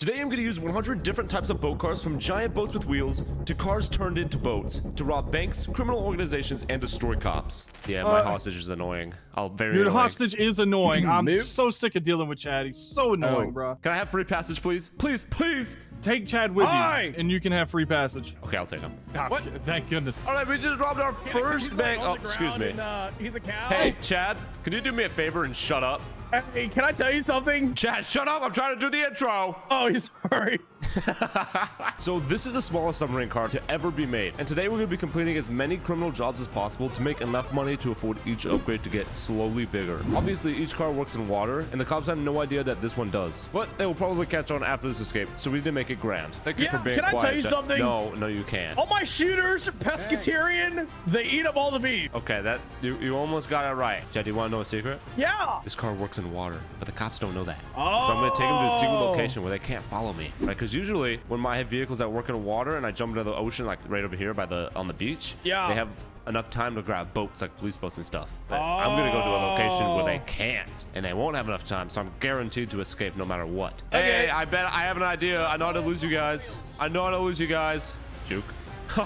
Today I'm going to use 100 different types of boat cars from giant boats with wheels to cars turned into boats to rob banks, criminal organizations, and destroy cops. Yeah, my Uh, hostage is annoying. I'll very Dude, annoying. hostage is annoying. I'm Nope. so sick of dealing with Chad. He's so annoying, Oh. bro. Can I have free passage, please? Please, please. Take Chad with Hi. you, and you can have free passage. Okay, I'll take him. What? Thank goodness. All right, we just robbed our first He's, like, bank. Oh, excuse me. and, uh, he's a cow. Hey, Chad, could you do me a favor and shut up? Hey, can I tell you something? Chad, shut up. I'm trying to do the intro. Oh, he's sorry. So this is the smallest submarine car to ever be made. And today we're going to be completing as many criminal jobs as possible to make enough money to afford each upgrade to get slowly bigger. Obviously, each car works in water, and the cops have no idea that this one does. But they will probably catch on after this escape, so we need to make it grand. Thank you Yeah, for being can I quiet. tell you something? No, no, you can't. All my shooters, pescatarian, they eat up all the beef. Okay, that you, you almost got it right. Chad, do you want to know a secret? Yeah. This car works in water, but the cops don't know that. Oh. So I'm gonna take them to a secret Oh. location where they can't follow me, right? Because usually when my vehicles that work in water and I jump into the ocean, like right over here by the on the beach, Yeah. they have enough time to grab boats like police boats and stuff. But I'm gonna go to a location where they Oh. can't, and they won't have enough time, so I'm guaranteed to escape no matter what. Okay. Hey, I bet I have an idea. I know how to lose you guys. I know how to lose you guys. Juke.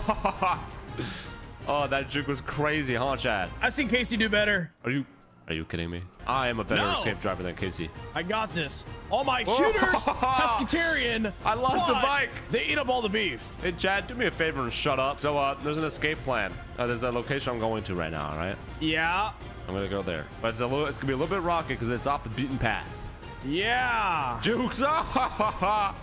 oh, that juke was crazy, huh, Chad? I've seen Casey do better. Are you are you kidding me? I am a better No. escape driver than Casey. I got this. All my shooters, pescatarian. I lost the bike. They eat up all the beef. Hey Chad, do me a favor and shut up. So uh there's an escape plan. Uh, there's a location I'm going to right now, all right? Yeah. I'm gonna go there. But it's a little it's gonna be a little bit rocky because it's off the beaten path. Yeah. Jukes!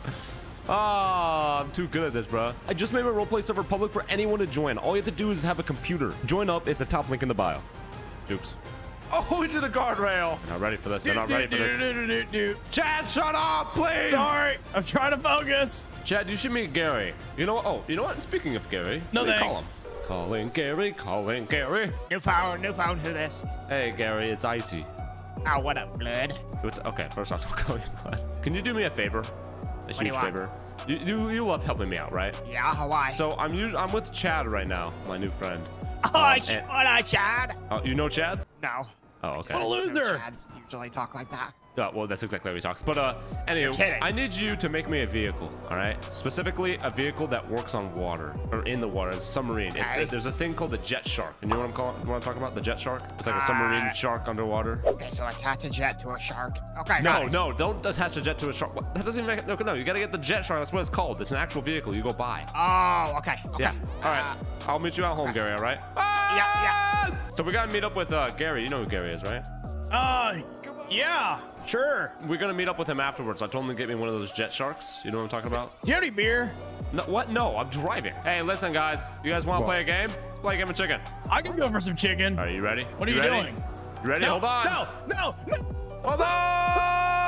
Ah, I'm too good at this, bro. I just made my roleplay server public for anyone to join. All you have to do is have a computer. Join up is the top link in the bio. Jukes. Oh, into the guardrail. They're not ready for this. They're not ready for this. this. Chad, shut up, please. Sorry, I'm trying to focus. Chad, you should meet Gary. You know what? Oh, you know what? Speaking of Gary, No let me call thanks. him. Calling Gary, calling Gary. New phone, new phone, who this? Hey, Gary, it's Icy. Oh, what up, blood? It's okay. First off, don't call me blood. Can you do me a favor? A huge you favor. You, you you love helping me out, right? Yeah, Hawaii. So I'm I'm with Chad right now, my new friend. oh, um, sh- and- what up, Chad? Oh, you know Chad? No. Oh, okay. What a loser. Chads usually talk like that. Uh, well, that's exactly how he talks. But uh, anyway. I need you to make me a vehicle. All right, specifically a vehicle that works on water or in the water. It's a submarine. It's, Okay. there's a thing called the jet shark. And you know what I'm calling? What I'm talking about? The jet shark. It's like a submarine Uh, shark underwater. Okay, so attach a jet to a shark. Okay, No, no, don't attach a jet to a shark. What? That doesn't even make. No, no, you gotta get the jet shark. That's what it's called. It's an actual vehicle you go buy. Oh, okay, okay. Yeah. All right. Uh, I'll meet you at home, Gary. All right. yeah. So we gotta meet up with uh, Gary. You know who Gary is, right? Uh, yeah, sure. We're gonna meet up with him afterwards. I told him to get me one of those jet sharks. You know what I'm talking about? Do you have any beer? No, what? No, I'm driving. Hey, listen, guys. You guys want to play a game? Let's play a game of chicken. I can go for some chicken. Are you ready? What are you, ready? doing? You ready? No, Hold on. No, no, no. Hold on.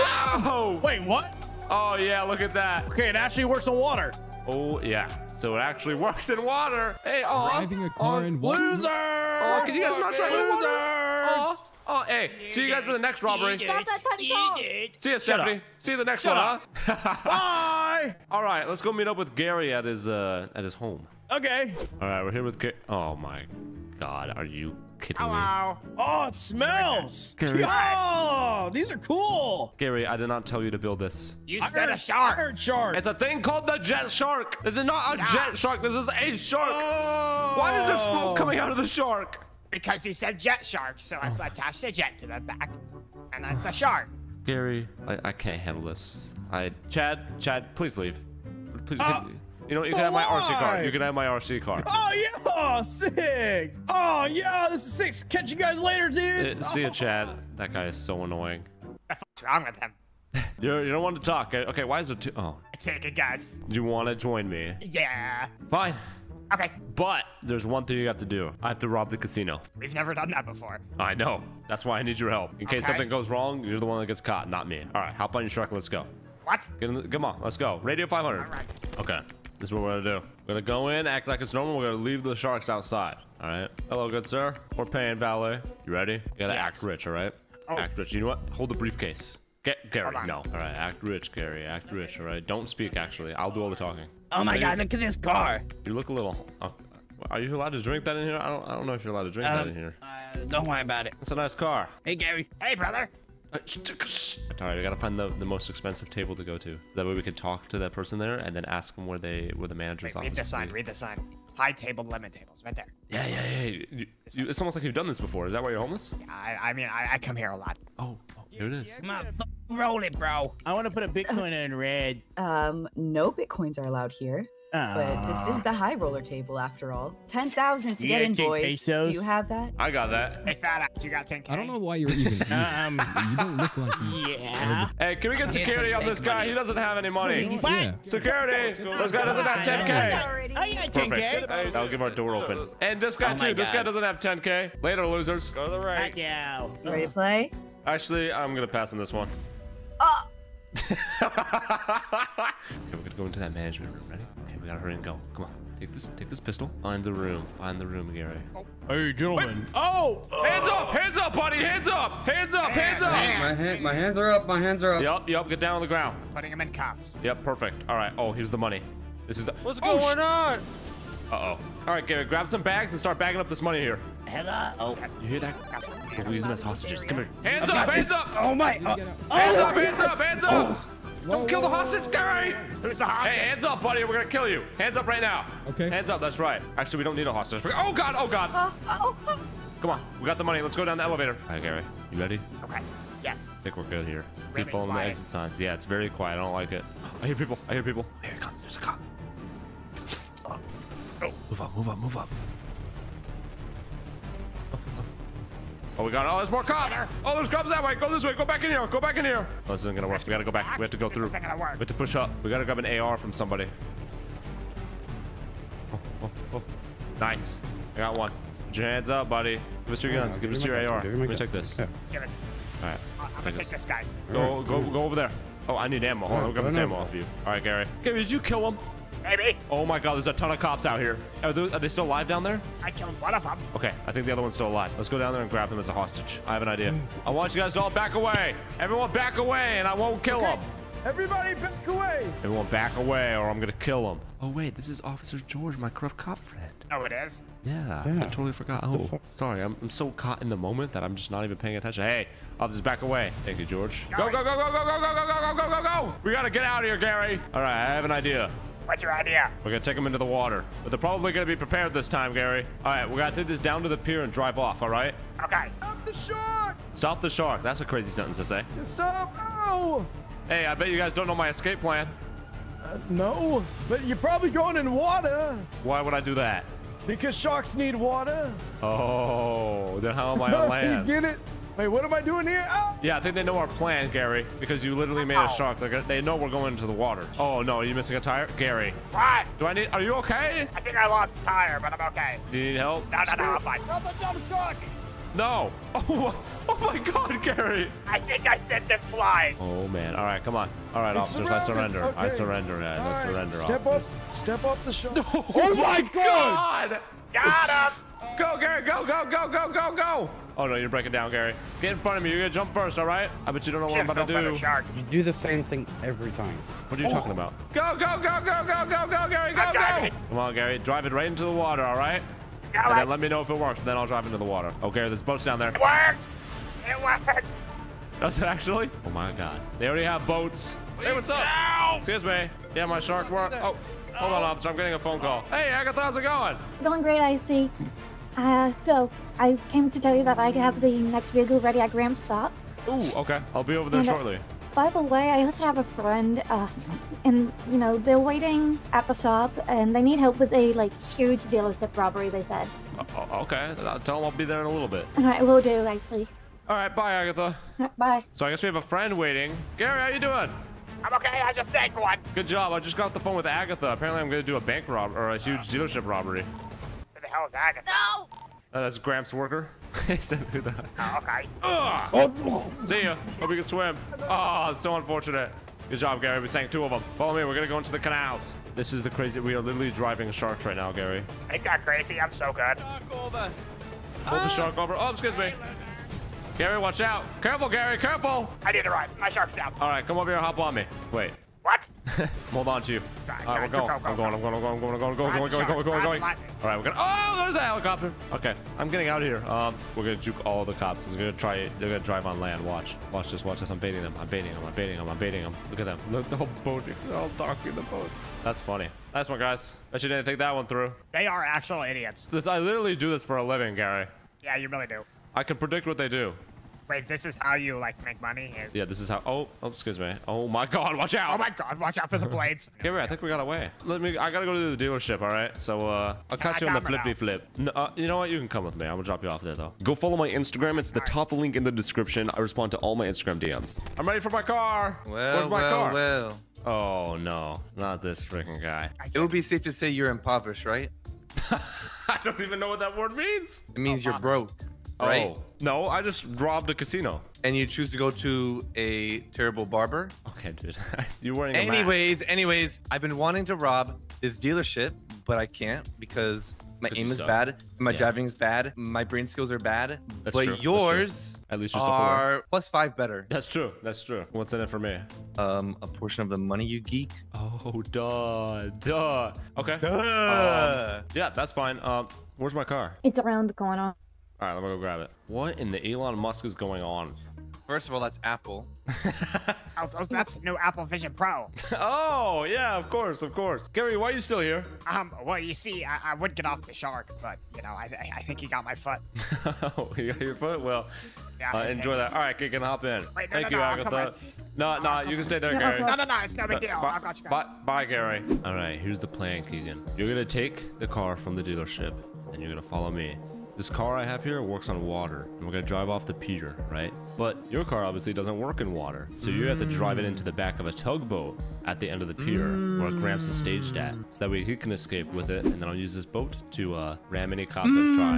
Ow! Wait, what? Oh yeah, look at that. Okay, it actually works on water. Oh yeah. So it actually works in water. Hey, oh. Driving a car oh, in water. Loser! Oh, can you guys not drive in water? Losers! Oh, hey. See you guys in the next robbery. Stop that tiny phone. See you, Stephanie. up. See you the next Shut one, up. huh? Bye! All right, let's go meet up with Gary at his uh at his home. Okay. All right, we're here with Gary. Oh my God, are you kidding me? Hello. Oh, it smells. Gary. Oh, these are cool. Gary, I did not tell you to build this. You I said a a I shark. heard shark. It's a thing called the jet shark. This is not a Yeah. jet shark. This is a shark. Oh. Why is there smoke coming out of the shark? Because you said jet shark, so I attached a jet to the back. And that's a shark. Gary, I, I can't handle this. I Chad, Chad, please leave. Please, Uh, can- you know, you can have my RC car. You can have my RC car. Oh yeah, sick. Oh yeah, this is sick. Catch you guys later, Uh, dudes. see you, Chad. That guy is so annoying. What's wrong with him? You're, you don't want to talk. eh? Okay, why is it two? Oh, I Take a guess. you want to join me? Yeah. Fine. Okay, But there's one thing you have to do. I have to rob the casino. we've never done that before. I know. That's why I need your help. In case Okay. something goes wrong, you're the one that gets caught, not me. All right, hop on your truck let's go. What? Get in the, come on, let's go. Radio 500. All right. Okay, this is what we're gonna do. We're gonna go in, act like it's normal. We're gonna leave the sharks outside. All right. Hello, good sir. We're paying valet. You ready? You gotta Yes. act rich, all right? Oh. Act rich. You know what? Hold the briefcase. Get Gary. No. All right. Act rich, Gary. Act rich. All right. Don't speak. Actually, I'll do all the talking. Oh my god, look at this car. You look a little. Uh, are you allowed to drink that in here? I don't. I don't know if you're allowed to drink that Um, in here. Uh, don't worry about it. It's a nice car. Hey Gary. Hey, brother. Uh, All right, we gotta find the, the most expensive table to go to, so that way we can talk to that person there and then ask them where they where the manager's Wait, office. read the sign. Read the sign. High table, lemon tables, right there. Yeah, yeah, yeah. You, you, it's almost like you've done this before. Is that why you're homeless? Yeah, I, I mean, I, I come here a lot. Oh, oh here it is. Come on, roll it, bro. I want to put a Bitcoin in red. Um, no bitcoins are allowed here, but this is the high roller table after all. 10,000 to You get in, boys. pesos? Do you have that? I got that. Hey, fat ass, you got 10k? I don't know why you're even here. Um, You don't look like you. yeah. Hey, can we get security on this guy? He doesn't have any money. What? Yeah. Security! This guy doesn't have 10k. Already. Oh, you got 10K? Hey, I'll give our door open. And this guy Oh my too. This guy doesn't have 10k. Later, losers. Go to the right. Back out. You ready to play? Actually, I'm gonna pass on this one. Oh, okay, we're gonna go into that management room. Ready? Okay, we gotta hurry and go. Come on. Take this. Take this pistol. Find the room. Find the room, Gary. Hey, gentlemen. Oh! Hands up! Hands up, buddy! Hands up! Hands up! Hands up! My hand, my hands are up. My hands are up. Yup, yup. Get down on the ground. Putting him in cuffs. Yep, perfect. All right. Oh, here's the money. This is. What's oh, going on? Uh oh. All right, Gary. Grab some bags and start bagging up this money here. Hello. Oh, You hear that? Got. We'll use them as hostages. Come here. Hands I've up! Hands this. up! Oh, my. You Uh, get out. Hands up! Hands up! Hands up! Whoa, Don't kill the whoa, whoa. hostage, Gary! Who's the hostage? Hey, hands up, buddy. We're gonna kill you. Hands up right now. Okay. Hands up. That's right. Actually, we don't need a hostage. Oh God! Oh God! oh, oh, oh. Come on. We got the money. Let's go down the elevator. All right, Gary. You ready? Okay. Yes. I think we're good here. Really Keep following the exit signs. Yeah, it's very quiet. I don't like it. I hear people. I hear people. Here he comes. There's a cop. Oh, move up, move up, move up. Oh, we got it. Oh, there's more cops. Oh, there's cops that way. Go this way. Go back in here. Go back in here. Oh, this isn't gonna work. We gotta go back. We have to go This through. isn't gonna work. We have to push up. We gotta grab an AR from somebody. Oh, oh, oh, oh. Nice. I got one. Put your hands up, buddy. Give us your guns. Give us your AR. Let me take this. All Give us. All right. I'm gonna Take take this. this, guys. Go, go, go over there. Oh, I need ammo. Hold on, I'll grab this ammo off you. All right, Gary. Gary, did you kill him? Maybe. Oh my God, there's a ton of cops out here. Are, those, are they still alive down there? I killed one of them. Okay, I think the other one's still alive. Let's go down there and grab them as a hostage. I have an idea. I want you guys to all back away. Everyone back away, and I won't kill them. everybody back away. Everyone back away, or I'm gonna kill them. Oh wait, this is Officer George, my corrupt cop friend. Oh, it is? Yeah, I totally forgot. Oh, sorry. I'm, I'm so caught in the moment that I'm just not even paying attention. Hey, officers, back away. Thank you, George. Go, go, go, go, go, go, go, go, go, go, go, go, go. We gotta get out of here, Gary. All right, I have an idea. What's your idea? We're gonna take them into the water, but they're probably gonna be prepared this time, Gary. All right, we gotta take this down to the pier and drive off. All right. Okay. Stop the shark. Stop the shark. That's a crazy sentence to say. Stop. Oh. Hey, I bet you guys don't know my escape plan. Uh, no, but you're probably going in water Why would I do that? because sharks need water. Oh, then how am I on you land? get it? Wait, what am I doing here? Oh. Yeah, I think they know our plan, Gary, because you literally made a shark. They're gonna, they know we're going into the water. Oh no, are you missing a tire, Gary? What? Do I need? Are you okay? I think I lost a tire, but I'm okay. Do you need help? No, no, no, I'm fine. No. Oh, oh my God, Gary. I think I sent them flying. Oh man. All right, come on. All right, He's officers, I surrounded. surrender. I surrender. man. All I right, surrender. Step officers. up. Step off the shark. Oh, oh my God! Got him. Go, Gary! Go, go, go, go, go, go! Oh no, you're breaking down, Gary. Get in front of me. You're gonna jump first, all right? I bet you don't know what I'm about to Don't let do. a shark. You do the same thing every time. What are you talking about? Go, go, go, go, go, go, go, Gary, go, go! driving. Come on, Gary. Drive it right into the water, all right? All And right. then let me know if it works, and then I'll drive into the water. Oh, okay, there's boats down there. It worked. It worked. Does it actually? Oh my god. They already have boats. Hey, what's up? No. Excuse me. Yeah, my shark work. Oh, hold on, oh. officer. I'm getting a phone call. Hey, Agatha, how's it going? Going great, I see. Uh, so, I came to tell you that I have the next vehicle ready at Gramps' shop. Ooh, okay. I'll be over there And, uh, shortly. By the way, I also have a friend, uh, and, you know, they're waiting at the shop, and they need help with a, like, huge dealership robbery, they said. Oh, okay. I'll tell them I'll be there in a little bit. Alright, will do, actually. All right, bye, Agatha. Alright, bye. So I guess we have a friend waiting. Gary, how you doing? I'm okay. I just saved one. Good job. I just got off the phone with Agatha. Apparently, I'm going to do a bank rob or a huge dealership robbery. Who the hell is Agatha? Uh, that's Gramps' worker. he said, "Who the?" Oh, okay. Ugh. Oh, See ya. Hope you can swim. Oh, so unfortunate. Good job, Gary. We sank two of them. Follow me. We're gonna go into the canals. This is the crazy. We are literally driving sharks right now, Gary. It got crazy. I'm so good. Hold the shark over. Oh, excuse me. Gary, watch out. Careful, Gary. Careful. I need to ride. My shark's down. All right, come over here. Hop on me. Wait. What? Hold on to you. All right, we're going. go, go, I'm going. I'm going. I'm going. I'm going. I'm going. I'm going. I'm going. I'm going. I'm going. All right, we're gonna. Oh, there's a helicopter. Okay, I'm getting out of here. Um, we're gonna juke all the cops. They're gonna try. They're gonna drive on land. Watch. Watch this. Watch this. I'm baiting them. I'm baiting them. I'm baiting them. I'm baiting them. Look at them. Look, the whole boat. They're all docking the boats. That's funny. Nice one, guys. Bet you didn't think that one through. They are actual idiots. I literally do this for a living, Gary. Yeah, you really do. I can predict what they do. Wait, this is how you like make money? Is... Yeah, this is how. Oh, oh, excuse me. Oh my God, watch out! Oh my God! Watch out for the blades. Gary, I think we got away. Let me. I gotta go to the dealership. All right. So uh, I'll catch I you on the got flippy now. flip. No, uh, you know what? You can come with me. I'm gonna drop you off there though. Go follow my Instagram. It's the top link in the description. I respond to all my Instagram DMs. I'm ready for my car. Well, Where's my well, car? well. Oh no, not this freaking guy. It would be safe to say you're impoverished, right? I don't even know what that word means. It means you're broke, right? Oh no, I just robbed a casino. And you choose to go to a terrible barber. Okay, dude. You're wearing a mask. Anyways, anyways, I've been wanting to rob this dealership, but I can't because my aim is suck. bad, my Yeah. driving is bad, my brain skills are bad. That's but true, that's true. yours At least you're self-aware. plus five better. That's true. That's true. What's in it for me? Um, a portion of the money you geek. Oh, duh, duh. Okay. Duh. Yeah, that's fine. Um, where's my car? It's around the corner. All right, let me go grab it. What in the Elon Musk is going on? First of all, that's Apple. Oh, oh, that's the new Apple Vision Pro. oh, yeah, of course, of course. Gary, why are you still here? Um, well, you see, I, I would get off the shark, but you know, I, I- I think he got my foot. oh, you got your foot? Well, Yeah. uh, I- enjoy that. All right, you can hop in. Wait, no, Thank no, you, no, Agatha. No, no, you can stay there, Gary. No, no, no, it's no big deal. Bye, I've got you bye, guys. bye, Gary. All right, here's the plan, Keegan. You're gonna take the car from the dealership, and you're gonna follow me. This car I have here works on water, and we're gonna drive off the pier, right? But your car obviously doesn't work in water, so you have to drive it into the back of a tugboat at the end of the pier, where Gramps is staged at, so that way he can escape with it, and then I'll use this boat to uh, ram any cops I try.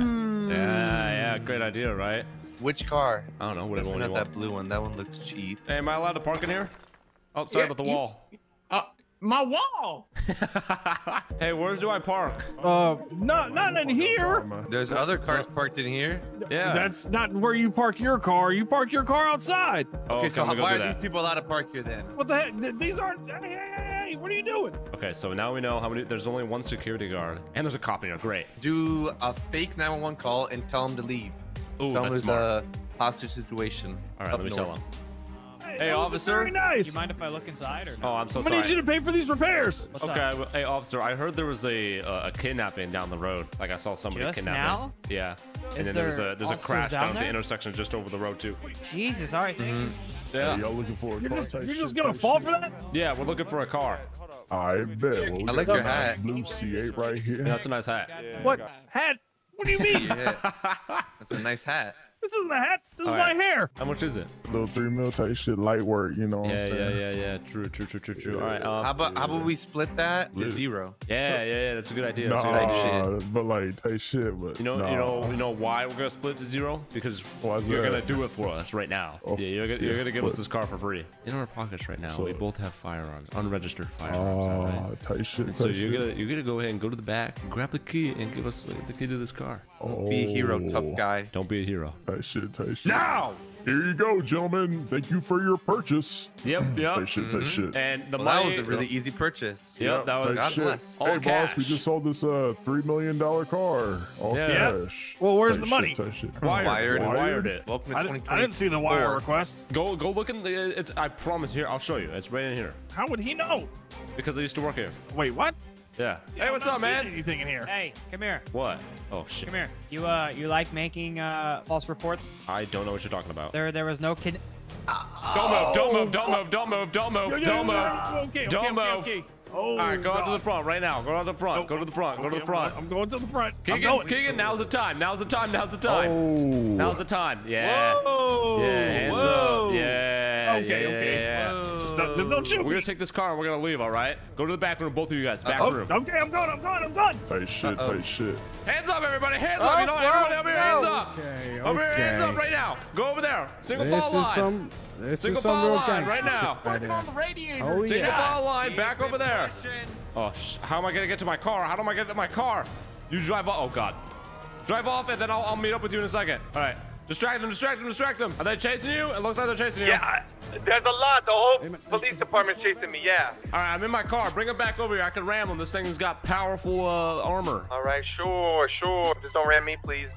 Yeah, yeah, great idea, right? Which car? I don't know, whatever Definitely one you not want. that blue one. That one looks cheap. Hey, am I allowed to park in here? Oh, sorry Yeah, about the you- wall. My wall. hey, where do I park? Uh, not not in here. There's other cars parked in here. Yeah. That's not where you park your car. You park your car outside. Oh, Okay, so I'm gonna go why do are that. these people allowed to park here then? What the heck? These aren't. Hey, hey, hey, hey, what are you doing? Okay, so now we know how many. There's only one security guard, and there's a cop in here. Great. Do a fake 911 call and tell them to leave. Ooh, tell that's smart. a hostage situation. All right, let me north. tell him. Hey, Hey, that officer. Very nice. You mind if I look inside or no? Oh, I'm so I'm gonna need you to pay for these repairs. What's okay, up? hey officer, I heard there was a uh, a kidnapping down the road. Like I saw somebody Just kidnapping. now? Yeah. and then there was a there's a crash down down, at the intersection just over the road too. Jesus, all right, thank you. Yeah. Y'all looking for a You're car just, type you're just gonna fall for that? Yeah, we're looking for a car. I bet. Well, I like a your nice hat. Blue C8 right here. Yeah, that's a nice hat. What hat? What do you mean? Yeah, that's a nice hat. This isn't a hat. This is All my hair. How much is it? Little three mil type shit, light work. You know what I'm Yeah, yeah, yeah, yeah. True, true, true, true, true. All right. Um, How about how about we split that to zero? yeah, yeah, yeah. That's a good idea. That's a good idea. But like type shit. But You know, nah. you know, you know why we're gonna split to zero? Because Why is you're that? gonna do it for us right now. Oh, yeah, you're gonna, you're gonna give us this car for free. In our pockets right now, So- we both have firearms, unregistered firearms. all Ah, right? type shit. And so you're shit. gonna you're gonna go ahead and go to the back, grab the key, and give us the, the key to this car. Be a hero, tough Oh, guy. Don't be a hero. Type shit. Type shit. Now. Here you go, gentlemen. Thank you for your purchase. Yep, yep. Type shit. Type shit. And the Well, money. that was a really easy purchase. Yep, that was. type God shit. bless. All Hey, boss, we just sold this uh three million dollar car. All Yeah. cash. Well, where's Type the money? Shit, type shit. Wired, Wired. wired it. Welcome to I, didn't- I didn't see the wire request. Go go look in the. It's. I promise. Here, I'll show you. It's right in here. How would he know? Because I used to work here. Wait, what? Yeah. Yeah, hey, I'm what's not up, seeing man? Anything in here? Hey, come here, What? Oh shit. come here. You uh, you like making uh false reports? I don't know what you're talking about. There, there was no kid. Don't move, don't move, don't move, don't move, don't move, don't move. Okay, okay, Don't okay, move. okay. Oh, All right, go on to the front right now. Go on to the front. Oh, Go to the front. Go to the front. I'm going to the front. I'm Keegan. Keegan, now's the time. Now's the time. Now's the time. Oh. Now's the time. Yeah. Whoa! Yeah, hands Whoa! up. Yeah. Okay, yeah, okay. yeah, Whoa. Just don't, don't shoot We're gonna take this car and we're gonna leave. All right. Go to the back room, both of you guys. Back Oh, room. okay, I'm going. I'm going. I'm going. Type shit. Uh-oh. Type shit. Hands up, everybody. Hands up. You know, Oh, everyone, over here, no. hands up. Okay, Over here, hands up right now. Go over there. Single This file is line. some. This Single is some file real line right now. shit right there. radiator. Oh Single yeah. file line back over there. Oh, sh- how am I gonna get to my car? How am I get to my car? You drive off. Oh God. Drive off, and then I'll, I'll meet up with you in a second. All right. Distract them, distract them, distract them. Are they chasing you? It looks like they're chasing you. Yeah, there's a lot. The whole police department's chasing me. Yeah. All right, I'm in my car. Bring it back over here. I can ram them. This thing's got powerful uh, armor. All right, sure, sure. Just don't ram me, please.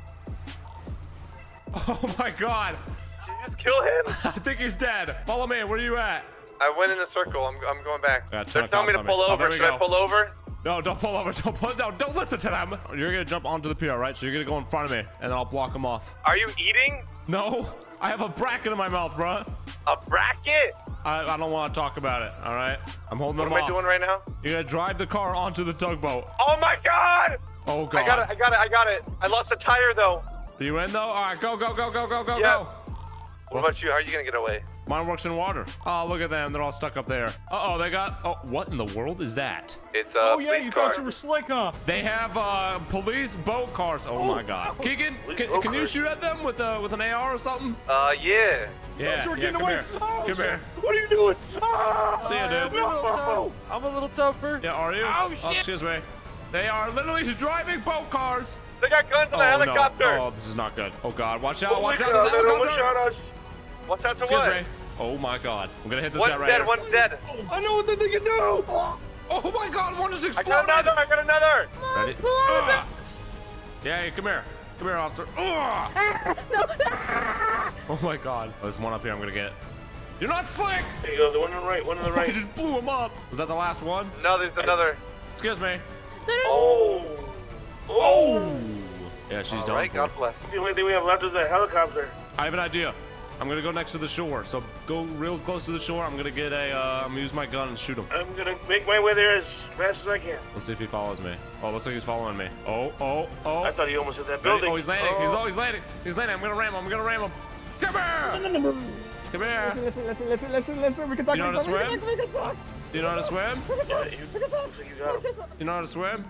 Oh my god. Did you just kill him? I think he's dead. Follow me. Where are you at? I went in a circle. I'm, I'm going back. Got a ton They're telling me to on me. pull Oh, over. there we Should I pull over? No, don't pull over. Don't pull. No, don't listen to them. You're gonna jump onto the pier, right? So you're gonna go in front of me, and I'll block them off. Are you eating No, I have a bracket in my mouth, bruh. a bracket? I, I don't want to talk about it. All right, I'm holding What them am I doing right now? You're gonna drive the car onto the tugboat. Oh my god! Oh god. I got it. I got it. I got it. I lost a tire though. Are you in though? All right, go, go, go, go, go, go, Yeah. go. What about you? How are you gonna get away? Mine works in water. Oh, look at them. They're all stuck up there. Uh oh, they got. Oh, what in the world is that? It's a Oh yeah, police you car. thought you were slick, huh? They have uh, police boat cars. Oh, my god. Keegan, can, can you shoot at them with uh, with an AR or something? Uh, yeah. Yeah, Sure, yeah, getting come away. here. Oh, Come shit. here. What are you doing? Ah! See ya, dude. No. I'm a little tougher. Yeah, are you? Oh, shit. excuse me. They are literally driving boat cars. They got guns in the oh, helicopter. No. Oh, this is not good. Oh, God. Watch out. Oh Watch my out. God, This they almost helicopter. Shot us. Watch out to Excuse what? me. Oh, my God. I'm going to hit this One's guy right dead. here. One's dead. I know what they can do. Oh, my God. One just exploded! I got another. I got another. Ready? Ah. Yeah, come here. Come here, officer. Ah. Oh, my God. Oh, there's one up here I'm going to get. You're not slick. There you go. The one on the right. One on the I right. just blew him up. Was that the last one? No, there's another. Excuse me. Oh. Oh. Yeah, she's All done right, for. God bless. The only thing we have left is a helicopter. I have an idea. I'm gonna go next to the shore. So go real close to the shore. I'm gonna get a. Uh, I'm gonna use my gun and shoot him. I'm gonna make my way there as fast as I can. Let's see if he follows me. Oh, looks like he's following me. Oh, oh, oh. I thought he almost hit that building. Oh, he's landing. He's always landing. He's landing. I'm gonna ram him. I'm gonna ram him. Come here. Come here. Listen, listen, listen, listen, listen. We can talk. You know how to swim? We can talk. Do you know how to swim? Yeah, he- looks like you got him. You know how to swim?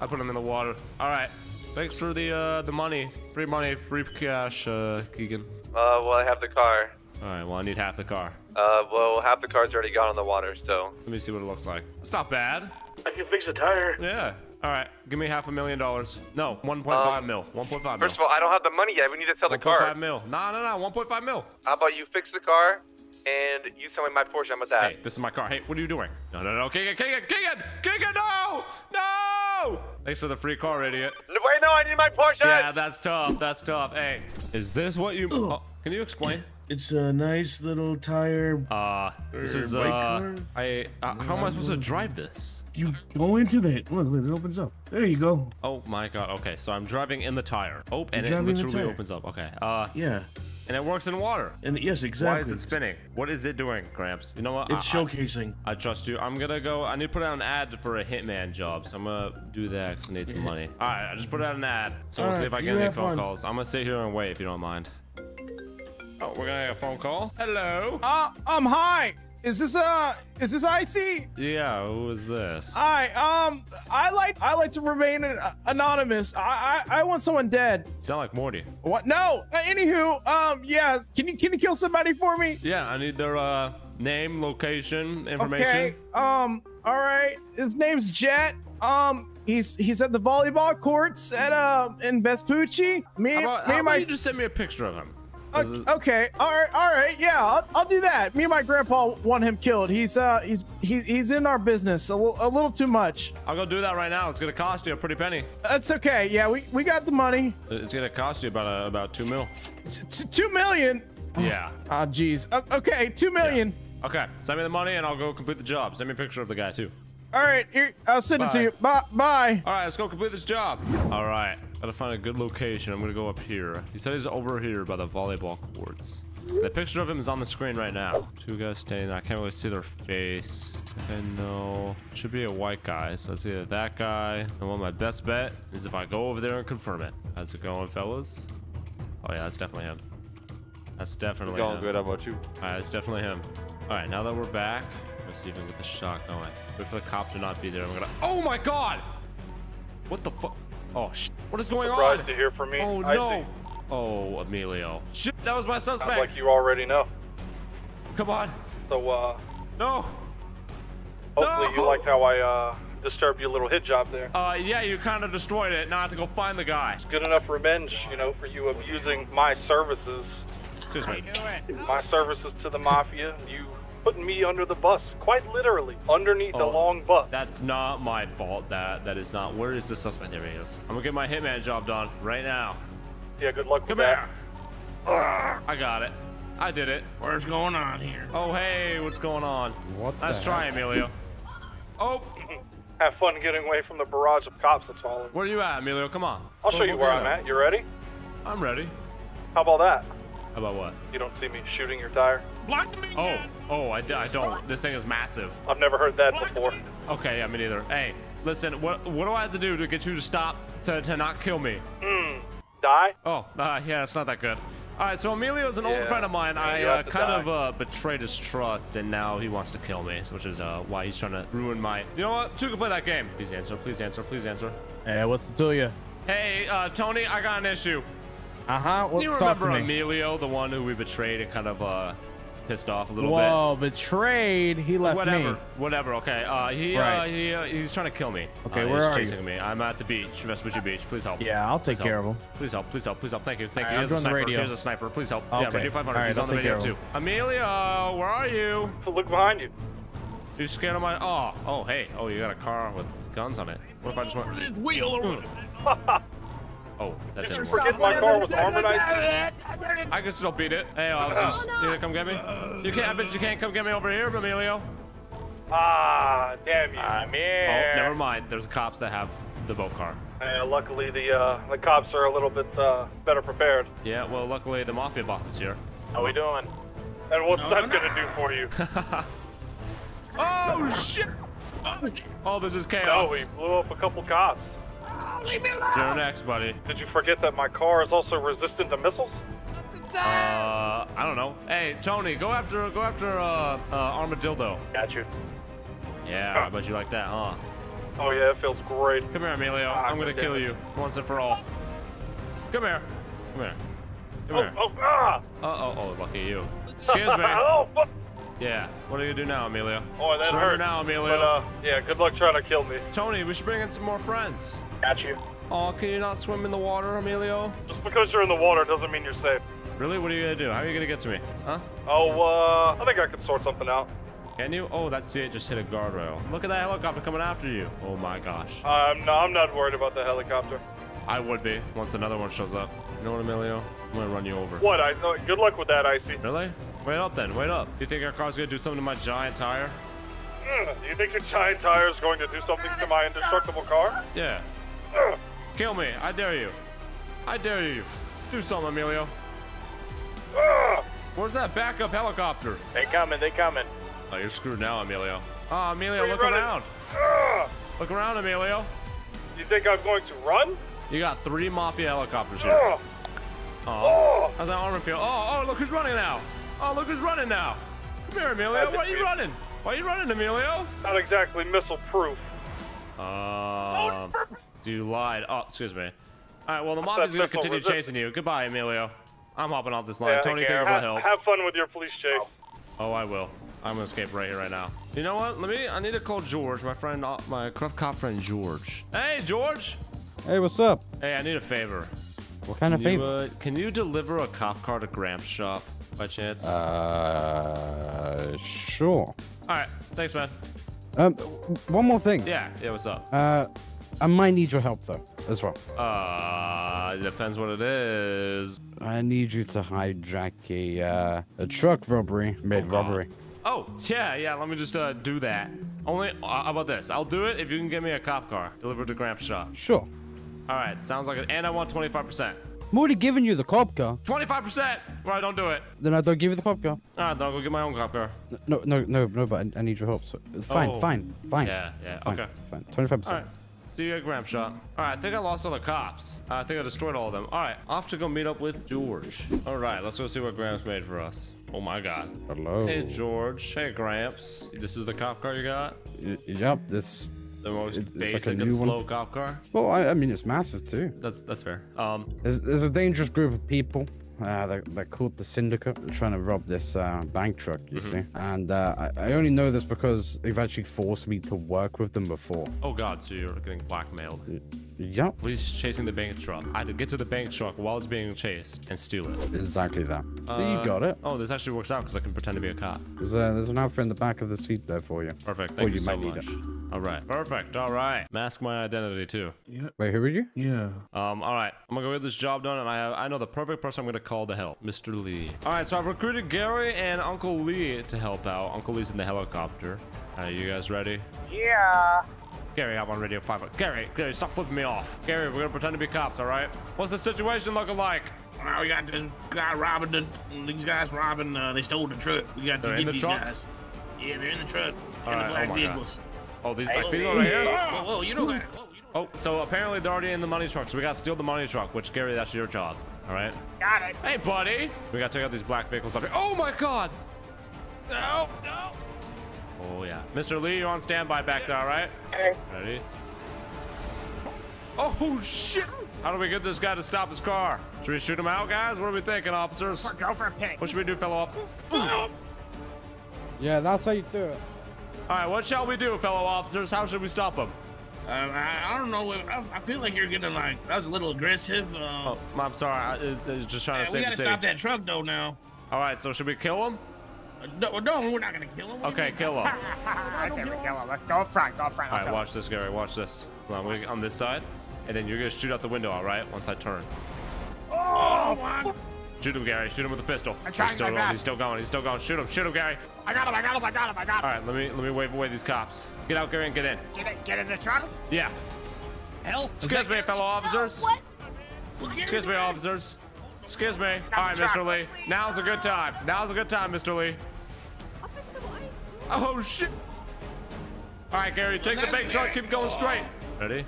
I put him in the water. All right. Thanks for the uh, the money. Free money, free cash, uh, Keegan. Uh, well, I have the car. All right. Well, I need half the car. Uh, well, half the car's already gone on the water, so. Let me see what it looks like. It's not bad. I can fix a tire. Yeah. All right. Give me half a million dollars. No, 1.5 Um, mil. 1.5 mil. First of all, I don't have the money yet. We need to sell the car. 1.5 car. mil. No, no, no. 1.5 mil. How about you fix the car and you sell me my Porsche? How about that? Hey, this is my car. Hey, what are you doing? No, no, no. Keegan, Keegan, Keegan, Keegan, no! No! Thanks for the free car, idiot. Wait, no, I need my Porsche. Yeah, that's tough. That's tough. Hey, is this what you... Oh, can you explain? It's a nice little tire. Uh, this is, bike uh... car? I... Uh, how am I supposed to drive this? You go into that. Look, look, it opens up. There you go. Oh, my God. Okay, so I'm driving in the tire. Oh, and it driving in the literally opens up. Okay. Uh, Yeah. And it works in water. And yes, exactly. Why is it spinning? What is it doing, Gramps? You know what? It's I- I- showcasing. I trust you. I'm gonna go. I need to put out an ad for a hitman job, so I'm gonna do that because I need some money. All right, I just put out an ad, so we'll All see if I you get any phone fun. calls. I'm gonna sit here and wait if you don't mind. Oh, we're gonna get a phone call. Hello. Uh, um, hi. Is this uh, is this icy? Yeah, who is this? Hi. Um, I like I like to remain an, uh, anonymous. I, I I want someone dead. Sound like Morty. What? No. Uh, anywho, um, yeah. Can you can you kill somebody for me? Yeah, I need their uh name, location, information. Okay. Um. All right. His name's Jet. Um. He's he's at the volleyball courts at um in Vespucci. Me, How about, me how and about my. you just send me a picture of him? This is- Okay. All right. All right. Yeah. I'll, I'll do that. Me and my grandpa want him killed. He's uh he's he's he's in our business a little a little too much. I'll go do that right now. It's gonna cost you a pretty penny. That's okay. Yeah. We we got the money. It's gonna cost you about uh, about two mil. T- t- two million. Yeah. Ah, jeez. Uh, okay. Two million. Okay. Send me the money and I'll go complete the job. Send me a picture of the guy too. All right. Here. I'll send it to you. Bye. Bye. All right, let's go complete this job. All right, gotta find a good location. I'm gonna go up here. He said he's over here by the volleyball courts. The picture of him is on the screen right now. Two guys standing there. I can't really see their face. And no, should be a white guy. So it's either that guy. And one of my best bet is if I go over there and confirm it. How's it going, fellas? Oh yeah, that's definitely him. That's definitely Going him. good. How about you? All right, it's definitely him. All right, now that we're back, let's see if we can get the shot going. Wait for the cop to not be there. I'm gonna. Oh my God! What the fuck? Oh sh! What is going Surprised on? to hear from me. Oh I no! see. Oh, Emilio. Shit, that was my suspect. Sounds suspect. like you already know. Come on. So, uh, No. hopefully No! you liked how I uh disturbed your little hit job there. Uh, yeah, you kind of destroyed it. Now I have to go find the guy. It's Good enough revenge, you know, for you abusing my services. Excuse me. My services to the mafia. You putting me under the bus, quite literally, underneath the Oh. long bus. That's not my fault. That that is not. Where is the suspect? There he is. I'm gonna get my hitman job done right now. Yeah, good luck with Come that. here. I got it. I did it. What's going on here? Oh hey, what's going on? What Nice the try, heck? Emilio. Oh, Have fun getting away from the barrage of cops that's following. where are you at, Emilio? Come on. I'll show We'll- you where I'm at. You ready? I'm ready. How about that? How about what? You don't see me shooting your tire? Block me! Oh, oh, I, d- I don't. This thing is massive. I've never heard that before. Okay, yeah, me neither. Hey, listen, what what do I have to do to get you to stop to, to not kill me? Hmm. Die? Oh, uh, yeah, it's not that good. All right, so Emilio's an old friend of mine. yeah, I uh, kind die. of uh, betrayed his trust, and now he wants to kill me, which is uh, why he's trying to ruin my. You know what? Two can play that game. Please answer. Please answer. Please answer. Hey, what's the to you? Hey, uh, Tony, I got an issue. Uh huh. Well, you talk to remember me. Emilio, the one who we betrayed and kind of uh, pissed off a little bit. Whoa, betrayed. He left Whatever, me. whatever. Okay. Uh, he, uh, Right. he, uh, he's trying to kill me. Okay, Uh, where he's are you? chasing me. I'm at the beach, Vespucci Beach. Please help. Yeah, I'll take Please care help. of him. Please help. Please help. Please help. Thank you. Thank All you. right, Here's a I'm doing the sniper. radio. Here's a sniper. Please help. Yeah, Okay. radio 500. All right, He's on I'll the radio too. of Emilio, where are you? Look behind you. You scared of my? Oh, oh, hey. Oh, you got a car with guns on it. What if I just went? His wheel or Oh, that Did you didn't forget work. my car was harmonized? I can still beat it. Hey, officers, you gonna come get me? You can't. I bet you can't come get me over here, Emilio. Ah, damn you. I'm here. Oh, never mind. There's cops that have the boat car. Luckily, the uh, the cops are a little bit uh, better prepared. Yeah, well, luckily the mafia boss is here. How we doing? And what's that gonna do for you? Oh shit! Oh, this is chaos. Oh, chaos. we blew up a couple cops. You're next, buddy. Did you forget that my car is also resistant to missiles? Uh, I don't know. Hey, Tony, go after go after uh, uh armadillo. Got you. Yeah, I bet you like that, huh? Oh yeah, it feels great. Come here, Emilio. Ah, I'm gonna God kill it. you once and for all. Come here. Come here. Come Oh, here. oh, ah! Uh oh, oh, lucky you. Excuse me. oh, fuck. Yeah. What are you gonna do now, Emilio? Oh, that Surrender hurts. now, Emilio. But uh, yeah, good luck trying to kill me. Tony, we should bring in some more friends. Got you. Oh, can you not swim in the water, Emilio? Just because you're in the water doesn't mean you're safe. Really? What are you gonna do? How are you gonna get to me? Huh? Oh, uh, I think I can sort something out. Can you? Oh, that's it. Just hit a guardrail. Look at that helicopter coming after you. Oh my gosh. I'm not, I'm not worried about the helicopter. I would be once another one shows up. You know what, Emilio? I'm gonna run you over. What? I no, good luck with that, Icy. Really? Wait up then. Wait up. Do you think our car's gonna do something to my giant tire? Ugh, Do you think your giant tire is going to do something to my indestructible car? Yeah. Kill me. I dare you. I dare you. Do something, Emilio. Where's that backup helicopter? They coming, they coming. Oh, you're screwed now, Emilio. Oh, Emilio, look running? around. Look around, Emilio. You think I'm going to run? You got three mafia helicopters here. Oh. Oh. How's that armor feel? Oh, oh, look who's running now. Oh, look who's running now. Come here, Emilio. Why are you running? Why are you running, Emilio? Not exactly missile proof. Um, you lied. Oh, excuse me. All right, well, the mob is gonna continue resist- chasing you. Goodbye, Emilio. I'm hopping off this line. Yeah, Tony, take thank you care. for the Ha- help. have fun with your police chase. Oh, I will. I'm gonna escape right here, right now. You know what? Let me. I need to call George, my friend, uh, my corrupt cop friend George. Hey, George. Hey, what's up? Hey, I need a favor. What kind of Can you, favor? uh, can you deliver a cop car to Gramps' shop by chance? Uh, sure. All right. Thanks, man. Um, one more thing. Yeah. Yeah. What's up? Uh, I might need your help though, as well. Uh, depends what it is. I need you to hijack a uh, a truck robbery, made God. robbery. Oh, yeah, yeah. Let me just uh, do that. Only, uh, how about this? I'll do it if you can get me a cop car delivered to Gramps' shop. Sure. All right. Sounds like it. And I want 25%. I'm already giving you the cop car. 25%. Right. Don't do it. Then I don't give you the cop car. All right. Then I'll go get my own cop car. No, no, no, no. But I, I need your help. So fine, Oh. fine, fine. Yeah. Yeah. Fine, Okay. fine. Twenty-five All percent. right. See you at Gramps shop. All right, I think I lost all the cops. I think I destroyed all of them. All right, off to go meet up with George. All right, let's go see what Gramps made for us. Oh my God. Hello. Hey George. Hey Gramps. This is the cop car you got? Y- Yep. This. The most It's- like basic a and new one. slow cop car? Well, I, I mean, it's massive too. That's that's fair. Um, There's, there's a dangerous group of people Uh, they're, they're called the Syndicate. They're trying to rob this uh, bank truck, you Mhm. see. And uh, I, I only know this because they've actually forced me to work with them before. Oh god, so you're getting blackmailed. Yep, Police chasing the bank truck. I had to get to the bank truck while it's being chased and steal it. exactly that. So Uh, you got it. Oh, this actually works out because I can pretend to be a cop. There's, uh, there's an outfit in the back of the seat there for you. Perfect. Or Thank you, you so might need much. it. All right. Perfect. All right. Mask my identity too. Yeah. Wait, who are you? Yeah. Um. All right. I'm gonna go get this job done, and I have, I know the perfect person I'm gonna call to help, Mr. Lee. All right. So I've recruited Gary and Uncle Lee to help out. Uncle Lee's in the helicopter. All right. You guys ready? Yeah. Gary, I'm on Radio 5. Gary, Gary, stop flipping me off. Gary, we're gonna pretend to be cops, all right? What's the situation looking like? Well, we got this guy robbing the. These guys robbing. Uh, they stole the truck. We got They're to in get the these truck? guys. Yeah, they're in the truck. All in right, the oh black God. vehicles. Oh, these black whoa, people whoa, over here? Whoa, whoa, you know that. Whoa, you know Oh, so apparently they're already in the money truck, so we gotta steal the money truck, which, Gary, that's your job, all right? Got it. Hey, buddy! We gotta take out these black vehicles up here. Oh my god! No, no. Oh, yeah. Mr. Lee, you're on standby back there, all right? Okay. Ready? Oh, shit! How do we get this guy to stop his car? Should we shoot him out, guys? What are we thinking, officers? Go for a pig. What should we do, fellow officers? Yeah, that's how you do it. All right, what shall we do, fellow officers? How should we stop him? Uh, I, I don't know. I, I feel like you're getting like that was a little aggressive. Uh, Oh, I'm sorry. I, I was just trying to save the city. we gotta stop that truck though now. All right, so should we kill him? Uh, no, no, we're not gonna kill him. Okay, kill him. I say we kill him. Let's go front. Go front. All Let's watch this, Gary. Watch this. Come on, we on this side, and then you're gonna shoot out the window. All right, once I turn. Oh, my. Shoot him, Gary. Shoot him with a pistol. I'm trying he's still my going. best. He's still going. He's still going. Shoot him. Shoot him, Gary. I got him. I got him. I got him. I got him. right, let me let me wave away these cops. Get out, Gary, and get in. Get it. Get in the truck. Yeah. Hell, Excuse me, fellow officers. What? Excuse me, officers. Excuse me. All right, Mr. Lee. Now's a good time. Now's a good time, Mr. Lee. Oh shit. All right, Gary, take the big truck. Keep going straight. Ready?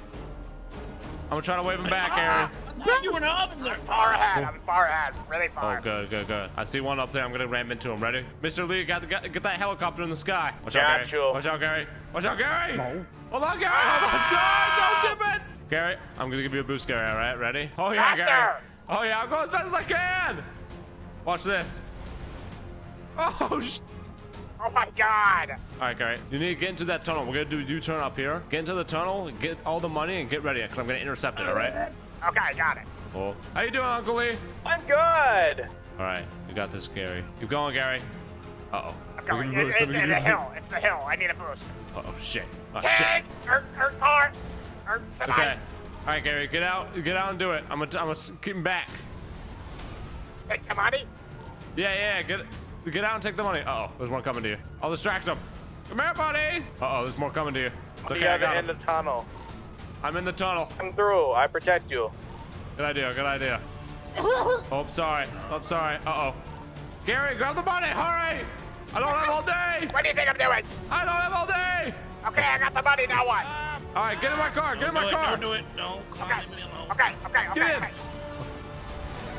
I'm gonna try to wave him back, Gary. Ah! I thought you were an officer. Far ahead. I'm far ahead. Really far. Oh, good, good, good. I see one up there. I'm gonna ram into him. Ready? Mr. Lee, got, got get that helicopter in the sky. Watch out, Gary. Gotcha. Watch out, Gary. Watch out, Gary. Hold on, Gary. Hold on. Ah! Don't, don't tip it. Gary, I'm gonna give you a boost, Gary. All right, ready? Oh yeah, Gotcha. Gary. Oh yeah, I'll go as fast as I can. Watch this. Oh sh. Oh my God. All right, Gary. You need to get into that tunnel. We're gonna do a U-turn up here. Get into the tunnel, get all the money, and get ready, because I'm gonna intercept it. All right? Okay, got it. Cool. How you doing, Uncle Lee? I'm good. All right, you got this, Gary. Keep going, Gary. Uh oh. I'm going. It, it, it's the hill. It's the hill. I need a boost. Uh oh, shit. Oh shit. Hey, er, er, car. Er, Okay. All right, Gary, get out, get out and do it. I'm gonna, I'm gonna keep him back. The money. Yeah, yeah, get, get out and take the money. Uh oh, there's one coming to you. I'll distract him. Come here, buddy. Uh oh, there's more coming to you. It's Okay, have got it in the tunnel? I'm in the tunnel. Come through. I protect you. Good idea, good idea. Oh, sorry. I'm sorry. Uh oh. Gary, grab the money. Hurry! I don't have all day. What do you think I'm doing? I don't have all day. Okay, I got the money. Now what? All right, get in my car. Get in my do it, car. Don't do it. No, call Okay. me alone. Okay, okay, okay. Get in. okay.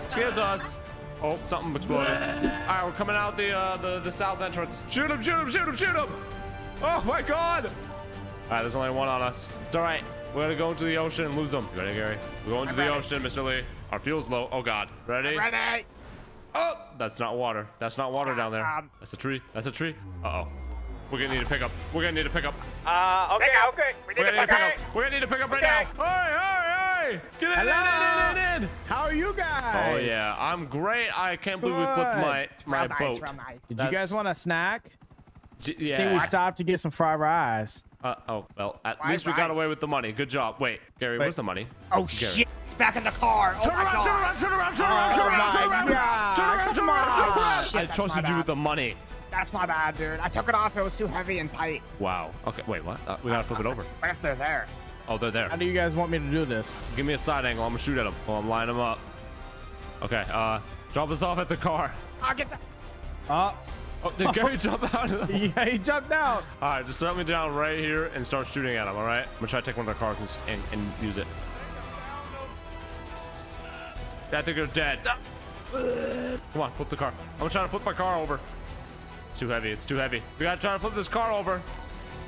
Excuse us. Oh, something exploded. All right, we're coming out the uh, the the south entrance. Shoot him! Shoot him! Shoot him! Shoot him! Oh my God! All right, there's only one on us. It's all right. We're gonna go into the ocean and lose them. You ready, Gary? We're going to the ready. ocean, Mr. Lee. Our fuel's low. Oh God. Ready? Ready? Oh, that's not water. That's not water down there. Um, That's a tree. That's a tree. Uh oh. We're gonna need a pickup. We're gonna need a pickup. Uh, okay, Pick up. okay. We We're need gonna need to a pick pickup. We're gonna need a pickup right Okay. now. Hey, hey, hey! Get in, in, in, in, in, in. How are you guys? Oh yeah, I'm great. I can't believe we flipped my my nice, boat. real nice. Did you guys want a snack? J- I think we stopped to get some fried rice. Uh, oh well, at Why least we got away with the money. Good job. Wait, Gary, Wait. where's the money? Oh Gary. shit! It's back in the car. Oh Turn my around, God. turn around, turn around, turn around, Oh turn around, turn around, turn around, turn around, turn around. Shit, I trusted you with the money. That's my bad, dude. I took it off. It was too heavy and tight. Wow. Okay, wait, what? Uh, we gotta flip it over. What if they're there? Oh, they're there. How do you guys want me to do this? Give me a side angle. I'm gonna shoot at them. Oh, I'm lining them up. Okay. Uh, drop us off at the car. I'll get the. Oh, Oh, did Gary jump out? yeah, he jumped out. All right, just set me down right here and start shooting at him. All right. I'm gonna try to take one of their cars and, and, and use it. I think they're dead. Come on, flip the car. I'm gonna try to flip my car over. It's too heavy. It's too heavy. We gotta try to flip this car over.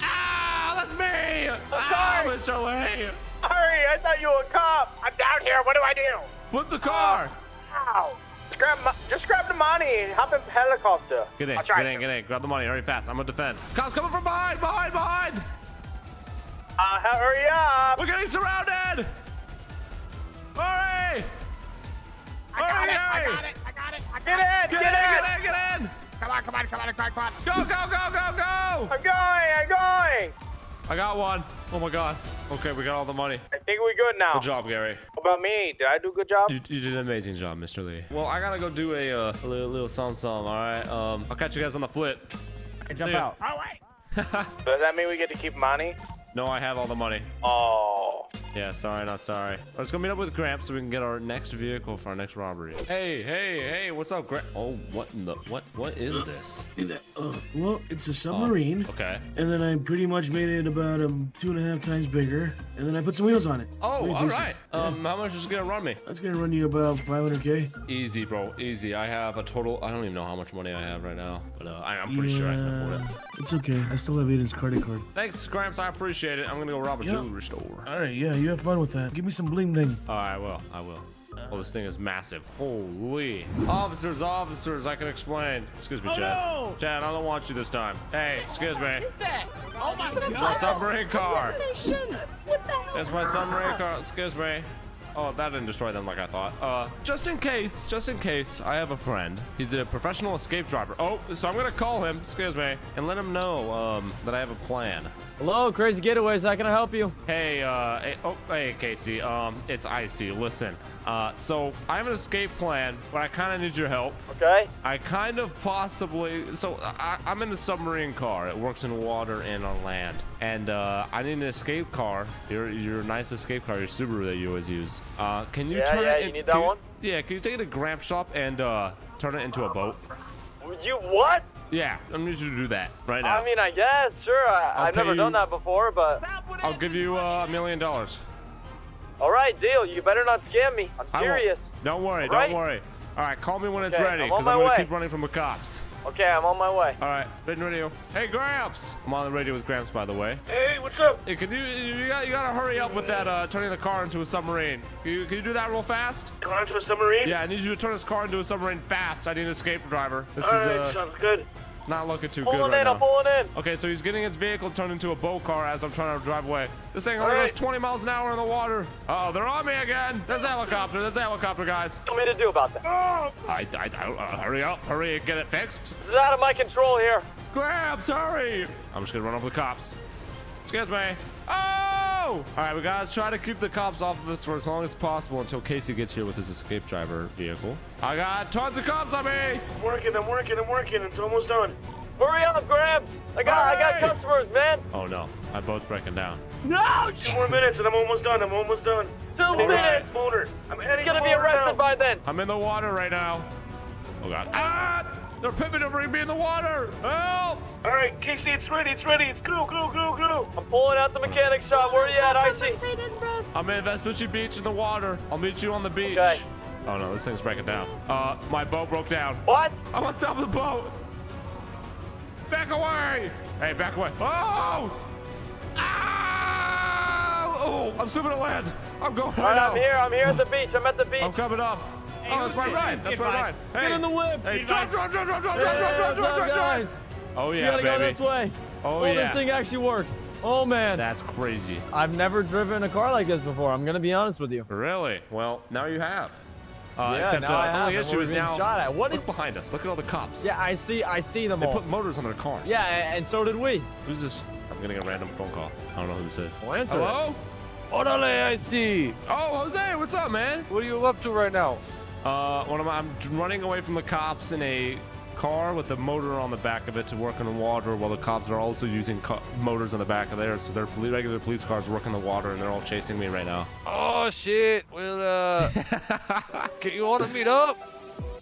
Ah, that's me. Ah, sorry. Mr. Lee. Hurry! I thought you were a cop. I'm down here. What do I do? Flip the car. Ow! Just grab, just grab the money and hop in the helicopter. Get in, get in, get in. Grab the money. Hurry fast. I'm gonna defend. Cops coming from behind, behind, behind. Uh, hurry up. We're getting surrounded. Hurry! I got it. I hurry. got it. I got it. I Get got in, it. get, Get in, in. get in, get in. Come on, come on, come on, come on, come on. Go, go, go, go, go, go. I'm going, I'm going. I got one. Oh my god. Okay, we got all the money. I think we're good now. Good job, Gary. What about me? Did I do a good job? You, you did an amazing job, Mr. Lee. Well, I gotta go do a, uh, a little, little something, something, all right? Um, I'll catch you guys on the flip. I jump out. Oh, wait. Does that mean we get to keep money? No, I have all the money. Oh. Yeah, sorry, not sorry. Let's go meet up with Gramps so we can get our next vehicle for our next robbery. Hey, hey, hey, what's up, Gramps? Oh, what in the, what, what is this? Uh, well, it's a submarine. Okay. And then I pretty much made it about um, two and a half times bigger. And then I put some wheels on it. Oh, Pretty all basic. right. Um, how much is it gonna run me? That's gonna run you about 500k. Easy, bro. Easy. I have a total. I don't even know how much money I have right now, but uh, I, I'm pretty sure I can afford it. It's okay. I still have Aiden's credit card. Thanks, Gramps. I appreciate it. I'm gonna go rob a Yeah. jewelry store. All right, yeah, you have fun with that. Give me some bling bling. All right, well, I will. Oh, this thing is massive. Holy. Officers, officers, I can explain. Excuse me, Oh, Chad. no. Chad, I don't want you this time. Hey, excuse me. Oh, my It's my God. submarine car. What the hell? It's my submarine car. Excuse me. Oh, that didn't destroy them like I thought. Uh, just in case, just in case, I have a friend. He's a professional escape driver. Oh, so I'm gonna call him, excuse me, and let him know, um, that I have a plan. Hello, Crazy Getaways. How can I help you? Hey, uh, hey, oh, hey, Casey, um, it's Icy. Listen, uh, so I have an escape plan, but I kind of need your help. Okay. I kind of possibly, so I, I'm in a submarine car. It works in water and on land. And, uh, I need an escape car. Your, your nice escape car, your Subaru that you always use. Uh, can you Yeah, turn yeah, it you need that can- one? Yeah, can you take it to Gramps' Shop and, uh, turn it into a boat? You what? Yeah, I need you to do that right now. I mean, I guess, sure. I, I've never pay done that before, but I'll give you uh, a million dollars. all right, deal. You better not scam me. I'm serious. Don't worry, Right? don't worry. All right, call me when it's Okay, ready, I'm because I'm, gonna way. keep running from the cops. Okay, I'm on my way. All right, been radio. Hey, Gramps. I'm on the radio with Gramps, by the way. Hey, what's up? Hey, can you you got you gotta hurry up with that uh, turning the car into a submarine? Can you, can you do that real fast? Car into a submarine? Yeah, I need you to turn this car into a submarine fast. I need an escape driver. This All is right, uh, sounds good. Not looking too Pulling good right in, now. I'm pulling in. Okay, so he's getting his vehicle turned into a boat car as I'm trying to drive away. This thing only All goes 20 miles an hour in the water. Uh oh, they're on me again. There's a helicopter. There's a helicopter, guys. What do you want me to do about that? I, I, I uh, hurry up, hurry, and get it fixed. This is out of my control here. Gramps, hurry! I'm just gonna run over the cops. Excuse me. Oh! All right, we gotta try to keep the cops off of us for as long as possible until Casey gets here with his escape driver vehicle. I got tons of cops on me. I'm working, I'm working, I'm working. It's almost done. Hurry up, Gramps. I got, I got customers, man. Oh no, my boat's breaking down. No, Two more minutes and I'm almost done. I'm almost done. Two I'm minutes. to motor. I'm heading You're gonna to be arrested now. by then. I'm in the water right now. Oh god. Ah! They're pivoting to me in the water. Help! All right, Casey, it's ready. It's ready. It's go, go, go, go. I'm pulling out the mechanic shop. Where are you at, Icy? I'm in Vespucci Beach in the water. I'll meet you on the beach. Okay. Oh no, this thing's breaking down. Uh, my boat broke down. What? I'm on top of the boat. Back away! Hey, back away. Oh! Ah! Oh, I'm swimming to land. I'm going All right right, now. I'm here. I'm here at the beach. I'm at the beach. I'm coming up. Oh, that's my who's ride. That's Get my ride. Hey, Get in the whip. Hey, Get drive, drive, drive, drive, drive, drive, drive, drive, up, drive, drive. guys? Oh You yeah, gotta baby. go this way. Oh, Oh, yeah. this thing actually works. Oh man, That's crazy. I've never driven a car like this before. I'm gonna be honest with you. Really? Well, now you have. Uh, Yeah, except now uh, I the have, only and issue we're is being now. shot at. What Look behind us. Look at all the cops. Yeah, I see. I see them They all. put motors on their cars. Yeah, and so did we. Who's this? I'm getting a random phone call. I don't know who this is. Well, answer Hello? Orale, I see. Oh, Jose, what's up, man? What are you up to right now? Uh, one of my, I'm running away from the cops in a car with a motor on the back of it to work in the water, while the cops are also using co- motors on the back of theirs. So their poli- regular police cars work in the water, and they're all chasing me right now. Oh shit. Well, uh, can you want to meet up?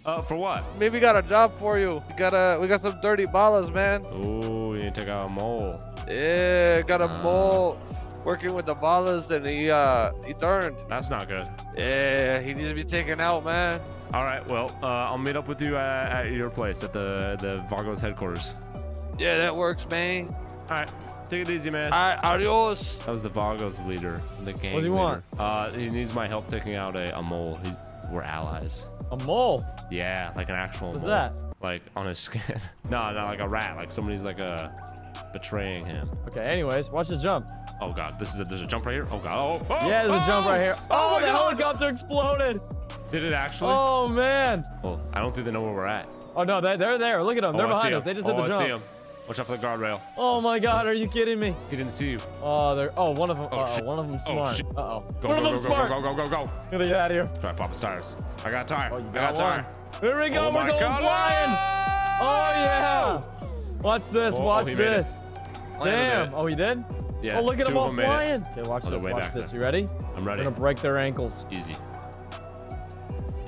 Uh, for what? Maybe got a job for you. We got a, we got some dirty ballas, man. Ooh, you need to take out a mole. Yeah, got a Ah. mole working with the ballas, and he, uh, he turned. That's not good. Yeah, he needs to be taken out, man. All right, well, uh, I'll meet up with you at, at your place at the the Vagos headquarters. Yeah, that works, man. All right, take it easy, man. All right, adios. That was the Vagos leader, in the gang What do you leader. want? Uh, he needs my help taking out a, a mole. He's we're allies. A mole. Yeah, like an actual What's mole. that? Like on his skin. no, not like a rat. Like somebody's like uh betraying him. Okay, anyways, watch the jump. Oh god, this is a there's a jump right here. Oh god. Oh, oh yeah, there's a jump right here. Oh, Oh, the God. helicopter exploded. Did it actually? Oh man. Well, I don't think they know where we're at. Oh no, they, they're there. Look at them. Oh, they're I behind us. They just oh, hit the I see jump. him. Watch out for the guardrail. Oh my god, are you kidding me? He didn't see you. Oh, they're. Oh, one of them. Oh, uh one of them Oh, smart. shit. uh oh. Go, one go, of them go, smart. go, go, go, go, go. Gotta get out of here. Try to pop his tires. I got a tire. Oh, you I got got a tire. Here we go. Oh We're going God. flying. Oh yeah. Watch this. Oh, watch this. Damn. Oh, he did. Yeah, Oh, look at two them all them it. flying. Okay, watch Oh, this. Watch back this. there. You ready? I'm ready. We're gonna break their ankles. Easy.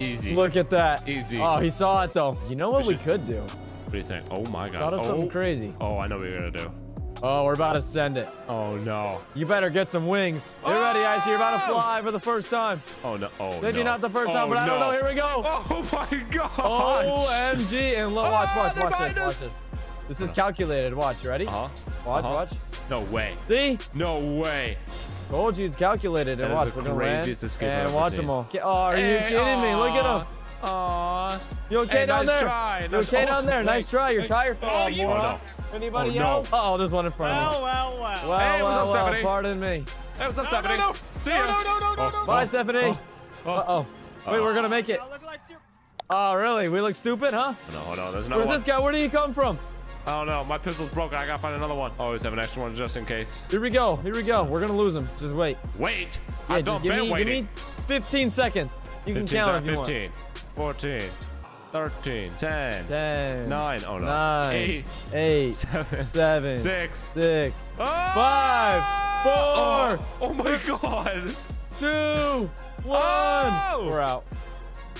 Easy. Look at that. Easy. Oh, he saw it though. You know what we, could do? What do you think? Oh my god. Thought of oh. something crazy. Oh, I know what you're gonna do. Oh, we're about to send it. Oh no. You better get some wings. Get ready, Icy. You're about to fly for the first time. Oh no. Oh Maybe no. not the first oh, time, but I don't no. know. Here we go. Oh my god. OMG. And look, watch, Oh, watch, watch this. Watch this. This is calculated. Watch. You ready? Uh-huh. Watch, Uh-huh. watch. No way. See? No way. Told you it's calculated. That and watch. the we're gonna land, craziest escape I've And watch seen. them all. Oh, are you Hey, kidding me? Look at them. Aw. You okay Hey, down nice there? try. You okay oh, down there? wait. Nice try. You're Hey. tired. Oh, you- moron. Oh, no. Anybody Oh, no. else? Uh oh, there's one in front of me. Well, well, well. Well, Hey, what's well, up, well, Stephanie? pardon me. Hey, what's up, No, Stephanie? no, no. See ya. no, no, no, no, Oh, no. Bye, oh, Stephanie. oh, oh. Uh-oh. Wait, we're gonna make it. That look like you- Oh, really? We look stupid, huh? No, hold on. There's another Where's one. this guy? Where did he come from? I don't know. My pistol's broken. I gotta find another one. Always have an extra one just in case. Here we go. Here we go. We're gonna lose him. Just wait. Wait. Yeah, I've just done give been me, waiting. Give me 15 seconds. You can count if you 15, 14, 13, 10, 10, 9, oh no, 9, 8, 8, 7, 7, 6, 6, oh! 5, 4, Oh, oh my god. 2, 1. Oh! We're out.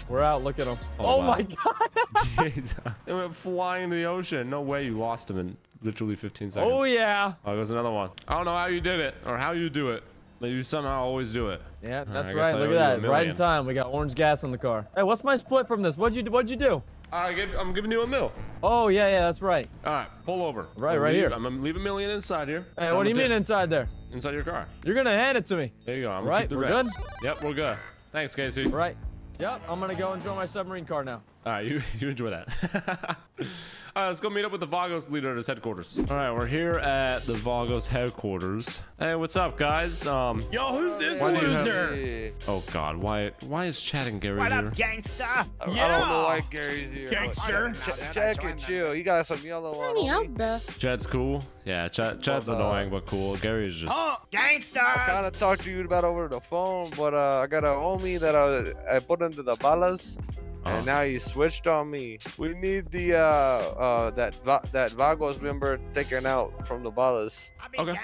We're out. Look at him. Oh, Oh, wow. my god. They went flying into the ocean. No way you lost him in literally 15 seconds. Oh, yeah. Oh, there's another one. I don't know how you did it or how you do it, but you somehow always do it. Yeah, that's right. Look owe you a at that. Right in time. We got orange gas on the car. Hey, what's my split from this? What'd you do? What'd you do? I give, I'm giving you a mill. Oh, yeah, yeah, that's right. All right, pull over. Right, I'm right leave- here. I'm gonna leave a million inside here. Hey, what do you mean inside there? Inside your car. You're gonna hand it to me. There you go. I'm Right, keep the we're rest. Yep, we're good. Thanks, Casey. Right. Yep, I'm gonna go enjoy my submarine car now. All right, you, you enjoy that. All right, let's go meet up with the Vagos leader at his headquarters. All right, we're here at the Vagos headquarters. Hey, what's up, guys? Um, Yo, who's this Why have- loser? oh God, why why is Chad and Gary What here? up, gangsta? I, I don't know why Gary's here. Gangster. Ch- Jack and chill. You got some yellow on. homie. Chad's cool. Yeah, Chad, Chad's Well, uh, annoying but cool. Gary's just. Oh, I kind Gangsters! of talked to you about over the phone, but uh, I got a homie that I, I put into the ballas, Uh-huh. And now he switched on me. We need the uh uh that Va- that Vagos member taken out from the ballas. Okay.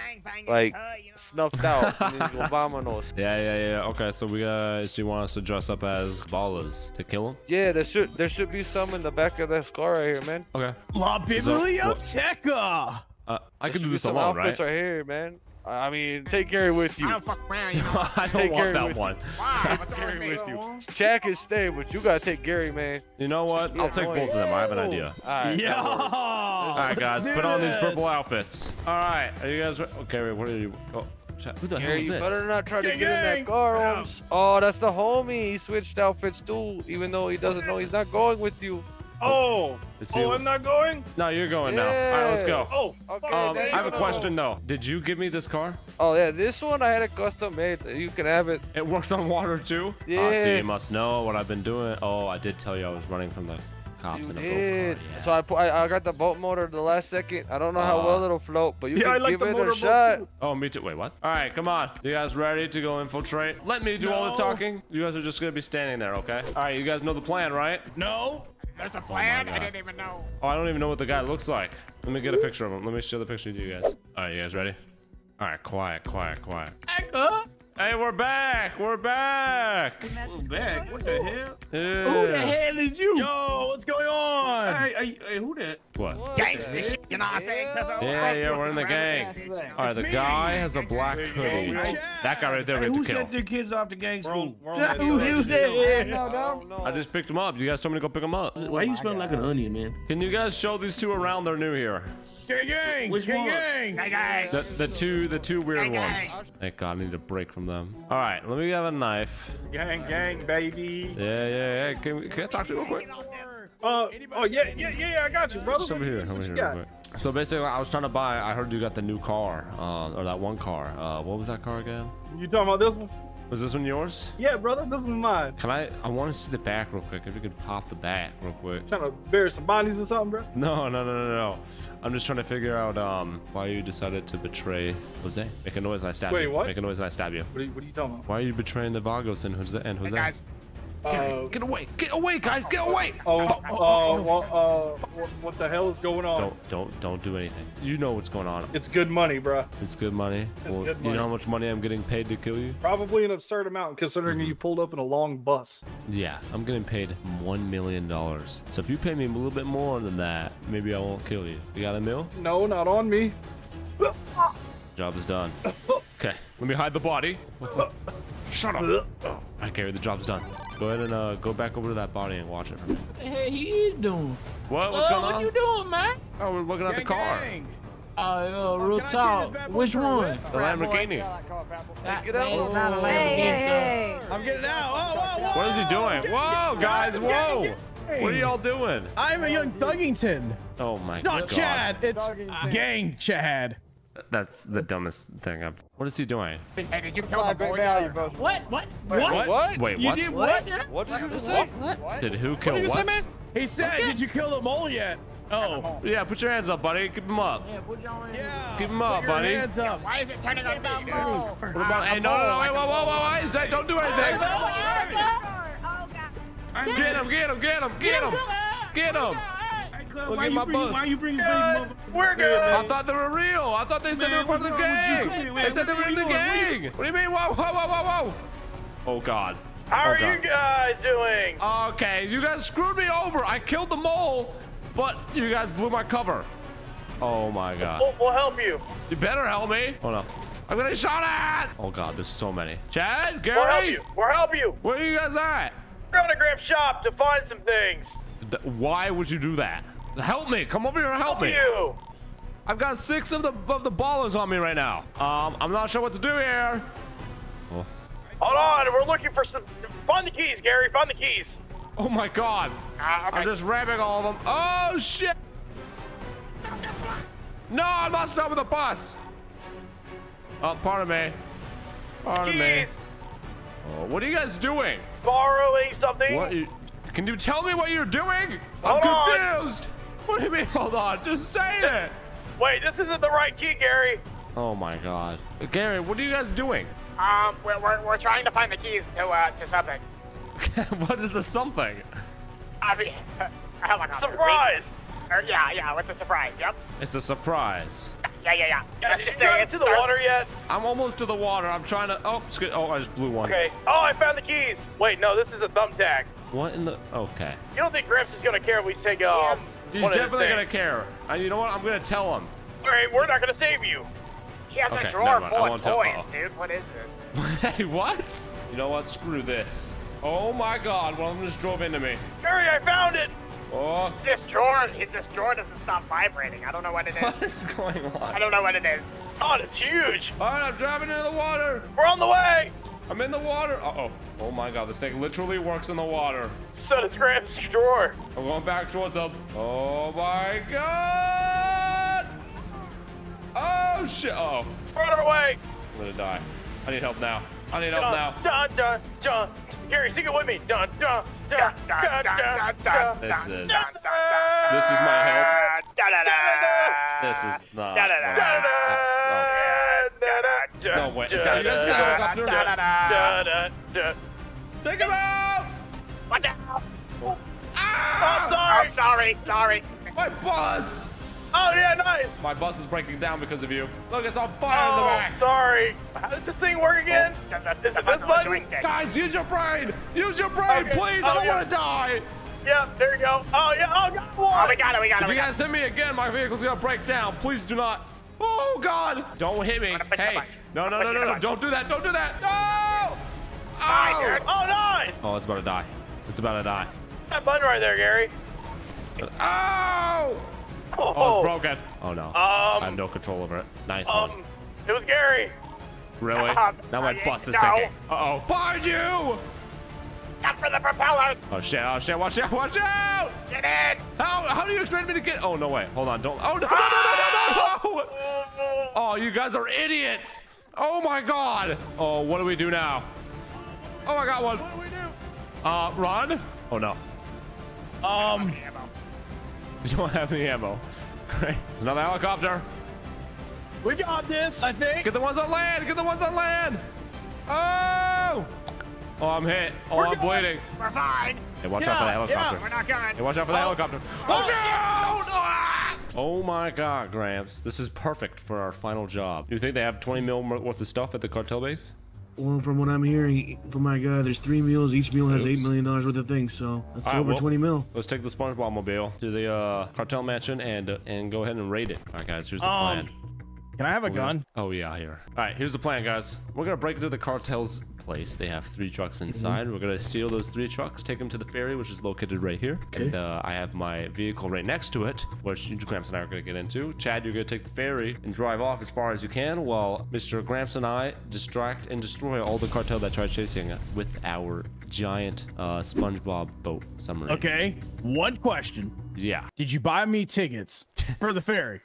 like uh, you know. snuffed out. We need to Vámonos. Yeah, yeah, yeah. Okay, so we guys, do you want us to dress up as ballas to kill him? Yeah, there should there should be some in the back of this car right here, man. Okay. La So, Biblioteca. Uh, I There could should do be this some alone, outfits right? right here, man. I I mean, take Gary with I you. don't fuck around, you know. I don't Take want Gary that with one. Why? What's Gary with me? with you. Jack is staying, but you gotta take Gary, man. You know what? I'll take both of them. I have an idea. All right. Yeah. that. All right, guys, put do on these purple outfits. All right, are you guys? Re- oh, Gary, what are you? Oh, Chad, who the hell Gary, is you this? better not try to Gang, get in that car, Yeah. Holmes. Oh, that's the homie. He switched outfits too, even though he doesn't know he's not going with you. Oh, Is oh, I'm not going. No, you're going now. All right, let's go. Oh, Okay. Um, I have you a question though. Did you give me this car? Oh yeah, this one I had a custom made. You can have it. It works on water too. Ah, Yeah. see, you must know what I've been doing. Oh, I did tell you I was running from the cops You in a did. boat car. Yeah. So I put I, I got the boat motor the last second. I don't know how Ah. well it'll float, but you Yeah, I can like give the it a motorboat shot. too. Oh, me too. Wait, what? All right, come on. You guys ready to go infiltrate? Let me do all the talking. You guys are just gonna be standing there, okay? All right, you guys know the plan, right? No. There's a oh plan? I didn't even know. Oh, I don't even know what the guy looks like. Let me get a hmm? picture of him. Let me show the picture to you guys. All right, you guys ready? All right, quiet, quiet, quiet. Hey, we're back. We're back. Back. What the hell? Yeah. Who the hell is you? Yo, what's going on? Hey, hey, hey, who that? What? Gangsta shit. You know what I'm saying? 'Cause of- Yeah, yeah, we're in the gang. All right, the guy has a black hoodie. That guy right there we have to Who sent the kids off to gang school? Who who did? No, no. I just picked him up. You guys told me to go pick him up. Why you smell like an onion, man? Can you guys show these two around? They're new here. Gang, gang, Which gang, one? gang. Hey, guys. The, the two the two weird Gang, ones. Thank God, I need a break from them. All right, let me have a knife. Gang, gang, baby. Yeah, yeah, yeah. Can, we, can I talk to you real quick? Uh, oh yeah, yeah, yeah, yeah. I got you, brother. Just over here, What over here, real quick. So basically, I was trying to buy. I heard you got the new car, uh, or that one car. Uh, what was that car again? You talking about this one? Was this one yours? Yeah, brother. This one's mine. Can I? I want to see the back real quick. If you could pop the back real quick. Trying to bury some bodies or something, bro? No, no, no, no, no. I'm just trying to figure out um why you decided to betray Jose. Make a noise and I stab Wait, you. what? Make a noise and I stab you. What are you, what are you talking about? Why are you betraying the Vagos and Jose? And Hey, Jose? guys. Uh, Get away! Get away, guys! Get away! oh, uh, well, uh, what, what the hell is going on? Don't, don't, don't do anything. You know what's going on. It's good money, bro. It's good money. It's well, good you know how much money I'm getting paid to kill you? Probably an absurd amount considering Mm-hmm. you pulled up in a long bus. Yeah, I'm getting paid one million dollars. So if you pay me a little bit more than that, maybe I won't kill you. You got a mill? No, not on me. Job is done. Okay, let me hide the body. Shut up. Oh, I carry the job's done. Go ahead and uh, go back over to that body and watch it for me. Hey, he is doing. What? What's Oh, going what on? you doing, man? Oh, we're looking at the car. gang. Uh, uh, real Can talk. this bad boy Which one? The Lamborghini. That, Get out. not a Hey, hey, hey. I'm getting out. Oh, whoa, whoa. What is he doing? Whoa, guys, whoa! What are y'all doing? I'm a young Thuggington. Oh my Not god. Not Chad. It's gang Chad. That's the dumbest thing I've. What is he doing? Hey, did you kill the boy? there? What? What? What? What? Wait, You what? did what? What did you just say? Did who kill What did you say, man? He said, "Did you kill the mole yet?" Oh, Yeah, put your hands up, buddy. Keep him up. Yeah, put your hand. yeah. Keep 'em up, Put your buddy. Hands up. Why is it turning on me, dude? What about? Hey, no, no, no, wait, whoa, whoa, whoa, wait, Zach, don't do anything. Get him, get him, get him, get him, get him. Hey, cuz, Look why at you my bring, bus. Why you bring fake mother? We're good. I thought they were real. I thought they said they were part of the what's wrong with you? gang. They said they were in the What are you doing? gang. What do you mean? Whoa, whoa, whoa, whoa, whoa. Oh, God. How Oh, are God. you guys doing? Okay, you guys screwed me over. I killed the mole, but you guys blew my cover. Oh, my God. We'll, we'll help you. You better help me. Hold up. I'm gonna shot at. Oh God, there's so many. Chad, Gary, We'll help you. We'll help you. where are you guys at? We're going to Gramps' Shop to find some things. Th- Why would you do that? Help me! Come over here and help me! You. I've got six of the of the ballas on me right now. Um, I'm not sure what to do here. Oh, Hold on. We're looking for some. Find the keys, Gary. Find the keys. oh my God! Ah, okay. I'm just ramming all of them. Oh shit! No, I'm not stopping the bus. Oh, pardon me. Pardon me. Oh, what are you guys doing? Borrowing something. What? You, can you tell me what you're doing? I'm confused. on. Confused. What do you mean? Hold on. Just say it. Wait, this isn't the right key, Gary. Oh my God, Gary, what are you guys doing? Um, we're, we're, we're trying to find the keys to, uh, to something. what is the something? I mean, I have a. Surprise. Uh, yeah, yeah, what's a surprise? Yep. It's a surprise. Yeah, yeah, yeah. Yeah, Let's just you say it's to the water yet? I'm almost to the water. I'm trying to. Oh, sc- oh, I just blew one. Okay. Oh, I found the keys. Wait, no, this is a thumbtack. What in the? Okay. You don't think Gramps is gonna care if we take um? He's one definitely gonna care. And you know what? I'm gonna tell him. All right, we're not gonna save you. He has Okay, a drawer never mind. I full of won't tell- toys, uh-oh. dude. What is this? hey, what? You know what? Screw this. Oh my God! One of them just drove into me. Gary, I found it. Oh, This drawer, this drawer doesn't stop vibrating. I don't know what it is. what is going on? I don't know what it is. Oh, it's huge. All right, I'm driving into the water. We're on the way. I'm in the water. Uh oh. Oh my God! This thing literally works in the water. So does Gramps' drawer. I'm going back towards them. Oh my God! Oh shit! Oh, We're on our way. I'm gonna die. I need help now. I need help now. Dun, dun, dun, dun. Gary, sing it with me. Dun, dun, dun, dun, dun, dun, dun. This is this is my help. This is not. Da-da-da. Oh. no, dun, that's- dun, No, wait. Is that you guys in the dun, helicopter? Take him out! Watch ah! out. I'm sorry. I'm sorry, sorry. My bus! Oh, yeah, nice. My bus is breaking down because of you. Look, it's on fire in the Oh, back. sorry. How does this thing work again? Oh. The- the- Is this button was button? doing things. Guys, use your brain! Use your brain, Okay. please! Oh, I don't oh, yeah. want to die! yeah, there you go. Oh, yeah, oh, got one. Oh, we got it, we got it. If we you got guys hit me again, my vehicle's gonna break down. Please do not. Oh God! Don't hit me. Hey, the no, no, no, no, no! Don't do that! Don't do that! No! Oh! Jared. Oh, nice. Oh, it's about to die. It's about to die. That button right there, Gary. Oh! Oh, it's broken. Oh no. I have Um, no control over it. Nice one. um, it was Gary. Really? um, Now my bus is no. sinking. Uh oh. Behind you! Stop for the propellers. Oh shit! Oh shit! Watch out! Watch out! Get in. How how do you expect me to get? Oh no way! Hold on! Don't! Oh no no no no no no! no! Oh, you guys are idiots! Oh my god! Oh, what do we do now? Oh, I got one. What do we do? Uh, run? Oh no. Um, You don't have any ammo. Great. There's another helicopter. we got this, I think. Get the ones on land! Get the ones on land! Oh! Oh, I'm hit. Oh, We're I'm good. bleeding. We're fine. Hey, watch out for the Yeah, yeah. helicopter. We're not going. Hey, watch out for the Oh. helicopter. Watch out! Ah! Oh my god, Gramps. This is perfect for our final job. Do you think they have 20 mil worth of stuff at the cartel base? Well, from what I'm hearing from my guy, there's three meals. Each meal has Oops. eight million dollars worth of things, so that's All right, over well, 20 mil. Let's take the SpongeBob mobile to the uh, cartel mansion and uh, and go ahead and raid it. All right, guys. Here's the Um, plan. Can I have a We're gun? Oh yeah, here. All right, here's the plan, guys. We're gonna break into the cartel's place. They have three trucks inside. We're gonna steal those three trucks, take them to the ferry, which is located right here. And uh, I have my vehicle right next to it, which Gramps and I are gonna get into. Chad, you're gonna take the ferry and drive off as far as you can, while Mr. Gramps and I distract and destroy all the cartel that tried chasing us with our giant uh, SpongeBob boat submarine. Okay. One question. Yeah. Did you buy me tickets for the ferry?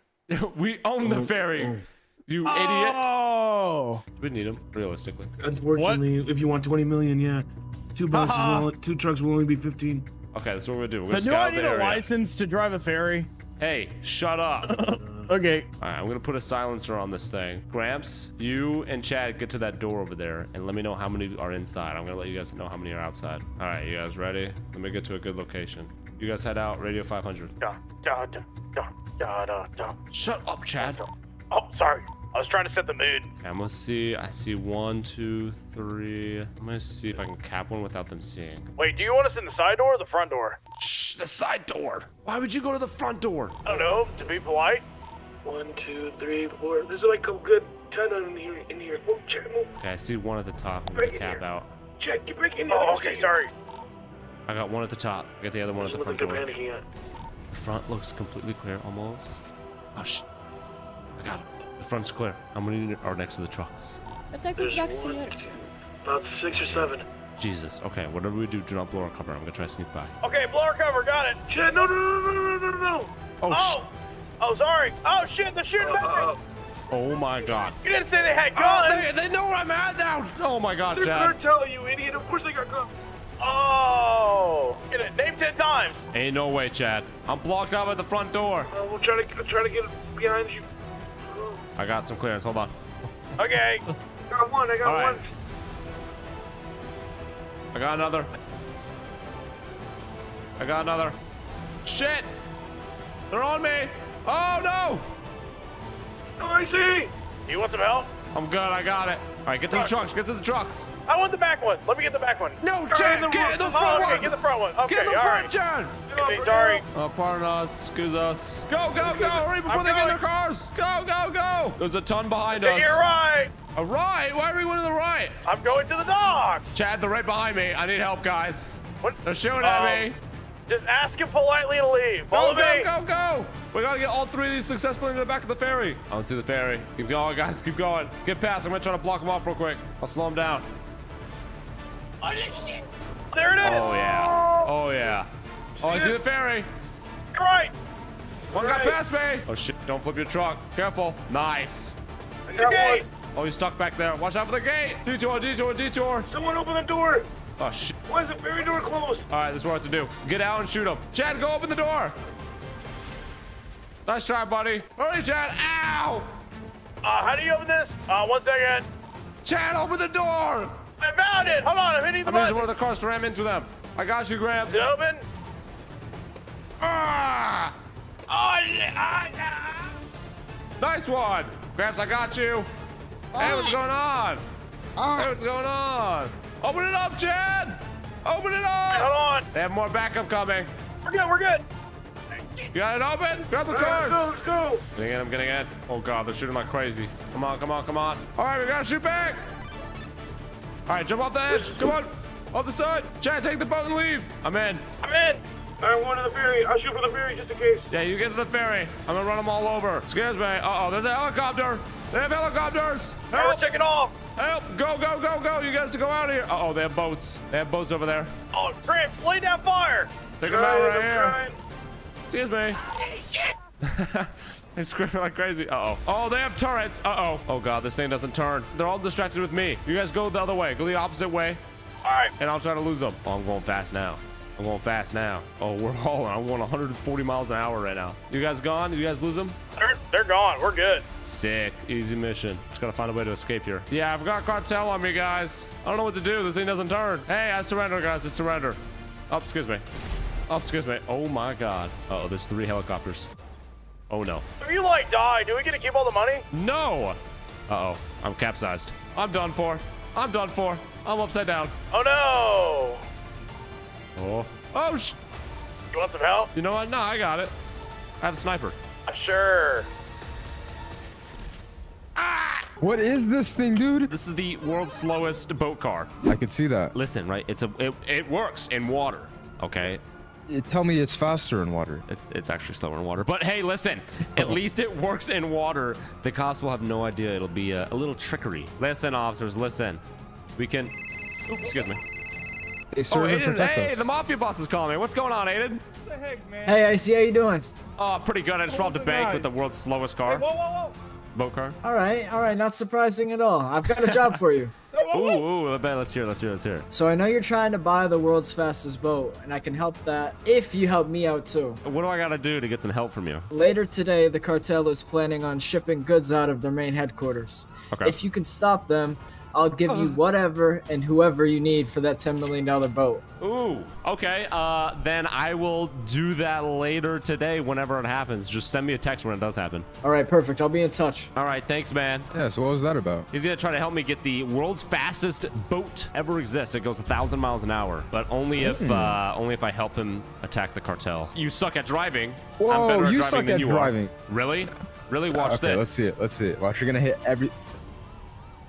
we own the ferry. You oh! idiot. Oh. We need them, realistically. Unfortunately, if you want 20 million, yeah, two buses, Haha. will, two trucks will only be 15. Okay, that's what we're gonna do. We're So gonna do I need a area. license to drive a ferry? Hey, shut up. Okay. All right, I'm gonna put a silencer on this thing. Gramps, you and Chad get to that door over there and let me know how many are inside. I'm gonna let you guys know how many are outside. All right, you guys ready? Let me get to a good location. You guys head out, radio 500. Da, da, da, da, da, da, da. Shut up, Chad. Oh, sorry. I was trying to set the mood. Okay, I'm gonna see. I see one, two, three. I'm gonna see if I can cap one without them seeing. Wait, do you want us in the side door or the front door? Shh, the side door. Why would you go to the front door? I don't know, to be polite. One, two, three, four. There's like a good 10 in here. In here. Oh, check, move. Okay, I see one at the top. I'm Right gonna cap here. out. Check, get back in Oh, okay, sorry. I got one at the top. I got the other one at the front door. panicking. The front looks completely clear, almost. Oh, sh! got him. The front's clear. How many are next to the trucks? There's one, about six or seven. Jesus. Okay, whatever we do, do not blow our cover. I'm gonna try to sneak by. Okay, blow our cover. Got it. Shit! No! No! No! No! No! No! no. Oh. Oh. oh, sorry. Oh shit! They're oh, back. Uh, oh my god. You didn't say they had oh, guns. Oh, they, they, know where I'm at now. Oh my god, they're, Chad. They're telling you, idiot. Of course they got guns. Oh! Get it. Name ten times. Ain't no way, Chad. I'm blocked out by the front door. Uh, we'll try to try to get behind you. I got some clearance. Hold on. Okay. I got one. I got All right. one. I got another. I got another. Shit! They're on me! Oh no! Oh, I see. You want some help? I'm good. I got it. All right, get to the trucks. Get to the trucks. I want the back one. Let me get the back one. No, Or Chad, the get in the oh, front okay, one. Get the front one. Okay, Get the front, right. Chad. Okay, sorry. Oh, pardon us. Excuse us. Go, go, go! Hurry before I'm they get in their cars. Go, go, go! There's a ton behind To us. your right. A right? Why are we going to the right? I'm going to the dock. Chad, they're right behind me. I need help, guys. What? They're shooting Um, at me. Just ask him politely to leave. Go, Follow go, me. go, go! We gotta get all three of these successfully into the back of the ferry. I don't see the ferry. Keep going, guys. Keep going. Get past. I'm gonna try to block them off real quick. I'll slow them down. Oh, shit. There it is. Oh, yeah. Oh, yeah. Oh, I see the ferry. Right. One got past me. Oh, shit. Don't flip your truck. Careful. Nice. The gate. Oh, he's stuck back there. Watch out for the gate. Detour, detour, detour. Someone open the door. Oh, shit. Why is the ferry door closed? All right, this is what I have to do. Get out and shoot him. Chad, go open the door. Nice try, buddy. Hurry, Chad. Ow! Uh, how do you open this? Uh, one second. Chad, open the door. I found it. Hold on. I'm hitting the I'm using button. one of the cars to ram into them. I got you, Gramps. Is it open? Ah! Oh, yeah. Ah, yeah. Nice one. Gramps, I got you. Hey, what's going on? Hey, what's going on? Open it up, Chad. Open it up! Hold on. They have more backup coming. We're good. We're good. You got it open? Grab the All right, cars. let's go. Let's go. Getting in, I'm getting in. Oh god, they're shooting like crazy. Come on, come on, come on. All right, we gotta shoot back. All right, jump off the edge. Come on. Off the side. Chad, take the boat and leave. I'm in. I'm in. I'm going to the ferry. I'll shoot for the ferry just in case. Yeah, you get to the ferry. I'm gonna run them all over. Excuse me. Uh-oh, there's a helicopter. They have helicopters. Hey, we're taking off. Help! Go, go, go, go! You guys to go out of here. Uh oh, they have boats. They have boats over there. Oh, Gramps, lay down fire. Take them out right here. Excuse me. they screaming like crazy. Uh oh. Oh, they have turrets. Uh oh. Oh god, this thing doesn't turn. They're all distracted with me. You guys go the other way. Go the opposite way. All right. And I'll try to lose them. Oh, I'm going fast now. I'm going fast now. Oh, we're hauling. I'm going 140 miles an hour right now. You guys gone? You guys lose them? They're, they're gone. We're good. Sick. Easy mission. Just gotta find a way to escape here. Yeah, I've got cartel on me, guys. I don't know what to do. This thing doesn't turn. Hey, I surrender, guys. I surrender. Oh, excuse me. Oh, excuse me. Oh my god. Uh oh, there's three helicopters. Oh no. If you like die, do we get to keep all the money? No! Uh oh. I'm capsized. I'm done for. I'm done for. I'm upside down. Oh no. Oh. Oh, sh. You want some help? You know what? No, I got it. I have a sniper. Uh, sure. Ah! What is this thing, dude? This is the world's slowest boat car. I could see that. Listen, right? It's a it, it works in water. Okay. You tell me it's faster in water. It's it's actually slower in water. But hey, listen, at oh. least it works in water. The cops will have no idea. It'll be a, a little trickery. Listen, officers, listen. We can. Oops, excuse me. They Oh, serve and Aiden, protect hey, us. the mafia boss is calling me. What's going on, Aiden? Hey, I see how you doing. Oh, pretty good. I just robbed a bank with the world's slowest car. Whoa, whoa, whoa. Boat car. All right, all right, not surprising at all. I've got a job for you. Ooh, ooh, I bet. Let's hear. it, Let's hear. it, Let's hear. it. So I know you're trying to buy the world's fastest boat, and I can help that if you help me out too. What do I gotta do to get some help from you? Later today, the cartel is planning on shipping goods out of their main headquarters. Okay. If you can stop them, I'll give you whatever and whoever you need for that $10 million boat. Ooh, okay. Uh, then I will do that later today whenever it happens. Just send me a text when it does happen. All right, perfect. I'll be in touch. All right, thanks, man. Yeah, so what was that about? He's gonna try to help me get the world's fastest boat ever exists. It goes a thousand miles an hour, but only if Hmm. uh, only if I help him attack the cartel. You suck at driving. Whoa, I'm better at you driving suck than at you driving. Are. Really? Really? Watch okay, this. let's see it. Let's see it. Watch, you're gonna hit every.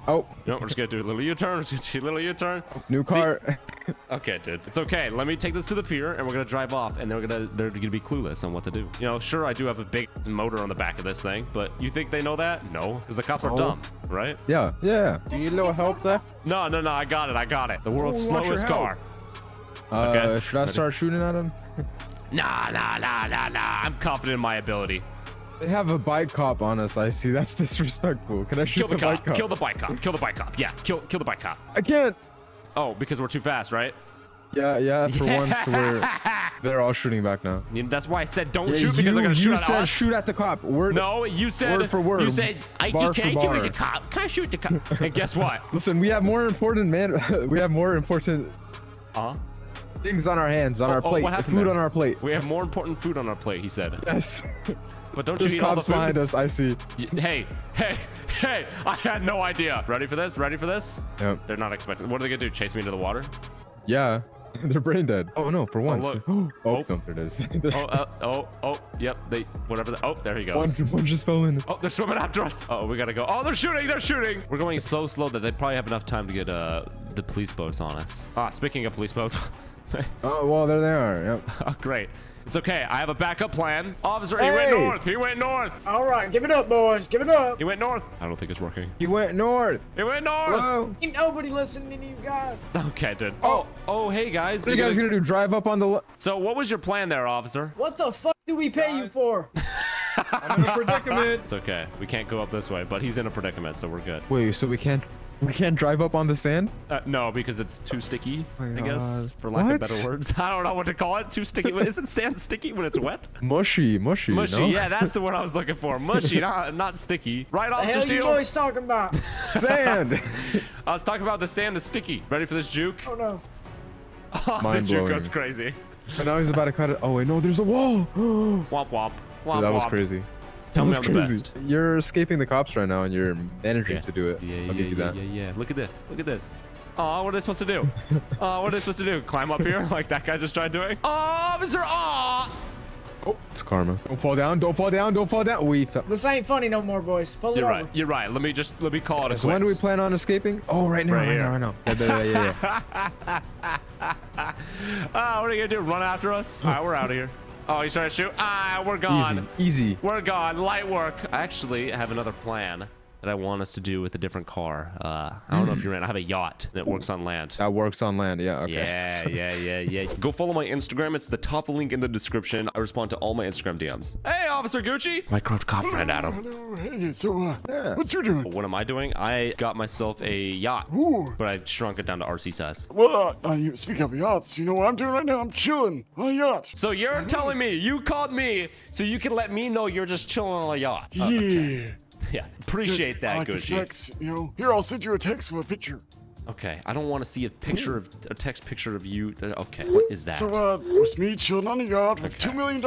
Oh, No, we're just gonna do a little U-turn. We're just gonna do a little U-turn. new See- car. Okay, dude. It's okay. Let me take this to the pier, and we're gonna drive off, and they're gonna they're gonna be clueless on what to do. You know, sure, I do have a big motor on the back of this thing, but you think they know that? No, because the cops are Oh. dumb, right? yeah, yeah. Do you need a little help there? No, no, no. I got it. I got it. The world's Oh, slowest car. Uh, Okay, should I ready. start shooting at him? Nah, nah, nah, nah, nah. I'm confident in my ability. They have a bike cop on us. I see. That's disrespectful. Can I shoot Kill the, bike cop. cop? Kill the bike cop. Kill the bike cop. Yeah, kill kill the bike cop. I can't. Oh, because we're too fast, right? Yeah, yeah. For once, we're they're all shooting back now. That's why I said don't Yeah, shoot because you, they're gonna shoot you said shoot at the cop. Word. no, you said word for word. You said I bar can't bar. shoot the cop. Can't shoot the cop. and guess what? Listen, we have more important man. we have more important Uh huh. things on our hands, on Oh, our oh, plate. what happened food there? on our plate. We have more important food on our plate. He said. Yes. But don't There's you eat all the cops food? behind us. I see. Hey, hey, hey! I had no idea. Ready for this? Ready for this? Yep. They're not expecting. What are they gonna do? Chase me into the water? Yeah. They're brain dead. Oh no, for once. look. Oh, Oh. no, there it is. Oh, uh, oh, oh, yep. They, whatever. The, oh, there he one, goes. one just fell in. Oh, they're swimming after us. Oh, we gotta go. Oh, they're shooting. They're shooting. We're going so slow that they probably have enough time to get uh the police boats on us. Ah, speaking of police boats. Oh well, there they are. Yep. oh, great. It's okay. I have a backup plan. Officer, he went north. He went north. All right, give it up, boys. Give it up. He went north. I don't think it's working. He went north. He went north. Whoa. Ain't nobody listening to you guys. Okay, dude. Oh, oh, oh hey guys. What are you guys gonna do? Drive up on the? So, what was your plan there, officer? What the fuck do we pay you for? I'm in a predicament. It's okay. We can't go up this way, but he's in a predicament, so we're good. Wait, so we can't? We can't drive up on the sand? Uh, no, because it's too sticky, my I guess, God. for lack of better words. I don't know what to call it. Too sticky. Isn't sand sticky when it's wet? Mushy, mushy. Mushy. no? Yeah, that's the word I was looking for. Mushy, not not sticky. Right, off The Officer hell you Steele? boys talking about? sand. I was talking about the sand is sticky. Ready for this juke? Oh no. Oh, the juke blowing. goes crazy. but now he's about to cut it. Oh wait, no, there's a wall. Womp womp. Womp that was crazy. Tell that me I'm the best. You're escaping the cops right now, and you're managing Yeah. to do it. Yeah, yeah, I'll give you yeah, that. yeah, yeah. Look at this. Look at this. Oh, what are they supposed to do? Oh, what are they supposed to do? Climb up here like that guy just tried doing? Oh, officer! Oh! Oh, it's karma. Don't fall down. Don't fall down. Don't fall down. We fell. This ain't funny no more, boys. Pull it You're over. right. You're right. Let me just let me call it a So when do we plan on escaping? Oh, right now, Right right, now, right now. Yeah, yeah, yeah, yeah. Ah, what are you gonna do? Run after us? All right, we're out of here. Oh, he's trying to shoot. Ah, we're gone. Easy, easy. We're gone. Light work. I actually have another plan that I want us to do with a different car. Uh, I don't know if you're in. I have a yacht that works on land. That works on land. Yeah. Okay. Yeah, yeah, yeah, yeah. Go follow my Instagram. It's the top link in the description. I respond to all my Instagram DMs. Hey, Officer Gucci. My corrupt cop friend, Adam. Hello, Hey, so, uh, what you doing? What am I doing? I got myself a yacht, Ooh. but I shrunk it down to RC size. Well, uh, you speak of yachts. You know what I'm doing right now? I'm chilling on a yacht. So you're telling me you called me so you can let me know you're just chilling on a yacht? Oh, okay. Yeah. Appreciate that, Gucci. flex, you know. Here, I'll send you a text with a picture. Okay, I don't want to see a picture of a text picture of you. Okay, what is that? So, uh, it's me chilling on a yacht with $2 million.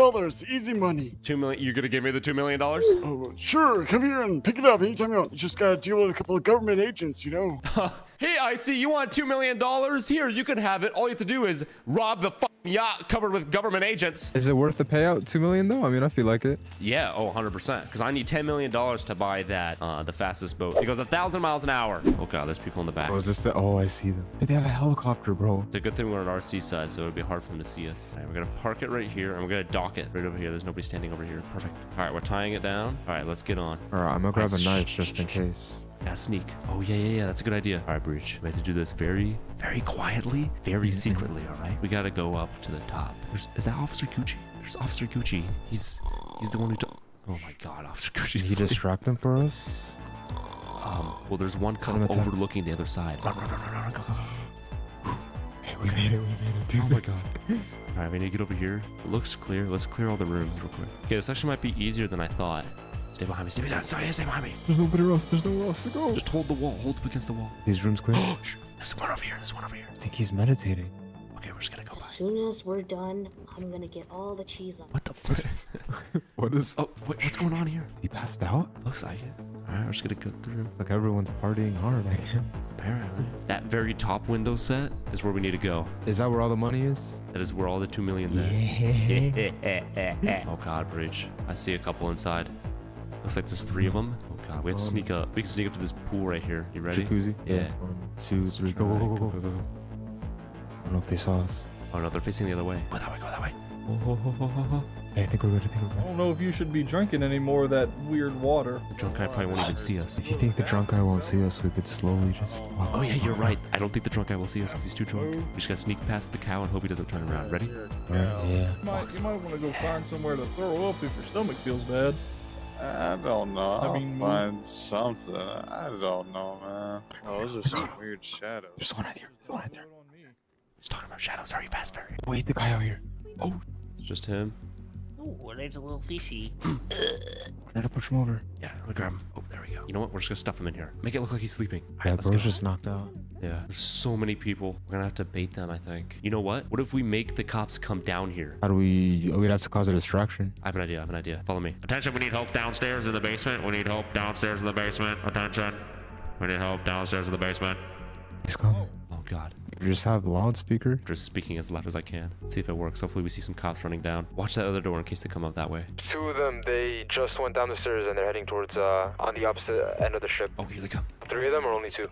Easy money. two million. You're gonna give me the two million dollars? Oh, sure. Come here and pick it up anytime you want. You just gotta deal with a couple of government agents, you know. hey, I see you want two million dollars. Here, you can have it. All you have to do is rob the f- yacht covered with government agents. Is it worth the payout? Two million though. I mean, I feel like it. Yeah, oh, 100%. Because I need $10 million to buy that, uh, the fastest boat. It goes a thousand miles an hour. Oh god, there's people in the back. Oh, is this the? Oh, I see them. They have a helicopter, bro. It's a good thing we're on RC side, so it'd be hard for them to see us. All right, we're gonna park it right here, and we're gonna dock it right over here. There's nobody standing over here. Perfect. All right, we're tying it down. All right, let's get on. All right, I'm gonna grab a knife just in case. Yeah, sneak. Oh, yeah, yeah, yeah. That's a good idea. All right, Breach. We have to do this very, very quietly, very mm-hmm. secretly, all right? We got to go up to the top. There's, is that Officer Gucci? There's Officer Gucci. He's he's the one who... Oh, my God. Officer Did Gucci's he distract them for us? Um, well, there's one cop him overlooking the other side. Run, run, run, run, run, go, go, go. Hey, we made it. We made it. Dude. Oh, my God. All right, we need to get over here. It looks clear. Let's clear all the rooms real quick. Okay, this actually might be easier than I thought. Stay behind me. Stay behind me. Sorry, stay behind me. There's nobody else. There's nowhere else to go. Just hold the wall. Hold up against the wall. These rooms clear. I Shh. There's one over here. There's one over here. I think he's meditating. Okay, we're just gonna go As by. soon as we're done, I'm gonna get all the cheese on. What the fuck? What is? oh, wait, what's going on here? He passed out. Looks like it. All right, we're just gonna go through. Like everyone's partying hard. I guess. Apparently, that very top window set is where we need to go. Is that where all the money is? That is where all the two million's at. oh God, bridge. I see a couple inside. Looks like there's three of them. Oh God, we have to Um, sneak up. We can sneak up to this pool right here. You ready? Jacuzzi. Yeah. One, two, three. Go, go, go, go, go, go. I don't know if they saw us. Oh no, they're facing the other way. Go that way. Go that way. Oh, hey, I think we're good. I think we're I don't know if you should be drinking any more of that weird water. The drunk guy probably won't even see us. If you think the drunk guy won't see us, we could slowly just walk. Oh yeah, you're right. I don't think the drunk guy will see us because he's too drunk. We just gotta sneak past the cow and hope he doesn't turn around. Ready? Right, yeah. You might, you might want to go find somewhere to throw up if your stomach feels bad. I don't know. I I'll mean, find something. I don't know, man. Oh, those are some weird shadows. There's one out here. There's one out there. He's talking about shadows. Hurry, fast, hurry. Wait, the guy out here. Oh, it's just him. Oh, there's a little fishy. Try to push him over. Yeah, let me grab him. Oh, there we go. You know what? We're just gonna stuff him in here. Make it look like he's sleeping. All right, Yeah, let's bro's go. just knocked out. Yeah, there's so many people. We're gonna have to bait them, I think. You know what? What if we make the cops come down here? How do we? Oh, we'd have to cause a distraction. I have an idea. I have an idea. Follow me. Attention, we need help downstairs in the basement. We need help downstairs in the basement. Attention. We need help downstairs in the basement. He's coming. God. You just have loudspeaker. Just speaking as loud as I can. See if it works. Hopefully we see some cops running down. Watch that other door in case they come up that way. Two of them, they just went down the stairs and they're heading towards, uh, on the opposite end of the ship. Oh, here they come. Three of them or only two?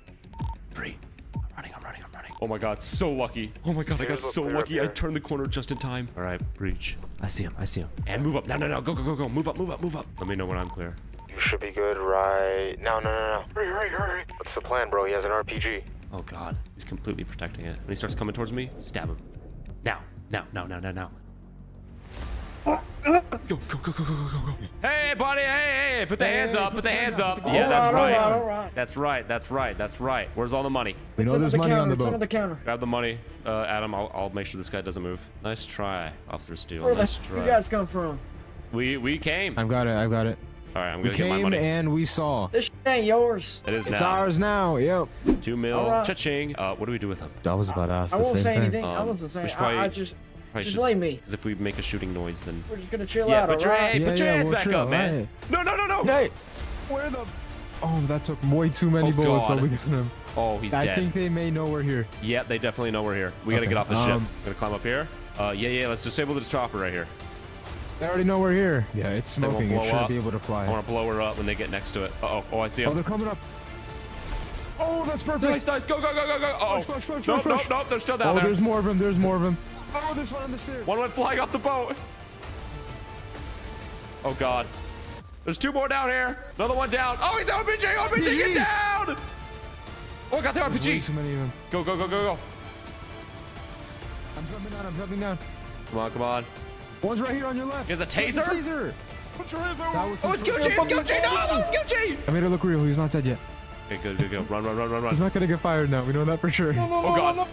Three. I'm running, I'm running, I'm running. Oh my god, so lucky. Oh my god, I got so lucky. I turned the corner just in time. All right, breach. I see him, I see him. And move up. No, no, no. Go, go, go, go. Move up, move up, move up. Let me know when I'm clear. You should be good right... No, no, no, no. Hurry, hurry, hurry. What's the plan, bro? He has an RPG. Oh god, he's completely protecting it. When he starts coming towards me, stab him. Now, now, now, now, now, now. Go, go, go, go, go, go, go, go. Hey, buddy, hey, hey, put the hands up, put the hands up. Yeah, that's All right. right, all right. That's right, that's right, that's right. Where's all the money? We know there's the money counter. on the It's under boat. the counter. Grab the money. Uh, Adam, I'll, I'll make sure this guy doesn't move. Nice try, Officer Steele. Where nice heck try. you guys come from? We we came. I've got it. I've got it. All right, I'm We gonna get my came money. and we saw. This shit ain't yours. it is It's now. ours now. Yep. Two mil. All right. Cha-ching. Uh, what do we do with them? I was about to ask I the won't same say thing. anything. I Um, wasn't we saying. should I, probably- I just, Probably just should lay me. Because if we make a shooting noise, then. We're just gonna chill yeah, out, put your, alright? hey, Yeah, put your yeah, hands we'll back chill, up, man. hey. No, no, no, no. Hey, Where the? Oh, that took way too many Oh, bullets, God. but we got him. Oh, he's I dead. I think they may know we're here. Yeah, they definitely know we're here. We gotta get off the ship. um, We're gonna climb up here. Uh, yeah, yeah. Let's disable this chopper right here. They already know we're here. Yeah, it's smoking. It shouldn't up. be able to fly. I want to blow her up when they get next to it. Uh oh. Oh, I see them. Oh, they're coming up. Oh, that's perfect. Nice, nice. Go, go, go, go, go. Oh, Flush, flush, flush, nope, nope, nope. They're still down Oh, there. there's more of them. There's more of them. Oh, there's one on the stairs. One went flying off the boat. Oh God. There's two more down here. Another one down. Oh, he's RPG. RPG, get down. Oh, I got the There's way RPG. too many of them. Go, go, go, go, go. I'm jumping down. I'm jumping down. Come on, come on. One's right here on your left. He has a There's taser? taser. Oh, That was it's Gucci. It's Gucci. No, that was Gucci. I made it look real. He's not dead yet. Okay, good, good, good. Run, run, run, run, run. He's not gonna get fired now. We know that for sure. Oh God.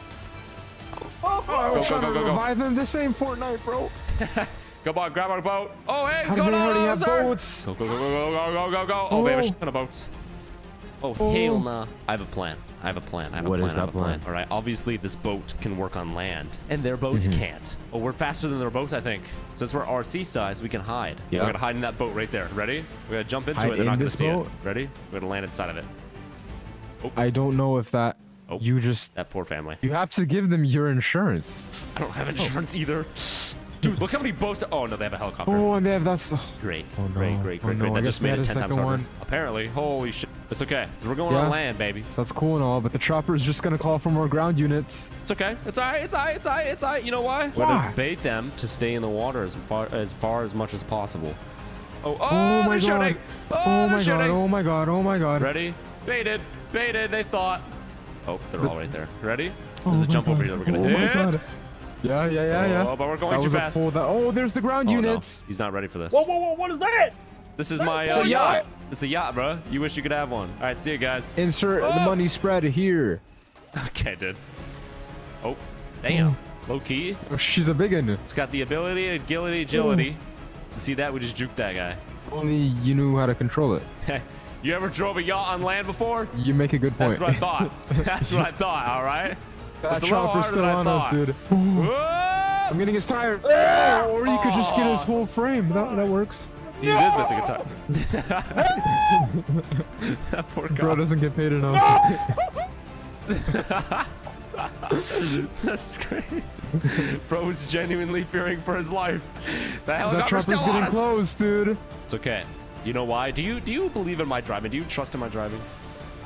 Oh, I Go, was go, trying go, to go, go. revive him. This ain't Fortnite, bro. Come on, grab our boat. Oh, hey, How going they on, already have officer? boats? Go, go, go, go, go, go, go, go. Oh, we have a Oh. shit ton of boats. Oh, Oh. hell nah. I have a plan. I have a plan. I have What a plan. is I have that a plan. plan? All right. Obviously, this boat can work on land, and their boats Mhm. can't. Oh, we're faster than their boats, I think. Since we're RC size, we can hide. Yeah. We're gonna hide in that boat right there. Ready? We're gonna jump into Hide it. They're in not gonna this see boat? it. Ready? We're gonna land inside of it. Oh. I don't know if that. Oh. You just. That poor family. You have to give them your insurance. I don't have insurance either. Dude, look how many boats. Oh no, they have a helicopter. Oh, and they have that's. Great. Oh, no. Great, great, Oh, great, no. great. That just made it 10 times harder. one. Apparently. Holy shit. It's okay. 'cause we're going Yeah. on land, baby. So that's cool and all, but the chopper's just gonna call for more ground units. It's okay. It's alright. It's alright. It's alright. It's alright. You know why? why? We're gonna bait them to stay in the water as far as far as much as possible. Oh, oh, Oh, my they're god. shooting. Oh, Oh they're my god. Oh my god. Oh my god. Ready? Baited. Baited. They thought. Oh, they're The- all right there. Ready? Oh There's a my jump over God. here that we're gonna oh hit. my god. Yeah, yeah, yeah, yeah. Oh, but we're going that too fast. that- Oh, there's the ground Oh, no. units. He's not ready for this. Whoa, whoa, whoa, what is that? This is That's my a uh, yacht. It's a yacht, bro. You wish you could have one. All right, see you guys. Insert the Oh! money spread here. Okay, dude. Oh, oh. damn. Low key. Oh, she's a big one. It's got the ability, agility, agility. See that? We just juked that guy. Only you knew how to control it. you ever drove a yacht on land before? You make a good point. That's what I thought. That's what I thought, all right? That It's a little chopper's still on us, dude. I'm getting his tire. Oh, or you could just get his ah! whole frame. That, that works. He is missing a tire. that poor guy. Bro doesn't get paid enough. That's crazy. Bro is genuinely fearing for his life. The that helicopter's chopper's still on getting us. close, dude. It's okay. You know why? Do you do you believe in my driving? Do you trust in my driving?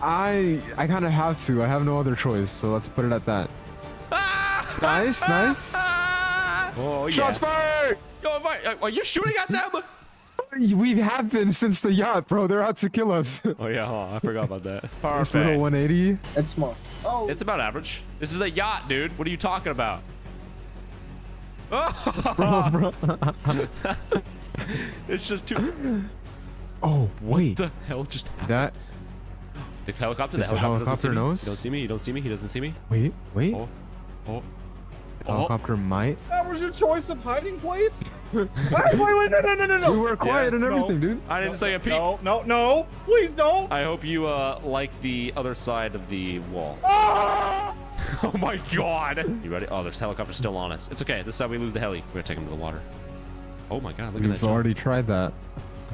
I I kind of have to. I have no other choice. So let's put it at that. nice, nice. Oh yeah. Shots fired! Yo, are you shooting at them? We have been since the yacht, bro. They're out to kill us. Oh yeah, huh, I forgot about that. This little 180. That's small. Oh. It's about average. This is a yacht, dude. What are you talking about? Oh, oh, bro, bro. it's just too. Oh, wait. What the hell just happened? That. The helicopter. The Does the helicopter, doesn't see helicopter me. knows? You don't see me. You don't see me. He doesn't see me. Wait, wait. Oh, oh. Helicopter might. That was your choice of hiding place? wait, wait, wait, no, no, no, no, no. We were quiet and no. everything, dude. I didn't say a peep. No, no, no. Please don't. I hope you uh like the other side of the wall. Ah! oh my god. You ready? Oh, there's helicopter still on us. It's okay. This is how we lose the heli. We're gonna take him to the water. Oh my god, look at that. We've jump. already tried that.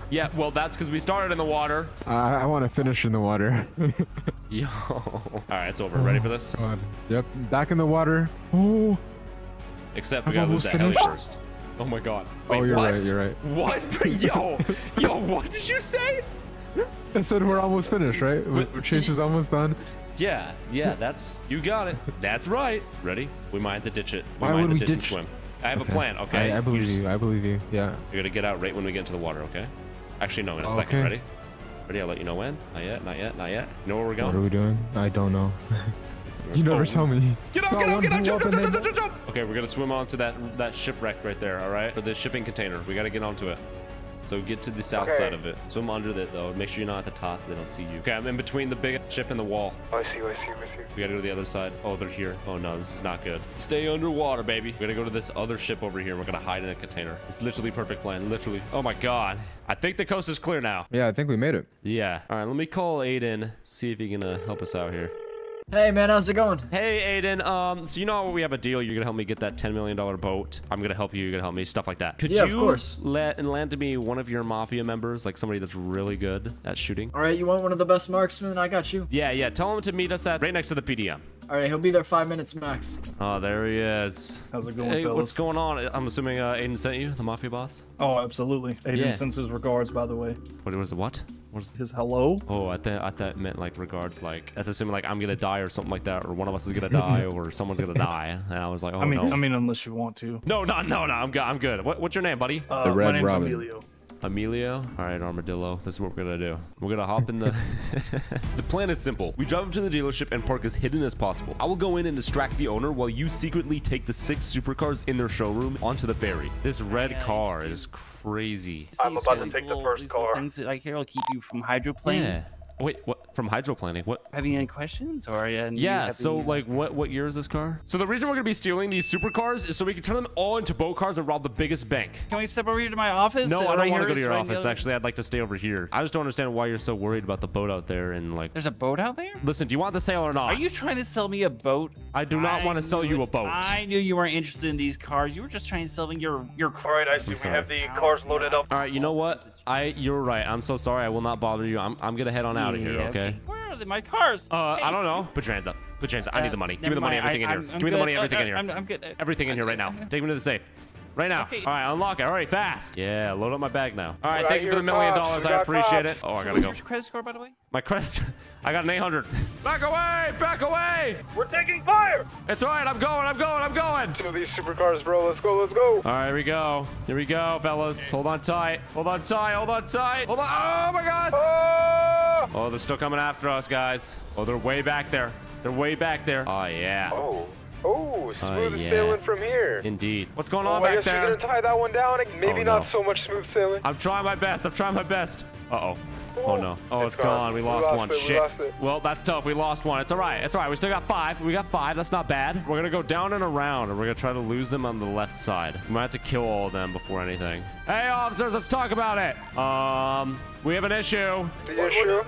Yeah, well, that's because we started in the water. I, I want to finish in the water. Yo. All right, it's over. Ready for this? God. Yep. Back in the water. Oh. Except we gotta lose that heli first. Oh my god. Oh, you're what? right, you're right. What? yo, yo, what did you say? I said we're almost finished, right? Wait, Chase is almost done. Yeah, yeah, that's you got it. That's right. Ready? We might have to ditch it. We Why might have would to we ditch ditch- swim. I have a plan. Okay. I, I believe just- you. I believe you. Yeah. You're gonna get out right when we get into the water. Okay. Actually, no. In a Okay. second. Ready? Ready? I'll let you know when. Not yet. Not yet. Not yet. You know where we're going? What are we doing? I don't know. you never Oh. tell me. Get out! Get out! Get out! blew Jump! up Jump! and Jump! then- Jump! Jump! Jump! Okay, we're gonna swim onto that that shipwreck right there. All right, for the shipping container. We gotta get onto it. So get to the south Okay. side of it. Swim under it though. Make sure you're not at the top so they don't see you. Okay, I'm in between the big ship and the wall. I see you, I see you, I see you. We gotta go to the other side. Oh, they're here. Oh no, this is not good. Stay underwater, baby. We gotta go to this other ship over here. We're gonna hide in a container. It's literally perfect plan. Literally. Oh my god. I think the coast is clear now. Yeah, I think we made it. Yeah. All right, let me call Aiden. See if he can uh, help us out here. Hey man, how's it going? Hey, Aiden. Um, so you know we have a deal. You're gonna help me get that ten million dollar boat. I'm gonna help you. You're gonna help me. Stuff like that. Could Yeah, you of course. let and land to me one of your mafia members, like somebody that's really good at shooting? All right, you want one of the best marksmen? I got you. Yeah, yeah. Tell him to meet us at right next to the PDM. All right, he'll be there five minutes max. Oh, there he is. How's it going, Hey, fellas? what's going on? I'm assuming uh, Aiden sent you, the mafia boss. Oh, absolutely. Aiden Yeah. sends his regards, by the way. What was it? What? What's his hello? Oh, I thought I thought it meant like regards, like that's assuming like I'm gonna die or something like that, or one of us is gonna die, or someone's gonna die. And I was like, oh I mean, no. I mean, unless you want to. no, no, no, no. I'm good. I'm good. What, what's your name, buddy? Uh, my name's Emilio. Emilio? All right, Armadillo. This is what we're gonna do. We're gonna hop in the... the plan is simple. We drive up to the dealership and park as hidden as possible. I will go in and distract the owner while you secretly take the six supercars in their showroom onto the ferry. This red car is crazy. I'm about to take the first car. Things that I here will keep you from hydroplaning. Yeah. Wait, what? From hydroplaning? What? Having any questions or uh, you Yeah, having- so like what what year is this car? So the reason we're gonna be stealing these supercars is so we can turn them all into boat cars and rob the biggest bank. Can we step over here to my office? No, Uh, I don't right want to go to your right office. Actually, I'd like to stay over here. I just don't understand why you're so worried about the boat out there and like. There's a boat out there? Listen, do you want the sale or not? Are you trying to sell me a boat? I do not I want to sell you a boat. I knew you weren't interested in these cars. You were just trying to sell me your your. All right, I see. We have the cars loaded up. All right, you know what? I you're right. I'm so sorry. I will not bother you. I'm I'm gonna head on out of here. Yeah, Okay. Where are they? My cars? Uh, I don't know. Put your hands up. Put your hands up. I need the money. Give me the money. Everything I- in here. I'm- I'm Give me the good. money. Uh, Everything in uh, here. I'm- I'm good. Everything in here right now. Take me to the safe. Right now. All right, unlock it. All right, fast. Yeah, load up my bag now. All right, Right thank you for the million dollars. I appreciate it. Oh, I gotta what's go. your credit score, by the way? My credit. I got an 800. Back away! Back away! We're taking fire! It's all right. I'm going. I'm going. I'm going. Two of these supercars, bro. Let's go. Let's go. All right, here we go. Here we go, fellas. Hold on tight. Hold on tight. Hold on tight. Hold on. Oh my God. Oh, oh they're still coming after us, guys. Oh, they're way back there. They're way back there. Oh yeah. Oh. Oh, smooth oh, yeah. sailing from here. Indeed. What's going on Oh, on I guess there? you're gonna tie that one down. Maybe Oh, not so much smooth sailing. I'm trying my best. I'm trying my best. Uh-oh. Oh, no. Oh, It's it's gone. gone. We We lost lost one. it. We Shit. lost. Well, that's tough. We lost one. It's all right. It's all right. We still got five. We got five. That's not bad. We're going to go down and around, and we're going to try to lose them on the left side. We might have to kill all of them before anything. Hey, officers, let's talk about it. Um, we have an issue. The issue?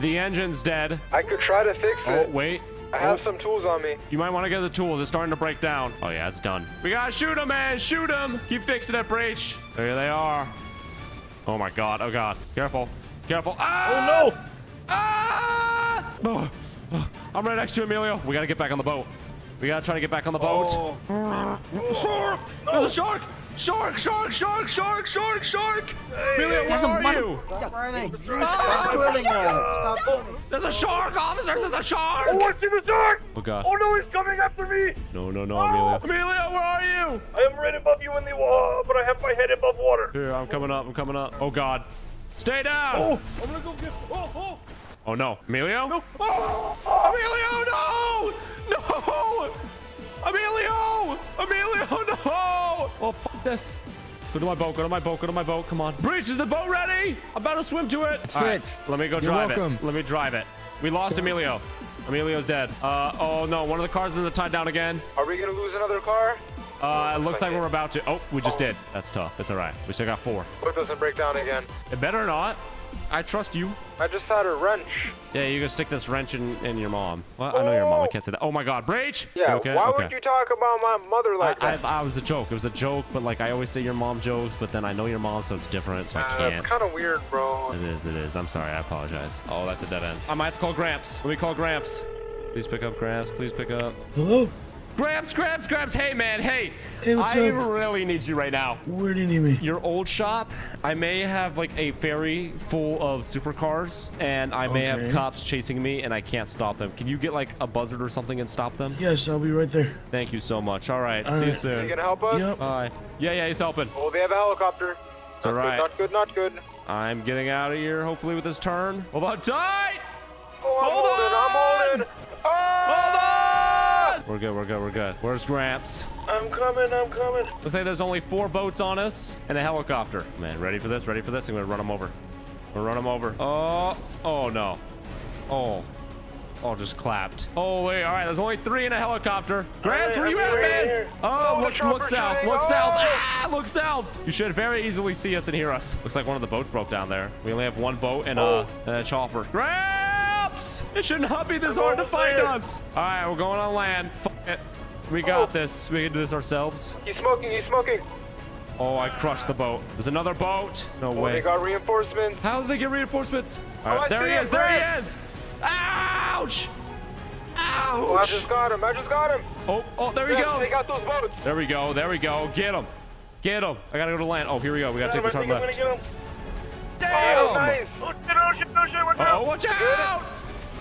The engine's dead. I could try to fix Oh, it. wait. I have Oh. some tools on me. You might want to get the tools. It's starting to break down. Oh, yeah, it's done. We gotta shoot him, man. Shoot him. Keep fixing that Breach. There they are. Oh, my God. Oh, God. Careful. Careful. Ah! Oh, no. Ah! Oh, oh, I'm right next to Emilio. We gotta get back on the boat. We gotta try to get back on the boat. Shark! There's a shark! Shark! Shark! Shark! Shark! Shark! Shark! Emilio, where are you? There's a shark, officers! There's a shark! Oh, I see the shark! Oh, God. Oh no, he's coming after me! No, no, no, Emilio. Emilio, where are you? I am right above you in the wall, but I have my head above water. Here, I'm coming up. I'm coming up. Oh, God. Stay down! Oh, I'm gonna go get. Oh, oh. Oh, no. Emilio? No. Emilio, no! No! Emilio! Emilio, no! Oh, fuck this. Go to my boat, go to my boat, go to my boat. Come on. Breach, is the boat ready? I'm about to swim to it. It's All right, fixed. let me go You're drive welcome. it. Let me drive it. We lost Emilio. Emilio's dead. Uh, oh, no. One of the cars is tied down again. Are we gonna lose another car? Uh, it looks like we're about to. Oh, we just did. That's tough. It's all right. We still got four. Boat doesn't break down again. It better not. I trust you. I just had a wrench. Yeah, you can stick this wrench in, in your mom. Well, I know your mom. I can't say that. Oh my God, Breach! Yeah, You okay? why okay. would you talk about my mother like I, that? I, I was a joke. It was a joke, but like I always say your mom jokes, but then I know your mom, so it's different, so I Uh, can't. it's kind of weird, bro. It is, it is. I'm sorry. I apologize. Oh, that's a dead end. I might have to call Gramps. Let me call Gramps. Please pick up Gramps. Please pick up. Hello? Gramps, Gramps, Gramps. Hey, man. Hey. Hey, I up? really need you right now. Where do you need me? Your old shop, I may have like a ferry full of supercars, and I may have cops chasing me, and I can't stop them. Can you get like a buzzard or something and stop them? Yes, I'll be right there. Thank you so much. All right. All see you soon. Is he gonna help us? Yep. Bye. Yeah, yeah, he's helping. Oh, they have a helicopter. It's all right. Not good, not good. I'm getting out of here, hopefully with this turn. Hold on tight! Oh, I'm Hold holding, I'm holding. Ah! We're good, we're good, we're good. Where's Gramps? I'm coming, I'm coming. Looks like there's only four boats on us and a helicopter. Man, ready for this? Ready for this? I'm gonna run them over. I'm gonna run them over. Oh, oh no. Oh. Oh, just clapped. Oh, wait, all right, there's only three in a helicopter. Gramps, right, where you I'm at, right man? Oh, Oh, look, look south, look Oh! south. Ah, look south. You should very easily see us and hear us. Looks like one of the boats broke down there. We only have one boat and, Oh. a, and a chopper. Gramps! Oops! It should not be this hard to find us. All right, we're going on land. Fuck it. We got oh. this. We can do this ourselves. He's smoking. He's smoking. Oh, I crushed the boat. There's another boat. No Oh, way. they got reinforcements. How did they get reinforcements? Oh, All right, oh, I there see he him, is. There he is. Ouch! Oh, I just got him. I just got him. Oh, oh, there he Yes, goes. They got those boats. There we go. There we go. Get him. Get him. I gotta go to land. Oh, here we go. We gotta take this hard I think I'm left. gonna get him. Damn! Oh, nice. Oh, shit, oh, shit, oh, shit. We're down. Oh, watch Good. out!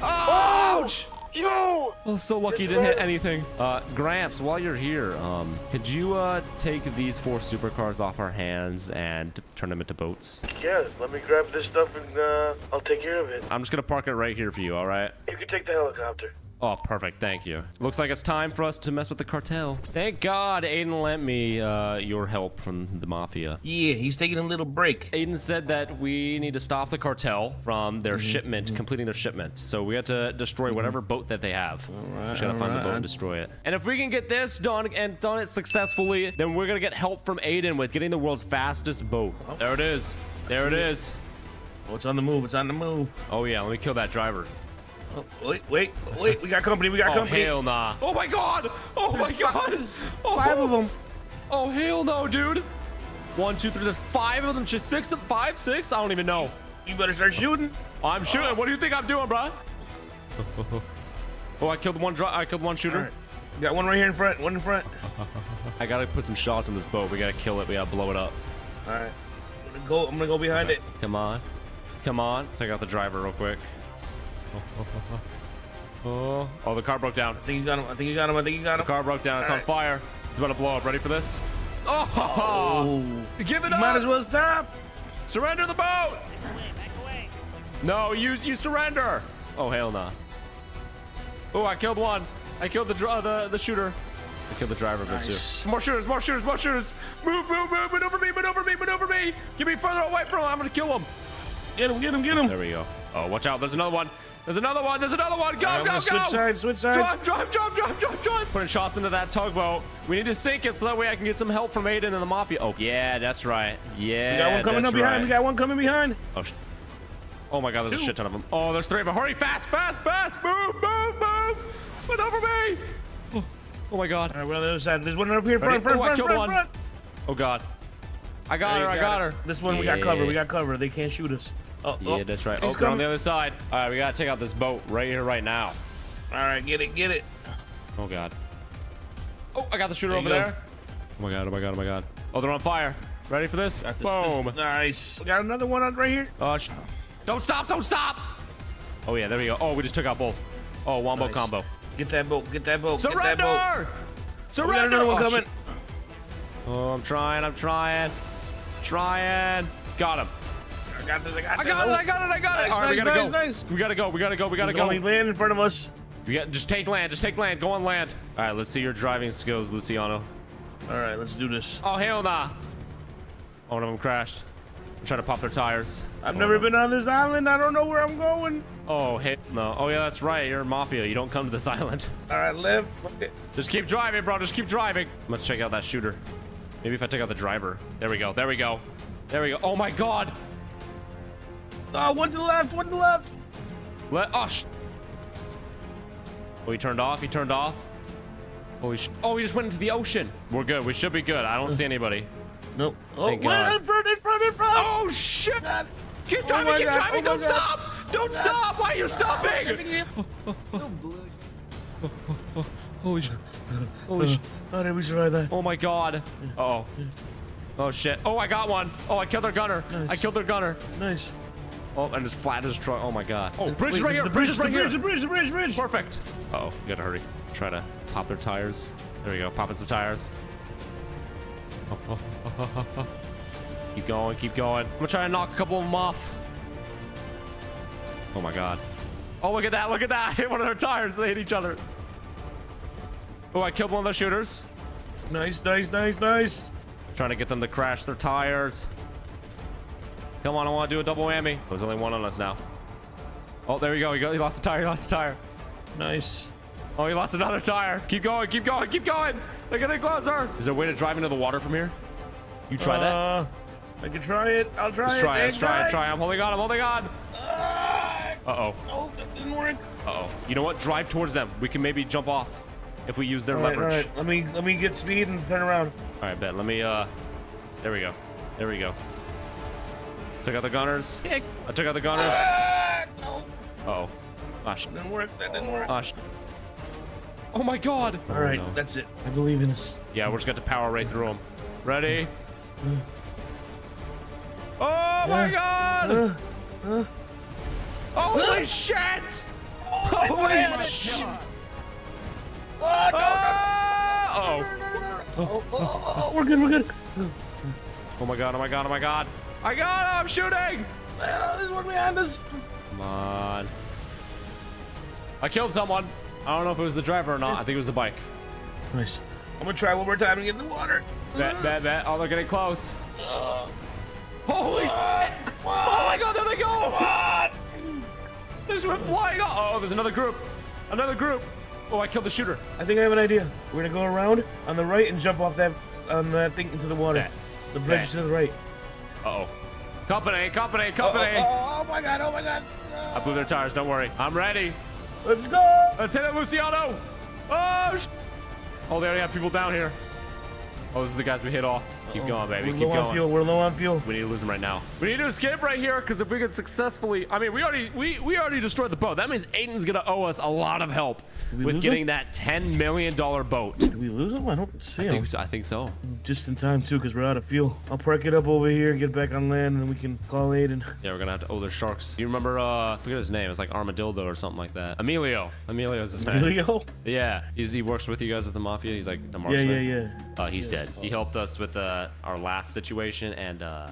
Ouch! Yo! Oh, so lucky you didn't hit anything. Uh, Gramps, while you're here, um, could you uh take these four supercars off our hands and turn them into boats? Yeah, let me grab this stuff and uh, I'll take care of it. I'm just gonna park it right here for you. All right? You can take the helicopter. Oh, perfect. Thank you. Looks like it's time for us to mess with the cartel. Thank God Aiden lent me uh, your help from the mafia. Yeah, he's taking a little break. Aiden said that we need to stop the cartel from their Mm-hmm, shipment, completing their shipment. So we have to destroy whatever boat that they have. All right, we gotta find the boat and destroy it. And if we can get this done and done it successfully, then we're gonna get help from Aiden with getting the world's fastest boat. There it is. There it is. Oh, it's on the move. It's on the move. Oh yeah, let me kill that driver. Oh, wait, wait, wait. We got company. We got oh company. hell nah. Oh my god! Oh my god! Oh, Five of them. Oh hell no, dude! One, two, three. There's five of them. Just six of five, six. I don't even know. You better start shooting. I'm shooting. What do you think I'm doing, bro? Oh, I killed one. I killed one shooter. Alright. Got one right here in front. One in front. I gotta put some shots on this boat. We gotta kill it. We gotta blow it up. All right. I'm gonna go. I'm gonna go behind it. Come on. Come on. Take out the driver real quick. Oh, oh, the car broke down. I think you got him. I think you got him. I think you got him. The car broke down. It's on Alright. fire. It's about to blow up. Ready for this? Oh! oh. Give it You up! might as well stop. Surrender the boat! No, you you surrender! Oh hell no! Oh, I killed one. I killed the dr- uh, the the shooter. I killed the driver, but Nice. too. More shooters! More shooters! More shooters! Move! Move! Move! Maneuver me! Maneuver me! Maneuver me! Get me further away from him! I'm gonna kill him. Get him. Get him. Get him. There we go. Oh, watch out! There's another one. There's another one. There's another one. Go! Alright, I'm go! Go! Switch sides. Switch sides. Drive, drive, drive, drive, drive, drive. Putting shots into that tugboat. We need to sink it so that way I can get some help from Aiden and the Mafia. Oh, yeah, that's right. Yeah, We got one coming that's up behind. We got one coming behind. Oh, sh- oh my god, there's a shit ton of them. Oh, there's three of them. Hurry, fast, fast, fast. Move, move, move. Maneuver me. Oh, oh my god. All right, we're on the other side. There's one up here. Front, front, oh, I killed front, one. front. Oh god. I got There her, you I got her. This one we got covered. We got covered. They can't shoot us. Oh, Yeah, oh, that's right. he's Oh, on the other side. All right, we gotta take out this boat right here, right now. All right, get it, get it. Oh god. Oh, I got the shooter There over go. there. Oh my god, oh my god, oh my god. Oh, they're on fire. Ready for this? This, Boom. this- nice. We got another one on right here. Oh, don't stop, don't stop. Oh yeah, there we go. Oh, we just took out both. Oh, wombo Nice. combo. Get that boat. Get that boat. Get that boat. Surrender! Surrender! We got another one Oh, coming. Oh, I'm trying, I'm trying. Trying. Got him. I got this. I got I this. it. I got it, I got it. Nice, All right, we gotta nice, go. nice. We gotta go, we gotta go, we gotta There's go. only land in front of us. We got, just take land, just take land. Go on land. All right, let's see your driving skills, Luciano. All right, let's do this. Oh, hell nah. Oh, one of them crashed. I'm trying to pop their tires. I've Oh, never no. been on this island. I don't know where I'm going. Oh, hey, no. Oh, yeah, that's right. You're a mafia. You don't come to this island. All right, left. Okay. Just keep driving, bro. Just keep driving. Let's check out that shooter. Maybe if I take out the driver. There we go. There we go. There we go. Oh, my God. Oh, one to the left. One to the left. Let, oh, sh Oh, he turned off. He turned off. Holy sh Oh, he just went into the ocean. We're good. We should be good. I don't see anybody. Nope. Oh, Thank one God. in front, in front, in front. Oh, shit. Keep Oh driving. my keep God, driving. oh don't God. stop. Don't stop. Why are you stopping? Holy shit. Holy shit. How did we survive that? Oh my god. Uh oh. Oh shit. Oh, I got one. Oh, I killed their gunner. I killed their gunner. Nice. Oh, and just flattened his truck. Oh my god. Oh, bridge Wait, right here. the Bridge is right the here. bridge, the bridge, the bridge, the bridge. Perfect. Uh oh, you gotta hurry. Try to pop their tires. There we go. Popping some tires. keep going. Keep going. I'm gonna try to knock a couple of them off. Oh my god. Oh, look at that. Look at that. I hit one of their tires. They hit each other. Oh, I killed one of the shooters. Nice, nice, nice, nice. Trying to get them to crash their tires. Come on, I want to do a double whammy. There's only one on us now. Oh, there we go. He, go. he lost a tire. He lost a tire. Nice. Oh, he lost another tire. Keep going. Keep going. Keep going. They're getting closer. Is there a way to drive into the water from here? You try that? Uh, I can try it. I'll try Let's it. try it. Let's try it. Try. I'm holding on. I'm holding on. Uh-oh. Oh, that Didn't work. Uh oh. You know what? Drive towards them. We can maybe jump off if we use their All right, all leverage. right. Let me let me get speed and turn around. All right, bet. Let me, uh, there we go. There we go. Took out the gunners. I took out the gunners. Ah, no, Uh oh. Ah, sh- didn't work. That didn't work. ah, sh- Oh my god. All right, Oh, no. that's it. I believe in us. Yeah, we're just going to power right through them. Ready? Oh my god! Uh, uh, Holy shit! Holy shit! oh, no, Oh! no. Oh, oh, oh, we're good. We're good. Oh my god, oh my god, oh my god! I got him! I'm shooting! There's one behind us. Come on. I killed someone. I don't know if it was the driver or not. I think it was the bike. Nice. I'm gonna try one more time and get in the water. Bet, bet, bet. Oh, they're getting close. Uh, Holy shit! Oh my god, there they go! They just went flying off. Oh, there's another group. Another group. Oh, I killed the shooter. I think I have an idea. We're gonna go around on the right and jump off that on that thing into the water. Bet. The bridge Bet. to the right. Uh oh. Company, company, company. oh, oh, oh my god! Oh my god! I blew their tires. Don't worry. I'm ready. Let's go! Let's hit it, Luciano. Oh, sh- oh, they already have people down here. Oh, this is the guys we hit off. Keep going, baby. We're Keep low on going. fuel. We're low on fuel. We need to lose them right now. We need to escape right here because if we can successfully, I mean, we already we we already destroyed the boat. That means Aiden's gonna owe us a lot of help with getting him? that ten million dollar boat. Did we lose him? I don't see I him. think so. I think so. Just in time too, because we're out of fuel. I'll park it up over here, get back on land, and then we can call Aiden. Yeah, we're gonna have to owe their sharks. You remember? Uh, I forget his name. It's like Armadillo or something like that. Emilio. Emilio's his name. Emilio? Yeah, he's, he works with you guys at the mafia. He's like the Yeah, marksman. yeah, yeah. Uh, he's dead. He helped us with uh, our last situation, and uh,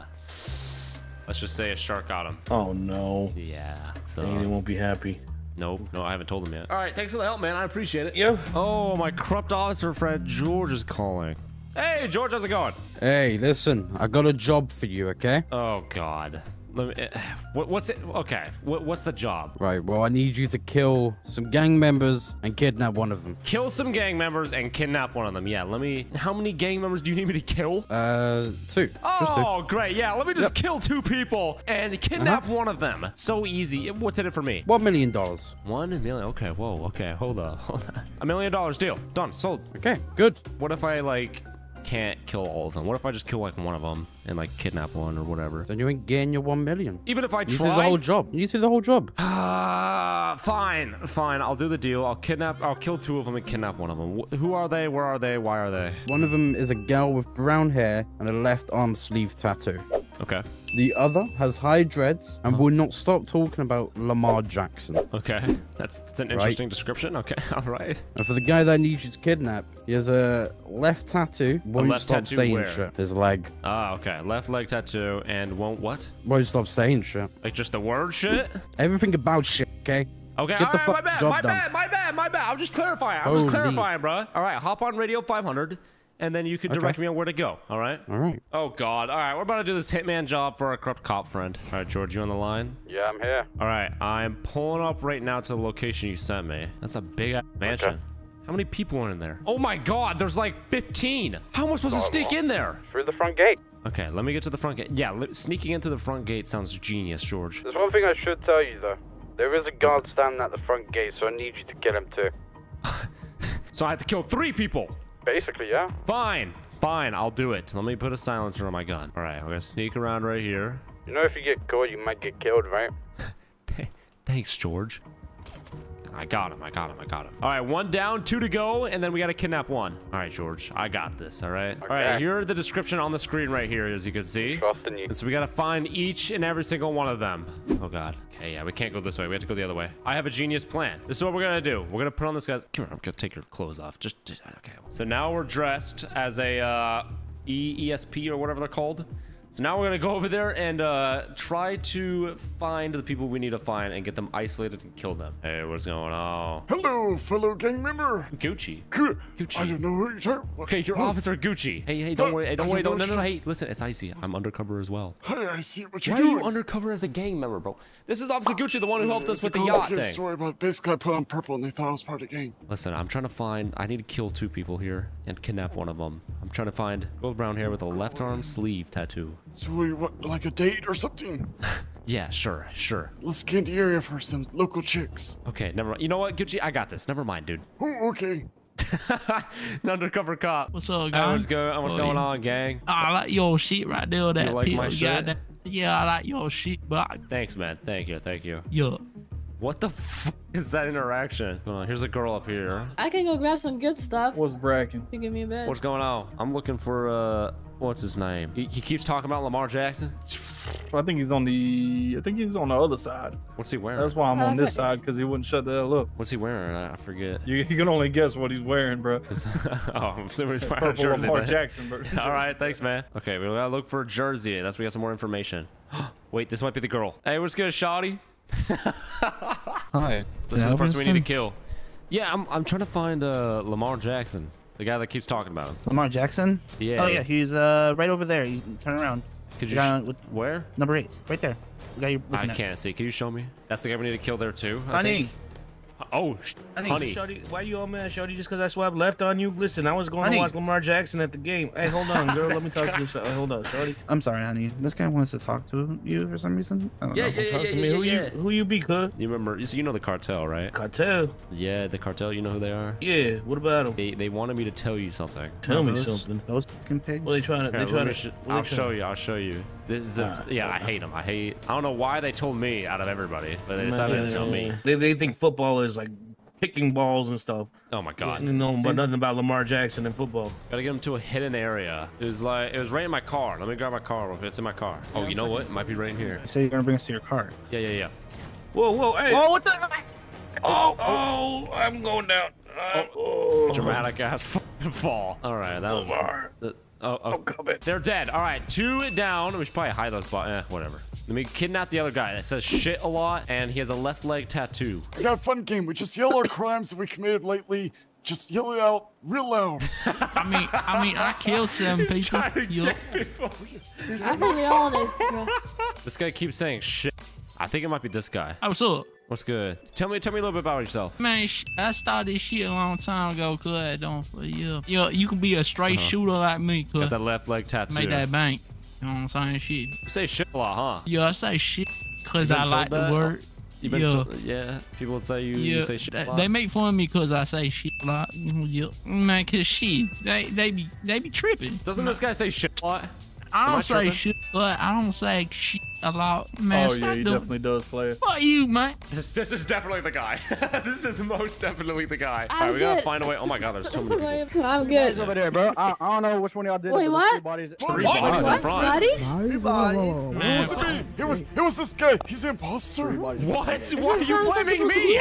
let's just say a shark got him. Oh no. Yeah. So. Aiden won't be happy. Nope. No, I haven't told him yet. All right. Thanks for the help, man. I appreciate it. Yeah. Oh, my corrupt officer friend George is calling. Hey, George, how's it going? Hey, listen, I got a job for you, okay? Oh God. Let me, what, what's it? Okay. What, what's the job? Right, well, I need you to kill some gang members and kidnap one of them. Kill some gang members and kidnap one of them. Yeah. Let me. How many gang members do you need me to kill? Uh, two. Just two. Oh, great. Yeah, let me just Yep. kill two people and kidnap one of them. So easy. What's in it for me? One million dollars. One million. Okay, whoa. Okay, hold on. Hold on. A million dollars deal. Done. Sold. Okay, good. What if I, like, can't kill all of them? What if I just kill, like, one of them and, like, kidnap one or whatever? Then you ain't getting your one million. Even if I You do the whole job. You do the whole job. Ah, fine. Fine. I'll do the deal. I'll kidnap. I'll kill two of them and kidnap one of them. Wh- who are they? Where are they? Why are they? One of them is a gal with brown hair and a left arm sleeve tattoo. Okay. The other has high dreads and will not stop talking about Lamar Jackson. Okay. That's, that's an interesting description. Okay. All right. And for the guy that needs you to kidnap, he has a left tattoo. Won't left stop tattoo saying where? shit. His leg. Ah, okay. Left leg tattoo and won't what? Won't stop saying shit. Like just the word shit? Everything about shit, okay? Okay, get the all right, my bad, my done. bad, my bad, my bad. I'm just clarifying. I'm just Holy. clarifying, bro. All right, hop on radio 500, and then you can Okay. direct me on where to go. All right. All right. Oh God. All right, we're about to do this hitman job for our corrupt cop friend. All right, George, you on the line? Yeah, I'm here. All right, I'm pulling up right now to the location you sent me. That's a big ass mansion. How many people are in there? Oh my God, there's like 15. How am I supposed to oh, sneak in there? Through the front gate. Okay, let me get to the front gate. Yeah, li- sneaking into the front gate sounds genius, George. There's one thing I should tell you though. There is a guard standing at the front gate, so I need you to get him too. So I have to kill three people. Basically, yeah. Fine. Fine, I'll do it. Let me put a silencer on my gun. All right, we're gonna sneak around right here. You know if you get caught, you might get killed, right? Thanks, George. I got him. I got him. I got him. All right, one down, two to go, and then we got to kidnap one. All right, George, I got this. All right. All right. Okay. Here are the description on the screen right here, as you can see. Trusting you. And so we got to find each and every single one of them. Oh God. Okay, yeah, we can't go this way. We have to go the other way. I have a genius plan. This is what we're gonna do. We're gonna put on this guy's. Come here. I'm gonna take your clothes off. Just, just okay. So now we're dressed as a uh, e ESP or whatever they're called. So now we're gonna go over there and uh, try to find the people we need to find and get them isolated and kill them. Hey, what's going on? Hello, fellow gang member. Gucci. Gu- Gucci. I don't know who you're talking Okay, you're Huh? Officer Gucci. Hey, hey, don't Huh? worry. Hey, don't worry. don't Don't, know no, no, no. Hey, listen, it's Icy. I'm undercover as well. Hey, I see what Why you're are doing. you undercover as a gang member, bro? This is Officer Gucci, the one who helped us with the yacht complicated thing. story, about basically I put on purple and they thought I was part of the gang. Listen, I'm trying to find. I need to kill two people here and kidnap one of them. I'm trying to find gold brown hair with a left arm sleeve tattoo. So we what, like a date or something? Yeah, sure, sure. Let's scan the area for some local chicks. Okay, never mind. You know what, Gucci? I got this. Never mind, dude. Oh, okay. An undercover cop. What's up, Hey, guys? what's going? What's Oh, going yeah. on, gang? I like your shit right there. That like my shit? Yeah, I like your shit, but I, Thanks, man. Thank you. Thank you. yeah. What the f is that interaction? Hold on, here's a girl up here. I can go grab some good stuff. What's bracking? You give me a bed. What's going on? I'm looking for uh, what's his name? He, he keeps talking about Lamar Jackson. I think he's on the. I think he's on the other side. What's he wearing? That's why I'm on this side because he wouldn't shut the hell up. What's he wearing? I, I forget. You, you can only guess what he's wearing, bro. oh, I'm assuming he's wearing a Purple jersey. Lamar but- Jackson, bro. All right, thanks, man. Okay, we gotta look for a jersey. That's we got some more information. Wait, this might be the girl. Hey, what's good, Shotty? Hi. This is the person we need to kill. Yeah, I'm, I'm trying to find uh, Lamar Jackson, the guy that keeps talking about him. Lamar Jackson? Yeah. Oh yeah, he's uh right over there. You can turn around. Could you with where? number eight, right there. The guy you're I at. can't see. Can you show me? That's the guy we need to kill there too. I Honey. think. Oh, sh- Honey, honey. Shorty, why you all mad, Shorty? Just because I swapped left on you? Listen, I was going Honey. to watch Lamar Jackson at the game. Hey, hold on, girl. let me talk to you. So- Hold on, Shorty. I'm sorry, honey. This guy wants to talk to you for some reason. I don't Yeah, know. yeah, Talk to me. Who you- who you be, cuz? You remember? You, see- you know the cartel, right? Cartel. Yeah, the cartel. You know who they are? Yeah. What about them? They they wanted me to tell you something. Tell me Those- something. Those fucking pigs. What they trying to? Here, They let trying to? sh- what I'll trying- show you. I'll show you. This is a, Ah, yeah. I hate them. I hate. I don't know why they told me out of everybody, but they decided to tell me. They they think football is like kicking balls and stuff. Oh my god. You know, but nothing about Lamar Jackson and football. Gotta get him to a hidden area. It was like it was right in my car. Let me grab my car. real. It's in my car. Oh, you know what? It might be right in here. You say you're gonna bring us to your car. Yeah, yeah, yeah. Whoa, whoa, hey! Oh, what the? Oh, oh, I'm going down. Uh, oh. Dramatic ass fall. All right, that was. Lamar. the- oh, oh, they're dead. All right, two down. We should probably hide those. But eh, whatever. Let me kidnap the other guy that says shit a lot, and he has a left leg tattoo. We got a fun game. We just yell our crimes that we committed lately. Just yell it out real loud. I mean, I mean, I killed seven people. Yup. I think we all did. bro. This guy keeps saying shit. I think it might be this guy. Hey, what's up? What's good? Tell me, tell me a little bit about yourself. Man, sh- I started this shit a long time ago, cuz I don't for you. You, you can be a straight Uh-huh. shooter like me, cuz. Got that left leg tattoo. Make that bank. You know what I'm saying? Shit. You say shit a lot, huh? Yeah, I say shit because I like told the word. You been yeah. yeah. People would say you, you say shit a they- lot. they make fun of me because I say shit a lot. Yeah. Man, cause shit, they they be they be tripping. Doesn't this guy say shit a lot? I don't say tripping? shit, but I don't say shit a lot, man. oh yeah, he doing- definitely does play it. Fuck you, man. This, this is definitely the guy. this is most definitely the guy. All I'm right, we gotta find a way. Oh my god, there's so many people. I'm good. over there, bro. I, I don't know which one y'all did Wait, it. but what? Three bodies. Three bodies in front. Buddies? It wasn't me. It was it was this guy. He's an imposter. What? Is Why are you blaming me?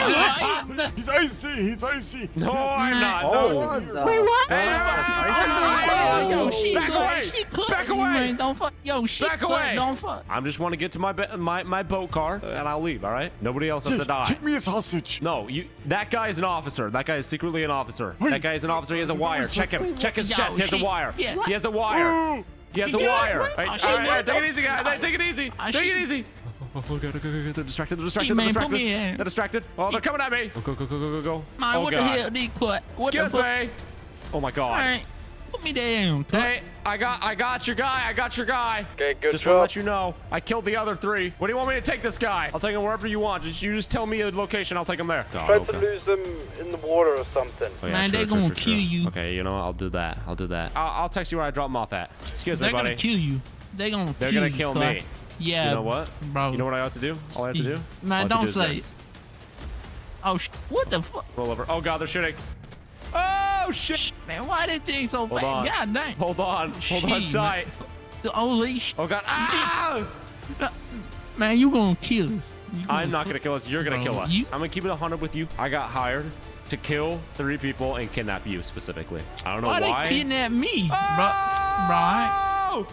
He's icy. He's icy. No, I'm not. Oh. No. Wait, what? Oh, yo, shit, Back cut, away. shit, cut. Back You, away. Don't fuck. Yo, shit, Back away. Don't fuck. I'm just want to get to my my my boat car and I'll leave. All right. Nobody else has to die. take me as hostage. No, you. That guy is an officer. That guy is secretly an officer. Wait. That guy is an officer. He has a wire. Check him. Check his chest. He has a wire. Yeah. He has a wire. He has a wire. it. Hey, Oh, all shit, right, all right, take it easy, guys. Take it easy. Take it easy. Oh, oh, God, okay, okay, they're distracted. They're distracted. man, they're distracted. They're distracted. Oh, they're coming at me. Go, go, go, go, go, go, go. Man, oh, what God. the hell did cut? What Excuse the me. Oh my God. Man, put me down, cut. Hey, I got, I got your guy. I got your guy. Okay, good Just want to let you know, I killed the other three. What do you want me to take this guy? I'll take him wherever you want. Just you just tell me a location. I'll take him there. God, Try okay. to lose them in the water or something. Oh, yeah, Man, true, they true, gonna true, true. kill you. Okay, you know what? I'll do that. I'll do that. I'll, I'll text you where I drop them off at. Excuse They're me, buddy. They're gonna kill you. They're gonna They're kill gonna kill cut. me. Yeah. You know what? bro. You know what I have to do? All I have to do? Man, I don't do say this. Oh, sh- what the fuck? Roll over. Oh God, they're shooting. Oh shit! Man, why they think so Hold fast? on. God dang. Hold on. Hold on tight. Man. The sh- Oh God. Ah! Man, you gonna kill us. You I'm not gonna kill us. You're gonna Bro, kill us. you- I'm gonna keep it 100 with you. I got hired to kill three people and kidnap you specifically. I don't know Why why. they kidnap me, bro? Oh!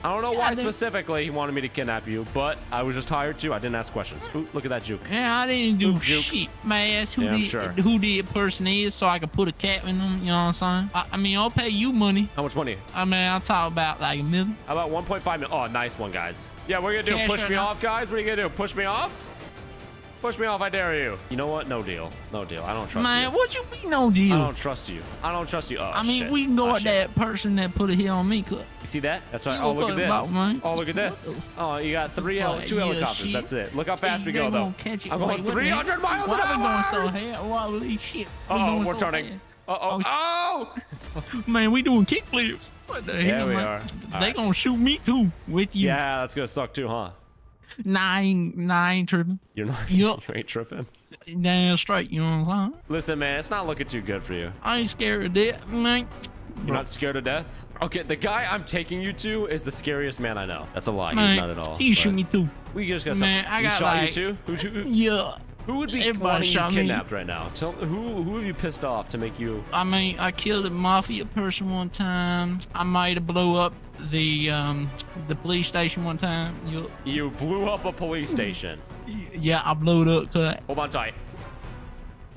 I don't know Yeah, why they- specifically he wanted me to kidnap you, but I was just hired too. I didn't ask questions. Ooh, look at that juke. Yeah, I didn't do Oop, juke. shit. Man, ask who Yeah, the sure. who the person is, so I can put a cap in them. You know what I'm saying? I, I mean, I'll pay you money. How much money? I mean, I'll talk about like a million. How about 1.5 million? Oh, nice one, guys. Yeah, what are you gonna do? Cash Push right me now. off, guys? What are you gonna do? Push me off? Push me off, I dare you. You know what? No deal. No deal. I don't trust Man, you. Man, what you mean no deal? I don't trust you. I don't trust you. Oh, I mean, shit. we can go Oh, at that person that put a hit on me. Cause You see that? That's right. You Oh, look at this. Oh, look at this. Oh, you got three, hel- two yeah, helicopters. shit. That's it. Look how fast we go, though. catch. I'm Wait, going what the 300 heck? miles Why an we hour. going so hard? Holy shit. Uh oh, going we're so turning. fast. Uh oh. Oh! Man, we doing kickflips. What the Yeah, hell, we man? are. All They right. gonna shoot me too with you. Yeah, that's gonna suck too, huh? Nine, nine tripping. You're not. Yup. You ain't tripping. Damn straight. You know what I'm saying? Listen, man, it's not looking too good for you. I ain't scared of that, man. You're not scared of death? Okay, the guy I'm taking you to is the scariest man I know. That's a lie. Man, He's not at all. He shoot me too. We just got Man, I he got shot like, you too. Who, who, who, Yeah. Who would be Everybody you kidnapped right now? Tell who who have you pissed off to make you? I mean, I killed a mafia person one time. I might have blew up the um the police station one time. You, You blew up a police station. yeah, I blew it up. Cause, Hold on tight.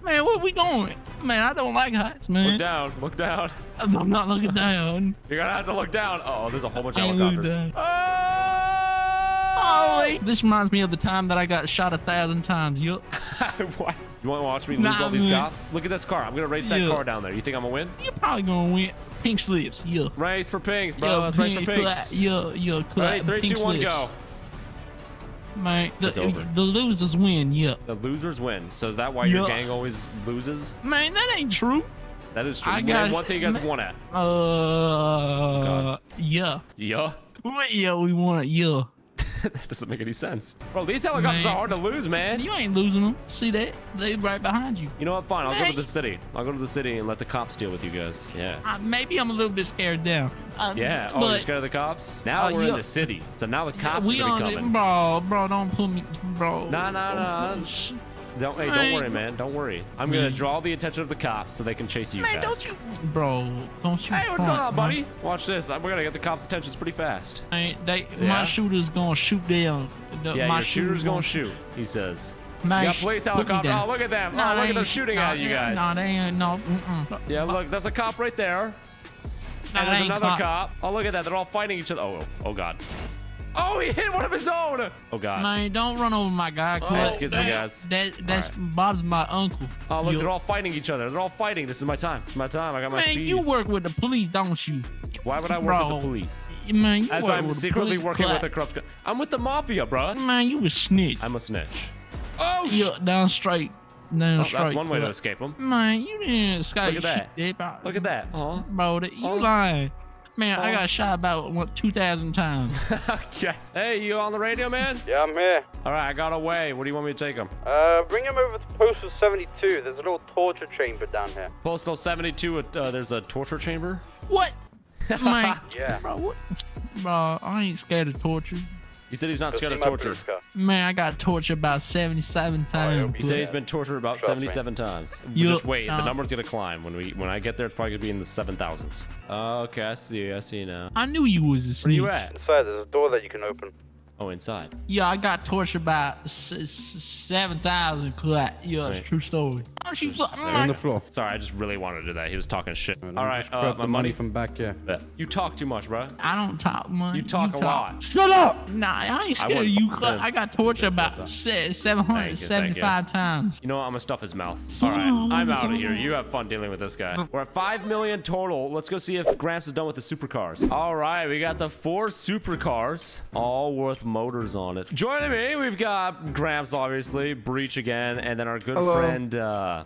man, where we going? Man, I don't like heights, man. Look down. Look down. I'm not looking down. You're gonna have to look down. Oh, there's a whole bunch of I helicopters. Down. Holy. This reminds me of the time that I got shot a thousand times. Yup. what? You want to watch me lose Nah, all these man. cops? Look at this car. I'm gonna race that Yeah. car down there. You think I'm gonna win? You're probably gonna win. Pink slips. Yeah. Race for pinks, bro. Yeah, Let's race for pink pinks. cla- Yeah, yeah. cla- Ready? Three, pink two, one, slips. go. Man, the, the losers win. Yeah. The losers win. So is that why your Yeah. gang always loses? Man, that ain't true. That is true. I got- one thing you guys have won at. Uh, yeah. Yeah. Wait, Yeah, we won it. Yeah. that doesn't make any sense. Bro, these helicopters Man. are hard to lose, man. You ain't losing them. See that? They right behind you. You know what? Fine. I'll go to the city. I'll go to the city and let the cops deal with you guys. Yeah. Uh, maybe I'm a little bit scared now. Uh, Yeah. Oh, but you're scared of the cops? Now Uh, we're in the city. So now the cops we are gonna on be it, coming. bro. Bro, don't put me, bro. Nah, nah, nah. Don't, hey, don't worry, man. Don't worry. I'm gonna mm. draw the attention of the cops so they can chase you Man, fast. don't you, bro? Don't you? Hey, what's going on, man. buddy? Watch this. We're gonna get the cops' attention pretty fast. Man, they, Yeah? my shooter's gonna shoot down. The- Yeah, my your shooter's gonna gonna shoot. He says. Man, police helicopter. Oh, look at them. Nah, oh, look at them shooting nah, at you guys. Nah, they ain't no. Mm-mm. Yeah, look, there's a cop right there. Nah, and there's another cop. cop. Oh, look at that. They're all fighting each other. Oh, oh, oh God. Oh, he hit one of his own. Oh, God. Man, don't run over my guy. Oh, cuz excuse me, guys. That, that's All Bob's my uncle. Oh, look, Yo. they're all fighting each other. They're all fighting. This is my time. It's my time. I got my Man, speed. you work with the police, don't you? Why would I work Bro. with the police? Man, you As work I'm with secretly police. working with Clap. the corrupt. co- I'm with the mafia, bro. Man, you a snitch. I'm a snitch. Oh, sh- Yeah, down straight. Down Oh, straight. that's one way to escape them. Man, you didn't escape. Look at that. shit. Look at that. Huh? Bro, that, you Oh. lying. Man, I got shot about what, 2,000 times. okay. Hey, you on the radio, man? Yeah, I'm here. All right, I got away. What do you want me to take him? Uh, bring him over to Postal 72. There's a little torture chamber down here. Postal 72. Uh, there's a torture chamber. what? Man, Yeah. bro, what? Bro, I ain't scared of torture. He said he's not scared of torture. Man, I got tortured about 77 times. He said he's been tortured about Trust me. 77 times. Yup. Just wait, the Uh, number's gonna climb. When we when I get there, it's probably gonna be in the 7,000s. Okay, I see. I see now. I knew you was a snitch. Where you at? Inside, there's a door that you can open. Oh, inside. Yeah, I got tortured about s- s- 7,000 clap. Yeah, Wait. it's true story. Oh, she They're on the floor. Sorry, I just really wanted to do that. He was talking shit. Let All me right, uh, my the money. money from back here. Yeah. You talk too much, bro. I don't talk much. You talk a talk. lot. Shut up! Nah, I ain't I scared of you. Cl- I got tortured about se- 775 times. You know what? I'm gonna stuff his mouth. All right, I'm out of here. You have fun dealing with this guy. We're at five million total. Let's go see if Gramps is done with the supercars. All right, we got the four supercars, all with motors on it. Joining me, we've got Gramps, obviously, Breach again, and then our good Hello. friend uh,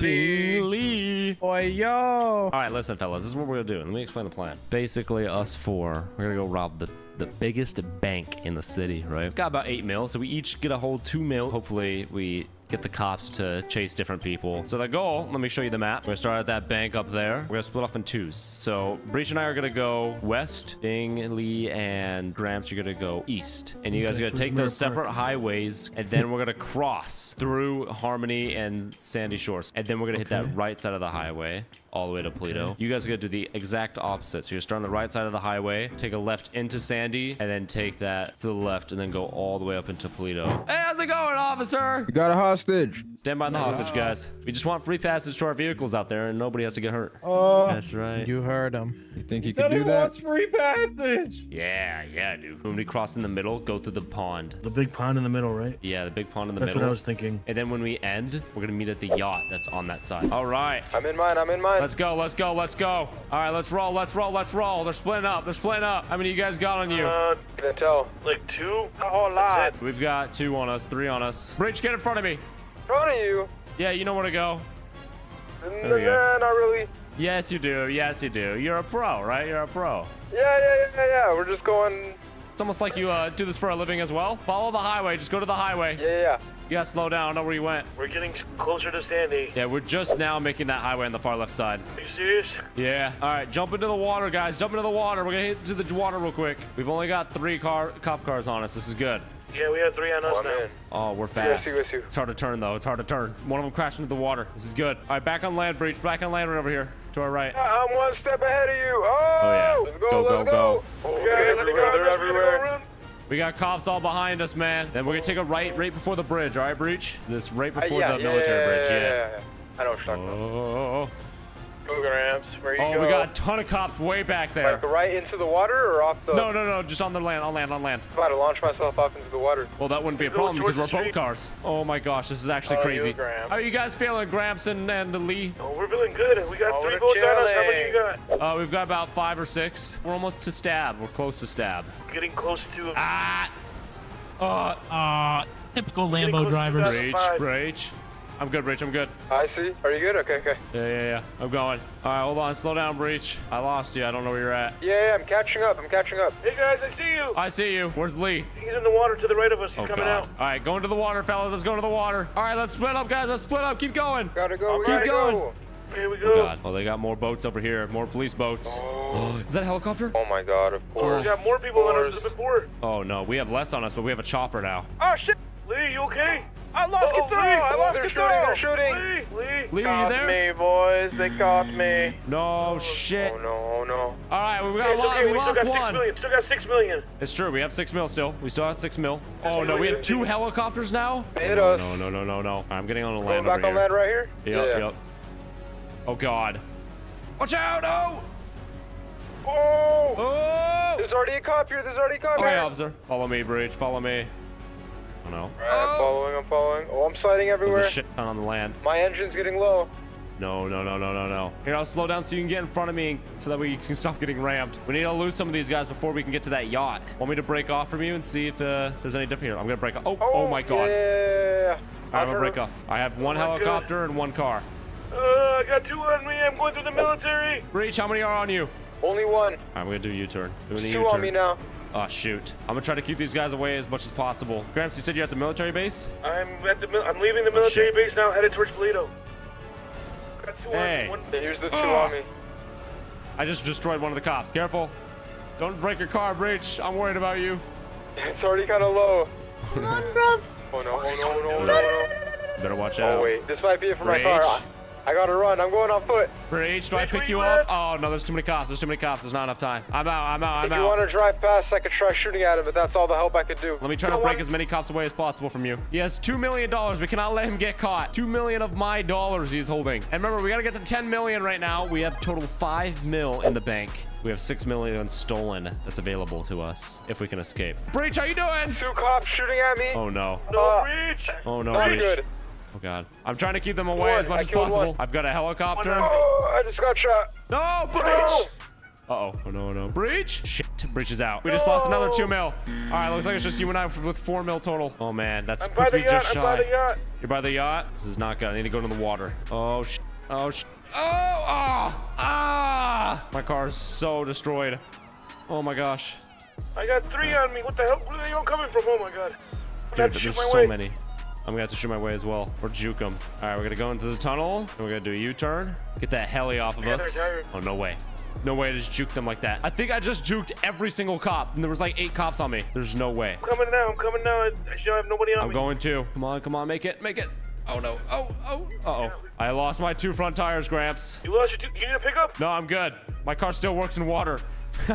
Billy. Boy, yo. All right, listen, fellas. This is what we're gonna do. Let me explain the plan. Basically, us four, we're gonna go rob the the biggest bank in the city, right? Got about eight mil, so we each get a whole two mil. Hopefully, we get the cops to chase different people. So the goal, let me show you the map. We're gonna start at that bank up there. We're gonna split off in twos. So Breach and I are gonna go west. Bing, Lee, and Gramps, you're gonna go east. And you guys are gonna take those separate highways, and then we're gonna cross through Harmony and Sandy Shores. And then we're gonna hit that right side of the highway all the way to Paleto. You guys are gonna do the exact opposite. So you're starting on the right side of the highway, take a left into Sandy, and then take that to the left, and then go all the way up into Paleto. Hey, how's it going, officer? You got a hostage. Stand by the hostage, guys. We just want free passage to our vehicles out there, and nobody has to get hurt. Oh, That's right. you heard him. You think you Said could he do that? wants free passage. Yeah, yeah, dude. When we cross in the middle, go through the pond. The big pond in the middle, right? Yeah, the big pond in the That's middle. That's what I was thinking. And then when we end, we're gonna meet at the yacht that's on that side. All right. I'm in mine. I'm in mine. Let's go, let's go, let's go. All right, let's roll, let's roll, let's roll. They're splitting up, they're splitting up. How many of you guys got on you? Uh, Can't tell. like two? A whole lot. We've got two on us, three on us. Bridge, get in front of me. In front of you? Yeah, you know where to go. Nah, There you go. not really. Yes, you do. Yes, you do. You're a pro, right? You're a pro. Yeah, yeah, yeah, yeah, yeah. We're just going. It's almost like you uh, do this for a living as well. Follow the highway. Just go to the highway. Yeah, yeah, yeah. You gotta slow down. I know where you went. We're getting closer to Sandy. Yeah, we're just now making that highway on the far left side. Are you serious? Yeah. All right, jump into the water, guys. Jump into the water. We're gonna hit into the water real quick. We've only got three car cop cars on us. This is good. Yeah, we have three on us Oh, now. man. Oh, we're See you, fast. see see. It's hard to turn though. It's hard to turn. One of them crashed into the water. This is good. All right, back on land, breach. Back on land right over here to our right. I'm one step ahead of you. Oh, Oh, yeah. Let's go, Go, go, let's go. Oh, Yeah, they're let's go, They're everywhere. We got cops all behind us, man. Then we're gonna take a right right before the bridge. All right, breach. This right Uh, before yeah, the yeah, military yeah, bridge. yeah, Yeah. yeah, yeah. I know what you're talking about. Oh, Cougar ramps. Where you oh, go? we got a ton of cops way back there. Like right into the water or off the? No, no, no, just on the land, on land, on land. I'm about to launch myself off into the water. Well, that wouldn't be a problem because we're towards the boat cars. Oh my gosh, this is actually Oh, crazy. you, How are you guys feeling, Gramps and, and Lee? Oh, we're feeling good. We got Oh, three we're boats on us. How much chilling. you got? Uh, we've got about five or six. We're almost to stab. We're close to stab. Getting close to. Ah! Uh, Uh, typical Lambo close to drivers. that. Breach, breach. I'm good, Breach. I'm good. I see. Are you good? Okay, okay. Yeah, yeah, yeah. I'm going. All right, hold on. Slow down, Breach. I lost you. I don't know where you're at. Yeah, yeah, I'm catching up. I'm catching up. Hey guys, I see you. I see you. Where's Lee? He's in the water to the right of us. He's Oh, coming God. out. All right, go into the water, fellas. Let's go into the water. All right, let's split up, guys. Let's split up. Keep going. Gotta go. Keep gotta going. Go. Here we go. Oh, go. God. Oh, they got more boats over here. More police boats. Oh. Is that a helicopter? Oh my God! Of oh. course. we got more people on us than before. Oh, no. We have less on us, but we have a chopper now. Oh shit! Lee, you okay? I lost Oh, control. Lee. I lost They're control. shooting, they're shooting. Lee, Lee. Lee, are you there? me, boys. They caught me. No oh, shit. Oh no! Oh no! All right, we Hey, got it's a lot. okay. We We still lost got one. million. Still got six million. It's true. We have six mil still. We still have six mil. Oh no, we have two helicopters now. Hit oh, us. no, no, no, no, no. I'm getting on the Going land back over on here. land right here. Yep, yeah. yep. Oh god. Watch out! Oh! Oh! Oh! There's already a cop here. There's already a cop Okay, here. officer. Follow me, Bridge. Follow me. Oh no. Alright, I'm following. I'm following. Oh, I'm sliding everywhere. There's everywhere. a shit ton on the land. My engine's getting low. No, no, no, no, no, no. Here, I'll slow down so you can get in front of me so that we can stop getting rammed. We need to lose some of these guys before we can get to that yacht. Want me to break off from you and see if uh, there's any different here? I'm gonna break off. Oh, oh, my god. Yeah. I have a I've break off. I have one Oh my God. helicopter and one car. Uh, I got two on me. I'm going through the military. Breach, how many are on you? Only one. Alright, I'm gonna do a U-turn. Doing a Two U-turn. on me now. Oh shoot. I'm gonna try to keep these guys away as much as possible. Gramps, you said you're at the military base? I'm at the. I'm leaving the military Oh, base now, headed towards Paleto. Got two Hey. One- Here's the two Ah. on me. I just destroyed one of the cops. Careful. Don't break your car, Breach. I'm worried about you. It's already kind of low. Come on, bruv. Oh no! Oh no! Oh no! Oh no! no. Better watch out. Oh wait, this might be it for my Breach. car. I, I gotta run. I'm going on foot. Breach, do I Breach, where pick you you up? Oh no, there's too many cops. There's too many cops. There's not enough time. I'm out. I'm out. I'm out. if you want to drive past, I could try shooting at him, but that's all the help I could do. Let me try to break as many cops away as possible from you. He has two million dollars. We cannot let him get caught. Two million of my dollars he's holding. And remember, we gotta get to 10 million right now. We have total five mil in the bank. We have six million stolen that's available to us if we can escape. Breach, how you doing? Two cops shooting at me. Oh no. No Uh, reach. Oh no, Not Breach. good. Oh god. I'm trying to keep them away One. as much I as possible. one. I've got a helicopter. Oh, I just got shot. No, Breach! Uh-oh. Oh, no, no. Breach? Shit. Breach is out. We just lost another two mil. All right, looks like it's just you and I with four mil total. Oh, man. That's I'm by supposed to be yacht. just I'm by the yacht. You're by the yacht? This is not good. I need to go to the water. Oh, sh. Oh, sh. Oh, ah! Ah! My car is so destroyed. Oh, my gosh. I got three on me. What the hell? Where are they all coming from? Oh my god. I'm Dude, gonna have to there's so way. many. I'm gonna have to shoot my way as well, or juke them. All right, we're gonna go into the tunnel, and we're gonna do a U-turn. Get that heli off of us. Oh, no way. No way I just juked them like that. I think I just juked every single cop, and there was like eight cops on me. There's no way. I'm coming now. I'm coming now. I I should have nobody on I'm me. going to. Come on, come on, make it, make it. Oh no, oh, oh, uh-oh. I lost my two front tires, Gramps. You lost your two. You need a pickup? No, I'm good. My car still works in water.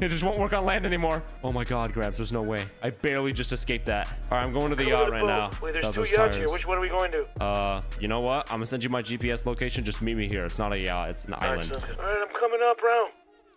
it just won't work on land anymore. Oh my god, Gramps, there's no way. I barely just escaped that. All right, I'm going to the yacht right now. Wait, there's two yachts here. Which one are we going to? Uh, you know what? I'm gonna send you my GPS location. Just meet me here. It's not a yacht. It's an island. All right, I'm coming up, round.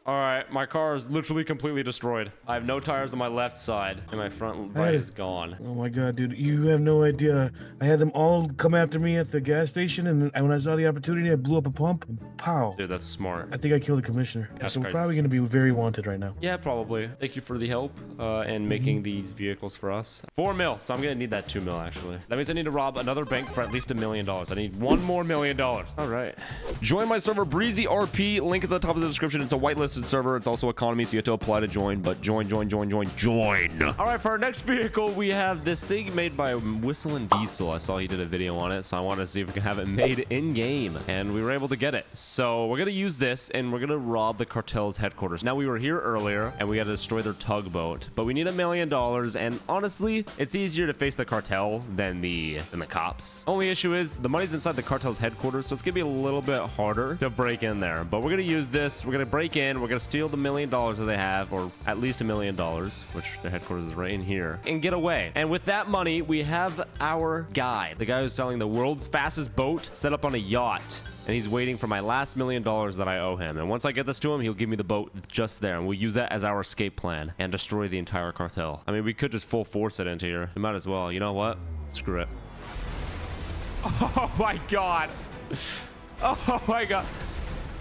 All right, my car is literally completely destroyed. I have no tires on my left side, and my front right is gone. Oh my god, dude, you have no idea. I had them all come after me at the gas station, and when I saw the opportunity, I blew up a pump. And pow! Dude, that's smart. I think I killed the commissioner. That's so we're probably gonna be very wanted right now. Yeah, probably. Thank you for the help uh, and making these vehicles for us. Four mil, so I'm gonna need that two mil actually. That means I need to rob another bank for at least a million dollars. I need one more million dollars. All right. Join my server, Breezy RP. Link is at the top of the description. It's a server. It's also economy, so you have to apply to join. But join, join, join, join, join. All right, for our next vehicle, we have this thing made by Whistling Diesel. I saw he did a video on it, so I wanted to see if we can have it made in game, and we were able to get it. So we're gonna use this, and we're gonna rob the cartel's headquarters. Now we were here earlier, and we got to destroy their tugboat, but we need a million dollars. And honestly, it's easier to face the cartel than the than the cops. Only issue is the money's inside the cartel's headquarters, so it's gonna be a little bit harder to break in there. But we're gonna use this. We're gonna break in. We're gonna steal the million dollars that they have, or at least a million dollars, which their headquarters is right in here, and get away. And with that money, we have our guy, the guy who's selling the world's fastest boat, set up on a yacht. And he's waiting for my last million dollars that I owe him. And once I get this to him, he'll give me the boat just there. And we'll use that as our escape plan and destroy the entire cartel. I mean, we could just full force it into here. We might as well. You know what? Screw it. Oh my god. Oh my god.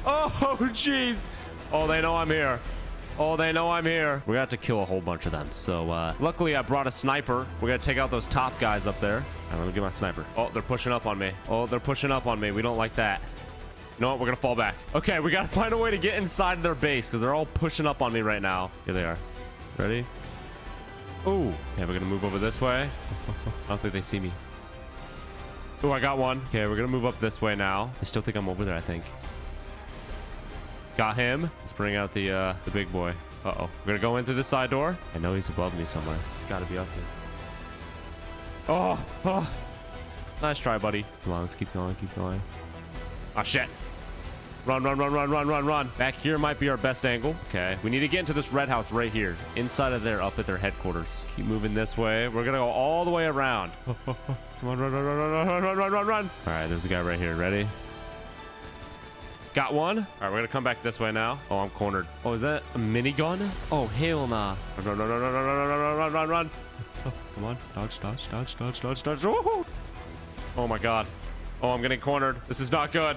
Oh jeez. Oh, they know I'm here. Oh, they know I'm here. We got to kill a whole bunch of them. So, uh, luckily I brought a sniper. We're gonna take out those top guys up there. Right, let me get my sniper. Oh, they're pushing up on me. Oh, they're pushing up on me. We don't like that. You know what? We're gonna fall back. Okay, we gotta find a way to get inside their base because they're all pushing up on me right now. Here they are. Ready? Oh, okay, we're gonna move over this way. I don't think they see me. Oh, I got one. Okay, we're gonna move up this way now. I still think I'm over there, I think. Got him. Let's bring out the uh, the big boy. Uh-oh. We're gonna go in through the side door. I know he's above me somewhere. He's gotta be up here. Oh, oh. Nice try, buddy. Come on, let's keep going, keep going. Oh, shit. Run, run, run, run, run, run, run. Back here might be our best angle. Okay. We need to get into this red house right here. Inside of there, up at their headquarters. Keep moving this way. We're gonna go all the way around. Come on, run, run, run, run, run, run, run, run, run, run. All right, there's a guy right here. Ready? Got one. All right, we're gonna come back this way now. Oh, I'm cornered. Oh, is that a minigun? Oh, hell nah. Run, run, run, run, run, run, run, run, run, run, run. Oh, come on. Dodge, dodge, dodge, dodge, dodge, dodge. Woohoo! Oh my god. Oh, I'm getting cornered. This is not good.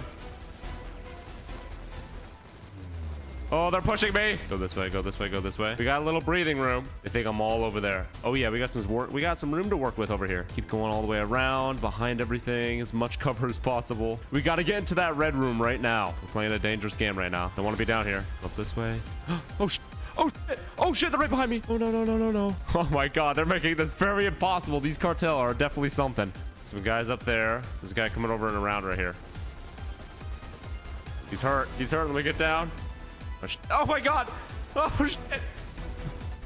Oh, they're pushing me. Go this way, go this way, go this way. We got a little breathing room. I think I'm all over there. Oh yeah, we got some work. We got some room to work with over here. Keep going all the way around, behind everything, as much cover as possible. We got to get into that red room right now. We're playing a dangerous game right now. I want to be down here. Up this way. Oh shit. Oh shit! Oh shit! They're right behind me! Oh no no no no no! Oh my god! They're making this very impossible. These cartel are definitely something. Some guys up there. There's a guy coming over and around right here. He's hurt. He's hurt. Let me get down. Oh, oh my god! Oh shit!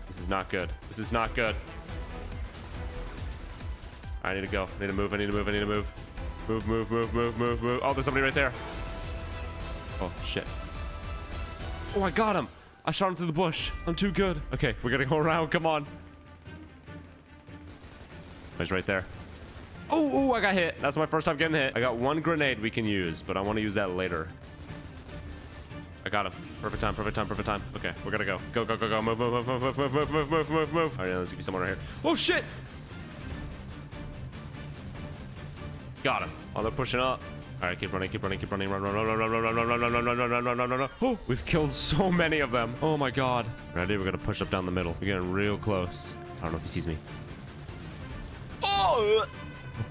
This is not good. This is not good. I need to go. I need to move. I need to move. I need to move. Move, move, move, move, move, move. Oh, there's somebody right there. Oh shit. Oh, I got him. I shot him through the bush. I'm too good. Okay, we gotta go around. Come on. Oh, he's right there. Oh, oh, I got hit. That's my first time getting hit. I got one grenade we can use, but I want to use that later. I got him. Perfect time, perfect time, perfect time. Okay, we're gonna go. Go, go, go, go. Move, move, move, move, move, move, move, move, move, move. All right, let's get someone right here. Oh, shit! Got him. Oh, they're pushing up. All right, keep running, keep running, keep running. Run, run, run, run, run, run, run, run, run, run, run, run, run, run, run, run. Oh, we've killed so many of them. Oh my god. Ready? We're gonna push up down the middle. We're getting real close. I don't know if he sees me. Oh!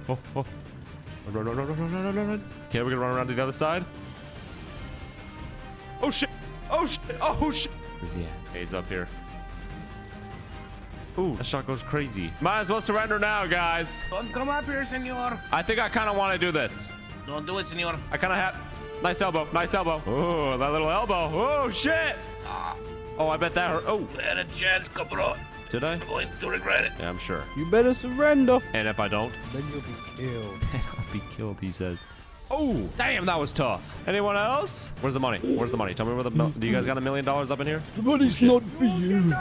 Oh, oh. Run, run, run, run, run, run, run, run. Okay, we're gonna run around to the other side. Oh shit! Oh shit! Oh shit! Where's he at? Okay, he's up here. Ooh, that shot goes crazy. Might as well surrender now, guys. Don't come up here, senor. I think I kind of want to do this. Don't do it, senor. I kind of have... Nice elbow. Nice elbow. Oh, that little elbow. Oh, shit. Ah. Oh, I bet that hurt. Oh, You had a chance, cabron. did I? I'm going to regret it. Yeah, I'm sure. You better surrender. And if I don't? Then you'll be killed. Then I'll be killed, he says. Oh, damn, that was tough. Anyone else? Where's the money? Where's the money? Tell me where the. mil- Do you guys got a million dollars up in here? The money's not for you.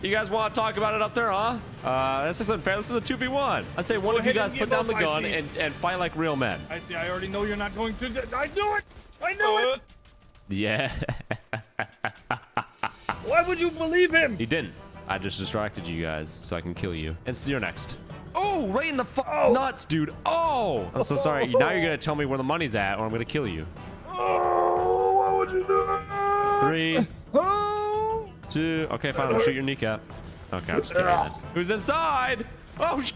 You guys want to talk about it up there, huh? Uh, this isn't fair. This is a 2v1. I say one Go of you guys put down the up, I gun and, and fight like real men. I see. I already know you're not going to. I knew it. I knew it. Yeah. Why would you believe him? he didn't. I just distracted you guys so I can kill you. And so you're next. Oh, right in the fu- nuts, dude. Oh, I'm so sorry. Now you're gonna tell me where the money's at, or I'm gonna kill you. Oh, why would you do that? Three, Oh. two. Okay, fine. I'll shoot your kneecap. Okay, I'm just kidding. Then. Who's inside? Oh, sh-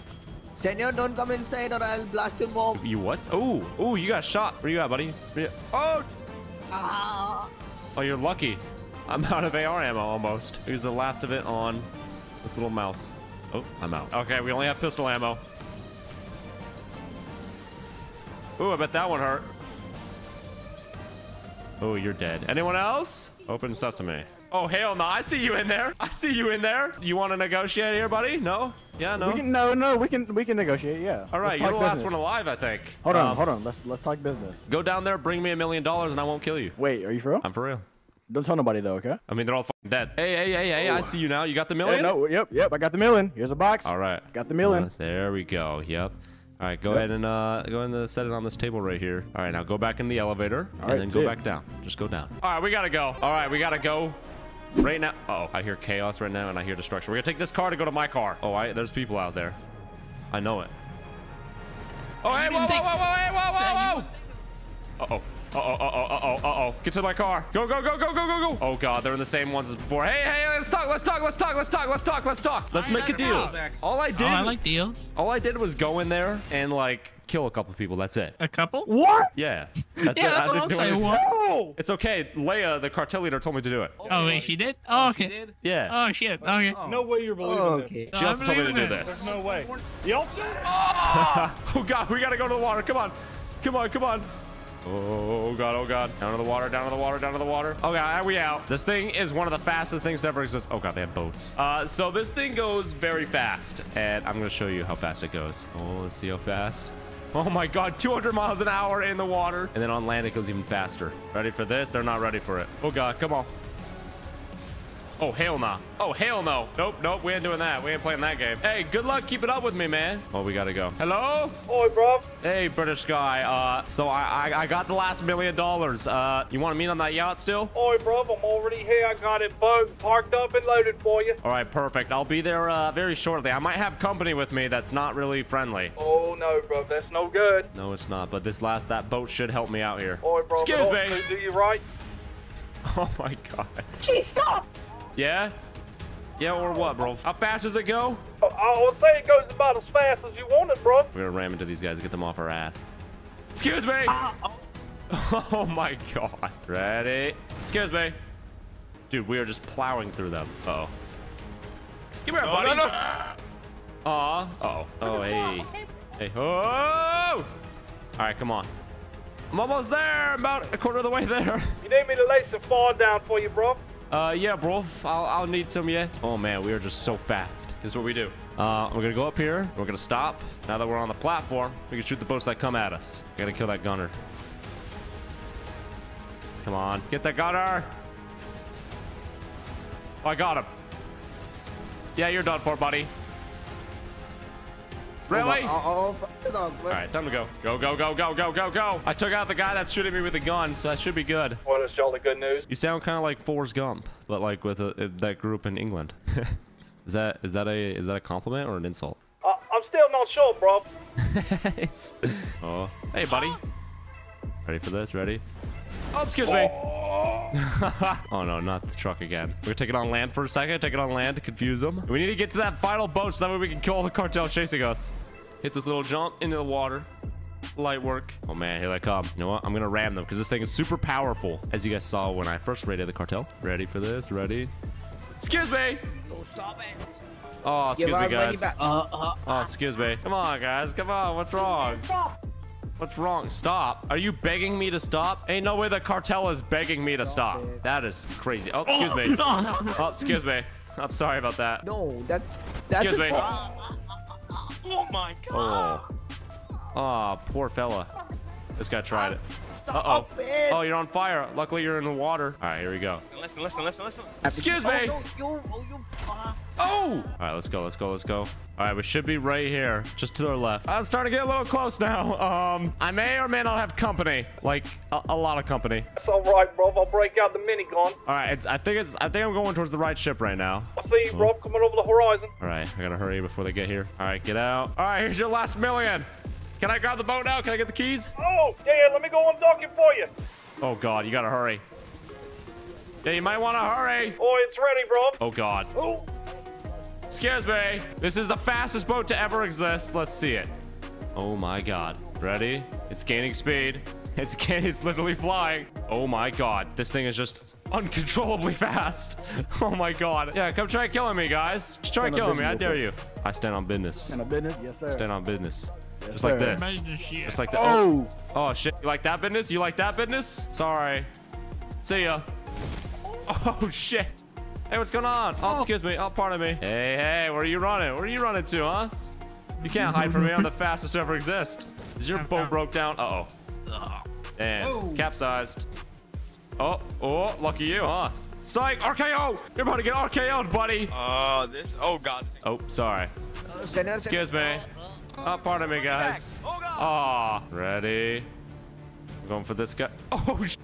Senor, don't come inside or I'll blast your mom. you what? Oh, oh, you got shot. Where you at, buddy? Where you- Oh, Ah. oh, you're lucky. I'm out of AR ammo almost. Use the last of it on this little mouse. Oh, I'm out. Okay, we only have pistol ammo. Ooh, I bet that one hurt. Oh, you're dead. Anyone else? Open sesame. Oh, hell no. I see you in there. I see you in there. You want to negotiate here, buddy? No? Yeah, no? We can, no, no, we can we can negotiate. Yeah. All right, Let's you're talk the last one alive, I think. Hold on, Um, hold on. Let's let's talk business. Go down there, bring me a million dollars, and I won't kill you. Wait, are you for real? I'm for real. Don't tell nobody though, okay? I mean, they're all fucking dead. Hey, hey, hey, hey, I see you now. You got the million? Yeah, no, yep, yep. I got the million. Here's a box. All right. Got the million. Uh, there we go. Yep. All right, go Yep. ahead and uh, go ahead and set it on this table right here. All right, now go back in the elevator All and right, then go ya. back down. Just go down. All right, we gotta go. All right, we gotta go. Right now. Uh oh, I hear chaos right now and I hear destruction. We're gonna take this car to go to my car. Oh, I, there's people out there. I know it. Oh, hey, whoa, whoa, whoa, whoa, hey, whoa, whoa, whoa. Uh oh. Uh oh, uh oh, uh oh, uh oh. Get to my car. Go, go, go, go, go, go, go. Oh god, they're in the same ones as before. Hey, hey, let's talk, let's talk, let's talk, let's talk, let's talk, let's talk. Let's make a deal. All I did Oh, I like deals. all I did was go in there and like kill a couple people. That's it. A couple? What? Yeah. That's Yeah, it. that's I what didn't I'm do saying. anything. What? It's okay. Leia, the cartel leader, told me to do it. Oh, wait, she did? Oh, okay. Yeah. Oh, shit. Okay. No way you're believing Okay. this. She also told me to do There's this. no way. Yup. oh god, we gotta go to the water. Come on. Come on, come on. Oh god, oh god. Down to the water, down to the water, down to the water. Oh god, Are we out. This thing is one of the fastest things to ever exist. Oh god, they have boats. Uh, so this thing goes very fast, and I'm gonna show you how fast it goes. Oh, let's see how fast. Oh my god, 200 miles an hour in the water. And then on land, it goes even faster. Ready for this? They're not ready for it. Oh god, come on. Oh, hell no. Oh, hell no. Nope, nope, we ain't doing that. We ain't playing that game. Hey, good luck keeping up with me, man. Oh, we gotta go. Hello? Oi, bro. Hey, British guy. Uh, so I, I, I got the last million dollars. Uh, you want to meet on that yacht still? Oi, bro. I'm already here. I got it boat parked up and loaded for you. All right, perfect. I'll be there uh, very shortly. I might have company with me that's not really friendly. Oh, no, bro. That's no good. No, it's not. But this last that boat should help me out here. Oi, bro. Excuse me. Do you right? Oh my god. Gee, stop! Yeah? Yeah, or what, bro? How fast does it go? I, I would say it goes about as fast as you want it, bro. We're gonna ram into these guys, get them off our ass. Excuse me. Oh my god. Ready? Excuse me. Dude, we are just plowing through them. Uh oh. Give me here, buddy. Aw. Uh oh. Oh, hey. Hey. Oh! All right, come on. I'm almost there. I'm about a quarter of the way there. You need me to lay some fall down for you, bro? Uh, yeah, bro. I'll, I'll need some, yeah. Oh, man, we are just so fast. This is what we do. Uh, we're gonna go up here. We're gonna stop. Now that we're on the platform, we can shoot the boats that come at us. Gotta kill that gunner. Come on, get the gunner. Oh, I got him. Yeah, you're done for, buddy. Really? Oh, oh, oh, All right, time to go. Go, go, go, go, go, go, go. I took out the guy that's shooting me with a gun, so that should be good. Well, that's the good news. You sound kind of like Forrest Gump, but like with a, that group in England. is that is that a is that a compliment or an insult? Uh, I'm still not sure, bro. Oh, hey, buddy. Ready for this? Ready? Oh, excuse me. oh no, not the truck again. We're gonna take it on land for a second. Take it on land to confuse them. We need to get to that final boat so that way we can kill all the cartel chasing us. Hit this little jump into the water. Light work. Oh man, here they come. You know what? I'm gonna ram them because this thing is super powerful, as you guys saw when I first raided the cartel. Ready for this? Ready? Excuse me. Oh, stop it. Oh, excuse me, guys. back. Uh, uh, Oh, excuse me. Come on, guys. Come on. What's wrong? Stop. What's wrong? Stop. Are you begging me to stop? Ain't no way the cartel is begging me to stop. That is crazy. Oh, excuse oh, me. no, no, no. Oh, excuse me. I'm sorry about that. No, that's that's Excuse me. Oh my god. Oh. Oh, poor fella. This guy tried it. Uh-oh. Oh, you're on fire. Luckily, you're in the water. All right, here we go. Listen, listen, listen, listen. Excuse me. Oh, you, oh, you, uh, Oh! All right, let's go, let's go, let's go. All right, we should be right here, just to our left. I'm starting to get a little close now. Um, I may or may not have company, like a, a lot of company. That's all right, bro. I'll break out the minigun. All right, it's, I think it's, I think I'm going towards the right ship right now. I see you, bro. Coming over the horizon. All right, I gotta hurry before they get here. All right, get out. All right, here's your last million. Can I grab the boat now? Can I get the keys? Oh, yeah, yeah. Let me go undock it for you. Oh God, you gotta hurry. Yeah, you might want to hurry. Oh, it's ready, bro. Oh God. Oh. Excuse me. This is the fastest boat to ever exist. Let's see it. Oh my God. Ready? It's gaining speed. It's ga- it's literally flying. Oh my God. This thing is just uncontrollably fast. Oh my God. Yeah, come try killing me, guys. Just try killing me. I dare you. I stand on business. Stand on business? Yes, sir. Stand on business. Yes, Just like this. Just like that. Oh. oh. Oh, shit. You like that business? You like that business? Sorry. See ya. Oh, shit. Hey, what's going on? Oh, oh, excuse me. Oh, pardon me. Hey, hey, where are you running? Where are you running to, huh? You can't hide from me. I'm the fastest to ever exist. Is your boat broke down? Uh-oh. And capsized. Oh, oh, lucky you, huh? Psych, RKO! You're about to get RKO'd, buddy. Oh, this. Oh, God. Oh, sorry. senor, Excuse me. Oh, pardon me, guys. Oh, ready? I'm going for this guy. Oh, sh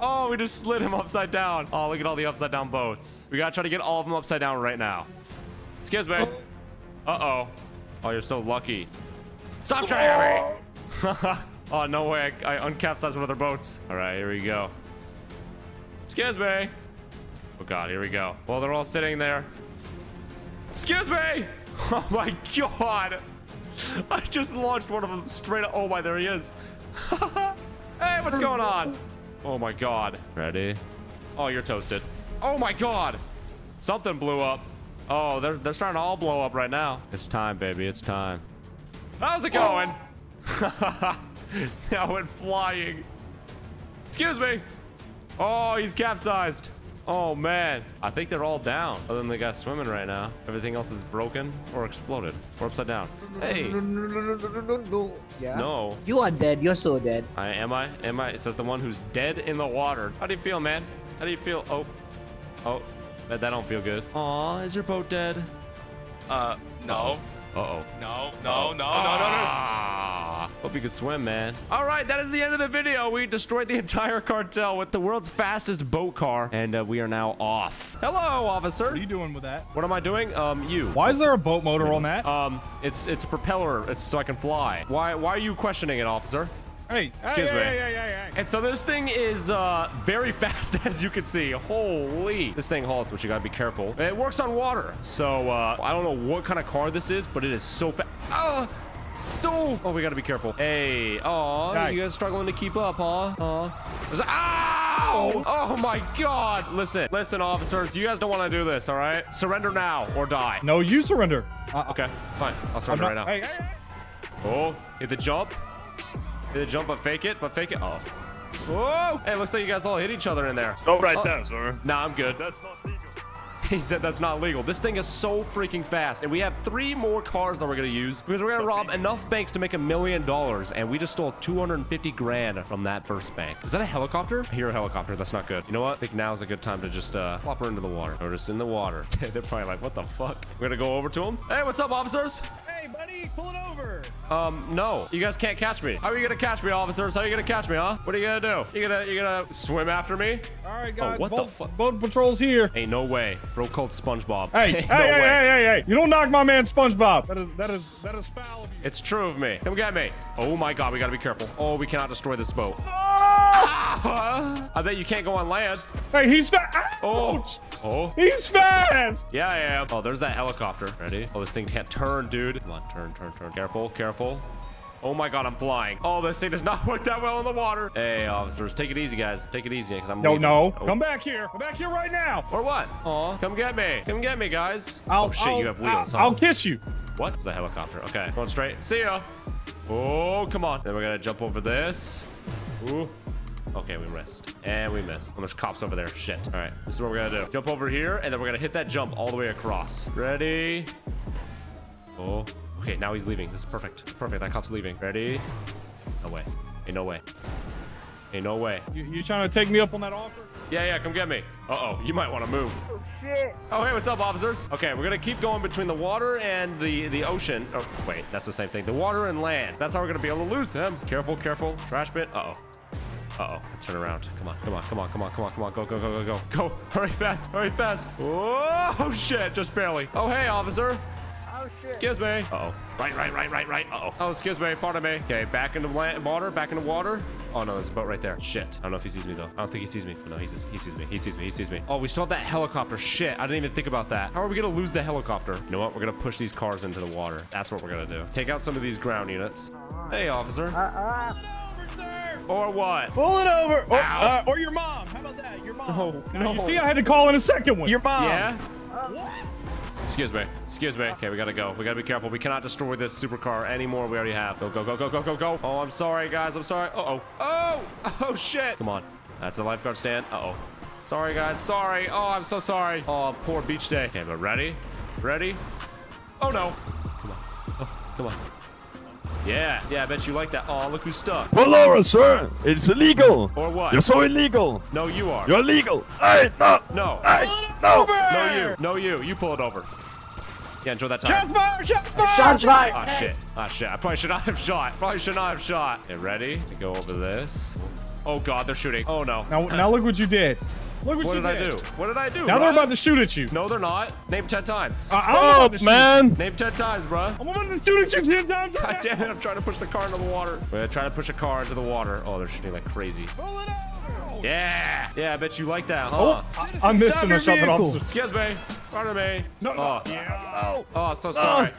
Oh, we just slid him upside down. Oh, look at all the upside down boats. We gotta try to get all of them upside down right now. Excuse me. Uh-oh. Oh, you're so lucky. Stop trying at me! oh, no way. I, I uncapsized one of their boats. All right, here we go. Excuse me. Oh, God, here we go. Well, they're all sitting there. Excuse me! Oh, my God. I just launched one of them straight up. Oh, my, there he is. hey, what's going on? Oh, my God. Ready? Oh, you're toasted. Oh, my God. Something blew up. Oh, they're, they're starting to all blow up right now. It's time, baby. It's time. How's it going? now went flying. Excuse me. Oh, he's capsized. Oh, man. I think they're all down. Other than the guy swimming right now. Everything else is broken or exploded or upside down. Hey. Yeah. No. You are dead. You're so dead. I am I? Am I? It says the one who's dead in the water. How do you feel, man? How do you feel? Oh. Oh. That, that don't feel good. Aw, is your boat dead? Uh, no. Uh-oh. No, no, no, no, no, no. Ah, Hope you could swim, man. All right, that is the end of the video. We destroyed the entire cartel with the world's fastest boat car, and uh, we are now off. Hello, officer. What are you doing with that? What am I doing? Um, you. Why is there a boat motor on that? Um, it's it's a propeller, it's so I can fly. Why why are you questioning it, officer? Hey, Excuse hey, me. Hey, hey. And so this thing is uh, very fast, as you can see. Holy. This thing hauls, which you gotta be careful. It works on water. So uh, I don't know what kind of car this is, but it is so fast. Oh, oh, oh, we gotta be careful. Hey, oh, you guys struggling to keep up, huh? Uh, there's- Ow! Oh my God! Listen, listen, officers, you guys don't want to do this, all right? Surrender now or die. No, you surrender. Uh, Okay, fine. I'll surrender I'm right not- now. Hey, hey, hey. Oh, hit the jump. Hit the jump, but fake it, but fake it. Oh. Whoa! Hey, looks like you guys all hit each other in there. Stop right Oh. there, sir. Nah, I'm good. That's not legal. He said that's not legal. This thing is so freaking fast. And we have three more cars that we're going to use because we're going to rob enough banks to make a million dollars. And we just stole 250 grand from that first bank. Is that a helicopter? I hear a helicopter. That's not good. You know what? I think now is a good time to just uh, flop her into the water. Or just in the water. They're probably like, what the fuck? We're going to go over to them. Hey, what's up, officers? Hey, buddy, pull it over. Um, no. You guys can't catch me. How are you gonna catch me, officers? How are you gonna catch me, huh? What are you gonna do? You gonna you gonna swim after me? All right, guys. Oh, guys. what the boat, fuck? boat patrol's here. Ain't no way. Bro called SpongeBob. Hey, hey, no hey, way. hey, hey, hey! You don't knock my man SpongeBob. That is that is that is foul of you. It's true of me. Come get me. Oh my god, we gotta be careful. Oh, we cannot destroy this boat. Ah! I bet you can't go on land. Hey, he's fast. Oh. Oh. He's fast. Yeah, I am. Oh, there's that helicopter. Ready? Oh, this thing can't turn, dude. Come on, turn, turn, turn. Careful, careful. Oh my god, I'm flying. Oh, this thing does not work that well in the water. Hey, officers, take it easy, guys. Take it easy, because I'm No, leaving. no. Oh. Come back here. Come back here right now. Or what? Oh, come get me. Come get me, guys. I'll, oh, shit, I'll, you have wheels, I'll, huh? I'll kiss you. What? It's a helicopter. Okay, going straight. See ya. Oh, come on. Then we're gonna jump over this. Ooh. Okay, we missed. And we missed. Oh, there's cops over there. Shit. All right, this is what we're gonna do. Jump over here, and then we're gonna hit that jump all the way across. Ready? Oh. Okay, now he's leaving. This is perfect. It's perfect. That cop's leaving. Ready? No way. Ain't no way. Ain't no way. You, you trying to take me up on that offer? Yeah, yeah, come get me. Uh-oh, you might want to move. Oh shit. Oh, hey, what's up, officers? Okay, we're gonna keep going between the water and the the ocean. Oh, wait, that's the same thing. The water and land. That's how we're gonna be able to lose them. Careful, careful. Trash bit. Uh-oh. Uh-oh, let's turn around. Come on, come on, come on, come on, come on, come on. Go, go, go, go, go. Go. Hurry fast, hurry fast. Oh, shit, just barely. Oh, hey, officer. Oh shit. Excuse me. Uh-oh. Right, right, right, right, right. Uh-oh. Oh, excuse me. Pardon me. Okay, back into land, water, back into water. Oh, no, there's a boat right there. Shit. I don't know if he sees me, though. I don't think he sees me. No, he sees, he sees me. He sees me. He sees me. Oh, we still have that helicopter. Shit. I didn't even think about that. How are we going to lose the helicopter? You know what? We're going to push these cars into the water. That's what we're going to do. Take out some of these ground units. Hey, officer. Uh, Or what? Pull it over. Or, uh, or your mom. How about that? Your mom. No, no. You see, I had to call in a second one. Your mom. Yeah? Excuse me. Excuse me. Okay, we gotta go. We gotta be careful. We cannot destroy this supercar anymore. We already have. Go, go, go, go, go, go, go. Oh, I'm sorry, guys. I'm sorry. Uh-oh. Oh! Oh, shit. Come on. That's the lifeguard stand. Uh-oh. Sorry, guys. Sorry. Oh, I'm so sorry. Oh, poor beach day. Okay, but ready? Ready? Oh, no. Come on. Oh, come on. Yeah. Yeah, I bet you like that. Oh, look who's stuck. Pull over, sir. It's illegal. Or what? You're so illegal. No, you are. You're illegal. Hey, no. No. Hey, no. No, you. No, you. You pull it over. Yeah, enjoy that time. Shots fired. Shots fired. Shots fired. Ah, shit. Ah, shit. I probably should not have shot. Probably should not have shot. Okay, ready? To go over this. Oh, God, they're shooting. Oh, no. Now, now look what you did. Look what, What you did I do? What did I do? Now they're about to shoot at you. No, they're not. Name 10 times. Uh, I'm about man. Name 10 times, bro. I'm about to shoot at you ten times. God damn it, I'm trying to push the car into the water. We're trying to push a car into the water. Oh, they're shooting like crazy. Pull it over. Yeah. Yeah, I bet you like that, huh? Oh, I missed Stop him. I your shot that vehicle. officer. Excuse me. Pardon me. No, Oh, Yeah. oh so sorry.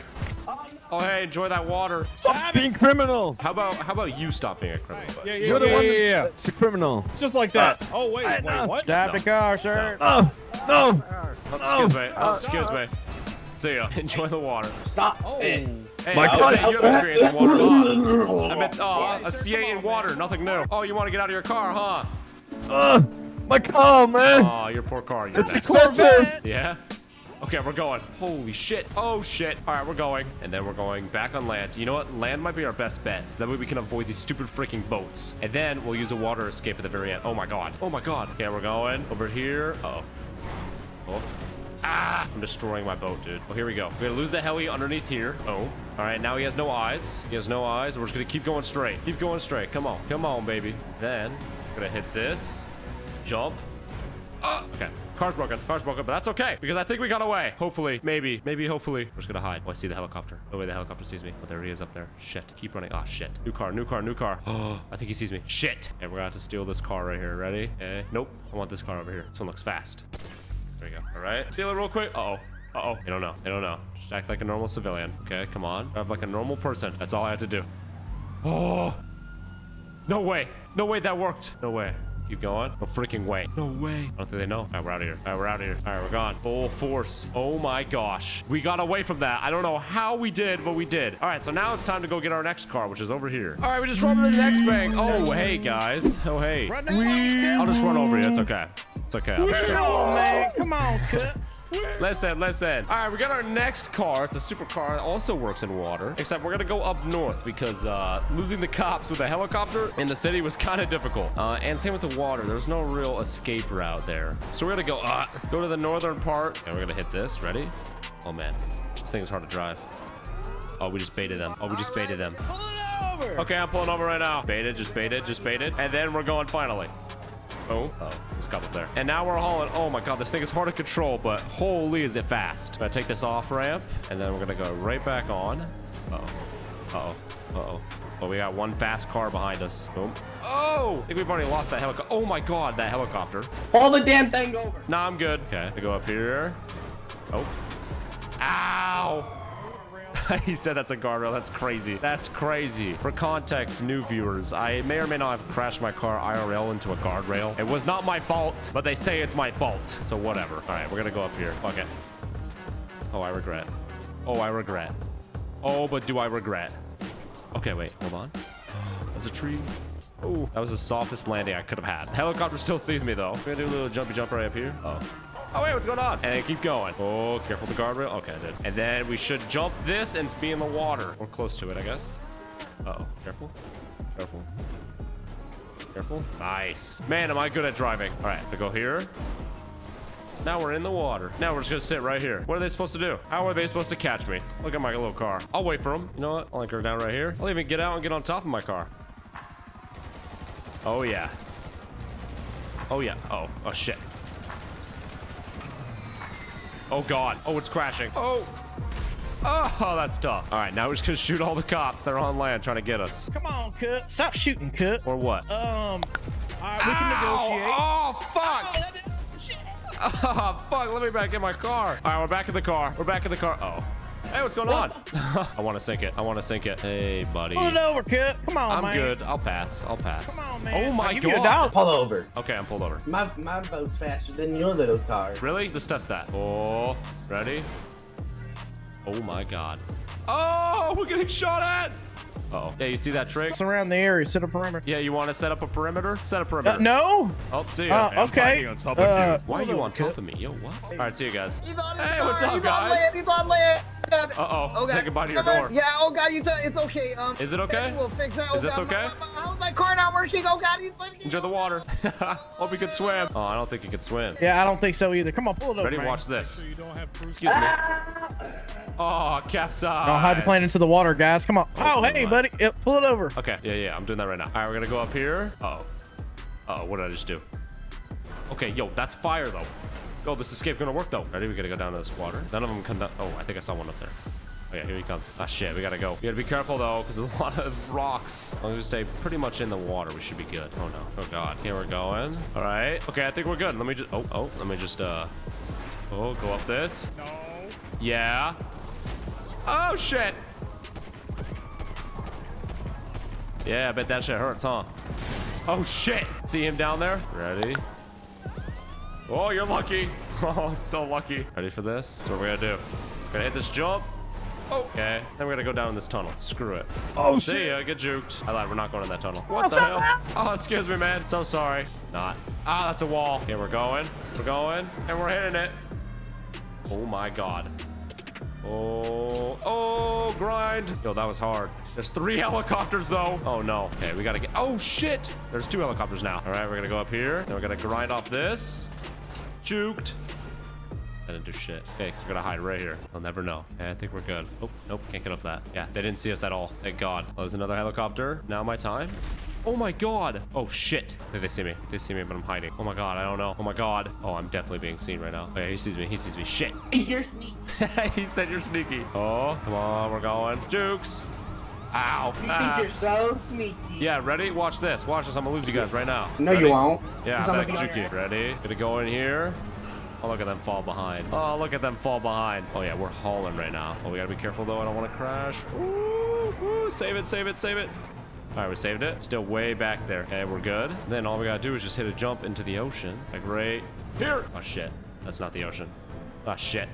Oh, hey, enjoy that water. Stop being criminal. How about how about you stop being a criminal? Yeah, yeah, You're the yeah, one yeah, yeah. that's a criminal. Just like that. Oh wait, wait, no. what? Stop the car, sir. No. No. Excuse me. Oh, excuse me. See ya. Enjoy the water. Stop. Oh. Hey, My God. bet you have experience in water. I meant, oh, a CA in water, nothing new. Oh, you want to get out of your car, huh? Uh, my car, man. Oh, your poor car. You're it's expensive. Yeah? Okay, we're going. Holy shit. Oh, shit. All right, we're going. And then we're going back on land. You know what? Land might be our best bet. So that way we can avoid these stupid freaking boats. And then we'll use a water escape at the very end. Oh, my God. Oh, my God. Okay, we're going over here. Uh oh Oh. Ah! I'm destroying my boat, dude. Well, here we go. We're gonna lose the heli underneath here. Oh. All right, now he has no eyes. He has no eyes. We're just gonna keep going straight. Keep going straight. Come on. Come on, baby. Then, gonna hit this. Jump. Ah! Okay. Car's broken. Car's broken, but that's okay because I think we got away. Hopefully. Maybe. Maybe, hopefully. We're just gonna hide. Oh, I see the helicopter. No way the helicopter sees me. Oh, there he is up there. Shit. Keep running. Oh, shit. New car, new car, new car. Oh, I think he sees me. Shit. And we're gonna have to steal this car right here. Ready? Okay. Nope. I want this car over here. This one looks fast. There we go. All right. Steal it real quick. Uh-oh. Uh-oh. They don't know. They don't know. Just act like a normal civilian. Okay, come on. Act like a normal person. That's all I have to do. Oh. No way. No way that worked. No way. Keep going. No freaking way. No way. I don't think they know. All right, we're out of here. All right, we're out of here. All right, we're gone. Full force. Oh my gosh. We got away from that. I don't know how we did, but we did. All right, so now it's time to go get our next car, which is over here. All right, we just rolled into the next bank. Oh, hey, guys. Oh, hey. I'll just run over you. It's okay. It's okay. I'll just- Come on, man. Come on, cut. Listen, listen. All right, we got our next car. It's a supercar. It also works in water, except we're gonna go up north because uh, losing the cops with a helicopter in the city was kind of difficult. Uh, and same with the water. There's no real escape route there. So we're gonna go uh, go to the northern part, and we're gonna hit this. Ready? Oh man, this thing is hard to drive. Oh, we just baited them. Oh, we just baited them. Pull it over. Okay, I'm pulling over right now. Baited, just baited, just baited. And then we're going finally. Oh, oh, there's a couple there. And now we're hauling. Oh my god, this thing is hard to control, but holy is it fast. I'm gonna take this off ramp, and then we're gonna go right back on. Uh-oh. Uh-oh. Uh-oh. Oh, we got one fast car behind us. Boom. Oh! I think we've already lost that helicopter. Oh my god, that helicopter. Pull the damn thing over. Nah, I'm good. Okay, we go up here. Oh. Ow! he said that's a guardrail. That's crazy. That's crazy. For context, new viewers, I may or may not have crashed my car IRL into a guardrail. It was not my fault, but they say it's my fault. So whatever. All right, we're gonna go up here. Fuck it. Oh, I regret. Oh, I regret. Oh, but do I regret? Okay, wait. Hold on. There's a tree. Oh, that was the softest landing I could have had. Helicopter still sees me though. We're gonna do a little jumpy jump right up here. Oh. Oh wait, what's going on? And then keep going. Oh, careful the guardrail. Okay, I did. And then we should jump this and be in the water. Or close to it, I guess. Uh oh, careful. Careful. Careful. Nice. Man, am I good at driving. All right, I go here. Now we're in the water. Now we're just gonna sit right here. What are they supposed to do? How are they supposed to catch me? Look at my little car. I'll wait for them. You know what? I'll anchor down right here. I'll even get out and get on top of my car. Oh, yeah. Oh, yeah. Oh, oh, shit. Oh, God. Oh, it's crashing. Oh. Oh, that's tough. All right, now we're just gonna shoot all the cops They're on land trying to get us. Come on, Cut. Stop shooting, Cut. Or what? Um, all right, we can negotiate. Oh, fuck. Oh, fuck. Let me back in my car. All right, we're back in the car. We're back in the car. Oh. Hey, what's going on? I want to sink it. I want to sink it. Hey, buddy. Pull it over, Cut. Come on, I'm man. good. I'll pass. I'll pass. Come on, man. Oh my I'll give god. you a. Pull over. Okay, I'm pulled over. My my boat's faster than your little car. Really? Let's test that. Oh, ready? Oh my god. Oh, we're getting shot at. Uh oh. Yeah, you see that trick? Surround the area. Set a perimeter. Yeah, you want to set up a perimeter? Set a perimeter. Uh, no. Oh, see Uh, okay. on top Uh, Why are you on on, top of me? Yo, what? All right, see you guys. He's on Hey, what's up, He's guys? on land. He's on land. Uh-oh. Oh, God. Say goodbye to your door. Yeah. Oh God. You. It's okay. Um. Is it okay? We'll fix that. Is oh, this God, okay? My, my, how's my car not working? Oh God. He's like. Enjoy the water. Hope you can swim. Oh, I don't think you can swim. Yeah, I don't think so either. Come on, pull it over. Ready? man. Watch this. Excuse me. Oh, capsize. Don't hide the plane into the water, guys. Come on. Oh, Oh, hey, mind. buddy. Yep, pull it over. Okay, yeah, yeah, I'm doing that right now. All right, we're gonna go up here. Uh oh. Uh oh, what did I just do? Okay, yo, that's fire though. Yo, this escape gonna work though. Ready? We gotta go down to this water. None of them come down. Oh, I think I saw one up there. Oh yeah, here he comes. Ah shit, we gotta go. We gotta be careful though, because there's a lot of rocks. I'm gonna stay pretty much in the water. We should be good. Oh no. Oh god. Here we're going. All right. Okay, I think we're good. Let me just. Oh, oh. Let me just. Uh. Oh, go up this. No. Yeah. Oh shit. Yeah, I bet that shit hurts, huh? Oh shit! See him down there? Ready? Oh, you're lucky. Oh, so lucky. Ready for this? That's what we're gonna do. Gonna hit this jump. Okay. Then we're gonna go down in this tunnel. Screw it. Oh, See shit. ya. Get juked. I lied. We're not going in that tunnel. What the hell? Oh, excuse me, man. So sorry. Not. Ah, that's a wall. Okay, we're going. We're going. And we're hitting it. Oh my god. Oh, oh, grind. Yo, that was hard. There's three helicopters though. Oh no. Okay, we gotta get, oh shit. There's two helicopters now. All right, we're gonna go up here. Then we're gonna grind off this. Juked. I didn't do shit. Okay, so we're gonna hide right here. They'll never know. I think we're good. Oh, nope, can't get up that. Yeah, they didn't see us at all. Thank God. Oh, there's another helicopter. Now my time. Oh my God. Oh shit. Did they see me. They see me, but I'm hiding. Oh my God, I don't know. Oh my God. Oh, I'm definitely being seen right now. Oh, yeah, he sees me. He sees me. Shit. You're sneaky. he said you're sneaky. Oh, come on, we're going. Jukes. Ow. You Ah. think you're so sneaky? Yeah, ready? Watch this. Watch this. I'm gonna lose you guys right now. No, Ready? you won't. Yeah, I'm gonna juke you. Ready? Gonna go in here. Oh, look at them fall behind. Oh, look at them fall behind. Oh, yeah, we're hauling right now. Oh, we gotta be careful, though. I don't want to crash. Ooh, ooh, save it, save it, save it. All right, we saved it. Still way back there. Okay, we're good. Then all we gotta do is just hit a jump into the ocean. Like right here. Oh, shit. That's not the ocean. Oh, shit.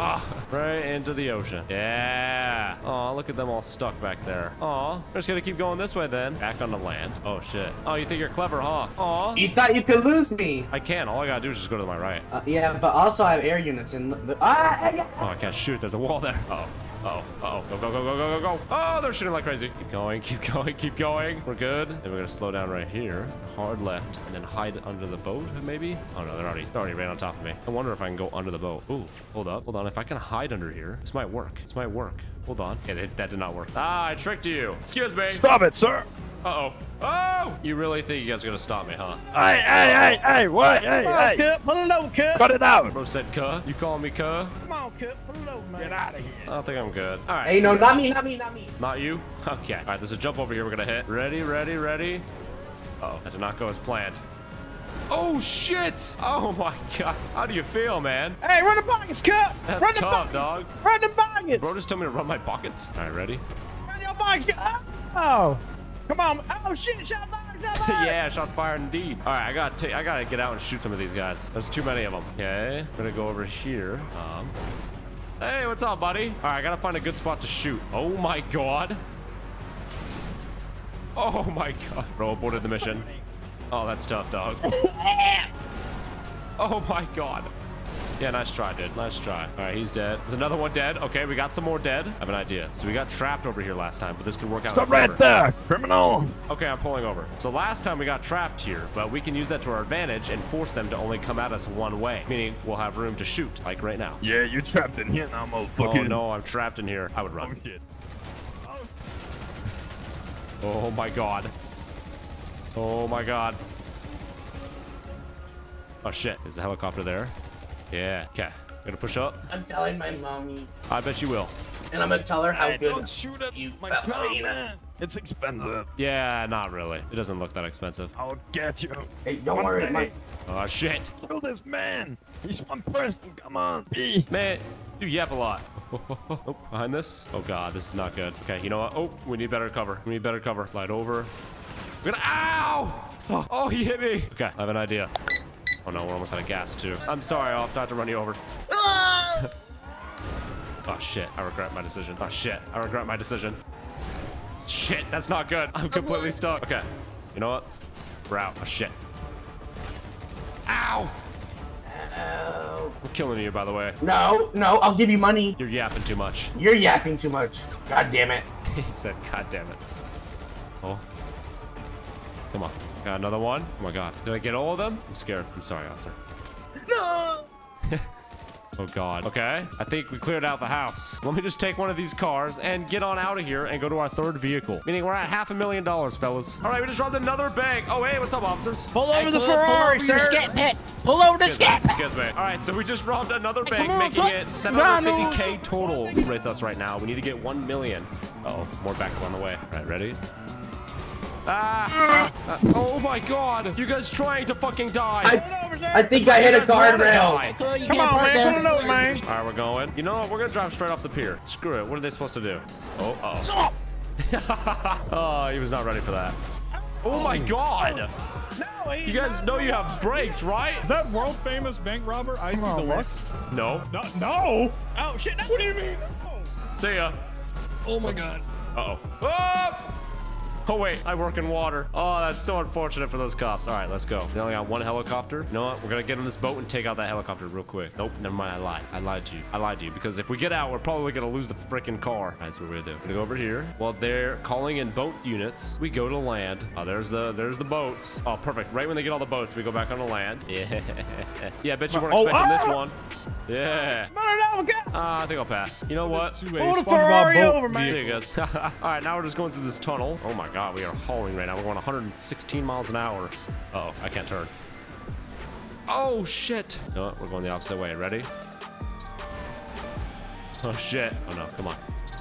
Ah, right into the ocean. Yeah. Oh, look at them all stuck back there. Oh, we're just gonna keep going this way then. Back on the land. Oh, shit. Oh, you think you're clever, huh? Oh. You thought you could lose me. I can. All I gotta do is just go to my right. Uh, yeah, but also I have air units and. Ah. Oh, I can't shoot. There's a wall there. Oh. Oh, uh oh, go, go, go, go, go, go, go. Oh, they're shooting like crazy. Keep going, keep going, keep going. We're good. Then we're gonna slow down right here. Hard left, and then hide under the boat, maybe? Oh no, they're already, they're already right on top of me. I wonder if I can go under the boat. Ooh, hold up, hold on. If I can hide under here, this might work. This might work. Hold on. Okay, that did not work. Ah, I tricked you. Excuse me. Stop it, sir. Uh-oh. Oh! You really think you guys are gonna stop me, huh? Hey, hey, hey, hey, what? Hey, Come on, hey. Cut. Pull it over, Cut. Cut it out. Bro said cuh. You calling me cuh? Come on, Cut. Pull it over, man. Get out of here. I don't think I'm good. All right. Hey, no, not me, not me, not me. Not you? Okay. All right, there's a jump over here we're gonna hit. Ready, ready, ready. Uh oh, that did not go as planned. Oh, shit! Oh my god. How do you feel, man? Hey, run the buckets, Cut. That's run the tough, buckets. dog. Run the buckets. Bro just told me to run my buckets. All right, ready? Run your buckets. Cut. Oh. Come on. Oh, shit. Shot fired. Shot fired. yeah, shots fired indeed. All right, I gotta I gotta get out and shoot some of these guys. There's too many of them. Okay, I'm gonna go over here. Um, hey, what's up, buddy? All right, I gotta find a good spot to shoot. Oh my god. Oh my god. Bro, aborted the mission. Oh, that's tough, dog. oh my god. Yeah, nice try, dude. Nice try. All right, he's dead. There's another one dead. Okay, we got some more dead. I have an idea. So we got trapped over here last time, but this could work out. Stop right there, criminal. Okay, I'm pulling over. So last time we got trapped here, but we can use that to our advantage and force them to only come at us one way, meaning we'll have room to shoot, like right now. Yeah, you're trapped in here now, Oh no, I'm trapped in here. I would run. Oh shit. Oh my god. Oh my god. Oh shit, is the helicopter there? Yeah. Okay, gonna push up. I'm telling my mommy, I bet you will. and I'm gonna tell her how Hey, good don't shoot at you my felt, car, you know. man. It's expensive. Yeah, not really. It doesn't look that expensive. I'll get you. Hey, don't One worry, my Oh shit. Kill this man. He's one person. Come on. B. Man, you yap a lot. oh, behind this? Oh god, this is not good. Okay, you know what? Oh, we need better cover. We need better cover. Slide over. We're gonna. Ow! Oh, oh, he hit me. Okay, I have an idea. Oh no, we're almost out of gas too. I'm sorry, officer. I have to run you over. Ah! Oh shit, I regret my decision. Oh shit, I regret my decision. Shit, that's not good. I'm completely stuck. Okay, you know what? We're out. Oh shit. Ow! Oh. I'm killing you, by the way. No, no, I'll give you money. You're yapping too much. You're yapping too much. God damn it. he said, God damn it. Oh. Come on. Got another one. Oh my god. Did I get all of them? I'm scared. I'm sorry, officer. No! Oh god. Okay. I think we cleared out the house. Let me just take one of these cars and get on out of here and go to our third vehicle. Meaning we're at half a million dollars, fellas. All right, we just robbed another bank. Oh, hey, what's up, officers? Pull over the Ferrari, sir. Pull over the Excuse scat pit. excuse me. All right, so we just robbed another Hey, bank, on, making quick. it 750k total with us right now. We need to get 1 million. Uh oh, more backup on the way. All right, ready? Ah! Uh, oh my god! You guys trying to fucking die! I I think I hit a You guys wanna guardrail. die. Come on, man. Pull it over, man. All right, we're going. You know what? We're gonna drive straight off the pier. Screw it. What are they supposed to do? Oh, uh oh. oh, he was not ready for that. Oh my god! No, You guys know you have brakes, right? Is that world famous bank robber Icy on, Deluxe? No. No, no. Oh shit! No. What do you mean? See ya. Oh my god. Uh-oh. Oh! Oh, wait. I work in water. Oh, that's so unfortunate for those cops. All right, let's go. They only got one helicopter. You know what? We're going to get on this boat and take out that helicopter real quick. Nope, never mind. I lied. I lied to you. I lied to you because if we get out, we're probably going to lose the freaking car. All right, so what we're going to do. We're going to go over here. While they're calling in boat units, we go to land. Oh, there's the there's the boats. Oh, perfect. Right when they get all the boats, we go back on the land. Yeah. yeah, I bet you weren't Oh, expecting this ah! one. Yeah. No, no, no. Uh, I think I'll pass. You know what? To a Pull the SpongeBob Ferrari boat over, man. See you guys. All right, now we're just going through this tunnel. Oh my god, we are hauling right now. We're going 116 miles an hour. Uh oh, I can't turn. Oh shit. No, we're going the opposite way. Ready? Oh shit. Oh no, come on.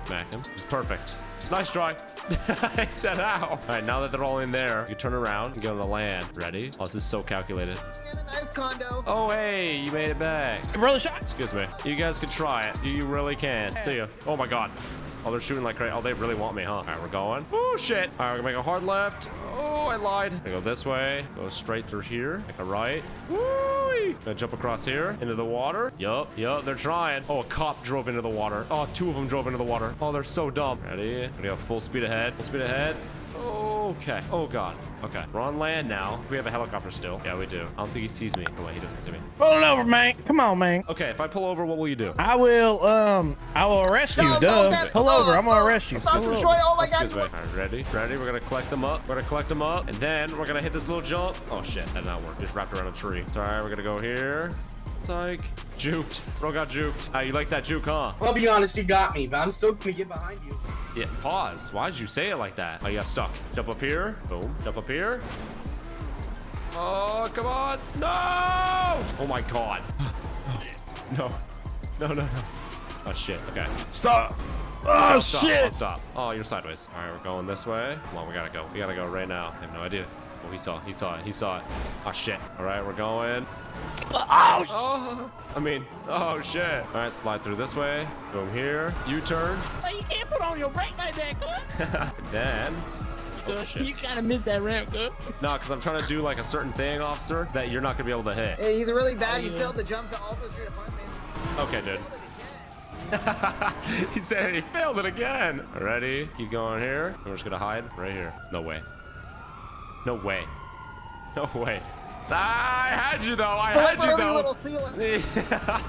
Smack him. Is perfect. Nice try. I said ow. All right, now that they're all in there, you turn around and get on the land. Ready? Oh, this is so calculated. Get a nice condo. Oh, hey, you made it back. Brother shot. Excuse me. You guys can try it. You really can. See ya. Oh my god. Oh, they're shooting like crazy. Oh, they really want me, huh? All right, we're going. Oh, shit. All right, we're gonna make a hard left. Oh, I lied. Gonna go this way. Go straight through here. Make a right. Woo! Gonna jump across here into the water. Yup, yup, they're trying. Oh, a cop drove into the water. Oh, two of them drove into the water. Oh, they're so dumb. Ready? Gonna go full speed ahead. Full speed ahead. Okay. Oh, God. Okay. We're on land now. We have a helicopter still. Yeah, we do. I don't think he sees me. Oh, wait, he doesn't see me. Pull it over, man. Come on, man. Okay, if I pull over, what will you do? I will, um, I will arrest you, No, no, duh. that- Pull oh, over. I'm gonna arrest you. Officer Pull over. Oh my god. Excuse me. All right, ready? Ready? We're gonna collect them up. We're gonna collect them up, and then we're gonna hit this little jump. Oh shit, that did not work. Just wrapped around a tree. It's all right. We're gonna go here. Psych. Juked. Bro got juked. Ah, you like that juke, huh? I'll be honest, you got me, but I'm still gonna get behind you. Yeah. Pause. Why'd you say it like that? Oh, you got stuck. Jump up here. Boom. Jump up here. Oh, come on. No! Oh my god. no. No, no, no. Oh shit. Okay. Stop. I'll Oh stop, shit. I'll stop. Oh, you're sideways. All right, we're going this way. Come on, we gotta go. We gotta go right now. I have no idea. Oh, he saw. He saw it. He saw it. Oh shit. All right, we're going. Oh, Oh, I mean, oh shit. All right, slide through this way. Boom here. U-turn. Oh, you can't put on your brake like that, cuz. then. Oh You kind of missed that ramp, cuz. No, because I'm trying to do like a certain thing, officer, that you're not gonna be able to hit. Hey, he's really bad. Oh, you yeah. failed to jump to Alta Street Apartment. Okay, dude. he said he failed it again. Ready? Keep going here. We're just gonna hide right here. No way. No way. No way. I had you though. I had you though. little sealer.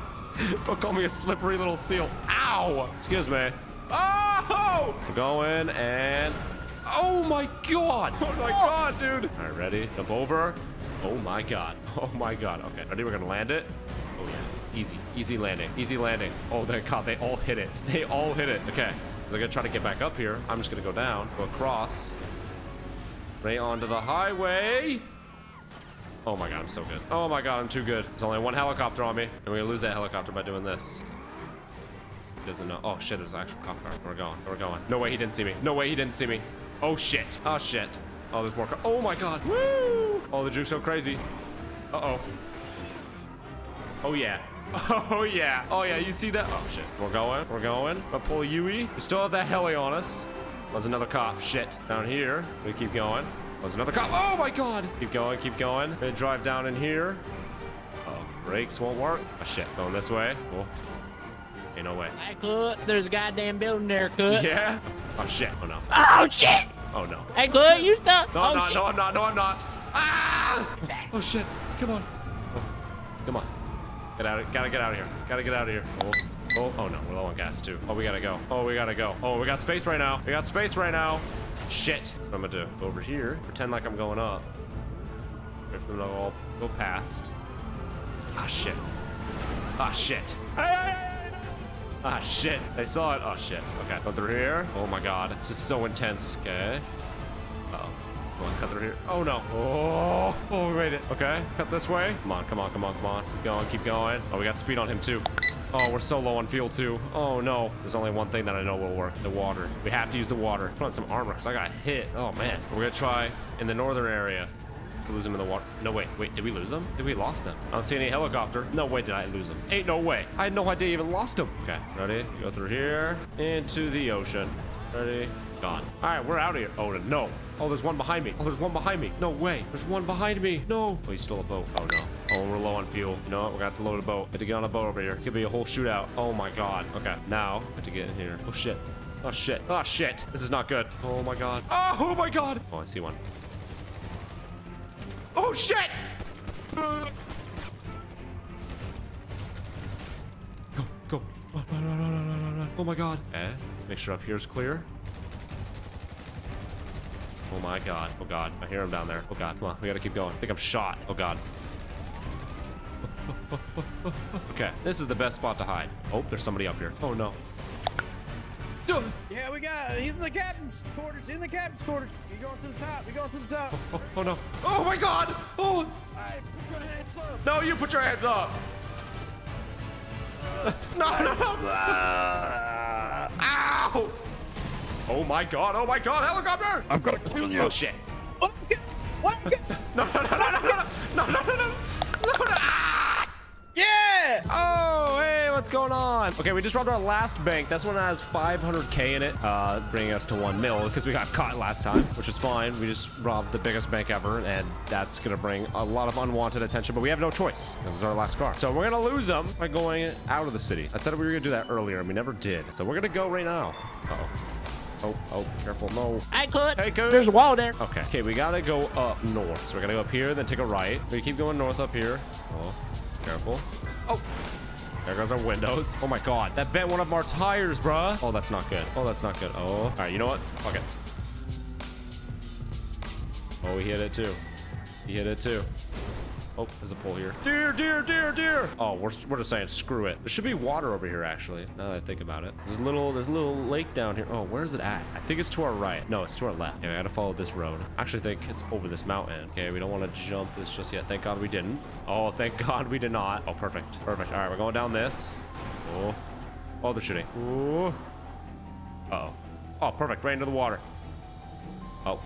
Don't call me a slippery little seal. Ow! Excuse me. Oh! We're going and. Oh my god! Oh my oh. god, dude! All right, ready? Jump over. Oh my god. Oh my god. Okay, ready? We're gonna land it. Oh yeah. Easy. Easy landing. Easy landing. Oh, thank god. They all hit it. They all hit it. Okay. So I'm gonna try to get back up here. I'm just gonna go down, go across, right onto the highway. Oh my god, I'm so good. Oh my god, I'm too good. There's only one helicopter on me. And we're gonna lose that helicopter by doing this. He doesn't know. Oh shit, there's an actual cop car. We're going. We're going. No way he didn't see me. No way he didn't see me. Oh shit. Oh shit. Oh, there's more car. Oh my god. Woo! Oh, the juke's so crazy. Uh-oh. Oh yeah. Oh yeah. Oh yeah, you see that? Oh shit. We're going. We're going. I'll pull Yui. We still have that heli on us. There's another cop. Shit. Down here. We keep going. There's another cop. Oh my god. Keep going. Keep going. Gonna drive down in here. Oh, brakes won't work. Oh shit. Going this way. Cool. Ain't no way. Hey, Cut, there's a goddamn building there, Cut. Yeah? Oh shit. Oh no. Oh, shit! Oh no. Hey, Cut, you stuck? No, oh, I'm not. shit. No, I'm not. No, I'm not. Ah! Oh shit. Come on. Oh, come on. Get out of Gotta get out of here. Gotta get out of here. Oh. Oh, oh no. We're low on gas too. Oh, we gotta go. Oh, we gotta go. Oh, we got space right now. We got space right now. Shit. What I'm gonna do. Go over here. Pretend like I'm going up. Wait for them to all go past. Ah, shit. Ah, shit. Ah, shit. They saw it. Oh, shit. Okay. Go through here. Oh, my God. This is so intense. Okay. Uh-oh. Come on, cut through here. Oh, no. Oh, oh, we made it. Okay. Cut this way. Come on, come on, come on, come on. Keep going, keep going. Oh, we got speed on him, too. Oh, we're so low on fuel, too. Oh, no. There's only one thing that I know will work. The water. We have to use the water. Put on some armor, because I got hit. Oh, man. We're to try in the northern area to lose him in the water. No, wait, wait, did we lose him? Did we lost him? I don't see any helicopter. No way did I lose him. Ain't no way. I had no idea even lost him. Okay, ready? Go through here into the ocean. Ready? Gone. All right, we're out of here. Oh, no. Oh, there's one behind me. Oh, there's one behind me. No way. There's one behind me. No. Oh, he stole a boat. Oh, no. Oh, we're low on fuel. You know what? We got to load a boat. Have to get on a boat over here. Could be a whole shootout. Oh, my God. Okay, now, have to get in here. Oh, shit. Oh, shit. Oh, shit. This is not good. Oh, my God. Oh, oh my God. Oh, I see one. Oh shit! Go, go. Run, run, run, run, run, run. Oh my god. Okay. Make sure up here's clear. Oh my god. Oh god. I hear him down there. Oh god. Come on. We gotta keep going. I think I'm shot. Oh god. Okay. This is the best spot to hide. Oh, there's somebody up here. Oh no. Yeah, we got. He's in the captain's quarters. In the captain's quarters. You going to the top? You going to the top? Oh, oh no. Oh my god. Oh. Alright, put your hands up. No, you put your hands up. no, no, no. Ow. Oh my god. Oh my god. Helicopter. I'm gonna kill you. Oh shit. What? What? No, no, no, no, no, no, no, no, no, no, no, no. Ah! Yeah! Oh, hey, what's going on? Okay, we just robbed our last bank. That's one that has 500k in it, uh, bringing us to one mil because we got caught last time, which is fine. We just robbed the biggest bank ever, and that's gonna bring a lot of unwanted attention. But we have no choice. This is our last car, so we're gonna lose them by going out of the city. I said we were gonna do that earlier, and we never did. So we're gonna go right now. Uh oh. Oh, oh, careful, no. Hey, Cut. Hey, Coach. There's a wall there. Okay, okay, we gotta go up north. So we're gonna go up here, then take a right. We keep going north up here. Oh, careful. Oh, there goes our windows. Oh my god, that bent one of our tires, bruh. Oh, that's not good. Oh, that's not good. Oh, all right, you know what? Fuck it. Oh, he hit it too. He hit it too. Oh, there's a pole here. Deer, deer, deer, deer. Oh, we're, we're just saying screw it. There should be water over here, actually, now that I think about it. There's a little, there's a little lake down here. Oh, where's it at? I think it's to our right. No, it's to our left. Yeah, we gotta follow this road. I actually think it's over this mountain. Okay, we don't want to jump this just yet. Thank God we didn't. Oh, thank God we did not. Oh, perfect. Perfect. All right, we're going down this. Oh. Oh, they're shooting. Ooh. Uh-oh. Oh, perfect. Right into the water. Oh.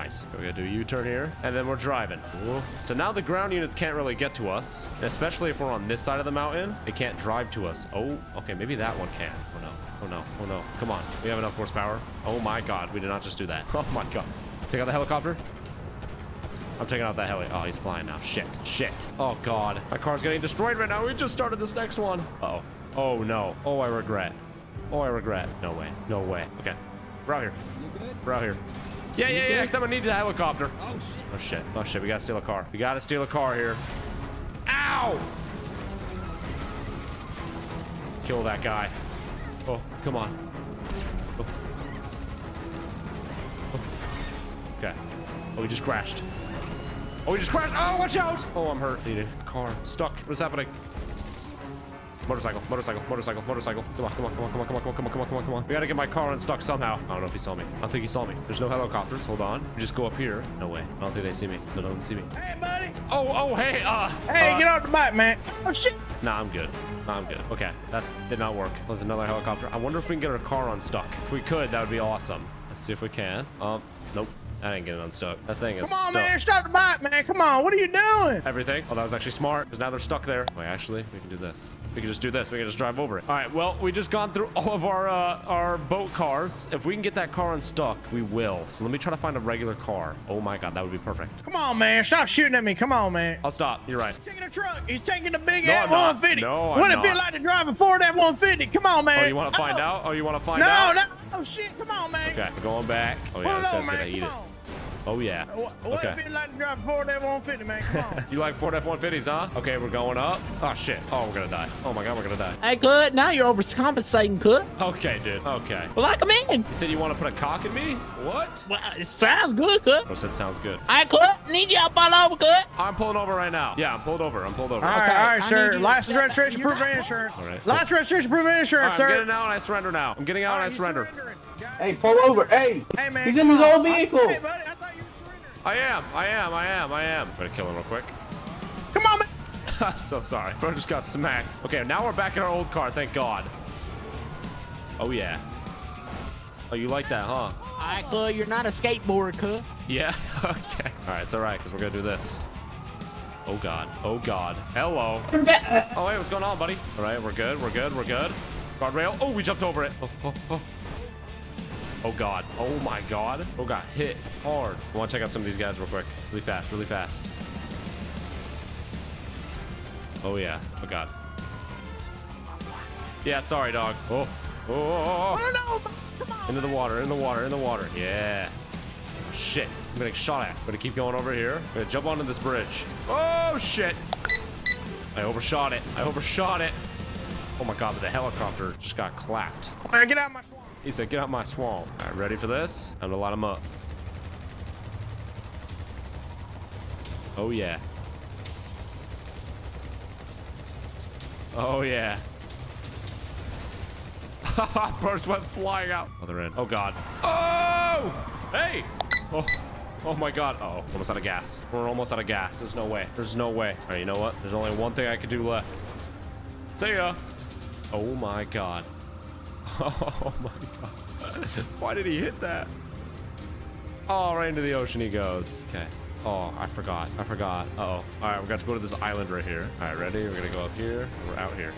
Nice. We're gonna do a U-turn here, and then we're driving. Ooh. So now the ground units can't really get to us, especially if we're on this side of the mountain. They can't drive to us. Oh, okay, maybe that one can. Oh no, oh no, oh no. Come on, we have enough horsepower. Oh my God, we did not just do that. Oh my God. Take out the helicopter. I'm taking out that heli. Oh, he's flying now. Shit, shit. Oh God, my car's getting destroyed right now. We just started this next one. Uh oh. Oh no. Oh, I regret. Oh, I regret. No way. No way. Okay. We're out here. We're out here. Yeah, yeah, yeah. Because I'm gonna need the helicopter. Oh shit. Oh shit. Oh shit. We gotta steal a car. We gotta steal a car here. Ow! Kill that guy. Oh, come on. Oh. Oh. Okay. Oh, he just crashed. Oh, he just crashed. Oh, watch out! Oh, I'm hurt. Need a car. Stuck. What's happening? Motorcycle, motorcycle, motorcycle, motorcycle. Come on, come on, come on, come on, come on, come on, come on, come on, come on, come on. We gotta get my car unstuck somehow. I don't know if he saw me. I don't think he saw me. There's no helicopters. Hold on. We just go up here. No way. I don't think they see me. No, no one see me. Hey, buddy. Oh, oh, hey, uh. Hey, uh, get off the bike, man. Oh shit. Nah, I'm good. Nah, I'm good. Okay, that did not work. There's another helicopter. I wonder if we can get our car unstuck. If we could, that would be awesome. Let's see if we can. Um, nope. I didn't get it unstuck. That thing is Come on, stuck. man. Stop the bike, man. Come on. What are you doing? Everything. Oh, that was actually smart, because now they're stuck there. Wait, actually, we can do this. We can just do this. We can just drive over it. All right, well, we just gone through all of our uh, our boat cars. If we can get that car unstuck, we will. So let me try to find a regular car. Oh my God, that would be perfect. Come on, man. Stop shooting at me. Come on, man. I'll stop. You're right. He's taking a truck. He's taking the big No, I'm not. F-150. No, I'm what it not. feel like to drive a Ford F-150? Come on, man. Oh, you want to find Oh. out? Oh, you want to find no, out? no. No. Oh, shit. Come on, man. Okay, going back. Oh, yeah, this it guy's on, to eat Come it. on. Oh, yeah. What, what Okay. it feel like to drive Ford F-150, man? Come on. You like Ford F-150s, huh? Okay, we're going up. Oh, shit. Oh, we're going to die. Oh, my God, we're going to die. Hey, good. Now you're overcompensating, good. Okay, dude. Okay. Well, like a man. You said you want to put a cock in me? What? Well, it sounds good, good. Oh, said sounds good. I could need you up all over, good. I'm pulling over right now. Yeah, I'm pulled over. I'm pulled over. All right, Okay, all right, sir. need you to License, registration, proof of insurance. All right. License, registration, proof of All right, sir. I'm getting out and I surrender now. I'm getting out and I surrender. Hey, pull over. Hey. Hey, man. He's in his on. own vehicle. Hey, buddy. I thought you were surrendering. I am. I am. I am. I am. Better kill him real quick. Come on, man. I'm so sorry. Bro just got smacked. Okay, now we're back in our old car. Thank God. Oh, yeah. Oh, you like that, huh? All right, good. You're not a skateboarder, good. Yeah. okay. All right, it's all right because we're gonna do this. Oh God. Oh God. Hello. Oh hey, what's going on, buddy? All right, we're good. We're good. We're good. Guardrail. Oh, we jumped over it. Oh, oh, oh. Oh God. Oh my God. Oh God. Hit hard. I want to check out some of these guys real quick. Really fast. Really fast. Oh yeah. Oh God. Yeah. Sorry, dog. Oh. Oh. oh, oh, oh. Into the water. In the water. In the water. Yeah. Oh, shit. I'm getting shot at. I'm gonna keep going over here. I'm gonna jump onto this bridge. Oh shit. I overshot it. I overshot it. Oh my god, but the helicopter just got clapped. Man, get out of my. He said, get out my swamp. All right, ready for this? I'm gonna light him up. Oh yeah. Oh yeah. Burst went flying out. Other end. Oh god. Oh! Hey! Oh. Oh my god. Uh oh, almost out of gas. We're almost out of gas. There's no way. There's no way. All right, you know what? There's only one thing I can do left. See ya. Oh my god. Oh my god. Why did he hit that? Oh, right into the ocean he goes. Okay. Oh, I forgot. I forgot. Uh oh. All right, we got to go to this island right here. All right, ready? We're gonna go up here. We're out here.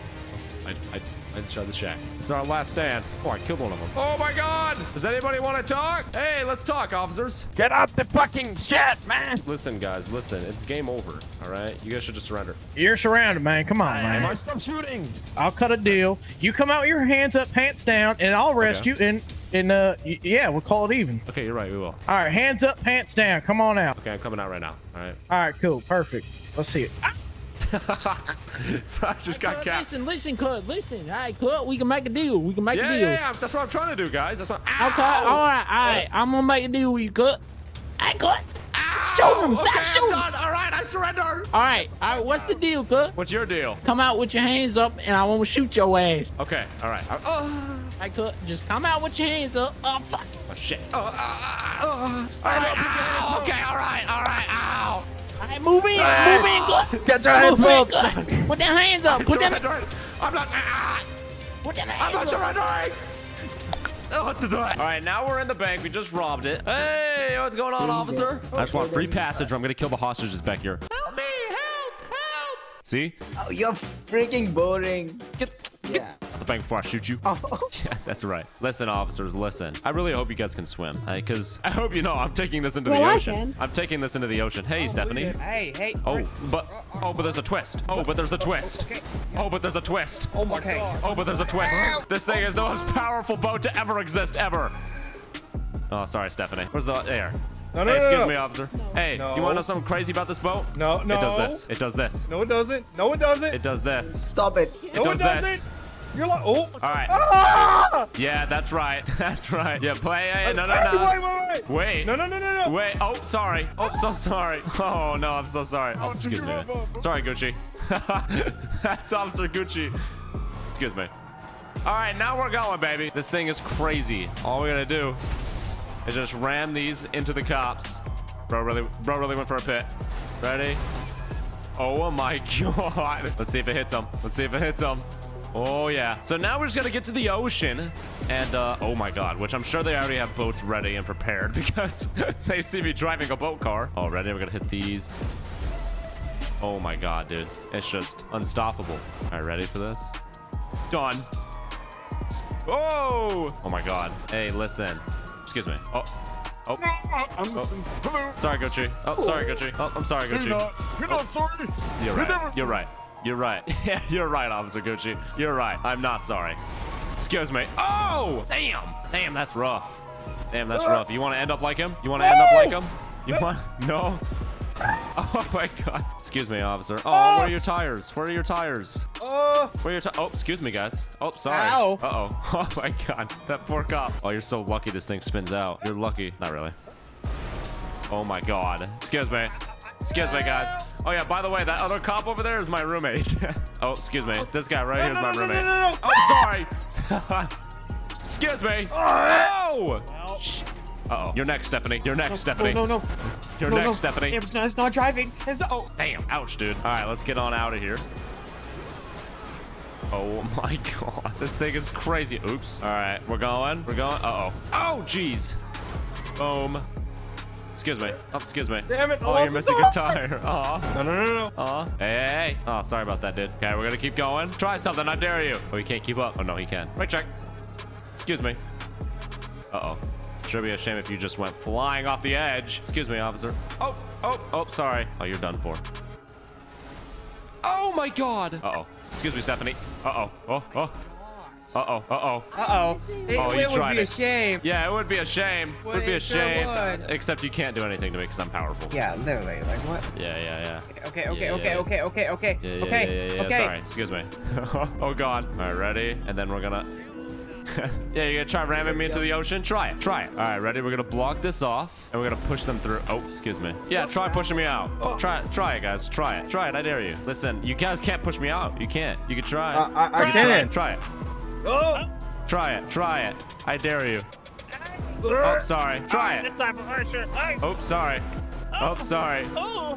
Oh, I, I, I shot the shack. It's our last stand. Oh, I killed one of them. Oh my god! Does anybody want to talk? Hey, let's talk, officers. Get out the fucking shit, man. Listen, guys, listen. It's game over. All right, you guys should just surrender. You're surrounded, man. Come on, Am I stop shooting? I'll cut a deal. You come out with your hands up, pants down, and I'll arrest Okay. you. And and uh, yeah, we'll call it even. Okay, you're right. We will. All right, hands up, pants down. Come on out. Okay, I'm coming out right now. All right. All right, cool, perfect. Let's see it. Ah, I just got capped. Listen, listen, Cud, listen. All right, Cud, we can make a deal. We can make Yeah, a deal. yeah, yeah. That's what I'm trying to do, guys. That's what. Okay, Ow! all right, all right. I'm gonna make a deal with you, Cud. Hey, Cud. Shoot him. Stop okay, shooting. I'm done. All right, I surrender. All right, all right. What's the deal, Cud? What's your deal? Come out with your hands up, and I want to shoot your ass. Okay, all right. I- oh, Cud, just come out with your hands up. Oh, fuck. oh, shit. Oh, uh, uh, uh, all right, ow, okay, all right, all right. Ow. All right, move in, move in, Cud. Get your hands Move up. Cud. Put them hands up. Put them. Surrendering. I'm not. ah, Put them I'm hands not up. surrendering. Oh, what to do? All right, now we're in the bank. We just robbed it. Hey, what's going on, officer? I just want free passage or I'm gonna kill the hostages back here. Help me! Help! Help! See? Oh, you're freaking boring. Get, get out the bank before I shoot you. Oh. Yeah, that's right. Listen, officers, listen. I really hope you guys can swim, because I hope you know I'm taking this into Well, the I ocean. can. I'm taking this into the ocean. Hey, oh, Stephanie. Hey, hey. Oh, but oh, but there's a twist. Oh, but there's a twist. Oh, but there's a twist. Oh my god. Oh, but there's a twist. This thing is the most powerful boat to ever exist, ever. Oh, sorry, Stephanie. Where's the air? No, no, hey, no, excuse no. me, officer. Hey, No. you want to know something crazy about this boat? No, no. It does this. It does this. No, it doesn't. No, it doesn't. It does this. Stop it. It no, does it doesn't. this. You're like, oh. All right. Ah! Yeah, that's right. That's right. Yeah, play. Hey, no, no, Hey, no. Wait, wait, wait. Wait. No, no, no, no, no. Wait. Oh, sorry. Oh, so sorry. Oh, no, I'm so sorry. Oh, excuse me. Sorry, Gucci. That's Officer Gucci. Excuse me. All right, now we're going, baby. This thing is crazy. All we're gonna do is just ram these into the cops. Bro really, bro really went for a pit. Ready? Oh my god. Let's see if it hits him. Let's see if it hits him. Oh yeah. So now we're just gonna get to the ocean and uh, oh my god, which I'm sure they already have boats ready and prepared because they see me driving a boat car. Oh, ready? We're gonna hit these. Oh my god, dude. It's just unstoppable. All right, ready for this? Done. Oh! Oh my god. Hey, listen. Excuse me. Oh. Oh. I'm Oh. listening. Hello. Sorry, Gucci. Oh, oh, sorry, Gucci. Oh, I'm sorry, You're Gucci. not. You're not oh. sorry. You're You're right. never You're right. You're right. Yeah, you're right, Officer Gucci. You're right. I'm not sorry. Excuse me. Oh! Damn! Damn, that's rough. Damn, that's uh. rough. You want to end up like him? You want to end up like him? You want? No? Oh my god. Excuse me, officer. Oh, ah! where are your tires? Where are your tires? Oh. Where are your tires? Oh, excuse me, guys. Oh, sorry. Ow. Uh-oh. Oh my god. That poor cop. Oh, you're so lucky this thing spins out. You're lucky. Not really. Oh my god. Excuse me. Excuse me, guys. Oh yeah, by the way, that other cop over there is my roommate. oh, excuse me. This guy right here is no, my no, no, roommate. no, no, no. Oh, sorry. excuse me. Oh! Sh- Uh-oh. You're next, Stephanie. You're next, Stephanie. No, no, no. You're no, next, no. Stephanie. It's not, it's not driving. It's not. Oh, damn. Ouch, dude. All right, let's get on out of here. Oh my god. This thing is crazy. Oops. All right, we're going. We're going. Uh-oh. Oh, jeez. Boom. Excuse me. Oh, excuse me. Damn it, Oh, you're missing a tire. Aw. No, no, no, no. Aw. Hey, hey, hey. Oh, sorry about that, dude. Okay, we're gonna keep going. Try something. I dare you. Oh, he can't keep up. Oh, no, he can. Right check. Excuse me. Uh-oh. Sure be a shame if you just went flying off the edge. Excuse me, officer. Oh, oh, oh, sorry. Oh, you're done for. Oh my god. Uh-oh. Excuse me, Stephanie. Uh-oh. Oh, oh. Uh-oh. Uh-oh. Uh-oh. It, Oh, you it would tried be a it. shame. Yeah, it would be a shame. It would be a sure shame. would. Except you can't do anything to me because I'm powerful. Yeah, literally. Like what? Yeah, yeah, yeah. Okay, okay, Yeah, okay, yeah. okay, okay, okay, Yeah, yeah, okay, yeah, yeah, yeah. okay. Sorry, excuse me. oh god. All right, ready? And then we're gonna. yeah, you're gonna try ramming me into the ocean? Try it. Try it. All right, ready? We're gonna block this off, and we're gonna push them through. Oh, excuse me. Yeah, try pushing me out. Oh. Try it. Try it, guys. Try it. Try it. I dare you. Listen, you guys can't push me out. You can't. You can try. it. I- I- I Try it. can. Try it. Oh. Try it. Try it. I dare you. Oh, sorry. Try it. Oh, sorry. Oh, oh sorry.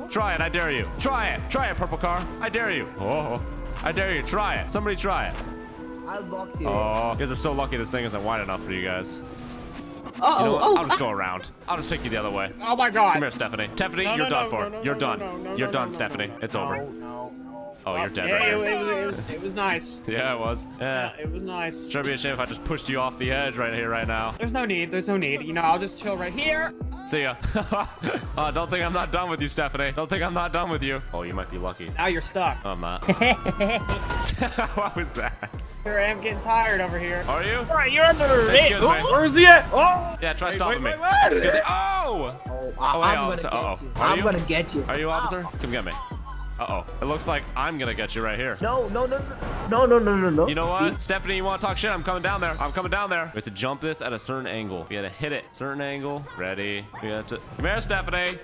Try it. I dare you. Try it. Try it, purple car. I dare you. Oh, I dare you. Try it. Somebody try it. I'll box you. Oh, you guys are so lucky this thing isn't wide enough for you guys. Uh-oh, You know oh, I'll just ah. go around. I'll just take you the other way. Oh my god. Come here, Stephanie. Stephanie, No, you're no, done no, for. no, no, you're no, done. no, no, you're no, done, no, Stephanie. It's no, over. No, Oh, you're dead It, right it, here. it, was, it, was, it was nice. Yeah, it was. Yeah. It was nice. Sure be a shame if I just pushed you off the edge right here, right now. There's no need. There's no need. You know, I'll just chill right here. See ya. oh, don't think I'm not done with you, Stephanie. Don't think I'm not done with you. Oh, you might be lucky. Now you're stuck. Oh, I'm not. what was that? Here I am getting tired over here. Are you? Alright, you're under the Excuse me. Where's he at? Oh. Yeah, try Wait, stopping wait, me. wait, wait. Excuse me. Oh! Oh, Oh, I, wait, I'm officer. gonna Uh-oh. you. Are I'm you? gonna get you. Are you, officer? Come get me. Uh-oh. It looks like I'm gonna get you right here. No, no, no, no, no, no, no, no. You know what? Stephanie, you want to talk shit? I'm coming down there. I'm coming down there. We have to jump this at a certain angle. We gotta hit it. Certain angle. Ready. We got to... Come here, Stephanie.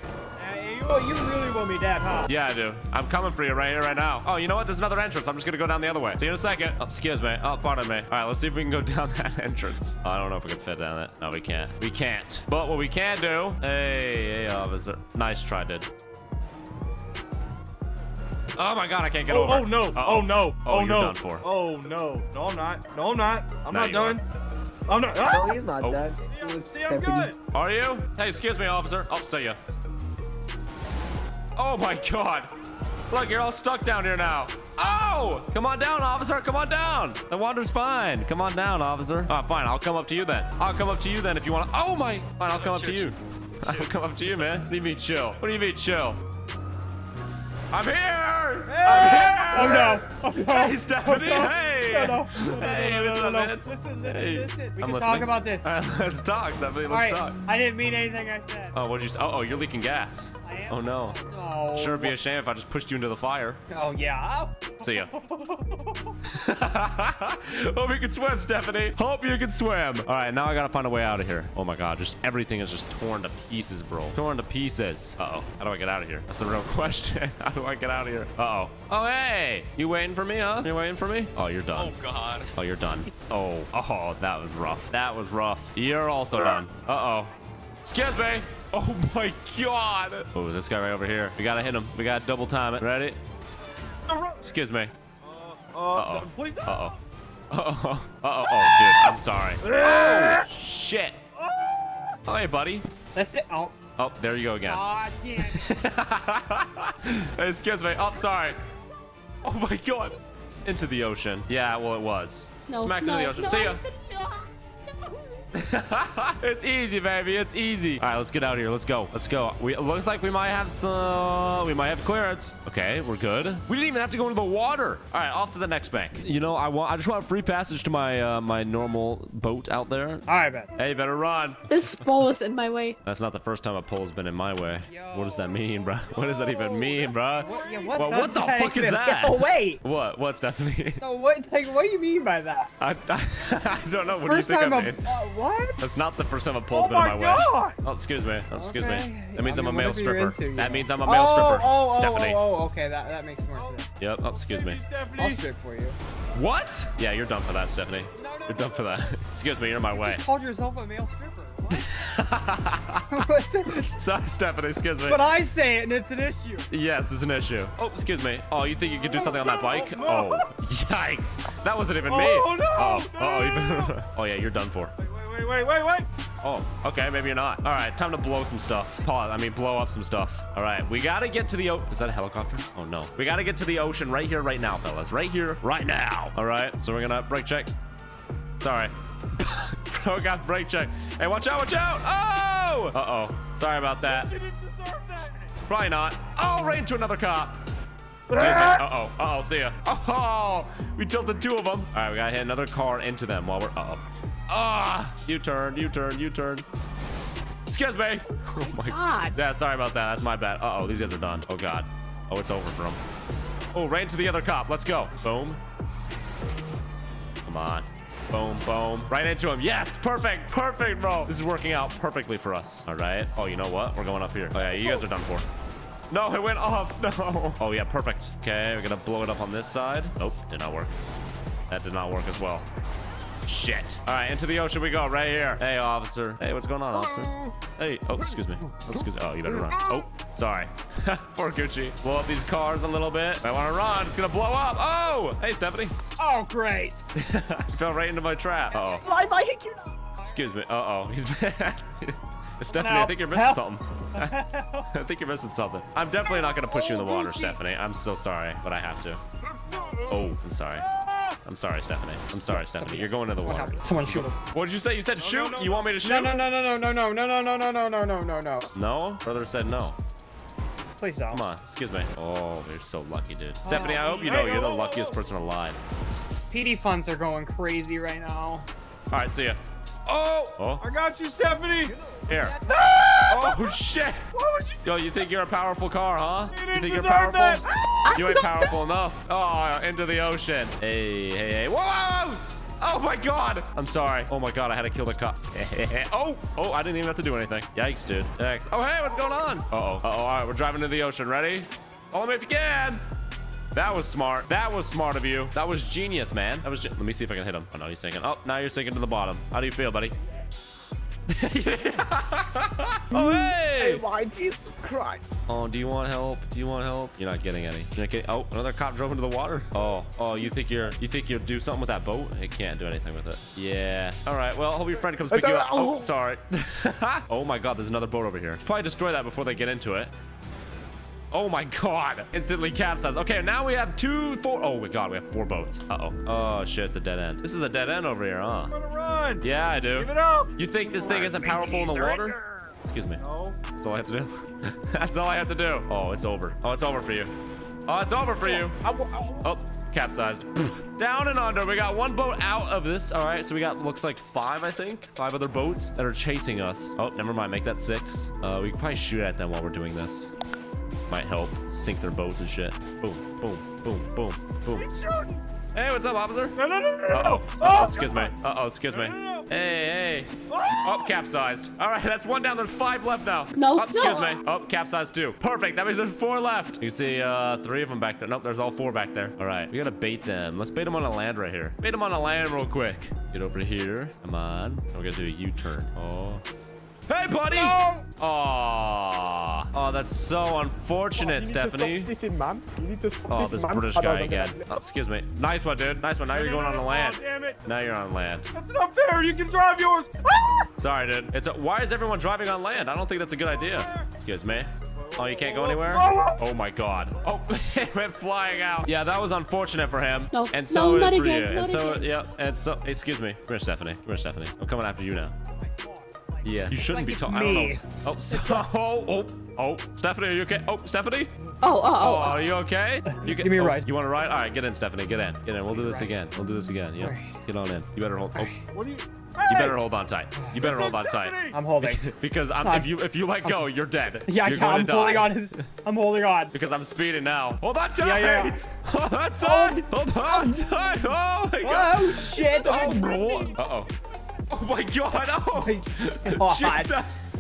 Uh, you, you really want me dead, huh? Yeah, I do. I'm coming for you right here, right now. Oh, you know what? There's another entrance. I'm just gonna go down the other way. See you in a second. Oh, excuse me. Oh, pardon me. All right, let's see if we can go down that entrance. Oh, I don't know if we can fit down it. No, we can't. We can't. But what we can do... Hey, hey, officer. Nice try, dude. Oh my god, I can't get Oh, over. oh no. Uh-oh. Oh no. Oh, Oh, you're no. done for. Oh no. No, I'm not. No, I'm not. I'm Now not you done. I'm not. No, Ah! he's not Oh. done. It See, I'm good. Are you? Hey, excuse me, officer. I'll see you. Oh my god. Look, you're all stuck down here now. Oh! Come on down, officer. Come on down. The water's fine. Come on down, officer. Oh, fine. I'll come up to you then. I'll come up to you then if you want to. Oh my. Fine, I'll come up to you. I'll come up to you, man. What do you mean chill? What do you mean chill? I'm here. Hey! I'm here. Oh no! Oh no! Hey, Stephanie. Oh, no. Hey. No, no, no, no, Hey, no, no, what's no, up, man? Listen, listen, Hey. listen. We I'm can listening. talk about this. All right, let's talk, Stephanie. Let's right, talk. I didn't mean anything I said. Oh, what'd you say? Oh, oh, you're leaking gas. I am? Oh no. No. Sure, it'd be a shame if I just pushed you into the fire. Oh yeah. See ya. Hope you can swim, Stephanie. Hope you can swim. All right, now I gotta find a way out of here. Oh my god, just everything is just torn to pieces, bro. Torn to pieces. Uh-oh. How do I get out of here? That's the real question. How do I get out of here? Uh-oh. Oh, hey. You waiting for me, huh? You waiting for me? Oh, you're done. Oh God. Oh, you're done. Oh, oh, that was rough. That was rough. You're also uh. done. Uh-oh. Excuse me. Oh my god. Oh, this guy right over here. We gotta hit him. We gotta double time it. Ready? Excuse me. Uh, uh, Uh-oh. Please no. Uh-oh. Uh-oh. Uh-oh. Oh, dude. I'm sorry. Oh, shit. Oh, hey, buddy. That's it. Oh. Oh, there you go again. God damn. Hey, Excuse me. Oh, sorry. Oh, my God. Into the ocean. Yeah, well, it was. No, Smack no, into the ocean. no, See I ya. Said no. it's easy, baby. It's easy. All right, let's get out of here. Let's go. Let's go. We it looks like we might have some. We might have clearance. Okay, we're good. We didn't even have to go into the water. All right, off to the next bank. You know, I want. I just want free passage to my uh, my normal boat out there. All right, man. Hey, better run. This pole is in my way. That's not the first time a pole's been in my way. What does that mean, bro? What does that even mean, bro? What, yeah, what, Well, what the that fuck is that? Oh wait. What? What, Stephanie? No, what? Like, what do you mean by that? I, I, don't know. What First do you think time I a mean? What? That's not the first time oh a pole's Oh been in my my way. God. Oh, excuse me. Oh, excuse Okay. me. That means I I'm a male stripper. into, you that means I'm a male oh, stripper. Oh, oh, Stephanie. Oh, oh, okay, that that makes more sense. Yep. Oh, excuse me. I'll strip for you. What? Yeah, you're done for that, Stephanie. You're done for that. excuse me. You're in my way. Just called yourself a male stripper. Sorry, Stephanie. Excuse me. But I say it, and it's an issue. Yes, it's an issue. Oh, excuse me. Oh, you think you could do oh, something on that bike? Oh, oh, yikes. That wasn't even me. Oh, no, Oh, no. oh, oh, yeah, you're done for. Wait, wait, wait, wait. Wait. Oh, okay, maybe you're not. All right, time to blow some stuff. Pause. I mean, blow up some stuff. All right, we gotta get to the. O Is that a helicopter? Oh no. We gotta get to the ocean right here, right now, fellas. Right here, right now. All right, so we're gonna brake check. Sorry. Bro, got brake check. Hey, watch out! Watch out! Oh! Uh oh. Sorry about that. Probably not. Oh, right into another cop. Excuse me. Uh-oh. Uh-oh. See ya. Oh, we tilted two of them. All right, we gotta hit another car into them while we're... Uh-oh. Ah! U-turn, U-turn, U-turn. Excuse me. Oh, my God. Yeah, sorry about that. That's my bad. Uh-oh, these guys are done. Oh, God. Oh, it's over for them. Oh, right into the other cop. Let's go. Boom. Come on. Boom, boom. Right into him. Yes, perfect, perfect, bro. This is working out perfectly for us. All right. Oh, you know what? We're going up here. Oh, yeah, you guys are done for. No, it went off. No. Oh, yeah, perfect. Okay, we're gonna blow it up on this side. Nope, did not work. That did not work as well. Shit. All right, into the ocean we go, right here. Hey, officer. Hey, what's going on, officer? Hey, oh, excuse me. Oh, excuse me. Oh, you better run. Oh, sorry. Poor Gucci. Blow up these cars a little bit. I want to run. It's gonna blow up. Oh, hey, Stephanie. Oh, great. Fell right into my trap. Uh oh. I like you. Excuse me. Uh oh. He's bad. Stephanie, I think you're missing Help. something. I think you're missing something. I'm definitely not gonna push you in the water, Stephanie. I'm so sorry, but I have to. Oh, I'm sorry. I'm sorry, Stephanie. I'm sorry, Stephanie. You're going to the water. Someone shoot him. What did you say? You said shoot? You want me to shoot? No, no, no, no, no, no, no, no, no, no, no, no, no, no, no. No? Brother said no. Please don't. Come on. Excuse me. Oh, you're so lucky, dude. Stephanie, I hope you know you're the luckiest person alive. PD funds are going crazy right now. All right, see ya. Oh! Oh, I got you, Stephanie. here. Oh, shit. Yo, you think you're a powerful car, huh? You think you're powerful? You ain't powerful enough. Oh, into the ocean. Hey, hey, hey. Whoa. Oh my god! I'm sorry. Oh my god, I had to kill the cop. oh! Oh, I didn't even have to do anything. Yikes, dude. Yikes. Oh, hey, what's going on? Uh-oh. Uh-oh. All right, we're driving to the ocean. Ready? Follow me if you can. That was smart. That was smart of you. That was genius, man. That was. Let me see if I can hit him. Oh no, he's sinking. Oh, now you're sinking to the bottom. How do you feel, buddy? oh hey! my Jesus Christ. Oh, do you want help? Do you want help? You're not getting any. Not getting. Oh, another cop drove into the water. Oh, oh, you think you're you think you'll do something with that boat? It can't do anything with it. Yeah. All right. Well, I hope your friend comes pick you up. Oh, sorry. oh my God, there's another boat over here. Should probably destroy that before they get into it. Oh my god. Instantly capsized. Okay, now we have two, four. Oh my god, we have four boats. Uh-oh. Oh shit, it's a dead end. This is a dead end over here, huh? Run. Yeah, I do. Give it up. You think this thing isn't powerful in the water? Excuse me. No. That's all I have to do. That's all I have to do. Oh, it's over. Oh, it's over for you. Oh, it's over for you. Oh, capsized. Down and under. We got one boat out of this. All right, so we got looks like five, I think, five other boats that are chasing us. Oh, never mind. Make that six. Uh, we can probably shoot at them while we're doing this. Might help sink their boats and shit. Boom, boom, boom, boom, boom. Hey, what's up, officer? No, no, no, no, Uh no. oh. Excuse me. Uh oh, excuse me. Hey, hey. Oh, capsized. All right, that's one down. There's five left now. No, Oh, excuse no. me. Oh, capsized two. Perfect. That means there's four left. You can see uh, three of them back there. Nope, there's all four back there. All right, we gotta bait them. Let's bait them on a land right here. Bait them on a land real quick. Get over here. Come on. We're gonna do a U-turn. Oh. Hey, buddy! Aw. Oh, that's so unfortunate, oh, Stephanie. This in, man. You need to stop Oh, this, this man. British Oh, guy no, no, again. Oh, excuse me. Nice one, dude. Nice one. Now you're going on the land. Damn it. Now you're on land. That's not fair. You can drive yours. Ah! Sorry, dude. It's a, why is everyone driving on land? I don't think that's a good idea. Excuse me. Oh, you can't go oh, anywhere? Oh my god. Oh, it went flying out. Yeah, that was unfortunate for him. No, And so no, it not is for again, you. And so, again. yeah, and so, excuse me. Come here, Stephanie. Come here, Stephanie. Oh, I'm coming after you now. Yeah, you shouldn't be talking. I don't know. Oh, so, oh, oh, oh, Stephanie, are you okay? Oh, Stephanie? Oh, oh, Oh, oh. are you okay? You Give me a oh, ride. You want to ride? All right, get in, Stephanie. Get in. Get in. We'll do this again. We'll do this again. Yep. Get on in. You better hold. Oh, What are you? Hey! you better hold on tight. You better hold on tight. I'm holding. Because I'm, I'm- if you if you let go, you're dead. Yeah, you're yeah, I'm gonna holding die. on. His, I'm holding on. Because I'm speeding now. Hold on tight. Yeah, yeah, yeah. Hold on tight. Hold on tight. Oh my god. Oh shit! Oh, bro. Uh oh. Oh my god. Oh. God. Jesus.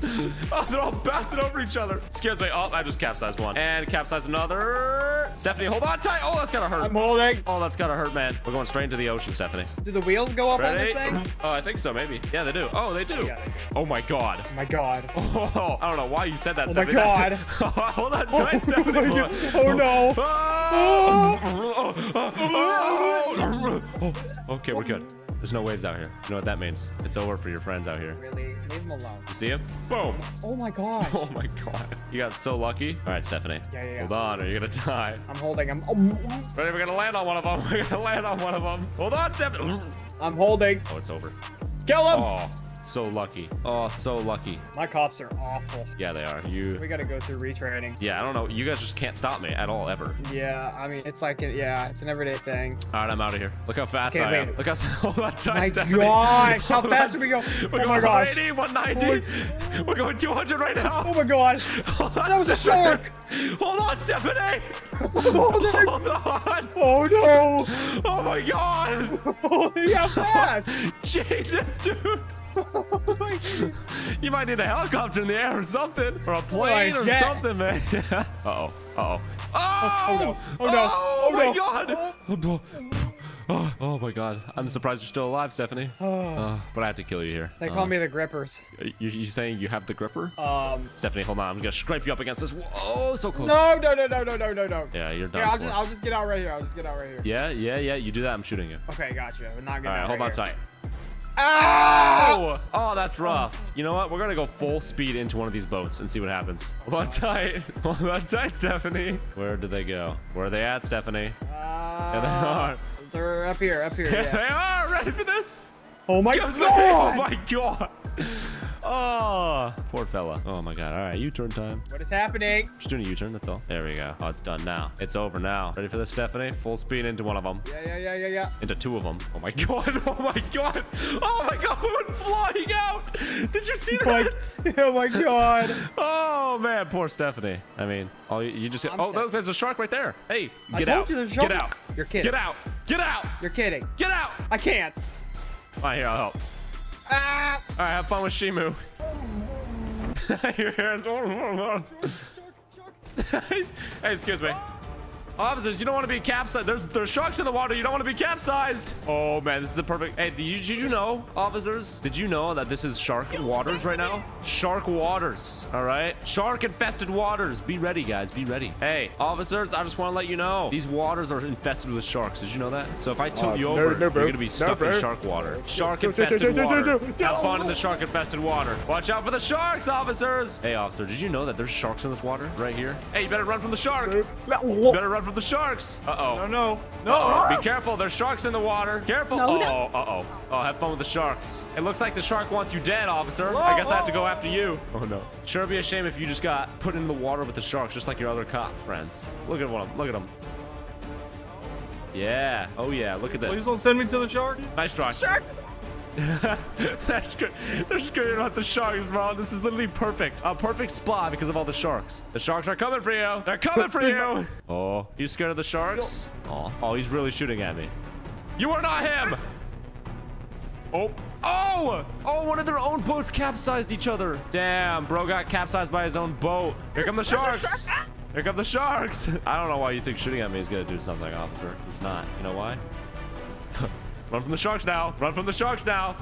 Oh, they're all bouncing over each other. Excuse me. Oh, I just capsized one. And capsized another. Stephanie, hold on tight. Oh, that's gotta hurt. I'm holding. Oh, that's gotta hurt, man. We're going straight into the ocean, Stephanie. Do the wheels go up Ready? on this thing? Oh, I think so, maybe. Yeah, they do. Oh, they do. Yeah, they do. Oh my god. Oh my god. Oh, I don't know why you said that, Oh my God. Hold on oh tight, Stephanie. Oh, my God. Oh, no. Oh. Oh. oh. oh, Okay, we're good. There's no waves out here. You know what that means? It's over for your friends out here. Really? Leave him alone. You see him? Boom. Oh my god. Oh my god. You got so lucky. All right, Stephanie. Yeah, yeah, yeah. Hold on, or you're gonna die. I'm holding. I'm. Oh, Ready? We're gonna land on one of them. We're gonna land on one of them. Hold on, Stephanie. I'm holding. Oh, it's over. Kill him. Oh, so lucky. Oh, so lucky. My cops are awful. Yeah, they are. You. We gotta go through retraining. Yeah, I don't know. You guys just can't stop me at all, ever. Yeah, I mean, it's like, yeah, it's an everyday thing. All right, I'm out of here. Look how fast Okay, I am. Look how hold on tight, My Stephanie. gosh, how Hold fast on. did we go? We're Oh my gosh. 180, 190. We're going 200 right now. Oh my gosh. Hold on, That was a Stephanie. shark. Hold on, Stephanie. holding. Hold on. Oh no. Oh my God. Holy how fast. Jesus, dude. You might need a helicopter in the air or something, or a plane or jet. something, man. uh oh. Uh oh. Oh, oh no. Oh no. Oh, Oh, my no. God. Oh, oh, oh my God. I'm surprised you're still alive, Stephanie. Uh, but I have to kill you here. They Uh, call me the grippers. You, you saying you have the gripper? Um. Stephanie, hold on. I'm gonna scrape you up against this. Oh, so close. No, no, no, no, no, no, no, no. Yeah, you're done. Here, I'll just, I'll just get out right here. I'll just get out right here. Yeah, yeah, yeah. You do that. I'm shooting you. Okay, gotcha. We're not All getting right, out hold right on here. tight. Ah! Oh, that's rough. You know what? We're gonna go full speed into one of these boats and see what happens. Hold on tight. Hold on tight, Stephanie. Where did they go? Where are they at, Stephanie? Uh, There they are. They're up here, up here. Here Yeah. they are. Ready for this? Oh my god! Oh my god. Oh, poor fella. Oh my god. All right, U-turn time. What is happening? Just doing a U-turn. That's all. There we go. Oh, it's done now. It's over now. Ready for this, Stephanie? Full speed into one of them. Yeah, yeah, yeah, yeah, yeah. Into two of them. Oh my god. Oh my god. Oh my god. We went flying out. Did you see that? oh my god. Oh man, poor Stephanie. I mean, all you, you just I'm oh Steph- look, there's a shark right there. Hey, I get told out. you there's a Get out. You're kidding. Get out. Get out. You're kidding. Get out. I can't. All right, here I'll help. Ah! All right, have fun with Shamu. Here's- hey, excuse me. Officers, you don't want to be capsized. There's there's sharks in the water. You don't want to be capsized. Oh man, this is the perfect. Hey, did you, did you know, officers? Did you know that this is shark waters right now? Shark waters. All right, shark infested waters. Be ready, guys. Be ready. Hey, officers, I just want to let you know these waters are infested with sharks. Did you know that? So if I tilt Uh, you over, no, bro. you're gonna be No, stuck in shark water. Shark No, no, no, infested no, no, water. no, no. Have fun in the shark infested water. Watch out for the sharks, officers. Hey, officer, did you know that there's sharks in this water right here? Hey, you better run from the shark. You better run from from the sharks. Uh-oh. No, no, no. Uh-oh. Be careful. There's sharks in the water. Careful. No, oh, no. uh-oh. Oh, have fun with the sharks. It looks like the shark wants you dead, officer. I guess I have to go after you. Oh, no. Sure be a shame if you just got put in the water with the sharks, just like your other cop friends. Look at one. Look at them. Yeah. Oh, yeah. Look at this. Please don't send me to the shark. Nice try. Sharks. That's good. They're screaming about the sharks, bro. This is literally perfect. A perfect spot because of all the sharks. The sharks are coming for you. They're coming for you. Oh, you scared of the sharks? Oh, oh, he's really shooting at me. You are not him. Oh. Oh! Oh, one of their own boats capsized each other. Damn, bro got capsized by his own boat. Here come the sharks. Here come the sharks. I don't know why you think shooting at me is gonna do something, officer. It's not. You know why? Run from the sharks now. Run from the sharks now.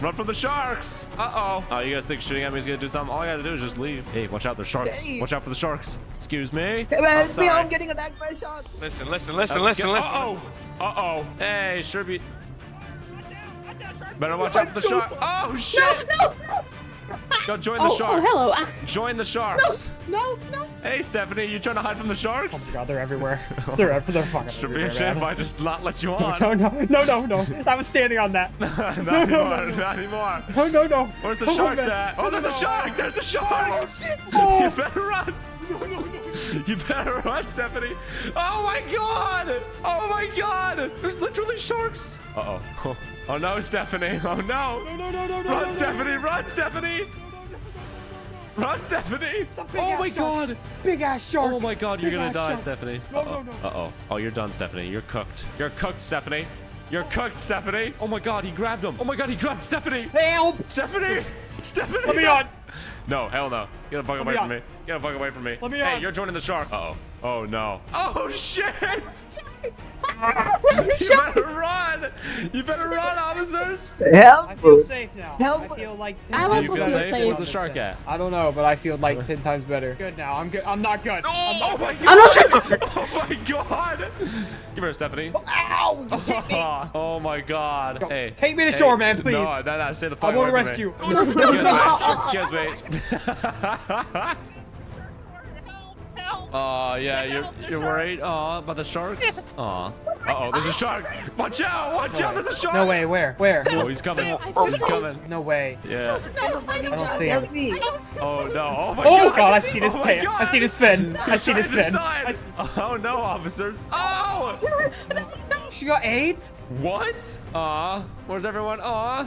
Run from the sharks. Uh-oh. Oh, you guys think shooting at me is gonna do something? All I gotta do is just leave. Hey, watch out. There's sharks. Hey. Watch out for the sharks. Excuse me. Hey, man, I'm help me! I'm getting attacked by a shark. Listen, listen, listen, Uh, listen, listen. Uh-oh. Uh-oh. Hey, sure be... Better watch out for the shark. Oh, shit. Go join the Oh, oh, hello. Ah. Join the sharks. No, no. Hey, Stephanie, you trying to hide from the sharks? Oh my god, they're everywhere. They're ev- they're fucking Should be everywhere, a shame man. if I just not let you on. no, no, no, no, no. I was standing on that. not no, anymore. no, no, no. Not anymore. No, no, no. Where's the Oh, sharks man. at? Oh, there's a oh, No. shark! There's a oh, shark! Oh, shit. You Oh. better run! No, no, no. You better run, Stephanie! Oh my god! Oh my god! There's literally sharks! Uh-oh. Oh. oh no, Stephanie! Oh no! No, no, no, no, no. Run, no, no. Stephanie! Run, Stephanie! Run, Stephanie! Oh my shark. god! Big ass shark. Oh my god, you're Big gonna die, shark. Stephanie. No, Uh-oh. no, no. Uh-oh. Oh, you're done, Stephanie. You're cooked. You're cooked, Stephanie. You're cooked, Stephanie. Oh my god, he grabbed him. Oh my god, he grabbed Stephanie. Help! Stephanie! Stephanie! Let me on. No, hell no. Get the fuck Let away me from on. me. Get the fuck away from me. Let me hey, on. you're joining the shark. Uh-oh. Oh no. Oh shit! you better run! You better run, officers! Help! I feel safe now. Help. I feel like I ten Do also you times feel feel safe? safe. Where's the shark at? I don't know, but I feel like ten times better. Good now. I'm good. I'm not good. I'm Oh not my good. god! Oh my god! Give her, Stephanie. Ow! You. Oh my god. Go. Hey. Take me to hey. shore, man, please. No, no, no, stay the fuck I want away to from me. rescue. Excuse me. Excuse me. Oh yeah, you're you're worried. Oh, about the sharks. Oh. Uh oh, there's a shark. Watch out! Watch out! There's a shark. No way. Where? Where? Oh, he's coming. He's coming. No way. Yeah. I don't see him. Oh no. Oh my Oh god. god, I see this Oh tail. I see this fin. I see this trying to fin. decide. I see- Oh no, officers. Oh! She got eight. What? Aw. Where's everyone? Aw.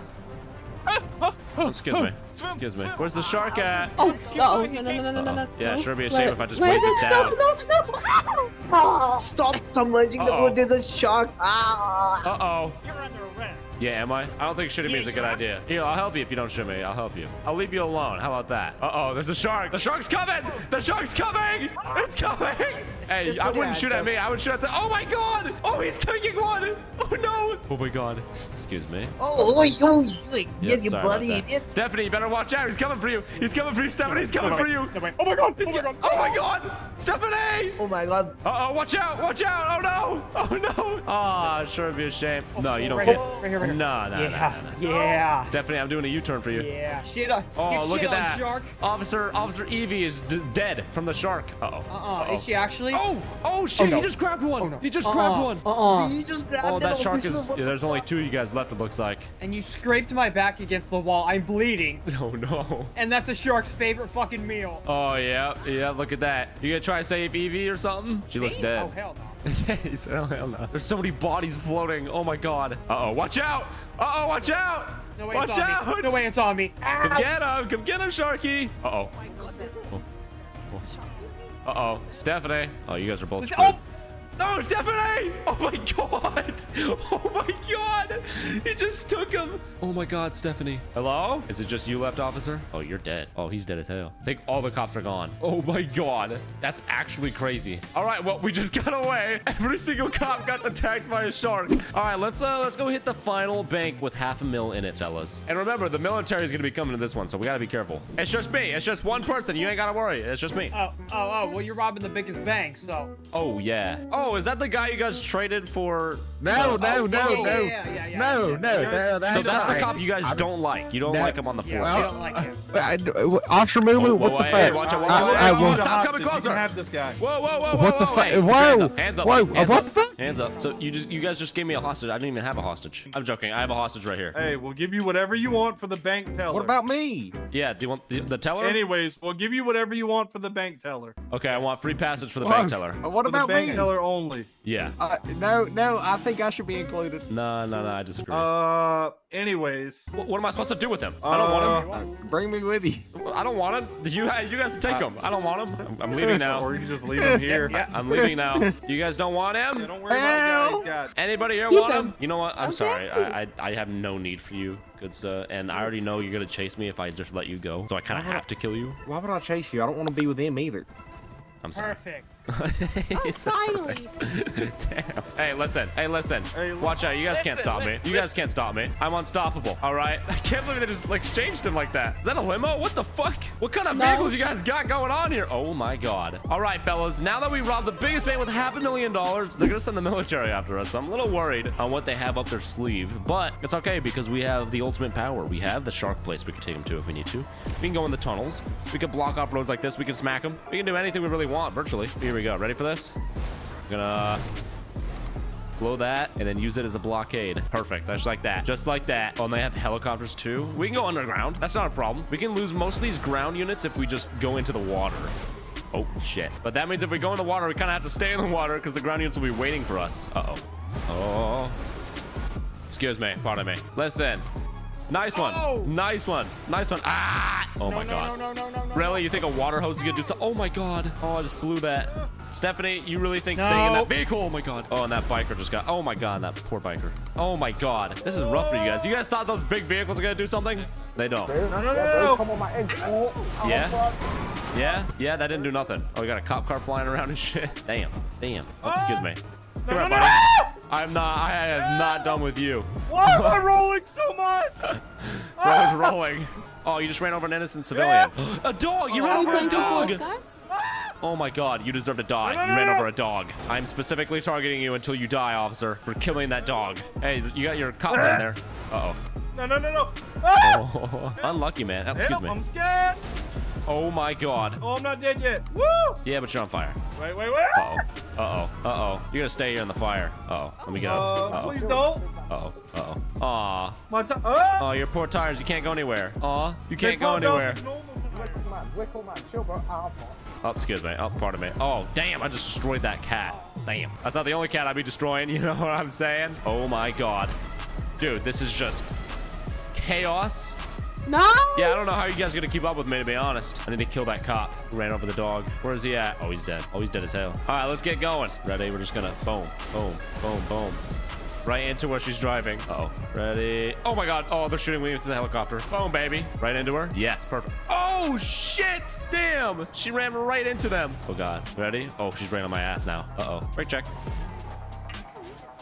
Oh, excuse me. Excuse me. Where's the shark at? Oh, oh, no, no, no, no, no, no, no. Yeah, no. sure be a Where- shame if I just where weighed is this down. No, no, no. Oh. Stop submerging the Uh-oh. boat. There's a shark. Ah! Uh-oh. You're under arrest. Yeah, am I? I don't think shooting me is a good idea. Here, I'll help you if you don't shoot me. I'll help you. I'll leave you alone. How about that? Uh-oh, there's a shark. The shark's coming! The shark's coming! It's coming! Hey, I wouldn't shoot at me. I would shoot at the... Oh my god! Oh, he's taking one! Oh no! Oh my god. Excuse me. Oh, oh, oh, oh, Yeah, yeah, you sorry bloody about that. idiot. Stephanie, you better watch out. He's coming for you. He's coming for you, Stephanie. He's coming for you. Oh my god. He's Oh my god. Oh my god! Stephanie! Oh my god. Uh-oh, watch out! Watch out! Oh no! Oh no! Ah, sure would be a shame. No, you don't Right get here. Right here. Right here. No, no, no, Yeah. no, no. Yeah. Stephanie, I'm doing a U-turn for you. Yeah. Shit. Uh, Oh, get look shit at on, that. Shark. Officer Officer Evie is d- dead from the shark. Uh-oh. Uh-uh. Is she actually? Oh! Oh shit, Oh, no. he just grabbed one. Oh, no. He just Uh-uh. grabbed one. Uh-uh. See, you just grabbed Oh, it. that shark officer. is What yeah, the there's only two of you guys left it looks like. And you scraped my back against the wall. I'm bleeding. Oh no. And that's a shark's favorite fucking meal. Oh yeah, yeah, look at that. You gonna try to save Evie or something? She looks dead. Oh, hell no. Yeah, he said, oh hell no. There's so many bodies floating. Oh my god. Uh-oh, watch out! Uh-oh, watch out! No way watch it's on out! me. No way it's on me. Come ah. get him! Come get him, Sharky! Uh-oh. Oh my god, there's a oh, oh. Uh-oh. Stephanie. Oh, you guys are both screwed. oh! No, Stephanie! Oh my god! Oh my god! He just took him! Oh my god, Stephanie. Hello? Is it just you left, officer? Oh, you're dead. Oh, he's dead as hell. I think all the cops are gone. Oh my god. That's actually crazy. All right, well, we just got away. Every single cop got attacked by a shark. All right, let's uh let's go hit the final bank with half a mil in it, fellas. And remember, the military is gonna be coming to this one, so we gotta be careful. It's just me. It's just one person. You ain't gotta worry. It's just me. Oh, oh, oh. Well, you're robbing the biggest bank, so. Oh yeah. Oh, Oh, is that the guy you guys traded for? No, uh, no, no, no, yeah, yeah, yeah, no, yeah. no, no. That's So that's the cop you guys don't like. You don't No. like him on the force. Well, I don't like him. I, I, Officer Moo Moo, what the fuck? hey, watch out, whoa, I- whoa, I will- whoa, stop coming closer. have this guy. Whoa, whoa, whoa, What whoa, the whoa, fuck? hey, put your Whoa. Hands up. Hands up. Whoa. Hands what up. the fuck? Hands up. So you just you guys just gave me a hostage. I didn't even have a hostage. I'm joking. I have a hostage right here. Hey, we'll give you whatever you want for the bank teller. What about me? Yeah. Do you want the, the teller? Anyways, we'll give you whatever you want for the bank teller. Okay, I want free passage for the bank teller. Uh, What about the bank teller only. Yeah. Uh, no, no, I think I should be included. No, no, no. I disagree. Uh, anyways. What, what am I supposed to do with him? I don't want him. Uh, bring me with you. I don't want him. You, you guys take him. I don't want him. I'm, I'm leaving now. Or you can just leave him here. I, I'm leaving now. You guys don't want Yeah, him? don't worry about the guy he's got. Anybody here Keep want him? him. You know what? I'm Okay. sorry. I, I I have no need for you, good sir. And I already know you're gonna chase me if I just let you go. So I kind of have to kill you. Why would I chase you? I don't want to be with him either. I'm sorry. Perfect. Oh, it's finally. Damn. Hey, listen. Hey, listen. Hey, Watch out. You guys can't listen, stop me. listen, You guys can't stop me. I'm unstoppable. All right. I can't believe they just like exchanged him like that. Is that a limo? What the fuck? What kind of No. vehicles you guys got going on here? Oh my god. All right, fellas. Now that we robbed the biggest bank with half a million dollars, they're gonna send the military after us. So I'm a little worried on what they have up their sleeve, but it's okay because we have the ultimate power. We have the shark place we can take them to if we need to. We can go in the tunnels. We can block off roads like this. We can smack them. We can do anything we really want virtually. Here we go. Ready for this? I'm Gonna blow that and then use it as a blockade. Perfect. Just like that. Just like that. Oh, and they have helicopters too. We can go underground. That's not a problem. We can lose most of these ground units if we just go into the water. Oh, shit. But that means if we go in the water, we kind of have to stay in the water because the ground units will be waiting for us. Uh-oh. Oh. Excuse me. Pardon me. Listen. Nice one. Nice one. Nice one. Ah! Oh, my God. No, no, no, no, no. Really? You think a water hose is gonna do something? Oh my god. Oh, I just blew that. Stephanie, you really think staying in that vehicle? Oh my god. Oh, and that biker just got. Oh my god, that poor biker. Oh my god. This is rough for you guys. You guys thought those big vehicles are gonna do something? They don't. No, no, no, no. Yeah? Yeah? Yeah, that didn't do nothing. Oh, we got a cop car flying around and shit. Damn. Damn. Oh, excuse me. Come here, buddy. I'm not. I am not done with you. Why am I rolling so much? Bro's rolling. Oh, you just ran over an innocent civilian. a dog! You ran over a dog! Oh my god, you deserve to die. You ran over a dog. I'm specifically targeting you until you die, officer, for killing that dog. Hey, you got your cop in there. Uh-oh. No, no, no, no. Ah! Oh, unlucky, man. Oh, excuse Help, me. I'm scared. Oh my god. Oh, I'm not dead yet. Woo! Yeah, but you're on fire. Wait, wait, wait. Uh-oh. Uh-oh. Uh-oh. You're gonna stay here in the fire. Uh-oh. Let me get out. Uh, Uh-oh. please don't. Uh-oh. Uh-oh. Aw. My ti- ah! Oh, your poor tires. You can't go anywhere. Aw. You can't They go popped up. anywhere. Oh, excuse me. Oh, pardon me. Oh, damn, I just destroyed that cat. Damn. That's not the only cat I'd be destroying, you know what I'm saying? Oh my god. Dude, this is just chaos. No. Yeah, I don't know how you guys are gonna keep up with me, to be honest. I need to kill that cop who ran over the dog. Where is he at? Oh, he's dead. Oh, he's dead as hell. All right, let's get going. Ready? We're just gonna boom, boom, boom, boom. Right into where she's driving. Uh oh Ready? Oh my god. Oh, they're shooting me into the helicopter. Boom, baby. Right into her. Yes, perfect. Oh, shit. Damn. She ran right into them. Oh, god. Ready? Oh, she's right on my ass now. Uh-oh. Brake check.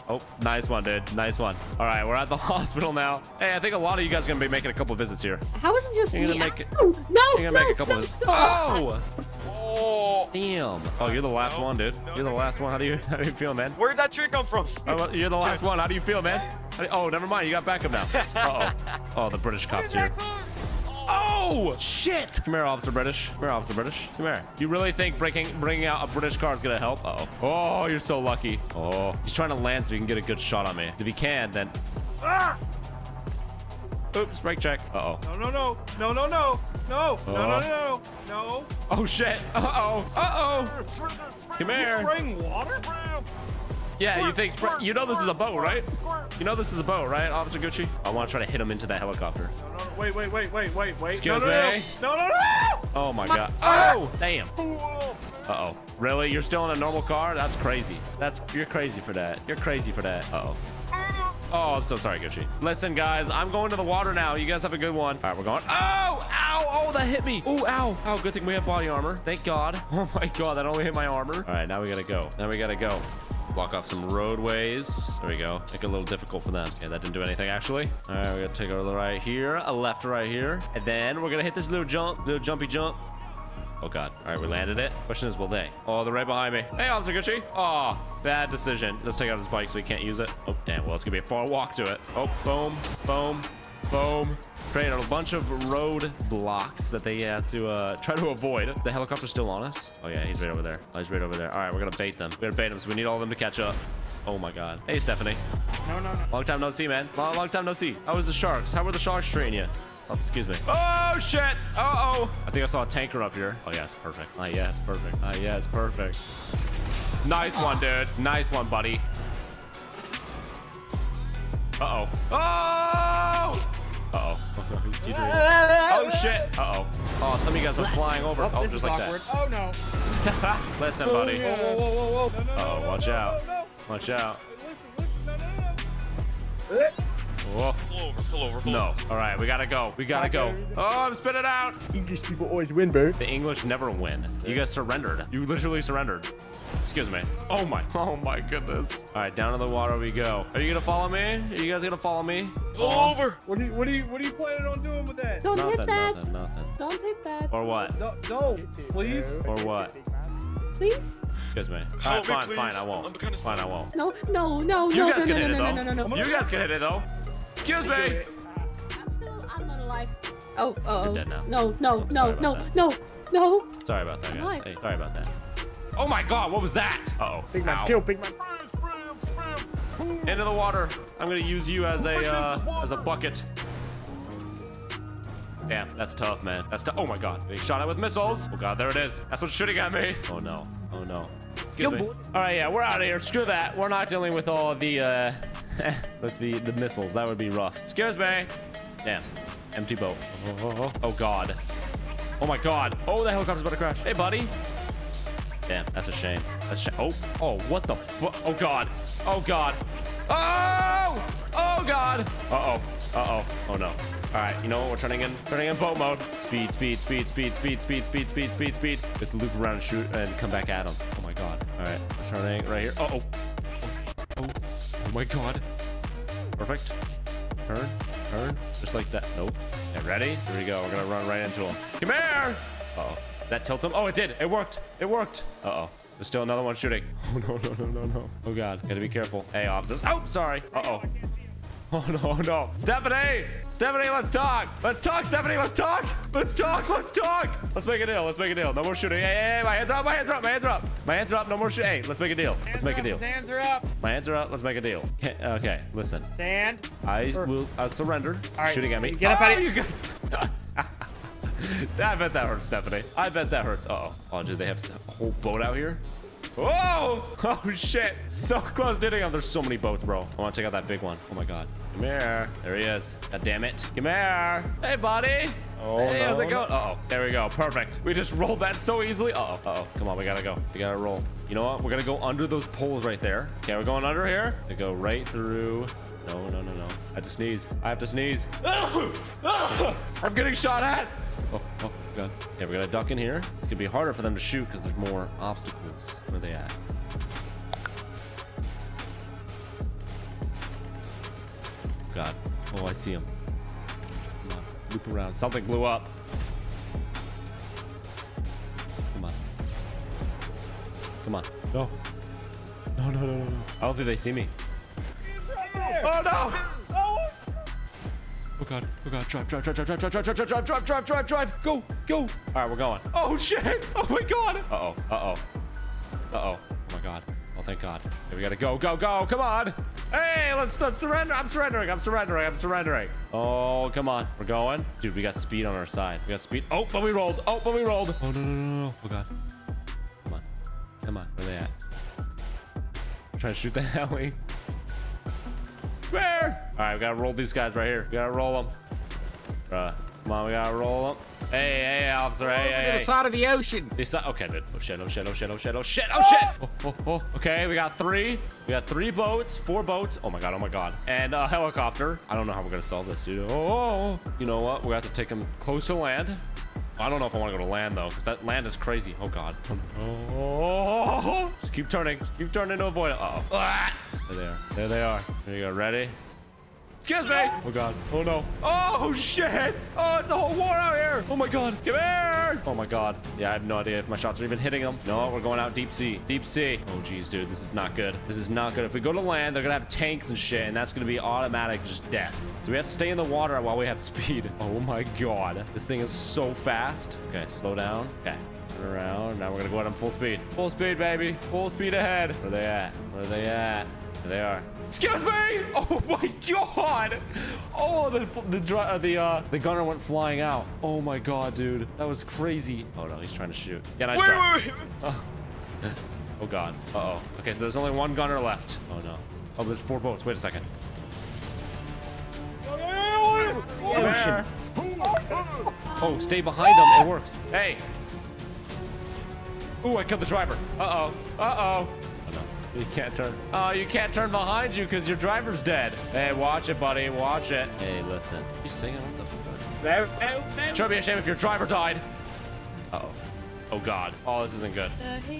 Oh, nice one, dude. Nice one. All right, we're at the hospital now. Hey, I think a lot of you guys are going to be making a couple visits here. How is it just You're gonna make it- Oh, no, You're gonna make a couple no, of. no. Oh! Oh! Damn. Oh, you're the last one, dude. You're the last one. How do you how do you feel, man? Where'd that tree come from? Oh, well, you're the last one. How do you feel, man? How do- Oh, never mind. You got backup now. Uh oh. Oh, the British cops here. Oh shit! Come here, Officer British. Come here, Officer British. Come here. You really think breaking bringing out a British car is gonna help? Uh oh. Oh, you're so lucky. Oh, he's trying to land so he can get a good shot on me. 'Cause If he can, then. Ah! Oops, brake check. Uh oh. No, no, no. No, no, no. No. No, no, Uh. no. No. Oh shit. Uh oh. Uh oh. Come You here. spraying water? Yeah, you think you know this is a boat, right? You know this is a boat, right, Officer Gucci? I want to try to hit him into that helicopter. No, no, wait, wait, wait, wait, wait, wait. Excuse no, no, me? No, no, no. Oh my god. Oh, damn. Uh oh. Really? You're still in a normal car? That's crazy. That's you're crazy for that. You're crazy for that. Uh oh. Oh, I'm so sorry, Gucci. Listen, guys, I'm going to the water now. You guys have a good one. All right, we're going. Oh, ow, oh, that hit me. Oh, ow. Oh, good thing we have body armor. Thank God. Oh my God, that only hit my armor. All right, now we gotta go. Now we gotta go. Block off some roadways. There we go. Make it a little difficult for them. Yeah, that didn't do anything, actually. All right, we're gonna take a right here, a left right here. And then we're gonna hit this little jump, little jumpy jump. Oh, God. All right, we landed it. Question is, will they? Oh, they're right behind me. Hey, Officer Gucci. Oh, Bad decision. Let's take out his bike so he can't use it. Oh, damn. Well, it's gonna be a far walk to it. Oh, boom, boom, boom. Created a bunch of road blocks that they have to uh, try to avoid. Is the helicopter still on us? Oh, yeah, he's right over there. Oh, he's right over there. All right, we're gonna bait them. We're gonna bait them, so we need all of them to catch up. Oh my god. Hey, Stephanie. No, no, no. Long time no see, man. Long, long time no see. How was the sharks? How were the sharks treating you? Oh, excuse me. Oh, shit. Uh-oh. I think I saw a tanker up here. Oh, yeah, it's perfect. Oh, yeah, it's perfect. Oh, yeah, it's perfect. Nice one, dude. Nice one, buddy. Uh-oh. Oh! Uh-oh. oh, shit. Uh-oh. Oh, some of you guys are flying over. Oh, Oh, this just is like awkward. that. Oh, no. Listen, buddy. Whoa, whoa, whoa, whoa, whoa. No, no, Uh oh, watch out. Watch out. Whoa. Pull over, pull over, pull No. All right, we gotta go. We gotta go. Oh, I'm spitting out. English people always win, bro. The English never win. You guys surrendered. You literally surrendered. Excuse me. Oh my. Oh my goodness. All right, down to the water we go. Are you gonna follow me? Are you guys gonna follow me? Pull uh-huh. over. What are you, what are you, what are you planning on doing with that? Don't hit that. nothing, nothing. Don't hit that. Or what? No, no, please. Or what? Please? Excuse me. All right, Help me, fine, please. fine, I won't. I'm kinda Fine, I won't. No, no, no, You no, guys no, can no, hit it no, though. no, no, no, no. You guys can hit it though. Excuse me. I'm still, I'm not alive. Oh, oh, You're oh. dead now. No, no, I'm no, no, about no, no. Sorry about that, guys. Hey, sorry about that. Oh my god, what was that? Uh oh. Big man, Ow. kill, big man. Into the water. I'm gonna use you as a uh, as a bucket. Damn, that's tough, man. That's tough. Oh my god, they shot it with missiles. Oh god, there it is. That's what's shooting at me. Oh no. Oh no. Excuse me. All right, yeah, we're out of here. Screw that. We're not dealing with all the uh, with the the missiles. That would be rough. Excuse me. Damn. Empty boat. Oh, oh, oh. oh god. Oh my god. Oh, the helicopter's about to crash. Hey, buddy. Damn, that's a shame. That's a shame. Oh, oh, what the fuck? Oh god. Oh god. Oh! Oh god. Uh-oh. Uh-oh. Oh no. All right, you know what? We're turning in turning in boat mode. Speed, speed, speed, speed, speed, speed, speed, speed, speed, speed. Just loop around and shoot and come back at him. Oh my god. All right, we're turning right here. Uh oh. Oh. Oh my god. Perfect. Turn, turn, just like that. Nope. Yeah, ready? Here we go. We're gonna run right into him. Come here. Uh oh. That tilt him. Oh, it did. It worked. It worked. Uh oh. There's still another one shooting. Oh no no no no no. Oh god. Gotta be careful. Hey officers. Oh, sorry. Uh oh. No, no. Stephanie! Stephanie, let's talk! Let's talk, Stephanie, let's talk! Let's talk, let's talk! Let's make a deal, let's make a deal. No more shooting. Hey, hey, hey, my hands are up, my hands are up, my hands are up. My hands are up, no more shooting. Hey, let's make a deal. Let's make a deal. Hands are up. My hands are up, let's make a deal. Okay, okay listen. Stand. I will uh, surrender. All right, Shooting at me. get up buddy. oh, you got... I bet that hurts, Stephanie. I bet that hurts. Uh oh. Oh, dude, they have a whole boat out here? Whoa! Oh shit! So close to hitting him. There's so many boats, bro. I want to take out that big one. Oh my god. Come here. There he is. God damn it. Come here. Hey, buddy. Oh, hey, how's it going? Uh oh. There we go. Perfect. We just rolled that so easily. Uh oh. Uh oh. Come on, we gotta go. We gotta roll. You know what? We're gonna go under those poles right there. Okay, we're going under here. To go right through. No, no, no, no. I have to sneeze. I have to sneeze. oh I'm getting shot at. Oh, oh, God. Yeah, we're gonna duck in here. It's gonna be harder for them to shoot because there's more obstacles. Where are they at? God. Oh, I see him. Come on. Loop around. Something blew up. Come on. Come on. No. No, no, no, no, no. I don't think they see me. Oh, no! Oh god, oh god, drive, drive, drive, drive, drive, drive, drive, drive, drive, drive, drive, drive, drive, go, go. All right, we're going. Oh shit! Oh my god! Uh-oh, uh-oh. Uh-oh. Oh my god. Oh, thank god. Okay, we gotta go, go, go, come on! Hey, let's, let's surrender. I'm surrendering, I'm surrendering, I'm surrendering. Oh, come on. We're going. Dude, we got speed on our side. We got speed. Oh, but we rolled. Oh, but we rolled. Oh, no, no, no, no. Oh god. Come on. Come on. Where are they at? I'm trying to shoot the heli. Where? All right, we gotta roll these guys right here. We gotta roll them. Uh, come on, we gotta roll them. Hey, hey, officer, hey, hey, hey. the side of the ocean. This side, okay, dude. Oh shit, oh shit, oh shit, oh shit, oh shit, oh shit. Oh, oh, oh. Okay, we got three. We got three boats, four boats. Oh my god, oh my god. And a helicopter. I don't know how we're gonna solve this, dude. Oh, you know what? We have to take them close to land. I don't know if I want to go to land though, because that land is crazy. Oh god. Oh, just keep turning. Keep turning to avoid it. Uh oh. Ah. There they are. There they are. There you go. Ready? Excuse me. Oh god. Oh no. Oh shit. Oh, it's a whole war out here. Oh my god. Come here. Oh my god. Yeah, I have no idea if my shots are even hitting them. No, we're going out deep sea. Deep sea. Oh geez, dude. This is not good. This is not good. If we go to land, they're gonna have tanks and shit, and that's gonna be automatic just death. So we have to stay in the water while we have speed. Oh my god. This thing is so fast. Okay, slow down. Okay. Turn around. Now we're gonna go at them full speed. Full speed, baby. Full speed ahead. Where are they at? Where are they at? There they are. Excuse me! Oh my god! Oh, the the uh, the uh the gunner went flying out. Oh my god, dude, that was crazy. Oh no, he's trying to shoot. Yeah, nice try. Oh. oh god. Uh oh. Okay, so there's only one gunner left. Oh no. Oh, there's four boats. Wait a second. Ocean. Oh, stay behind them. It works. Hey. Ooh, I killed the driver. Uh oh. Uh oh. You can't turn. Oh, you can't turn behind you because your driver's dead. Hey, watch it, buddy. Watch it. Hey, listen. You singing? What the fuck? Should be a shame if your driver died. Uh oh. Oh god. Oh, this isn't good.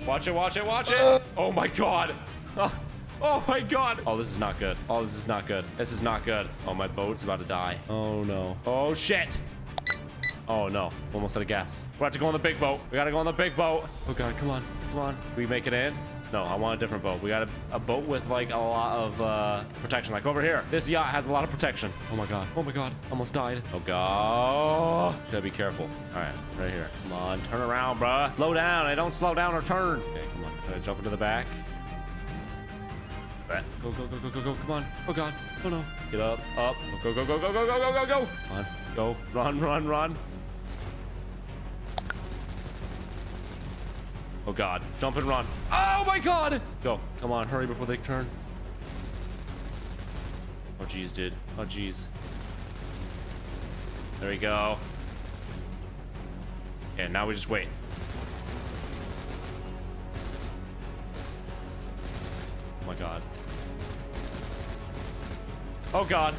Watch it. Watch it. Watch it. Oh my god. Oh. Oh my god. Oh, this is not good. Oh, this is not good. This is not good. Oh, my boat's about to die. Oh no. Oh shit. Oh no, almost out of gas. We have to go on the big boat. We gotta go on the big boat. Oh god, come on, come on. We make it in? No, I want a different boat. We got a, a boat with like a lot of uh, protection. Like over here, this yacht has a lot of protection. Oh my god, oh my god, almost died. Oh god, gotta be careful. All right, right here. Come on, turn around, bruh. Slow down. I don't slow down or turn. Okay, come on. Gotta jump into the back. Go, go, go, go, go, go. Come on. Oh god. Oh no. Get up, up. Go, go, go, go, go, go, go, go, go. Come on. Go. Run, run, run. Oh god. Jump and run. Oh my god! Go. Come on, hurry before they turn. Oh jeez, dude. Oh jeez. There we go. And now we just wait. Oh my god. Oh god.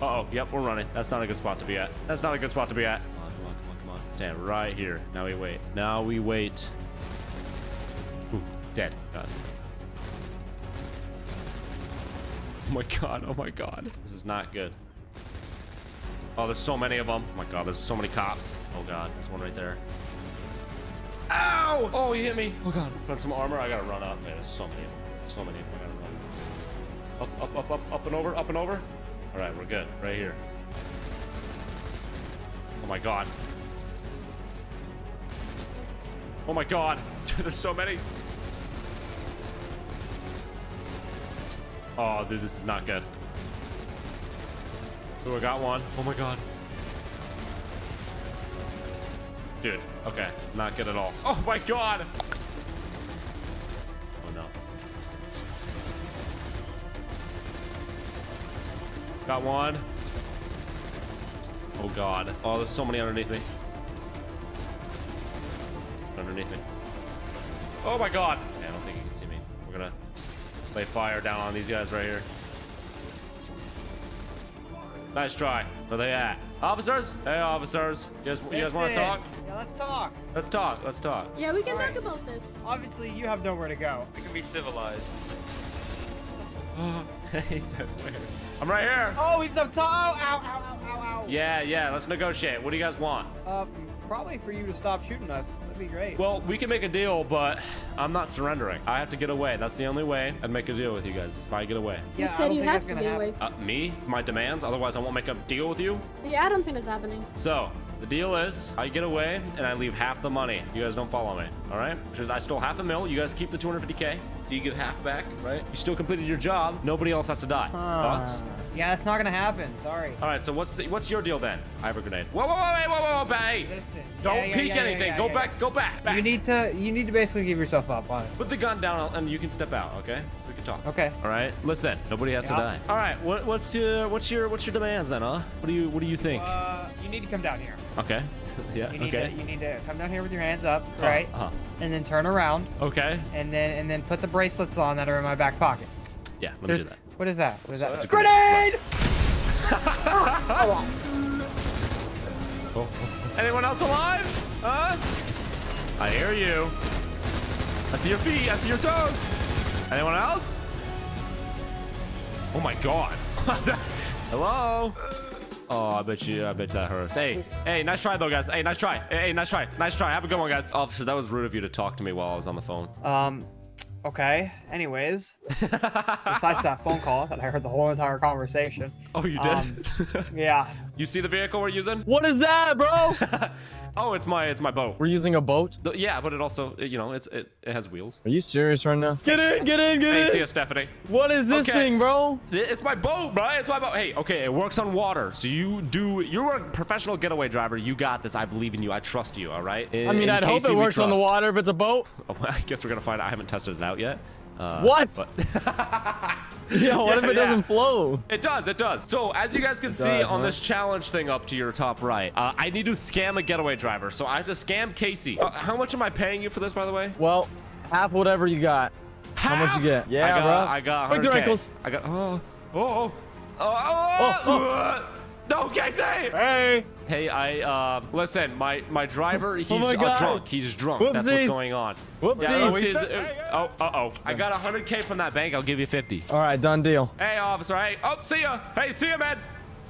Uh oh, yep, we're running. That's not a good spot to be at. That's not a good spot to be at. Come on, come on, come on, come on. Stand right here. Now we wait. Now we wait. Dead. Oh my god, oh my god. This is not good. Oh, there's so many of them. Oh my god, there's so many cops. Oh god, there's one right there. Ow! Oh, he hit me. Oh god. Put on some armor. I gotta run up. Man, there's so many of them. So many of them. I gotta run. Up, up, up, up, up and over, up and over. All right, we're good. Right here. Oh my god. Oh my god. There's so many. Oh, dude, this is not good. Oh, I got one. Oh my god. Dude, okay. Not good at all. Oh my god! Oh no. Got one. Oh god. Oh, there's so many underneath me. Underneath me. Oh my god! Yeah, lay fire down on these guys right here. Nice try. Where they at? Officers? Hey, officers. You guys, you guys want to talk? Yeah, let's talk. Let's talk. Let's talk. Yeah, we can All talk right. about this. Obviously, you have nowhere to go. We can be civilized. he said where? I'm right here. Oh, he's up top. Ow, ow, ow, ow, ow. Yeah, yeah. Let's negotiate. What do you guys want? ow. Um, probably for you to stop shooting us. That'd be great. Well, we can make a deal, but I'm not surrendering. I have to get away. That's the only way I'd make a deal with you guys. Is if I get away. yeah, you said you have to get happen. away. Uh, me? My demands? Otherwise, I won't make a deal with you. Yeah, I don't think that's happening. So, the deal is, I get away and I leave half the money. You guys don't follow me, all right? Because I stole half a mil. You guys keep the 250k, so you get half back, right? You still completed your job. Nobody else has to die. Thoughts? Yeah, that's not gonna happen. Sorry. All right. So what's the, what's your deal then? I have a grenade. Whoa, whoa, whoa, whoa, whoa, whoa, hey! Listen. Don't yeah, yeah, peek yeah, anything. go back. Go back. back. You need to. You need to basically give yourself up, honestly. Put the gun down and you can step out, okay? So we can talk. Okay. All right. Listen, nobody has to die. All right. What, what's your what's your what's your demands then, huh? What do you what do you think? Uh, you need to come down here. okay. yeah. You need okay. to. You need to come down here with your hands up, Uh, right? Uh-huh. And then turn around, Okay. and then and then put the bracelets on that are in my back pocket. Yeah. Let There's- me do that. What is that? What is That's that? a grenade. Grenade! Anyone else alive? Huh? I hear you. I see your feet. I see your toes. Anyone else? Oh my god. Hello? Oh, I bet you, I bet that hurts. Hey, hey, nice try though, guys. Hey, nice try. Hey, hey, nice try. Nice try. Have a good one, guys. Officer, that was rude of you to talk to me while I was on the phone. Um, okay. Anyways, besides that phone call that I heard the whole entire conversation. Oh, you did? Um, yeah. You see the vehicle we're using? What is that, bro? Oh, it's my, it's my boat. We're using a boat? The- Yeah, but it also, you know, it's it, it has wheels. Are you serious right now? Get in, get in, get Hey, in. see ya, Stephanie. What is this Okay. thing, bro? It's my boat, bro. It's my boat. Hey, okay, it works on water. So you do. You're a professional getaway driver. You got this. I believe in you. I trust you. All right. I mean, I'd hope it works on the water if it's a boat. Oh, I guess we're gonna find out. I haven't tested it out yet. Uh, What? But Yeah, what if it yeah. doesn't flow? It does, it does. So as you guys can It see does, on huh? this challenge thing up to your top right, uh, I need to scam a getaway driver. So I have to scam Casey. Uh, how much am I paying you for this, by the way? Well, half whatever you got. How much you get? Yeah, I got, bro. I got Break 100K. their ankles. I got, oh, oh, oh, oh, oh, no, Casey! Hey! Hey, I, uh, listen, my, my driver, he's Oh my uh, drunk. He's drunk. That's what's going on. Whoopsies. Yeah, is, uh, oh, uh-oh. I got 100K from that bank. I'll give you 50. All right, done deal. Hey, officer. Hey, oh, see ya. Hey, see ya, man.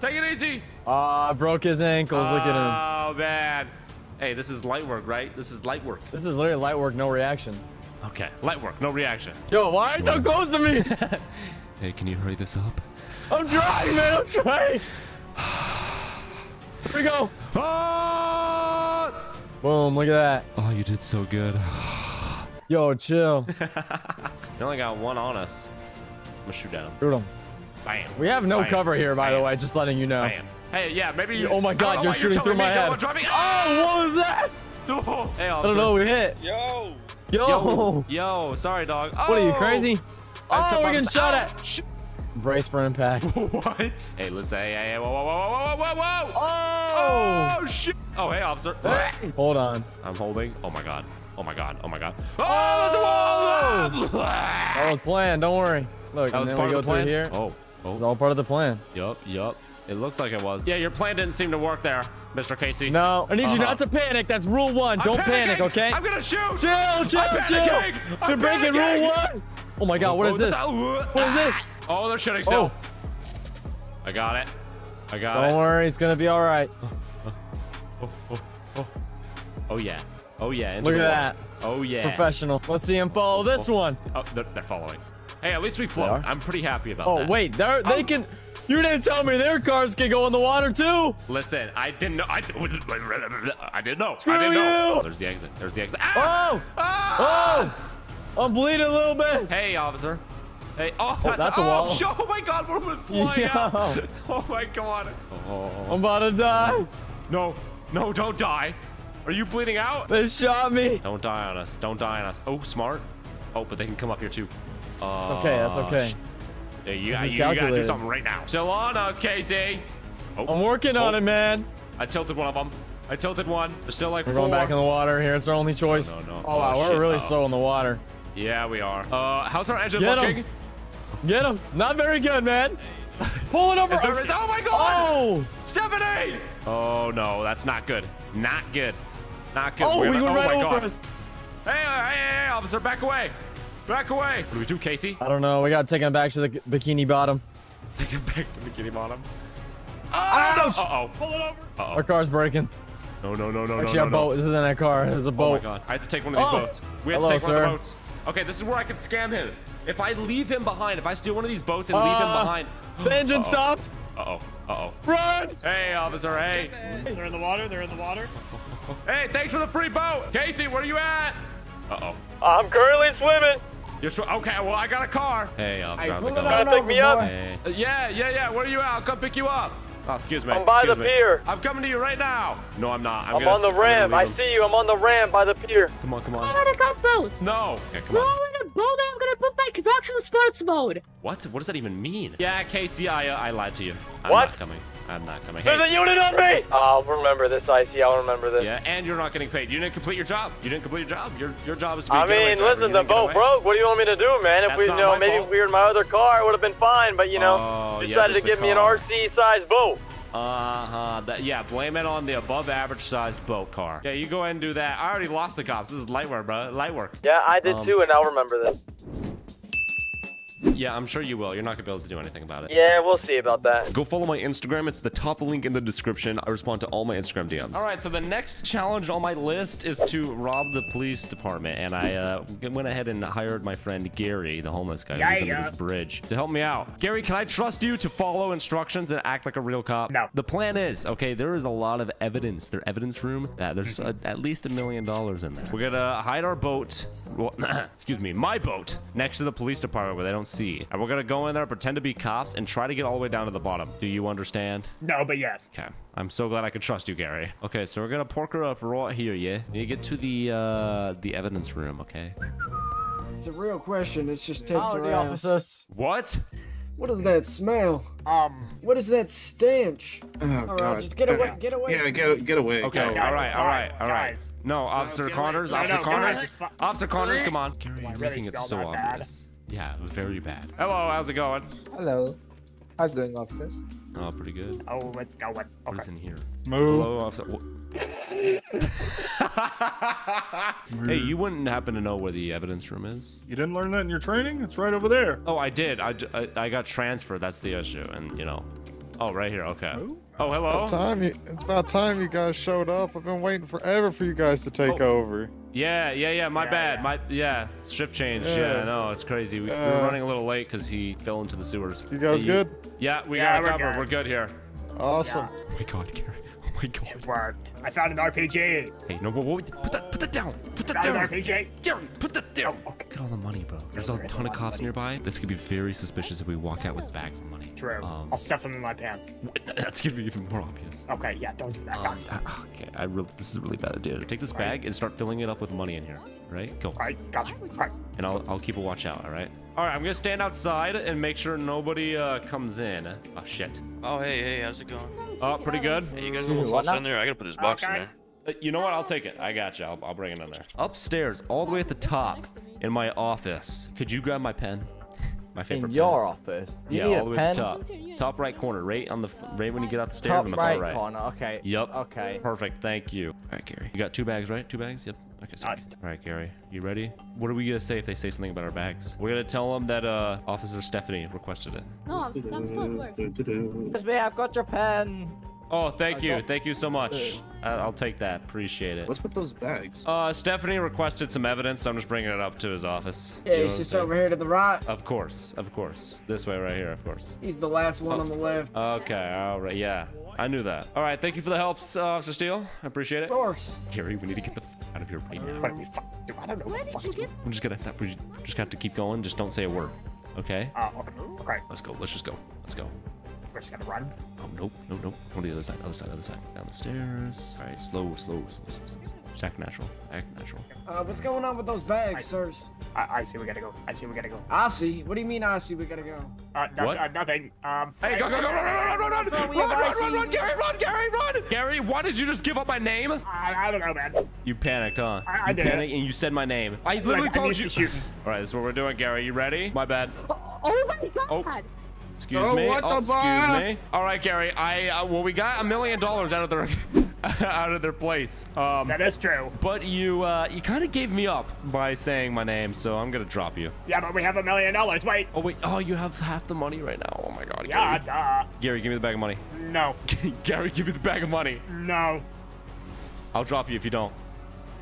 Take it easy. Ah, broke his ankles. Look at him. Oh, man. Hey, this is light work, right? This is light work. This is literally light work, no reaction. Okay, light work, no reaction. Yo, why are you so close to me? Hey, can you hurry this up? I'm trying, man. I'm trying. Here we go. Ah! Boom, look at that. Oh, you did so good. Yo, chill. You only got one on us. I'm gonna shoot at him. Shoot him. Bam. We have no Bam. cover here, by the way, just letting you know. Bam. Hey, yeah, maybe. You, Oh my God, don't know you're shooting through my me, head. I'm Oh, what was that? Oh! Hey, I don't know. We hit. Yo. Yo. Yo, yo, sorry, dog. What are you Oh! crazy? I Oh, we're getting mis- shot Ow! at. Sh- Brace for impact. what? Hey, listen. Hey, hey, hey, whoa, whoa, whoa, whoa, whoa, whoa, whoa! Oh. Oh, shit! Oh, hey, officer. Hold on. I'm holding. Oh my god. Oh my god. Oh my god. Oh, that's a wall! That was planned. Don't worry. Look, That and was then part we of the plan. here. Oh, It's oh. all part of the plan. Yup, yup. It looks like it was. Yeah, your plan didn't seem to work there, Mr. Casey. No, I need you Uh-huh. not to panic. That's rule one. I'm Don't panicking. panic, okay? I'm gonna shoot. Chill, chill, I'm chill. panicking. I'm You're breaking rule one. Oh my god, what Oh, this? oh, What is this? Oh, they're shooting still. I got it. I got it. Don't worry, it's gonna be all right. Oh, oh, oh. Oh yeah. Oh yeah. into Look at that. Oh yeah. Professional. Let's see him follow this one. Oh, they're, they're following. Hey, at least we float. I'm pretty happy about that. Oh that. wait, they're, they can. You didn't tell me their cars can go in the water too. Listen, I didn't know. I, I didn't know. Screw I didn't know. you. There's the exit. There's the exit. Ah! Oh, Ah! oh, I'm bleeding a little bit. Hey, officer. Hey. Oh, Oh, that's a oh, wall. Oh my God, what went flying Yo. out? Oh my God. Oh. I'm about to die. No, no, don't die. Are you bleeding out? They shot me. Don't die on us. Don't die on us. Oh, smart. Oh, but they can come up here too. Uh, It's okay. That's okay. Yeah, you, got- you, gotta do something right now. Still on us, Casey. Oh, I'm working on oh. it, man. I tilted one of them. I tilted one. There's still like We're four. going back in the water here. It's our only choice. No, no, no. Oh, wow, Oh, we're shit. really slow in the water. Yeah, we are. Uh, how's our engine Get 'em. looking? Get him. Not very good, man. Pull it over. Is oh my God! Oh. Stephanie! Oh no, that's not good. Not good. Not good. Oh, We're we gonna- went right my over God. us. Hey, hey, hey, hey, officer, back away. Back away. What do we do, Casey? I don't know. We gotta take him back to the Bikini Bottom. Take him back to the Bikini Bottom. Oh, Ouch! no. Uh-oh. Pull it over. Uh-oh. Our car's breaking. No, no, no, no, Actually, no, a no, boat no. is in that car. There's a boat. Oh my god. I have to take one of these Oh. boats. We have Hello, to take one of the boats. Okay, this is where I can scam him. If I leave him behind, if I steal one of these boats and leave him Uh, behind. The engine Uh-oh. stopped. Uh-oh. Uh-oh. Run! Hey, officer, hey. They're in the water. They're in the water. Hey, thanks for the free boat. Casey, where are you at? Uh-oh. I'm currently swimming. You're sw- okay, well, I got a car. Hey, officer, how's it going? on pick me up? Hey. Uh, yeah, yeah, yeah. Where are you at? I'll come pick you up. Oh, excuse me. I'm by the excuse me. pier. I'm coming to you right now. No, I'm not. I'm, I'm, gonna on the s- I'm gonna ramp. I see you. I'm on the ramp by the pier. Come on, come on. I wanna go boat. No. Okay, come Go on. in a boat and I'm gonna put my construction sports mode. What? What does that even mean? Yeah, Casey, I, uh, I lied to you. I'm What? not coming. I'm not coming. There's a unit on me. I'll remember this, Icy. I'll remember this. Yeah, and you're not getting paid. You didn't complete your job. You didn't complete your job. Your your job is to be I a getaway mean, driver. listen, the boat broke. What do you want me to do, man? If That's we, not you know, maybe fault. if we were in my other car, it would have been fine. But you know, Oh, yeah, decided to give me an. RC-sized boat. Uh-huh. That, yeah, blame it on the above average sized boat car. Yeah, you go ahead and do that. I already lost the cops. This is light work, bro. Light work. Yeah, I did Um, too, and I'll remember this. Yeah, I'm sure you will. You're not gonna be able to do anything about it. Yeah, we'll see about that. Go follow my Instagram. It's the top link in the description. I respond to all my Instagram DMs. All right, so the next challenge on my list is to rob the police department, and I uh, went ahead and hired my friend Gary, the homeless guy who lives under this bridge, to help me out. Gary, can I trust you to follow instructions and act like a real cop? No. The plan is, okay, there is a lot of evidence. Their evidence room. That there's a, at least a million dollars in there. We're gonna hide our boat. Well, excuse me, my boat next to the police department where they don't see. And we're gonna go in there, pretend to be cops, and try to get all the way down to the bottom. Do you understand? No, but yes. Okay. I'm so glad I could trust you, Gary. Okay, so we're gonna pork her up right here, yeah? You get to the uh the evidence room, okay? It's a real question. It's just tits Oh, or the ass. officer. What? What is that smell? Um. What is that stench? Oh, All right, God. just get away. Uh, Get away. Yeah, get get away. Okay, guys, all right. All right. All right. guys. No, Officer get Connors, away. Officer No, no, Connors, guys, it's fine. Officer Connors, come on. Gary, I you're making it so that bad. Obvious. Yeah, very bad. Hello, how's it going? Hello. How's it going, officers? Oh, pretty good. Oh, let's go. What? What is in here? Move. Hello, officer. Hey, you wouldn't happen to know where the evidence room is? You didn't learn that in your training? It's right over there. Oh, I did. I I got transferred. That's the issue. And, you know. Oh, right here. Okay. Oh, hello. About time you, it's about time you guys showed up. I've been waiting forever for you guys to take Oh. over. Yeah, yeah, yeah. My Yeah, bad. yeah. My yeah. Shift change. Yeah, Yeah. no, it's crazy. We, we were Uh, running a little late because he fell into the sewers. You guys Hey, good? Yeah, we Yeah, got we're it covered. good. We're good here. Awesome. Oh my god, Gary. Oh my god. It worked. I found an RPG. Hey, no, whoa, whoa, put that, put that down. Put that Found an down. RPG. Gary, put that down. Oh, okay. Get all the money, bro. There's a ton of cops nearby. This could be very suspicious if we walk out with bags of money. True. Um, I'll stuff them in my pants. That's gonna be even more obvious. Okay, yeah, don't do that. Um, I- okay, I really, this is a really bad idea. Take this bag and start filling it up with money in here. Right? Go. Alright, gotcha. Alright. And I'll, I'll keep a watch out. All right. All right. I'm gonna stand outside and make sure nobody uh, comes in. Oh shit. Oh, hey, hey, how's it going? Oh, pretty good. Hey, you guys almost lost in there. I gotta put this box in there. Uh, You know what? I'll take it. I got you. I'll, I'll bring it in there. Upstairs, all the way at the top, in my office. Could you grab my pen? My favorite. In pen. your office? You yeah, all the way at the top. Top right corner, right on the right when you get out the stairs Top on the right, far right. corner. Okay. Yep. Okay. Perfect. Thank you. All right, Gary. You got two bags, right? Two bags. Yep. Okay. Sorry. All right, Gary. You ready? What are we gonna say if they say something about our bags? We're gonna tell them that uh, Officer Stephanie requested it. No, I'm, I'm still at work. Excuse me, I've got your pen. Oh, thank I you. Thank you so much. I- I'll take that. Appreciate it. What's with those bags? Uh, Stephanie requested some evidence, so I'm just bringing it up to his office. Yeah, he's just over here to the right. Of course, of course. This way, right here, of course. He's the last one Oh. on the left. Okay, all right, yeah. I knew that. All right, thank you for the help, uh, Officer Steele. I appreciate it. Of course. Gary, we need to get the f out of here right now. What are we fuck? Dude, I don't know what the fuck is going I'm just gonna have to, we just have to keep going. Just don't say a word. Okay? Oh, okay. Okay. Let's go. Let's just go. Let's go. We're just gonna run. Oh, nope, nope, nope. Go to the other side, other side, other side. Down the stairs. All right, slow, slow, slow, slow, slow. Just act natural. Act natural. Uh, what's going on with those bags, sirs? I, I see we gotta go. I see we gotta go. I see. What do you mean I see we gotta go? Uh, no, What? Uh, nothing. Um. Hey, go, go, go, run, run, run, run, run, Phone, we run, have run, Icy. run, run, Gary, run, Gary, run! Gary, why did you just give up my name? I, I don't know, man. You panicked, huh? I- I you did. panicked and you said my name. I literally Like, I told missed you. the shooting. All right, this is what we're doing, Gary. You ready? My bad. Oh my god! Excuse Oh, me. what oh, the excuse me. All right, Gary. I uh, well, we got a million dollars out of their out of their place. Um, That is true. but you uh, you kind of gave me up by saying my name, so I'm gonna drop you. Yeah, but we have a million dollars. Wait. Oh wait. Oh, you have half the money right now. Oh my God. Yeah, Gary. duh. Gary, give me the bag of money. No. Gary, give me the bag of money. No. I'll drop you if you don't.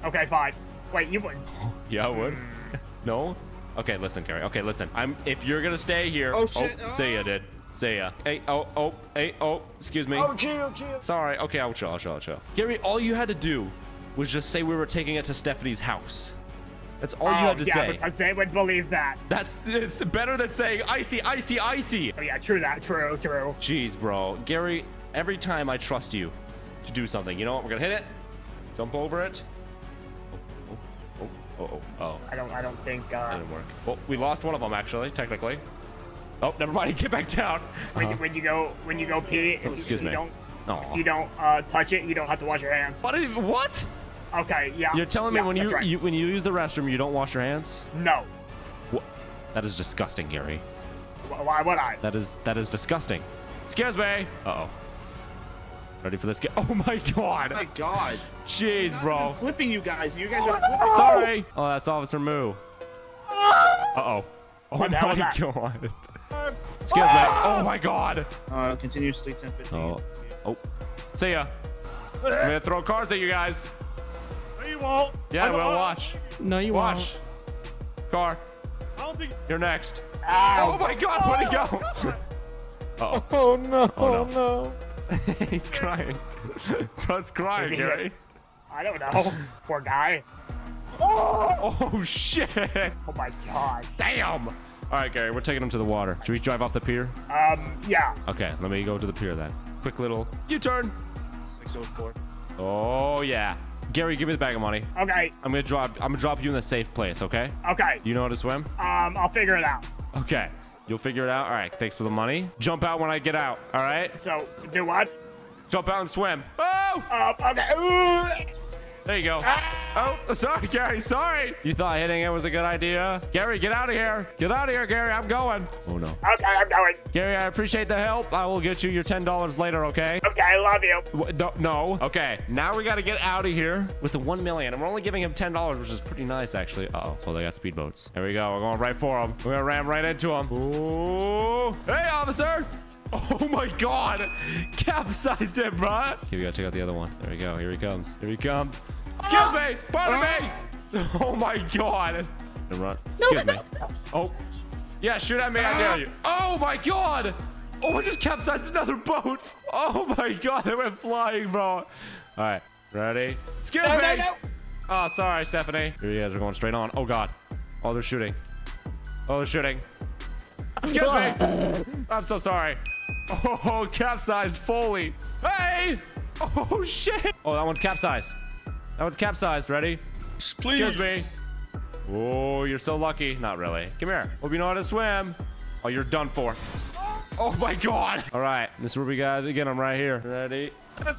Okay, fine. Wait, you would. Yeah, I would. Hmm. no? Okay, listen, Gary. Okay, listen. I'm if you're gonna stay here. Oh, shit. Oh, say ya, did. Say ya. Hey, oh, oh, hey, oh, excuse me. Oh, chill, oh, chill. Sorry. Okay, I'll chill, I'll chill, I'll chill. Gary, all you had to do was just say we were taking it to Stephanie's house. That's all you Oh, had to yeah, say. because they would believe that. That's it's better than saying icy, icy, icy. Oh, yeah, true that. True, true. Jeez, bro. Gary, every time I trust you to do something, you know what? We're gonna hit it. Jump over it. Oh, oh, oh, oh, oh, oh. I don't. I don't think. Uh, didn't work. Well, we lost one of them actually, technically. Oh, never mind. Get back down. when, you, Uh-huh. when you go when you go pee, if, Oh, excuse if you me. don't Aw. if you don't uh, touch it, you don't have to wash your hands. What? What? Okay, yeah. You're telling me yeah, when you, right. you when you use the restroom, you don't wash your hands? No. What? That is disgusting, Gary. Why would I? That is that is disgusting. Excuse me. Uh oh. Ready for this? Ga- oh my god. Oh My God. Jeez, bro. Flipping you guys. You guys are flipping. Sorry. Oh, that's Officer Moo. Uh oh. Oh What the hell was my that? god. Excuse me. Oh my god. Uh, continuously 10 Oh. Oh. See ya. I'm gonna throw cars at you guys. No, you won't. Yeah, I well, won't. watch. No, you Watch. Car. I don't think. You're next. Oh my god, where'd he go? Uh Oh no, Oh, no. oh. He's crying. Bro's crying, Gary. hit? I don't know. Poor guy. Oh shit. Oh my god. Damn. All right, Gary, we're taking him to the water. Should we drive off the pier? Um, yeah. Okay, let me go to the pier then. Quick little U-turn. Oh. Oh yeah. Gary, give me the bag of money. Okay. I'm gonna drop. I'm gonna drop you in a safe place. Okay. Okay. You know how to swim? Um, I'll figure it out. Okay. You'll figure it out. All right. Thanks for the money. Jump out when I get out. All right. So, do what? Jump out and swim. Oh! Uh, okay. Ooh. There you go. Oh, sorry, Gary. Sorry. You thought hitting it was a good idea? Gary, get out of here. Get out of here, Gary. I'm going. Oh no. Okay, I'm going. Gary, I appreciate the help. I will get you your ten dollars later. Okay. Okay, I love you. Wh- No, no. Okay, now we got to get out of here with the one million, and we're only giving him ten dollars, which is pretty nice, actually. Uh oh, well they got speedboats. There we go. We're going right for him. We're gonna ram right into him. Ooh. Hey, officer. Oh my God! Capsized him, bruh. Okay, we gotta check out the other one. There we go. Here he comes. Here he comes. Excuse ah. me. Pardon me. Ah. Oh my God. And run. Excuse me. Oh. Yeah, shoot at me. I dare ah. you. Oh my God. Oh, I just capsized another boat. Oh my God, they went flying, bro. All right, ready? Excuse No, me. no, no. Oh, sorry, Stephanie. Here you guys are going straight on. Oh God. Oh, they're shooting. Oh, they're shooting. Excuse me. I'm so sorry. Oh, capsized fully. Hey! Oh shit! Oh, that one's capsized. That one's capsized. Ready? Excuse me. Oh, you're so lucky. Not really. Come here. Hope you know how to swim. Oh, you're done for. Oh my god. All right, this is where we got again. I'm right here. Ready?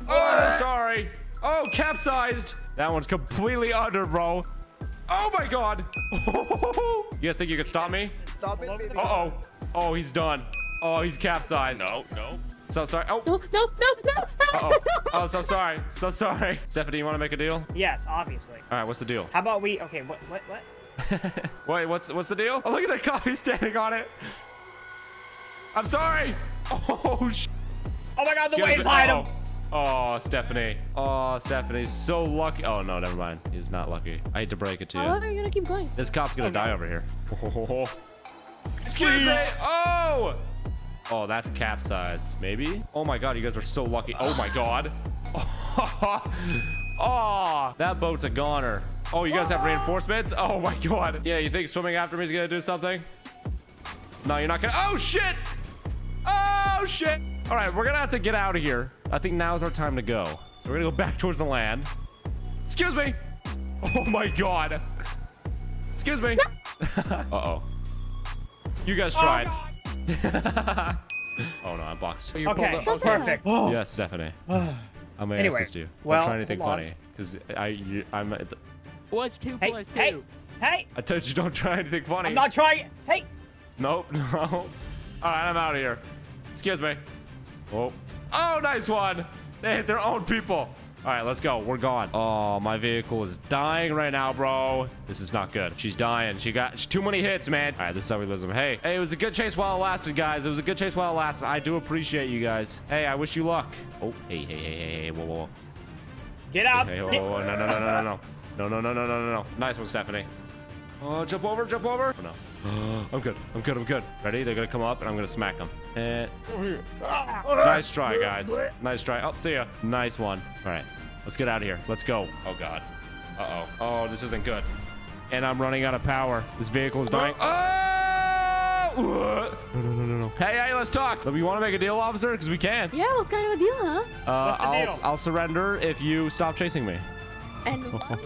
Oh, sorry. Oh, capsized. That one's completely under, bro. Oh my god. you guys think you could stop me? Stop it. Uh oh. Oh, he's done. Oh, he's capsized. No, no. So sorry. Oh. No, no, no, no. Uh-oh. Oh, so sorry. So sorry. Stephanie, you want to make a deal? Yes, obviously. All right, what's the deal? How about we? Okay, what, what, what? Wait, what's what's the deal? Oh, look at the cop. He's standing on it. I'm sorry. Oh, sh Oh my God, the Excuse waves me. hide him. Oh, oh Stephanie. Oh, Stephanie's so lucky. Oh, no, never mind. He's not lucky. I hate to break it to How you. long are you gonna keep going? This cop's gonna oh, die over here. Excuse me. Oh. Oh, that's capsized. Maybe? Oh my god, you guys are so lucky. Oh my god. Oh, that boat's a goner. Oh, you guys have reinforcements? Oh my god. Yeah, you think swimming after me is gonna do something? No, you're not gonna. Oh shit! Oh shit! All right, we're gonna have to get out of here. I think now's our time to go. So we're gonna go back towards the land. Excuse me. Oh my god. Excuse me. Uh-oh. You guys oh tried. oh Oh, no, I'm boxed. Okay, oh, perfect. Oh. Yes, Stephanie. I'm gonna Anyway, assist you. well, Don't try anything hold on. funny, because I, you, I'm. at the- What's two Hey, plus hey, two? hey! I told you don't try anything funny. I'm not trying. Hey! Nope, no. All right, I'm out of here. Excuse me. Oh, oh, nice one. They hit their own people. All right, let's go. We're gone. Oh, my vehicle is dying right now, bro. This is not good. She's dying. She got too many hits, man. All right, this is how we lose them. Hey, hey, it was a good chase while it lasted, guys. It was a good chase while it lasted. I do appreciate you guys. Hey, I wish you luck. Oh, hey, hey, hey, hey, hey, whoa, whoa, whoa. Get out! Hey, whoa, whoa, whoa. No, no, no, no, no, no. No, no, no, no, no, no, no. Nice one, Stephanie. Oh, jump over, jump over. Oh, no. Uh, I'm good. I'm good. I'm good. Ready? They're gonna come up, and I'm gonna smack them. Uh, and ah! nice try, guys. Nice try. Oh, see ya. Nice one. All right, let's get out of here. Let's go. Oh God. Uh oh. Oh, this isn't good. And I'm running out of power. This vehicle is dying. Oh! No, no, no, no, no. Hey, hey, let's talk. You want to make a deal, officer? Because we can. Yeah, what kind of a deal, huh? Uh, What's the I'll deal? I'll surrender if you stop chasing me. And why?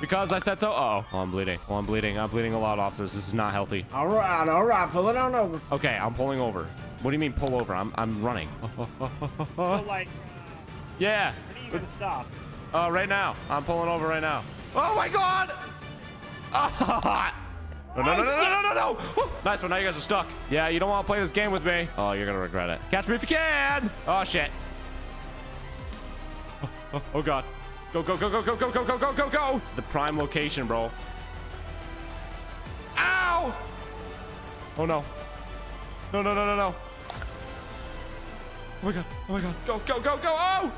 Because I said so. Uh oh. Oh, I'm bleeding. Oh, I'm bleeding. I'm bleeding a lot, officers. This is not healthy. All right, all right, pull it on over. Okay, I'm pulling over. What do you mean pull over? I'm I'm running. So, like, yeah. when are you gonna stop? Uh, right now. I'm pulling over right now. Oh my god! No, no, no, no, no, no, no, no! Nice one. Now you guys are stuck. Yeah, you don't want to play this game with me. Oh, you're gonna regret it. Catch me if you can! Oh shit. Oh, oh, oh god. Go, go, go, go, go, go, go, go, go, go, go! It's the prime location, bro. Ow! Oh no. No, no, no, no, no. Oh my god. Oh my god. Go, go, go, go. Oh!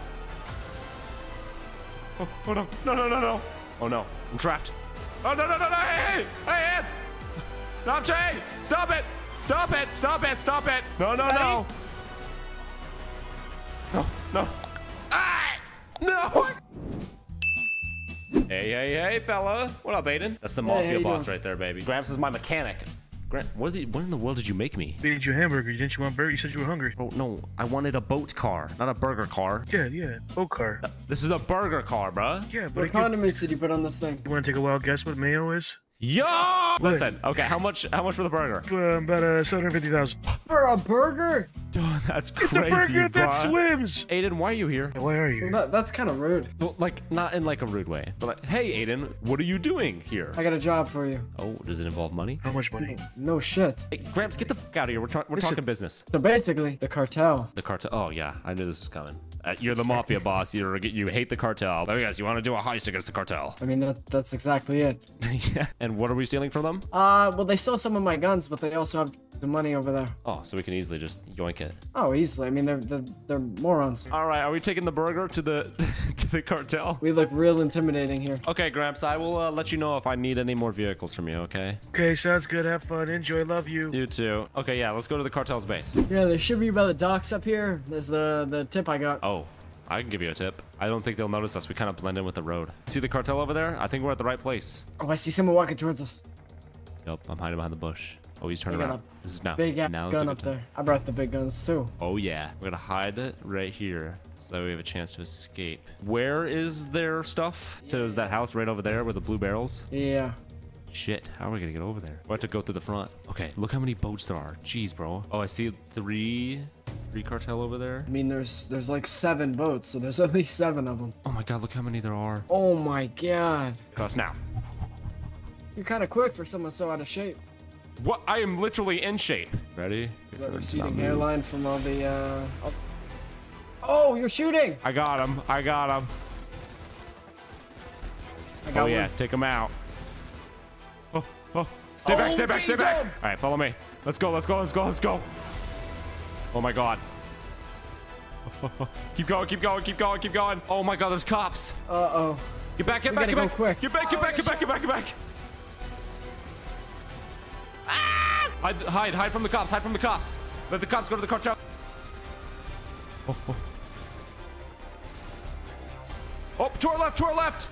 Oh, oh no. No, no, no, no. Oh no. I'm trapped. Oh no, no, no, no. Hey, hey, hey, hands. Stop, Jay. Stop it. Stop it. Stop it. Stop it. No, no, no. No, no. No. Hey, hey, hey, fella. What up, Aiden? That's the mafia you boss doing? right there, baby. Gramps is my mechanic. Grant, what, did, what in the world did you make me? Made you a hamburger. Didn't you want burger? You said you were hungry. Oh, no. I wanted a boat car, not a burger car. Yeah, yeah. Boat car. This is a burger car, bruh. Yeah, but What it could- condiments did you put on this thing? you want to take a wild guess what mayo is? Yo! What? Listen, okay, how much how much for the burger? Uh, about uh, 750000 For a burger? Oh, that's It's a burger that swims. Aiden, why are you here? Why are you? That, that's kind of rude. Well, like, not in like a rude way, but like, hey, Aiden, what are you doing here? I got a job for you. Oh, does it involve money? How much money? No shit. Hey, Gramps, get the fuck out of here. We're, we're Listen. talking business. So basically, the cartel. The cartel. Oh, yeah, I knew this was coming. Uh, you're the mafia boss. You're you hate the cartel. Oh yes, you want to do a heist against the cartel. I mean, that, that's exactly it. yeah. And what are we stealing from them? Uh, well, they stole some of my guns, but they also have the money over there. Oh, so we can easily just yoink it. Oh, easily. I mean, they're they're, they're morons. All right, are we taking the burger to the to the cartel? We look real intimidating here. Okay, Gramps, I will uh, let you know if I need any more vehicles from you. Okay. Okay, sounds good. Have fun. Enjoy. Love you. You too. Okay, yeah, let's go to the cartel's base. Yeah, they should be by the docks up here. There's the the tip I got. Oh, I can give you a tip. I don't think they'll notice us. We kind of blend in with the road. See the cartel over there? I think we're at the right place. Oh, I see someone walking towards us. Yup, I'm hiding behind the bush. Oh, he's turning around. This is now. Big now gun up there. I brought the big guns too. Oh yeah, we're gonna hide it right here so that we have a chance to escape. Where is their stuff? So is that house right over there with the blue barrels? Yeah. Shit, how are we gonna get over there? We have to go through the front. Okay, look how many boats there are. Jeez, bro. Oh, I see three, three cartel over there. I mean, there's there's like seven boats, so there's at least seven of them. Oh my god, look how many there are. Oh my god. Cross now. You're kind of quick for someone so out of shape. What? I am literally in shape. Ready? Is that receding hairline from all the uh? Oh, oh you're shooting! I got him. I got him. I got Oh yeah, take him out. Oh, oh. Stay back, Oh, stay back, stay back. All right, follow me. Let's go, let's go, let's go, let's go. Oh my god. keep going, keep going, keep going, keep going. Oh my god, there's cops. Uh oh. Get back, get We back, get back. quick. Get back, get Oh, back, get back, get back, get back. Ah! Hide, hide, hide from the cops, hide from the cops. Let the cops go to the car cartel. Oh, oh. Oh, to our left, to our left.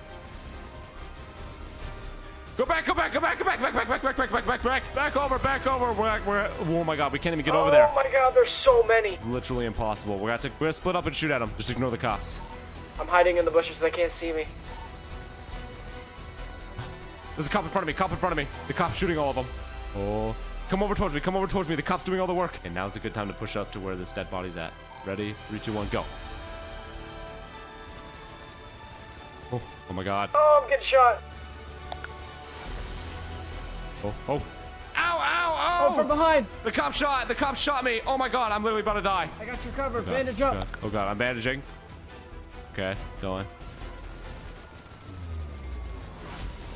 Go back, go back, go back, go back, back, back, back, back, back, back, back, back, back over, back over. We're, we're, oh my god, we can't even get over there. Oh my god, there's so many. It's literally impossible. We're gonna, to, we're gonna split up and shoot at them. Just ignore the cops. I'm hiding in the bushes so they can't see me. There's a cop in front of me, cop in front of me. The cop's shooting all of them. Oh. Come over towards me, come over towards me. The cop's doing all the work. And now's a good time to push up to where this dead body's at. Ready? Three, two, one, go. Oh, oh my god. Oh, I'm getting shot. Oh, oh. Ow, ow, Oh, from behind. The cop shot, the cop shot me. Oh my god, I'm literally about to die. I got your cover. Oh Bandage oh up. god, Oh god, I'm bandaging. Okay, going.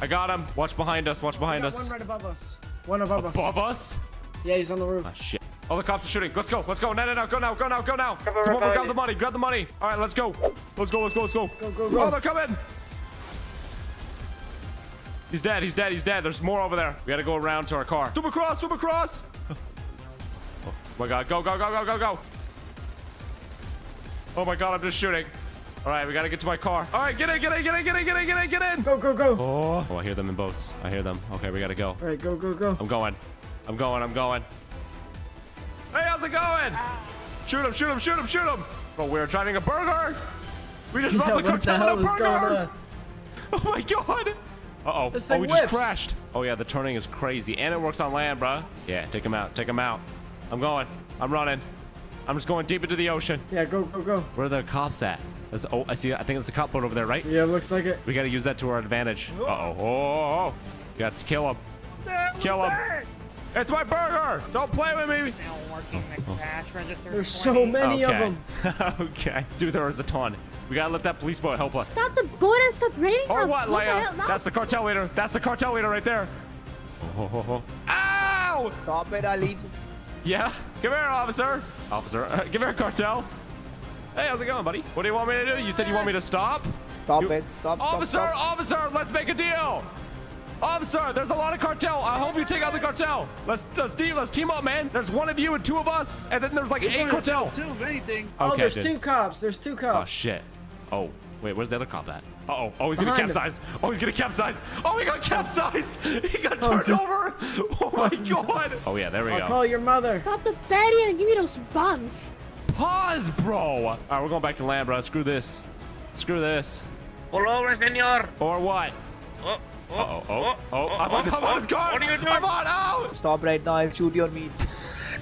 I got him. Watch behind us, watch behind us. One right above us. One above us. Above us? Yeah, he's on the roof. Ah, shit. Oh, the cops are shooting. Let's go. Let's go. No, no, no. Go now. Go now. Go now. Cover Come right over. Grab the money. Grab the money. All right, let's go. Let's go. Let's go. Let's go. Go, go, go. Oh, they're coming. He's dead. He's dead. He's dead. There's more over there. We got to go around to our car. Swim across. Swim across. Oh my god. Go, go, go, go, go, go. Oh my god. I'm just shooting. All right, we got to get to my car. All right, get in, get in, get in, get in, get in, get in, get in. Go, go, go. Oh. Oh, I hear them in boats. I hear them. Okay, we got to go. All right, go, go, go. I'm going. I'm going. I'm going. Hey, how's it going? Shoot him, shoot him, shoot him, shoot him. Bro, oh, we're driving a burger. We just Yeah, robbed the what the cartel in a burger. Oh my god. Uh-oh. This Oh, thing we just crashed. Oh yeah, the turning is crazy. And it works on land, bruh. Yeah, take him out. Take him out. I'm going. I'm running. I'm just going deep into the ocean. Yeah, go, go, go. Where are the cops at? That's, oh, I see. I think it's a cop boat over there, right? Yeah, looks like it. We gotta use that to our advantage. Uh-oh. Oh, oh, oh, oh. We got to kill him. Kill him. It's my burger. Don't play with me. Oh, oh. There's so many okay. of them. okay. Dude, there was a ton. We gotta let that police boat help us. Stop the boat and stop raiding Or us. what, the hell? Leia? No. That's the cartel leader. That's the cartel leader right there. Oh, oh, oh. Ow! Stop it, Ali. Yeah? Come here, officer. Officer, uh, give here, cartel. Hey, how's it going, buddy? What do you want me to do? You said you want me to stop? Stop You- it. Stop. stop, Officer, stop. officer, let's make a deal. Officer, there's a lot of cartel. I hope you take out the cartel. Let's let's team let's team up, man. There's one of you and two of us, and then there's like eight cartel. Two of anything. Oh, there's dude. two cops. There's two Oh cops. Oh shit. Oh, wait, where's the other cop at? Uh oh, oh, he's gonna Behind him. capsize. Oh, he's gonna capsize. Oh, he got capsized. He got turned over. Oh my god. Oh yeah, there we I'll go. call your mother. Stop the fatty and give me those buns. Pause, bro. All right, we're going back to land, bro. Screw this. Screw this. Pull over, senor. Or what? Oh, Uh oh, oh, oh, I'm on, I'm on his car. What are you doing? I'm on out. Stop right now. I'll shoot your meat.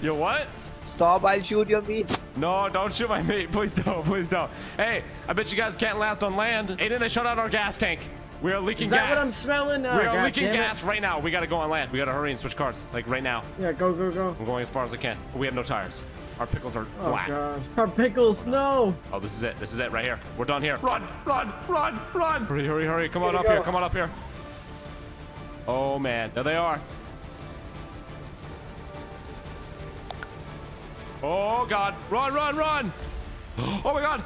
You what? Stop. I'll shoot your meat. No, don't shoot my meat. Please don't. Please don't. Hey, I bet you guys can't last on land. Aiden, they shut out our gas tank. We are leaking Is that gas. what I'm smelling? Oh, we are God leaking gas right now. We gotta go on land. We gotta hurry and switch cars. Like right now. Yeah, go, go, go. I'm going as far as I can. We have no tires. Our pickles are Oh, flat. God. Our pickles, no. Oh, this is it. This is it right here. We're done here. Run, run, run, run. Hurry, hurry, hurry. Come on Here up we here. Come on up here. Oh, man. There they are. Oh, God. Run, run, run. Oh, my God.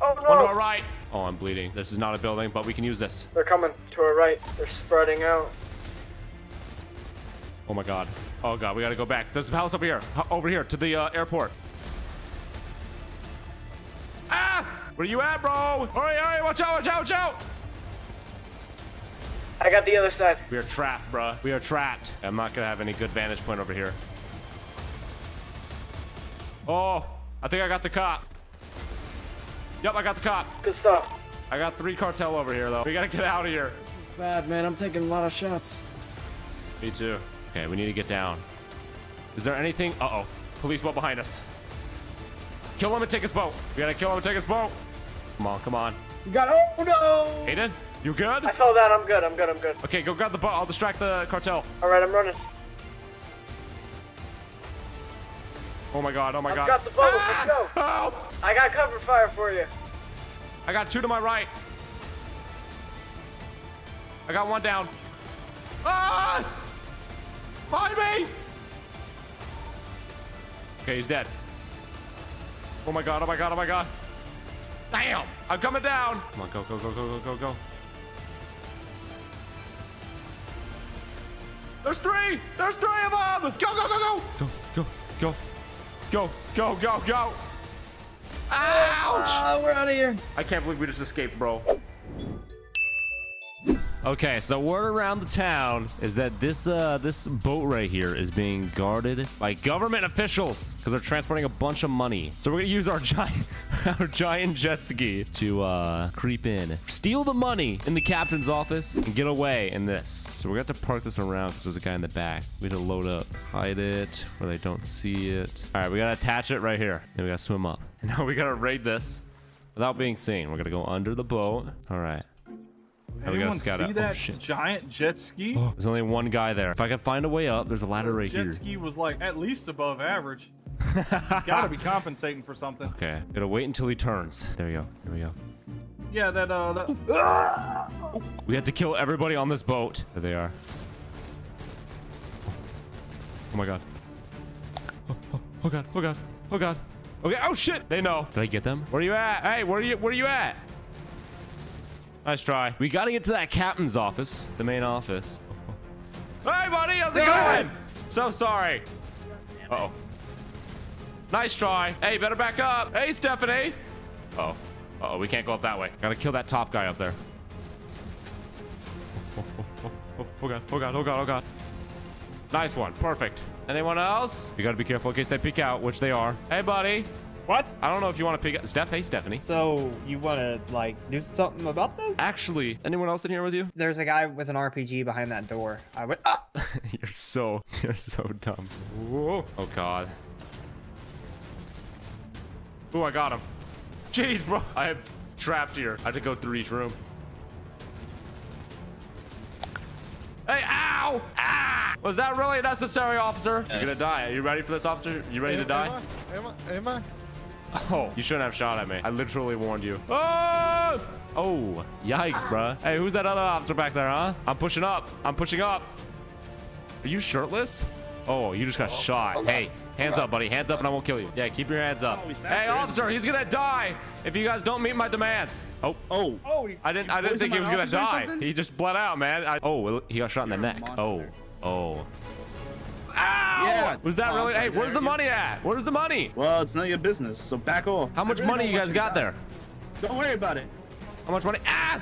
Oh, One to our right. Oh, I'm bleeding. This is not a building, but we can use this. They're coming to our right. They're spreading out. Oh, my God. Oh, God. We got to go back. There's a palace over here. Over here to the uh, airport. Ah! Where you at, bro? Hurry, hurry. Watch out, watch out, watch out. I got the other side. We are trapped, bruh. We are trapped. I'm not gonna have any good vantage point over here. Oh, I think I got the cop. Yep, I got the cop. Good stuff. I got three cartel over here, though. We gotta get out of here. This is bad, man. I'm taking a lot of shots. Me too. Okay, we need to get down. Is there anything? Uh-oh. Police boat behind us. Kill him and take his boat. We gotta kill him and take his boat. Come on, come on. You got. Oh no! Aiden, you good? I saw that. I'm good. I'm good. I'm good. Okay, go grab the boat. I'll distract the cartel. All right, I'm running. Oh my god, oh my I've god. got the boat. Let's go. Help! I got cover fire for you. I got two to my right. I got one down. Ah! Find me! Okay, he's dead. Oh my god, oh my god, oh my god. Damn! I'm coming down! Come on, go, go, go, go, go, go, go. There's three! There's three of them! Go, go, go, go! Go, go, go. Go, go, go, go! Ouch! Ah, we're out of here. I can't believe we just escaped, bro. Okay, so word around the town is that this uh this boat right here is being guarded by government officials because they're transporting a bunch of money. So we're gonna use our giant our giant jet ski to uh creep in, steal the money in the captain's office, and get away in this. So we're gonna have to park this around because there's a guy in the back. We to load up, hide it where they don't see it. All right, we gotta attach it right here. Then we gotta swim up. Now we gotta raid this without being seen. We're gonna go under the boat. All right. Now we Anyone gotta scout see out. that Oh shit. giant jet ski? There's only one guy there. If I can find a way up, there's a ladder right jet here. ski was like at least above average. Gotta be compensating for something. Okay. Gotta wait until he turns. There we go. Here we go. Yeah, that uh, that. Ah! We have to kill everybody on this boat. There they are. Oh my god. Oh, oh, oh god. Oh god. Oh god. Okay. Oh shit. They know. Did I get them? Where are you at? Hey, where are you? Where are you at? Nice try. We gotta get to that captain's office, the main office. Hey, buddy, how's it going? So sorry. Uh oh. Nice try. Hey, better back up. Hey, Stephanie. Uh oh. Uh oh, we can't go up that way. Gotta kill that top guy up there. Oh, oh, oh, oh, oh god, oh god, oh god, oh god. Nice one. Perfect. Anyone else? You gotta be careful in case they peek out, which they are. Hey, buddy. What? I don't know if you want to peek out. Steph, hey, Stephanie. So you want to like do something about this? Actually, anyone else in here with you? There's a guy with an RPG behind that door. I went. Ah! you're so, you're so dumb. Whoa. Oh god. Ooh, I got him. Jeez, bro. I am trapped here. I have to go through each room. Hey, ow! Ah! Was that really necessary, officer? You're gonna die. Are you ready for this, officer? You ready to die? Am I? Am I? Am I? Oh, you shouldn't have shot at me. I literally warned you. Oh! Oh, yikes, bruh. Hey, who's that other officer back there, huh? I'm pushing up. I'm pushing up. Are you shirtless? Oh, you just got shot. Hey, hands up, buddy. Hands up and I won't kill you. Yeah, keep your hands up. Hey, officer, he's gonna die if you guys don't meet my demands. Oh, oh. Oh, I didn't I didn't think he was gonna die. He just bled out, man. I, oh, he got shot in the neck. Oh, oh. Ow! Yeah. Was that really? Hey, where's the money at? Where's the money? Well, it's none of your business, so back off. How much really money you guys got there? Don't worry about it. How much money? Ah!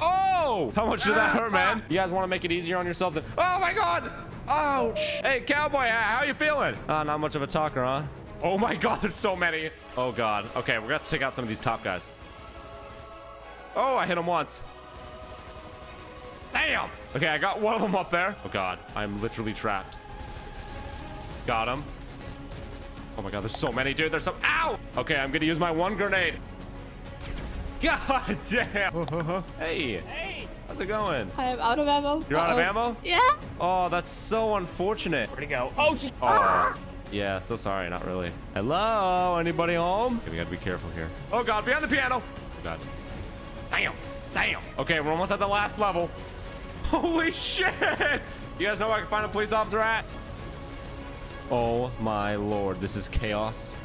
Oh! How much did that hurt, man? You guys want to make it easier on yourselves? And, oh my God! Ouch! Hey, cowboy, how how you feeling? Uh, not much of a talker, huh? Oh my God, there's so many. Oh God. Okay, we're gonna have to take out some of these top guys. Oh, I hit him once. Damn! Okay, I got one of them up there. Oh God, I'm literally trapped. Got him. Oh my God, there's so many, dude. There's some. Ow! Okay, I'm gonna use my one grenade. God damn. hey. Hey. How's it going? I'm out of ammo. You're out of ammo? Yeah. Oh, that's so unfortunate. Where'd he go? Oh, sh- Oh. Ah! Yeah, so sorry, not really. Hello? Anybody home? Okay, we gotta be careful here. Oh god, behind the piano. Oh god. Damn. Damn. Okay, we're almost at the last level. Holy shit! You guys know where I can find a police officer at? Oh my lord, this is chaos.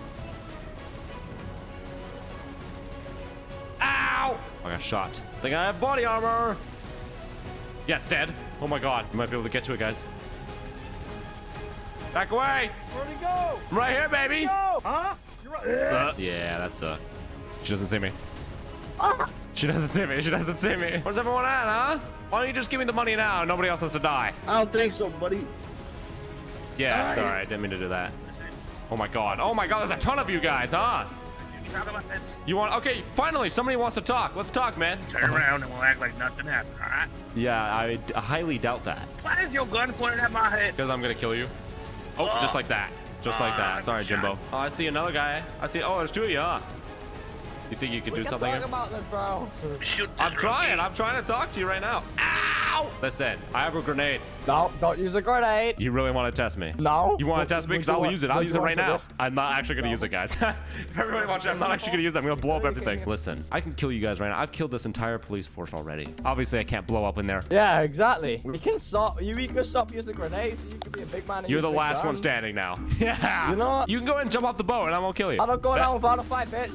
Ow! I got shot. I think I have body armor. Yes, dead. Oh my god. You might be able to get to it, guys. Back away. Where'd he go? I'm right here, baby. Go. Huh? You're right. Uh, yeah, that's uh. She doesn't see me. She doesn't see me. She doesn't see me. Where's everyone at, huh? Why don't you just give me the money now? and Nobody else has to die. I don't think so, buddy. Yeah, sorry. I didn't mean to do that. Oh my god. Oh my god. There's a ton of you guys, huh? You want? Okay, finally, somebody wants to talk. Let's talk, man. Turn around and we'll act like nothing happened, alright? Yeah, I highly doubt that. Why is your gun pointed at my head? Because I'm gonna kill you. Oh, just oh. like that. Just like that. Ah, sorry, Jimbo. Oh, I see another guy. I see. Oh, there's two of you, huh? You think you could do something? here? about this, bro. Shoot I'm trying. I'm trying to talk to you right now. Ow! Listen, I have a grenade. No, don't use a grenade. You really want to test me? No. You want to test me? Because I'll use it. I'll use it right now. This? I'm not actually going to use it, guys. If Everybody watching, I'm not actually going to use it. I'm going to blow up everything. Listen, I can kill you guys right now. I've killed this entire police force already. Obviously, I can't blow up in there. Yeah, exactly. We can stop. You can stop using grenades. You can be a big man. and You're the big last one standing now. Yeah. You know what? You can go ahead and jump off the boat, and I won't kill you. I don't go Bet. down without a fight, bitch.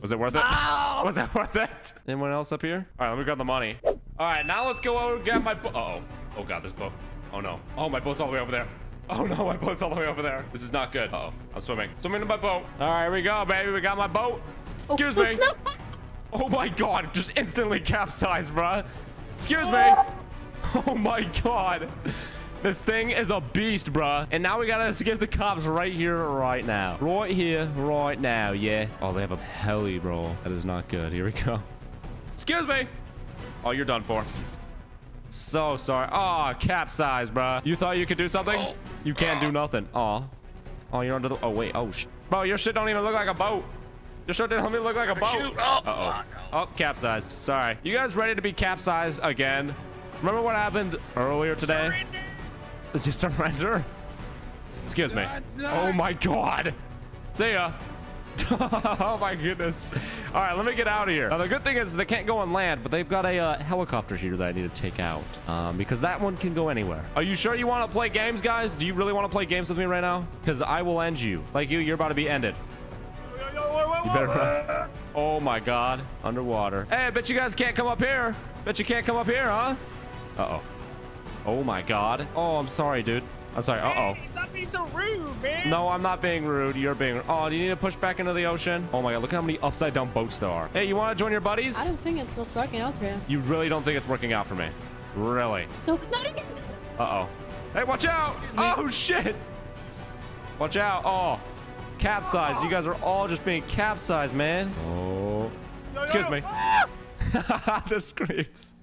Was it worth it? Ow! Was that worth it? Anyone else up here? All right, let me grab the money. All right, now let's go over and get my boat. Uh oh. Oh god, this boat. Oh no. Oh, my boat's all the way over there. Oh no, my boat's all the way over there. This is not good. Uh oh. I'm swimming. Swimming to my boat. All right, here we go, baby. We got my boat. Excuse me. Oh my god, just instantly capsized, bruh. Excuse me. Oh my god. This thing is a beast, bruh. And now we gotta escape the cops right here, right now. Right here, right now, yeah. Oh, they have a heli, bro. That is not good. Here we go. Excuse me. Oh, you're done for. So sorry. Oh, capsize, bruh. You thought you could do something? You can't do nothing. Oh. Oh, you're under the... Oh, wait. Oh, sh Bro, your shit don't even look like a boat. Your shit don't even look like a boat. Oh. Uh-oh. Oh, capsized. Sorry. You guys ready to be capsized again? Remember what happened earlier today? Did you surrender? Excuse me. Oh my god. See ya. oh my goodness. All right, let me get out of here. Now, the good thing is they can't go on land, but they've got a uh, helicopter here that I need to take out um, because that one can go anywhere. Are you sure you want to play games, guys? Do you really want to play games with me right now? Because I will end you. Like you, you're about to be ended. You better run. Oh my god. Underwater. Hey, I bet you guys can't come up here. Bet you can't come up here, huh? Uh-oh. Oh my god. Oh, I'm sorry, dude. I'm sorry. Uh-oh. Stop being so rude, man. No, I'm not being rude. You're being... Oh, do you need to push back into the ocean? Oh my god, look how many upside down boats there are. Hey, you want to join your buddies? I don't think it's still working out for you. You really don't think it's working out for me? Really? No, not again. Uh-oh. Hey, watch out! Oh, shit! Watch out. Oh, capsized. You guys are all just being capsized, man. Oh. Excuse me. Ah! the screams.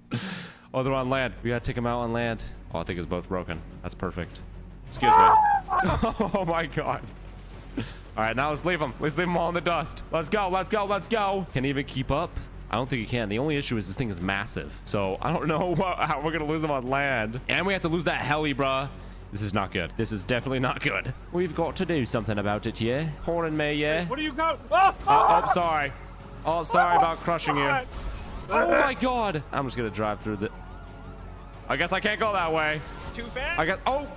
Oh, they're on land. We gotta take them out on land. Oh, I think it's both broken. That's perfect. Excuse me. oh my god. All right, now let's leave them. Let's leave them all in the dust. Let's go. Let's go. Let's go. Can he even keep up? I don't think he can. The only issue is this thing is massive. So I don't know what, how we're going to lose them on land. And we have to lose that heli, bruh. This is not good. This is definitely not good. We've got to do something about it, yeah? Pardon me, yeah? What do you got? Oh, Oh, oh, sorry. Oh, sorry about crushing you. Oh my god. I'm just going to drive through the... I guess I can't go that way. too fast. I guess. Oh.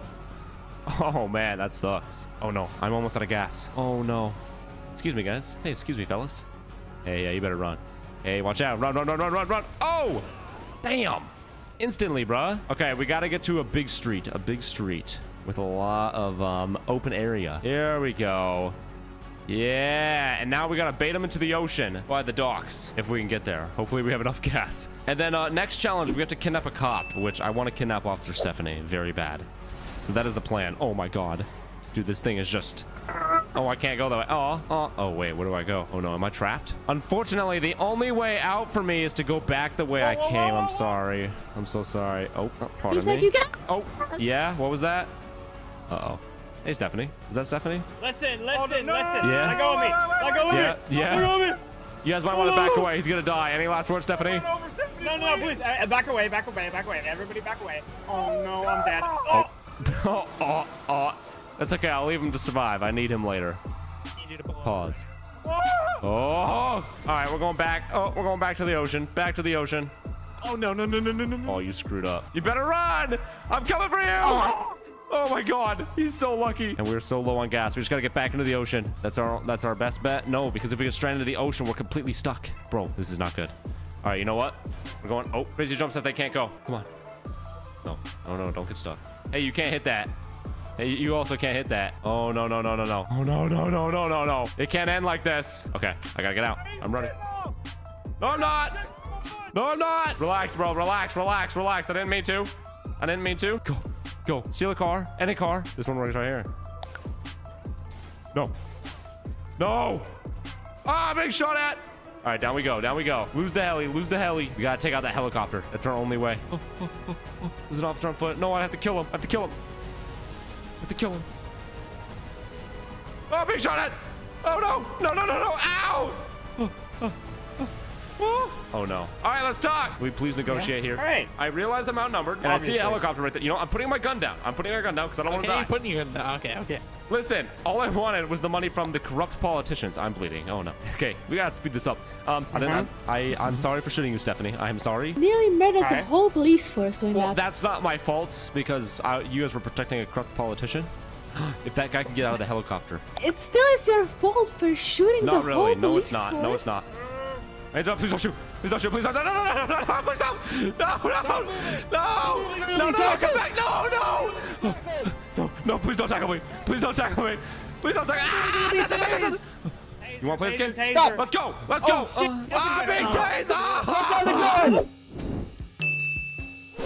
Oh man, that sucks. Oh no, I'm almost out of gas. Oh no. Excuse me, guys. Hey, excuse me, fellas. Hey, yeah, you better run. Hey, watch out. Run, run, run, run, run, run. Oh! Damn. Instantly, bruh. Okay, we gotta get to a big street. A big street with a lot of um, open area. Here we go. Yeah, and now we gotta bait them into the ocean by the docks if we can get there. Hopefully we have enough gas. And then uh, next challenge, we have to kidnap a cop, which I want to kidnap Officer Stephanie very bad. So that is the plan. Oh my god. Dude, this thing is just... Oh, I can't go that way. Oh, oh, oh, wait, where do I go? Oh no, am I trapped? Unfortunately, the only way out for me is to go back the way I came. I'm sorry. I'm so sorry. Oh, oh, pardon said me. you got- Oh, yeah, what was that? Uh-oh. Hey, Stephanie. Is that Stephanie? Listen, listen, listen. Yeah. Let go of me. Let go of me. Yeah, yeah. Let go of me. You guys might want to back away. He's gonna die. Any last words, Stephanie? No, no, no, please. Uh, back away, back away, back away. Everybody back away. Oh, no, I'm dead. Oh. Oh, oh, oh. That's okay. I'll leave him to survive. I need him later. Pause. Oh. All right, we're going back. Oh, we're going back to the ocean. Back to the ocean. Oh no no no no no no! Oh, you screwed up. You better run! I'm coming for you! Oh Oh my god, he's so lucky. And we're so low on gas. We just gotta get back into the ocean. That's our that's our best bet. No, because if we get stranded in the ocean, we're completely stuck. Bro, this is not good. All right, you know what? We're going. Oh, crazy jumps that they can't go. Come on. No, no, no, don't get stuck. Hey, you can't hit that. Hey, you also can't hit that. Oh, no, no, no, no, no. Oh, no, no, no, no, no, no. It can't end like this. Okay, I gotta get out. I'm running. No, I'm not. No, I'm not. Relax, bro. Relax, relax, relax. I didn't mean to. I didn't mean to. Go, go. Steal a car. Any car. This one works right here. No. No. Ah, big shot at. All right, down we go. Down we go. Lose the heli. Lose the heli. We gotta take out that helicopter. That's our only way. Oh, oh, oh, oh. There's an officer on foot. No, I have to kill him. I have to kill him. I have to kill him. Oh, big shot at. Oh, no. No, no, no, no. Ow. Oh, oh, oh, no. All right, let's talk. Can we please negotiate here? All right. I realize I'm outnumbered, and I see a helicopter right there. You know, I'm putting my gun down. I'm putting my gun down because I don't want to Okay, die. you putting your gun Okay, okay. Listen, all I wanted was the money from the corrupt politicians. I'm bleeding. Oh no. Okay, we gotta speed this up. Um, I didn't. I I'm sorry for shooting you, Stephanie. I'm sorry. Nearly murdered the Alright. whole police force doing Well, that. that's not my fault because I, you guys were protecting a corrupt politician. if that guy can get out of the helicopter. It still is your fault for shooting Not the really. whole No, police it's not. No, it's not. Hands up! Please don't shoot! Please don't shoot! Please don't! No! No! No! No! No! no please don't! No! No! No! No! No! No! Come back! No! No! No! No! Please don't tackle me! Please don't tackle me! Please don't tackle! Ah! You want to play this game? Stop! Let's go! Let's go! Oh, shit. Ah! Big taser! Ah!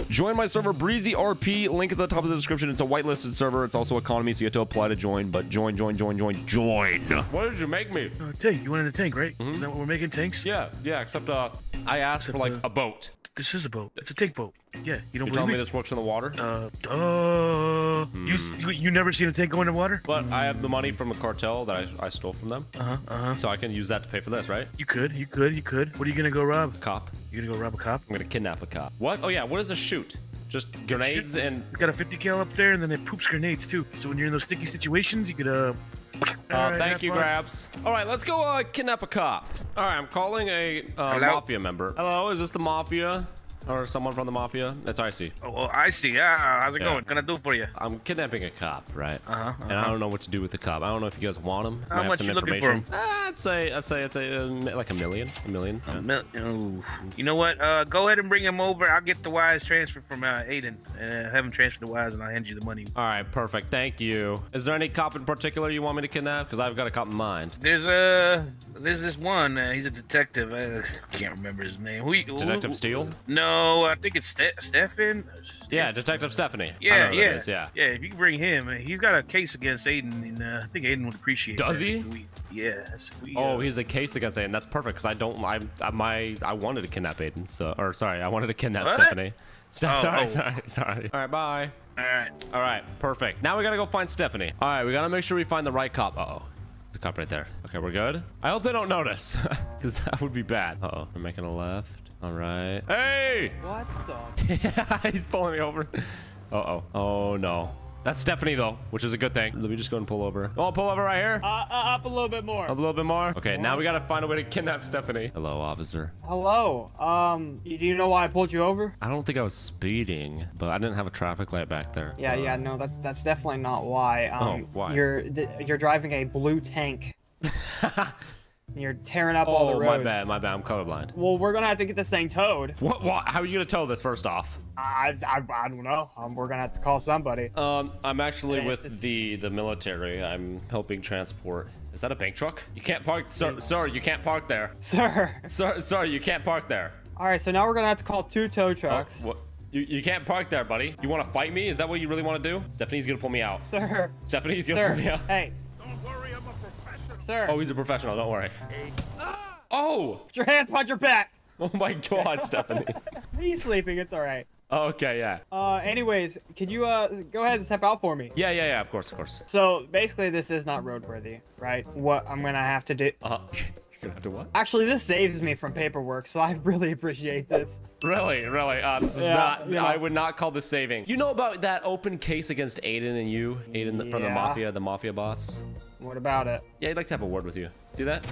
Join my server Breezy RP. Link is at the top of the description. It's a whitelisted server. It's also economy, so you have to apply to join. But join, join, join, join, join. What did you make me? Uh, tank. You wanted a tank, right? Is that what we're making tanks? Yeah, yeah. Except uh, I asked for like a boat. This is a boat. It's a tank boat. Yeah, you don't You're believe telling me me? this works in the water? Uh, duh. You, you you never seen a tank go into water? But I have the money from a cartel that I, I stole from them. Uh huh. Uh huh. So I can use that to pay for this, right? You could. You could. You could. What are you gonna go rob? Cop. You gonna go rob a cop? I'm gonna kidnap a cop. What? Oh yeah. What is a shoot? Just grenades and. Got a 50 cal up there, and then it poops grenades too. So when you're in those sticky situations, you could uh. Uh, Alright, thank you, fun. Gramps. All right, let's go uh, kidnap a cop. All right, I'm calling a uh, mafia member. Hello, is this the mafia? Or someone from the mafia? That's IC. Oh, oh, I see. Ah, how's it Yeah. going? Can I do for you? I'm kidnapping a cop, right? Uh-huh, And I don't know what to do with the cop. I don't know if you guys want him. How Might have much some you looking for information. Ah, I'd say, I'd say, it's a um, like a million, a million. yeah. Mil- oh. You know what? Uh, go ahead and bring him over. I'll get the wires transferred from uh, Aiden. Uh, have him transfer the wires, and I'll hand you the money. All right, perfect. Thank you. Is there any cop in particular you want me to kidnap? Because I've got a cop in mind. There's uh, there's this one. Uh, he's a detective. I can't remember his name. Who, who- Detective who- Steele? No, I think it's Ste- Stefan. Yeah, Detective Stephanie. Yeah, yeah, that is, yeah. yeah. If you can bring him, uh, he's got a case against Aiden, and uh, I think Aiden would appreciate. It. Does that he? We, yes. if we, Oh, uh, he's a case against Aiden. That's perfect because I don't. I, I my I wanted to kidnap Aiden. So or sorry, I wanted to kidnap What? Stephanie. So, Oh, sorry, oh. sorry, sorry. All right, bye. All right. All right, perfect. Now we gotta go find Stephanie. All right, we gotta make sure we find the right cop. Uh oh. There's a cop right there. Okay, we're good. I hope they don't notice, because that would be bad. Uh oh, we're making a left. All right. Hey! What the? He's pulling me over. Uh oh. Oh no. That's Stephanie though, which is a good thing. Let me just go and pull over. Oh, pull over right here. Uh, uh, up a little bit more. Up A little bit more. Okay, now we gotta find a way to kidnap Stephanie. Hello, officer. Hello. Um, y- do you know why I pulled you over? I don't think I was speeding, but I didn't have a traffic light back there. Yeah, yeah, no, that's that's definitely not why. Um, Oh, why? You're th- you're driving a blue tank. you're tearing up all Oh, the my bad, my bad. I'm colorblind. Well, we're gonna have to get this thing towed. What? What? How are you gonna tow this first off? I, I, I don't know. Um, we're gonna have to call somebody. Um, I'm actually it's- with the the military. I'm helping transport. Is that a bank truck? You can't park, sir. Sir, you can't park there. Sir. Sir, sir, you can't park there. All right, so now we're gonna have to call two tow trucks. What? You, you can't park there, buddy. You want to fight me? Is that what you really want to do? Stephanie's gonna pull me out. Sir. Stephanie's gonna Sir. pull me out. Hey. Sir. Oh, he's a professional. Don't worry. Oh! Put your hands behind your back. Oh my God, Stephanie. He's sleeping. It's all right. Okay, yeah. Uh, anyways, can you uh go ahead and step out for me? Yeah, yeah, yeah. Of course, of course. So basically, this is not roadworthy, right? What I'm gonna have to do. Uh, gonna have to what? Actually, this saves me from paperwork, so I really appreciate this. Really, really. Uh, this is Yeah, not. you know. I would not call this saving. You know about that open case against Aiden and you, Aiden from the mafia, the mafia boss. What about it? Yeah, I'd like to have a word with you. See that?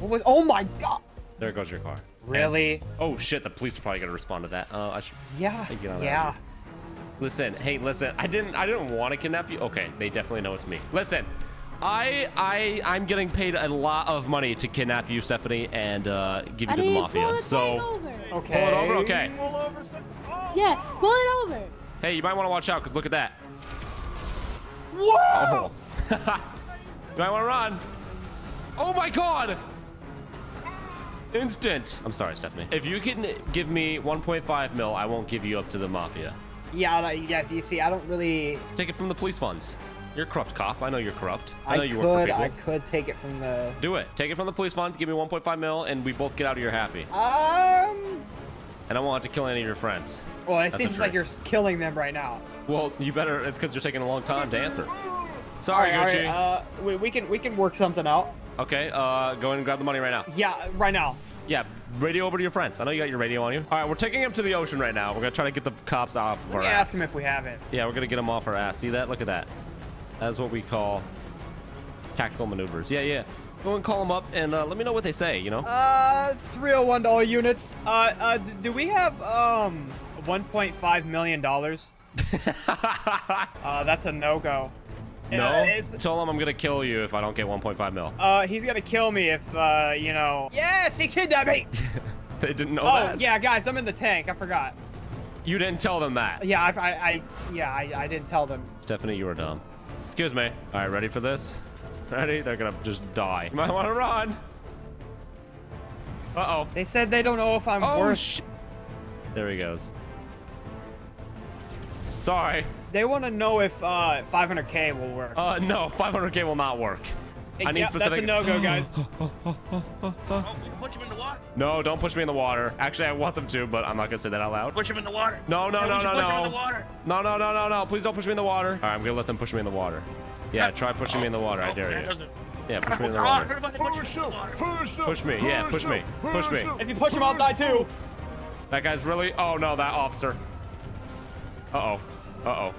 What was? Oh my god! There goes your car. Really? Oh shit! The police are probably gonna respond to that. Uh, I should. Yeah. I get. Yeah. Listen, hey, listen. I didn't. I didn't want to kidnap you. Okay, they definitely know it's me. Listen, I, I, I'm getting paid a lot of money to kidnap you, Stephanie, and uh, give you I to the need to mafia. pull it So over. Okay. pull it over. Okay. Yeah, pull it over. Hey, you might want to watch out, cause look at that. Whoa! Oh. you might want to run. Oh my god! Instant. I'm sorry, Stephanie. If you can give me 1.5 mil, I won't give you up to the mafia. Yeah, I- yes. You see, I don't really. Take it from the police funds. You're a corrupt cop. I know you're corrupt. I I know you work for could. people. I could take it from the. Do it. Take it from the police funds. Give me 1.5 mil, and we both get out of here happy. Um. And I won't have to kill any of your friends. Well, it That's seems like you're killing them right now. Well, you better. It's because you're taking a long time to answer. Sorry, right, Gucci. right, uh, we, we can we can work something out. okay, uh, go ahead and grab the money right now. Yeah, right now. Yeah, radio over to your friends. I know you got your radio on you. All right, we're taking him to the ocean right now. We're gonna try to get the cops off of Let our ass. ask him if we have it. Yeah, we're gonna get them off our ass. See that? Look at that. That's what we call tactical maneuvers. Yeah, yeah. Go and call them up and uh, let me know what they say. You know. Uh, 301 dollar units. Uh, uh, do we have um 1.5 million dollars? uh, that's a no go. no. is- Tell them I'm gonna kill you if I don't get 1.5 mil. Uh, he's gonna kill me if uh, you know. Yes, he kidnapped me. They didn't know oh that. yeah, guys, I'm in the tank. I forgot. You didn't tell them that. Yeah, I, I, I yeah, I, I didn't tell them. Stephanie, you were dumb. Excuse me. All right, ready for this? Ready? They're gonna just die. You might want to run. Uh oh. They said they don't know if I'm Oh, worth. sh- There he goes. Sorry. They want to know if uh 500k will work. Uh, no, 500k will not work. I need yeah, specific. That's a no-go, guys. Oh, push him in the water. No, don't push me in the water. Actually, I want them to, but I'm not gonna say that out loud. Push him in the water. No, no, Tell no, him to no, him in no. the water. No, no, no, no, no. Please don't push me in the water. All right, I'm gonna let them push me in the water. Yeah, try pushing me in the water. I dare you. Yeah, push me in the Oh, I heard water. about push him in the water. Push him. Push me. Yeah, push me. Push me. If you push him, I'll die too. That guy's really. Oh no, that officer. Uh oh. Uh oh.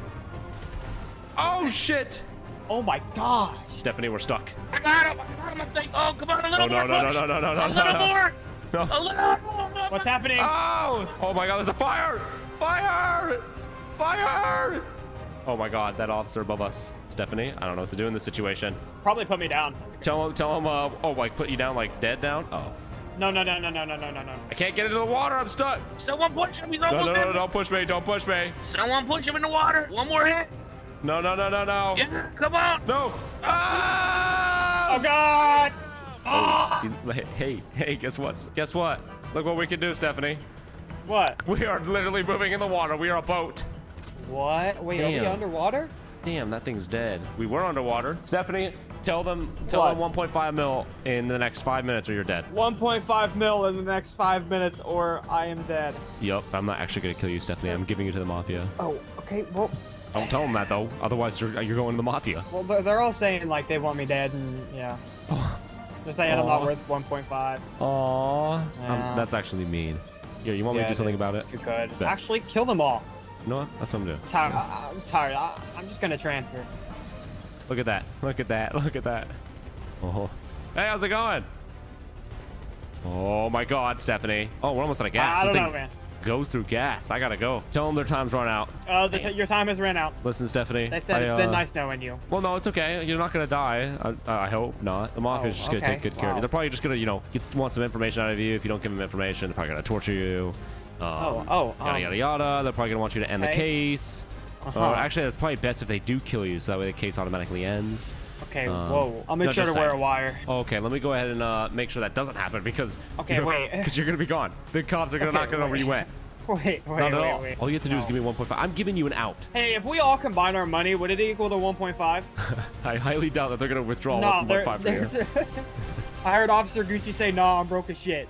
Oh shit! Oh my gosh. Stephanie, we're stuck. I got him. I got him. I think. Oh, come on, a little Oh, no, more. no, no, push. no, no, no, no, A little no. more. No. A little more. What's happening? Oh! Oh my god, there's a fire! Fire! Fire! Oh my god, that officer above us. Stephanie, I don't know what to do in this situation. Probably put me down. Tell him, tell him, uh, oh, like put you down, like dead down? Oh. No, no, no, no, no, no, no, no, no. I can't get into the water, I'm stuck! Someone push him. He's No, almost no, no, in. no, don't push me, don't push me. Someone push him in the water. One more hit. No, no, no, no, no. Yeah, come on. No! Ah! Oh god! Oh, see, hey, hey, guess what? Guess what? Look what we can do, Stephanie. What? We are literally moving in the water. We are a boat. What? Wait, are we underwater? Damn, that thing's dead. We were underwater. Stephanie, tell them, tell What? them 1.5 mil in the next five minutes or you're dead. 1.5 mil in the next five minutes, or I am dead. Yup, I'm not actually gonna kill you, Stephanie. I'm giving you to the mafia. Oh, okay. Well, Don't tell them that though. Otherwise, you're, you're going to the mafia. well, they're they're all saying like they want me dead, and yeah. They're saying I'm Aw. not worth 1.5. Aww. Um, yeah. that's actually mean. Yeah, you want me to do something is. about it? You could Bet. actually kill them all. You know what? That's what I'm doing. Tired. I, I'm tired. I, I'm just gonna transfer. Look at that. Look at that. Look at that. Oh. Hey, how's it going? Oh my god, Stephanie. Oh, we're almost out of gas. I This don't thing know, man. Goes through gas. I gotta go. Tell them their time's run out. Uh, your time has ran out. Listen, Stephanie. They said I, it's been uh, nice knowing you. Well, no, it's okay. You're not gonna die. I, I hope not. The mafia's Oh, just gonna okay. take good care of you. They're probably just gonna, you know, get want some information out of you. If you don't give them information, they're probably gonna torture you. Um, Oh, oh, Yada um, yada yada. They're probably gonna want you to end the case. Uh-huh. Uh, actually, that's probably best if they do kill you, so that way the case automatically ends. Okay, Um, whoa. I'll make no, sure to just wear a wire. Okay, let me go ahead and uh, make sure that doesn't happen because Okay, you're, wait. because you're gonna be gone. The cops are gonna Okay, not gonna know where you went. Wait, wait, not at wait, all. wait. All you have to do is give me 1.5. I'm giving you an out. Hey, if we all combine our money, would it equal to 1.5? I highly doubt that they're gonna withdraw no, 1.5 they're, from you. I heard Officer Gucci say, "Nah, I'm broke as shit."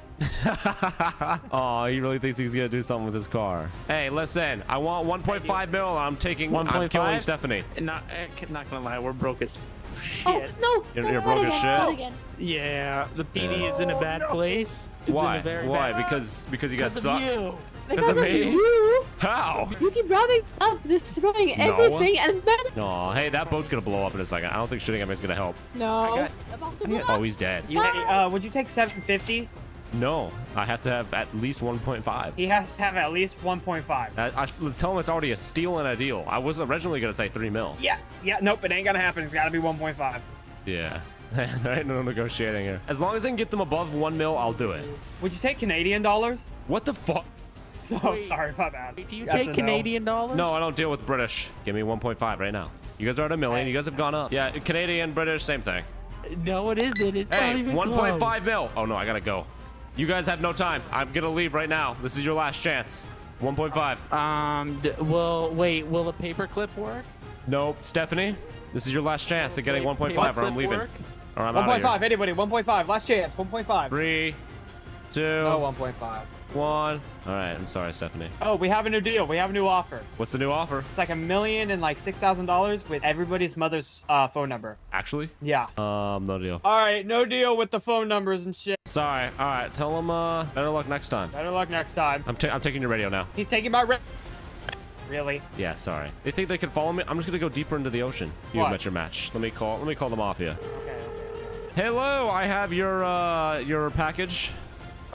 Oh, he really thinks he's gonna do something with his car. Hey, listen, I want 1.5 mil. I'm taking. I'm 1.5? killing Stephanie. Not, eh, not gonna lie, we're broke as Oh, no. You're, you're broke as again, shit. again. Yeah, the PD is in a bad place. It's Why? In a very Why? Bad... Because because you guys Because of you. Because of of me? you. How? You keep robbing up, destroying No. everything, and then No. Hey, that boat's gonna blow up in a second. I don't think shooting at me is gonna help. no. Oh, he's dead. You, uh, would you take 750? No, I have to have at least 1.5. He has to have at least 1.5. I, I, let's tell him it's already a steal and a deal. I was originally gonna say three mil. Yeah, yeah, nope, it ain't gonna happen. It's gotta be 1.5. Yeah. there ain't no negotiating here. As long as I can get them above one mil, I'll do it. Would you take Canadian dollars? What the fuck? Oh, sorry about that. Do you That's take a no. Canadian dollars? No, I don't deal with British. Give me 1.5 right now. You guys are at a million. You guys have gone up. Yeah, Canadian, British, same thing. No, it isn't. It's not Hey, even 1.5 close. mil. Oh no, I gotta go. You guys have no time. I'm gonna leave right now. This is your last chance. 1.5. Um, d- will wait? Will a paperclip work? Nope. Stephanie, this is your last chance at getting 1.5 or I'm leaving. work? Or I'm out 1.5, anybody, 1.5. Last chance, 1.5. Three, two, No, 1.5. one. All right, I'm sorry, Stephanie. Oh, we have a new deal. We have a new offer. What's the new offer? It's like a million and like six thousand dollars with everybody's mother's uh, phone number. Actually? Yeah. Um, no deal. All right, no deal with the phone numbers and shit. Sorry. All right, tell them uh, better luck next time. Better luck next time. I'm, ta- I'm taking your radio now. He's taking my. Re- really? Yeah, sorry. They think they can follow me? I'm just gonna go deeper into the ocean. You What? met your match. Let me call. Let me call the mafia. Okay. Hello, I have your uh your package.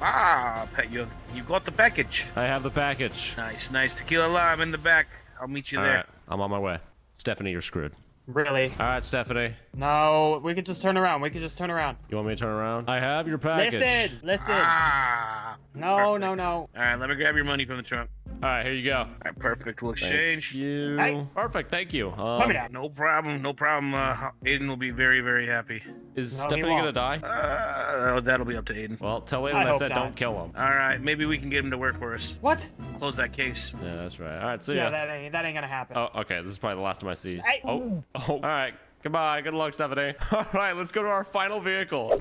Ah, pe- you you got the package. I have the package. Nice, nice. Tequila lime in the back. I'll meet you All there. right, I'm on my way. Stephanie, you're screwed. Really? All right, Stephanie. No, we could just turn around. We could just turn around. You want me to turn around? I have your package. Listen, listen. Ah, no, no, no. All right, let me grab your money from the trunk. All right, here you go. All right, perfect. We'll exchange. Thank you. Hey. Perfect. Thank you. Um, Put me down. No problem. No problem. Uh, Aiden will be very, very happy. Is No, he Stephanie gonna won't. die? Uh, that'll be up to Aiden. Well, tell Aiden I I, hope said not. don't kill him. All right, maybe we can get him to work for us. What? Close that case. Yeah, that's right. All right, see yeah, ya. that ain't that ain't gonna happen. Oh, okay. This is probably the last time I see. Hey. Oh, oh. All right. Goodbye. Good luck, Stephanie. All right, let's go to our final vehicle.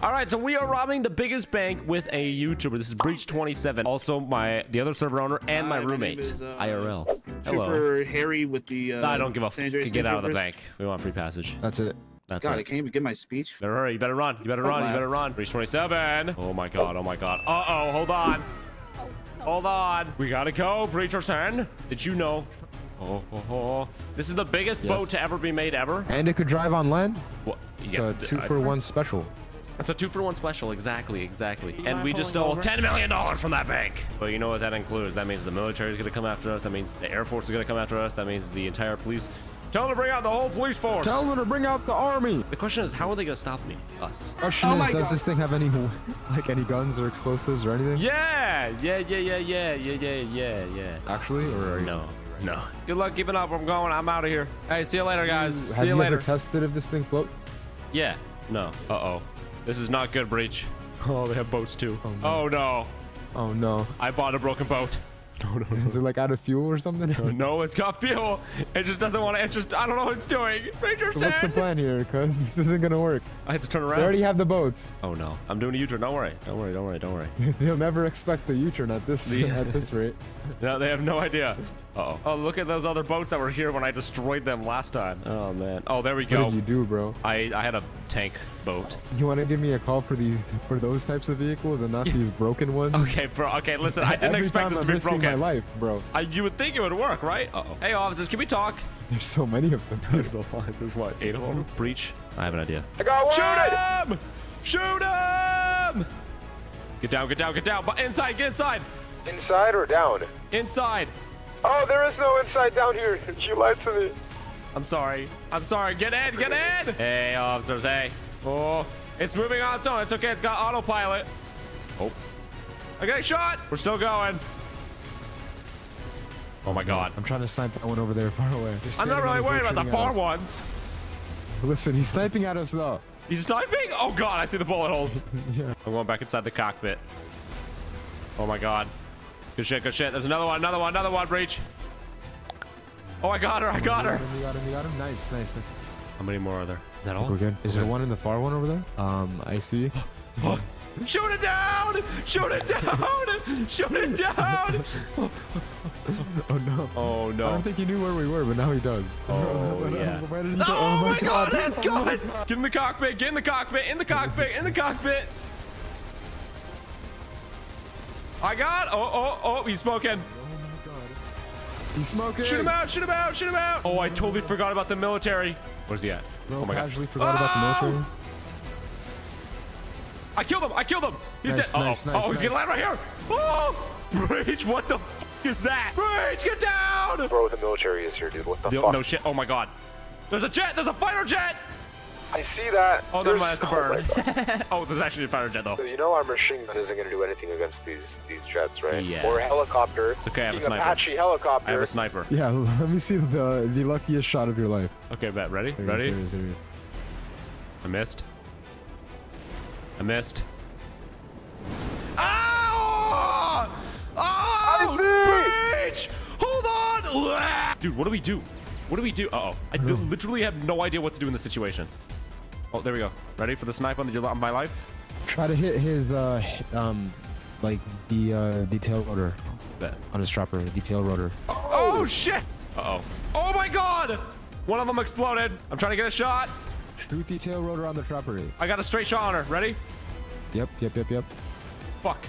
All right, so we are robbing the biggest bank with a YouTuber. This is Breach 27. Also, my the other server owner and my Hi, my roommate, is, uh, IRL. Hello. Trooper Harry with the. Uh, I don't give a f. San Andreas Get out of the bank. We want free passage. That's it. That's God, it. I can't even get my speech. Better hurry. You better run. You better Don't run. You better run. Breach 27. Oh my god. Oh my god. Uh oh. Hold on. Hold on. We gotta go. Breacher 10. Did you know? Oh, oh, oh. This is the biggest Yes. boat to ever be made ever. And it could drive on land. What? Uh, two for one special. It's a two for one special. Exactly, exactly. You And we just stole over? $10 million from that bank. But you know what that includes? That means the military is going to come after us. That means the Air Force is going to come after us. That means the entire police. Tell them to bring out the whole police force. Tell them to bring out the army. The question is, how are they going to stop me? Us. The Question Oh is, does God. this thing have any, like, any guns or explosives or anything? Yeah, yeah, yeah, yeah, yeah, yeah, yeah, yeah, yeah. Actually, or are you- No, no. Good luck keeping up. I'm going. I'm out of here. Hey, see you later, guys. Have see you, you later. ever tested if this thing floats? yeah. No. Uh-oh. This is not good, Breach. Oh, they have boats too. Oh, Oh, no. Oh no. I bought a broken boat. No, no, no. Is it like out of fuel or something? No, it's got fuel. It just doesn't want to. It's just, I don't know what it's doing. Ranger So what's the sand. plan here? Cause this isn't gonna work. I have to turn around. They around. already have the boats. Oh, no. I'm doing a U-turn. Don't worry. Don't worry. Don't worry. Don't worry. They'll never expect the U-turn at this The- at this rate. No, they have no idea. Uh-oh. Oh, look at those other boats that were here when I destroyed them last time. Oh, man. Oh, there we go. What go. did you do, bro? I, I had a tank boat. You want to give me a call for these for those types of vehicles and not these broken ones? Okay, bro. Okay, listen. I didn't expect this to I'm be risking broken. my life, bro. I, you would think it would work, right? Uh-oh. Hey, officers, can we talk? There's so many of them. There's a lot. There's what? Eight of them? Breach? I have an idea. I got one! Shoot him! Shoot him! Get down, get down, get down. But inside, get inside. Inside or down? Inside. Oh, there is no inside down here. You lied to me. I'm sorry. I'm sorry. Get in, get in. Hey, officers, hey. Oh, it's moving on its own. It's okay. It's got autopilot. Oh. I got shot. We're still going. Oh my god. I'm trying to snipe that one over there far away. I'm not really worried about the far us. ones. Listen, he's sniping at us though. He's sniping? Oh god, I see the bullet holes. yeah. I'm going back inside the cockpit. Oh my god. Good shit, good shit. There's another one, another one, another one, breach. Oh, I got her, I got her. You got him, you got him. Nice, nice, nice. How many more are there? Is that all? We're good. Is there one in the far one over there? Um, I see. Shoot it down! Shoot it down! Shoot it down! oh no. Oh no. I don't think he knew where we were, but now he does. Oh yeah. Did? Oh my god, that's guns! Get in the cockpit, get in the cockpit, in the cockpit, in the cockpit! I got oh oh oh he's smoking. Oh my god. He's smoking. Shoot him out, shoot him out, shoot him out! Oh I totally forgot about the military. Where's he at? No, oh my god. casually forgot about the Oh! military. Ah! I killed him! I killed him! He's Nice, dead. nice, oh, nice, oh, he's nice. gonna land right here! Oh! Breach, what the f is that? Breach, get down! Bro, the military is here, dude. What the No, fuck? no shit, oh my god. There's a jet! There's a fighter jet! I see that. Oh, never There's- mind, it's a oh my bird. oh, there's actually a fighter jet though. So you know our machine gun isn't gonna do anything against these these jets, right? Yeah. Or a helicopter. It's okay, I have a sniper. Apache helicopter. I have a sniper. Yeah, let me see the the luckiest shot of your life. Okay, bet. Ready? There Ready? there he is, there he. I missed. I missed. Ow! Oh! Breach! Hold on! Dude, what do we do? What do we do? Uh-oh. I d- literally have no idea what to do in this situation. Oh, there we go. Ready for the snipe on, the, on my life? Try to hit his uh um like the uh detail rotor Bet. on his chopper, the detail rotor. Oh, shit! Uh-oh. Oh my god! One of them exploded. I'm trying to get a shot. Shoot detail rotor on the chopper. I got a straight shot on her. Ready? Yep, yep, yep, yep. Fuck.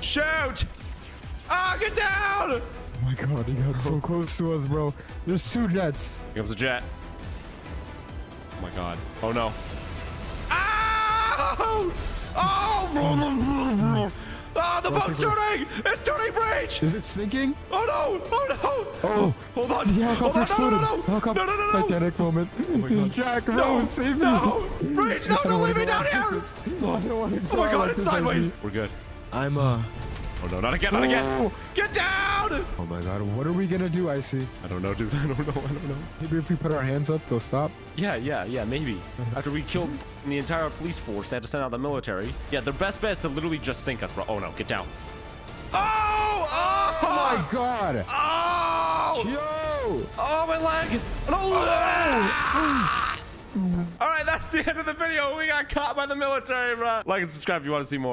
Shoot! Ah, get down! Oh my god, he got so close to us, bro. There's two jets. Here comes a jet. Oh my god. Oh no. Ow! Oh! Oh, the boat's turning! It's turning breach! Is it sinking? Oh no! Oh no! Oh, Hold on! the Hold helicopter on! exploded. No, no, no! Helicopter, No, no, no, no! Titanic moment. Jack, No! Rowan, save me. No! Breach, no, I don't leave me wanna down go here! like this. I don't want to Oh my god, it's this, I sideways! see. We're good. I'm uh. Oh no, not again, not again! Oh. Get down! Oh my god, what are we gonna do, Icy? I don't know, dude. I don't know. I don't know. Maybe if we put our hands up, they'll stop. Yeah, yeah, yeah, maybe. After we killed the entire police force, they had to send out the military. Yeah, their best bet is to literally just sink us, bro. Oh no, get down. Oh! Oh! Oh my god! Oh! Yo! Oh, my leg! No! Ah! All right, that's the end of the video. We got caught by the military, bro. Like and subscribe if you want to see more.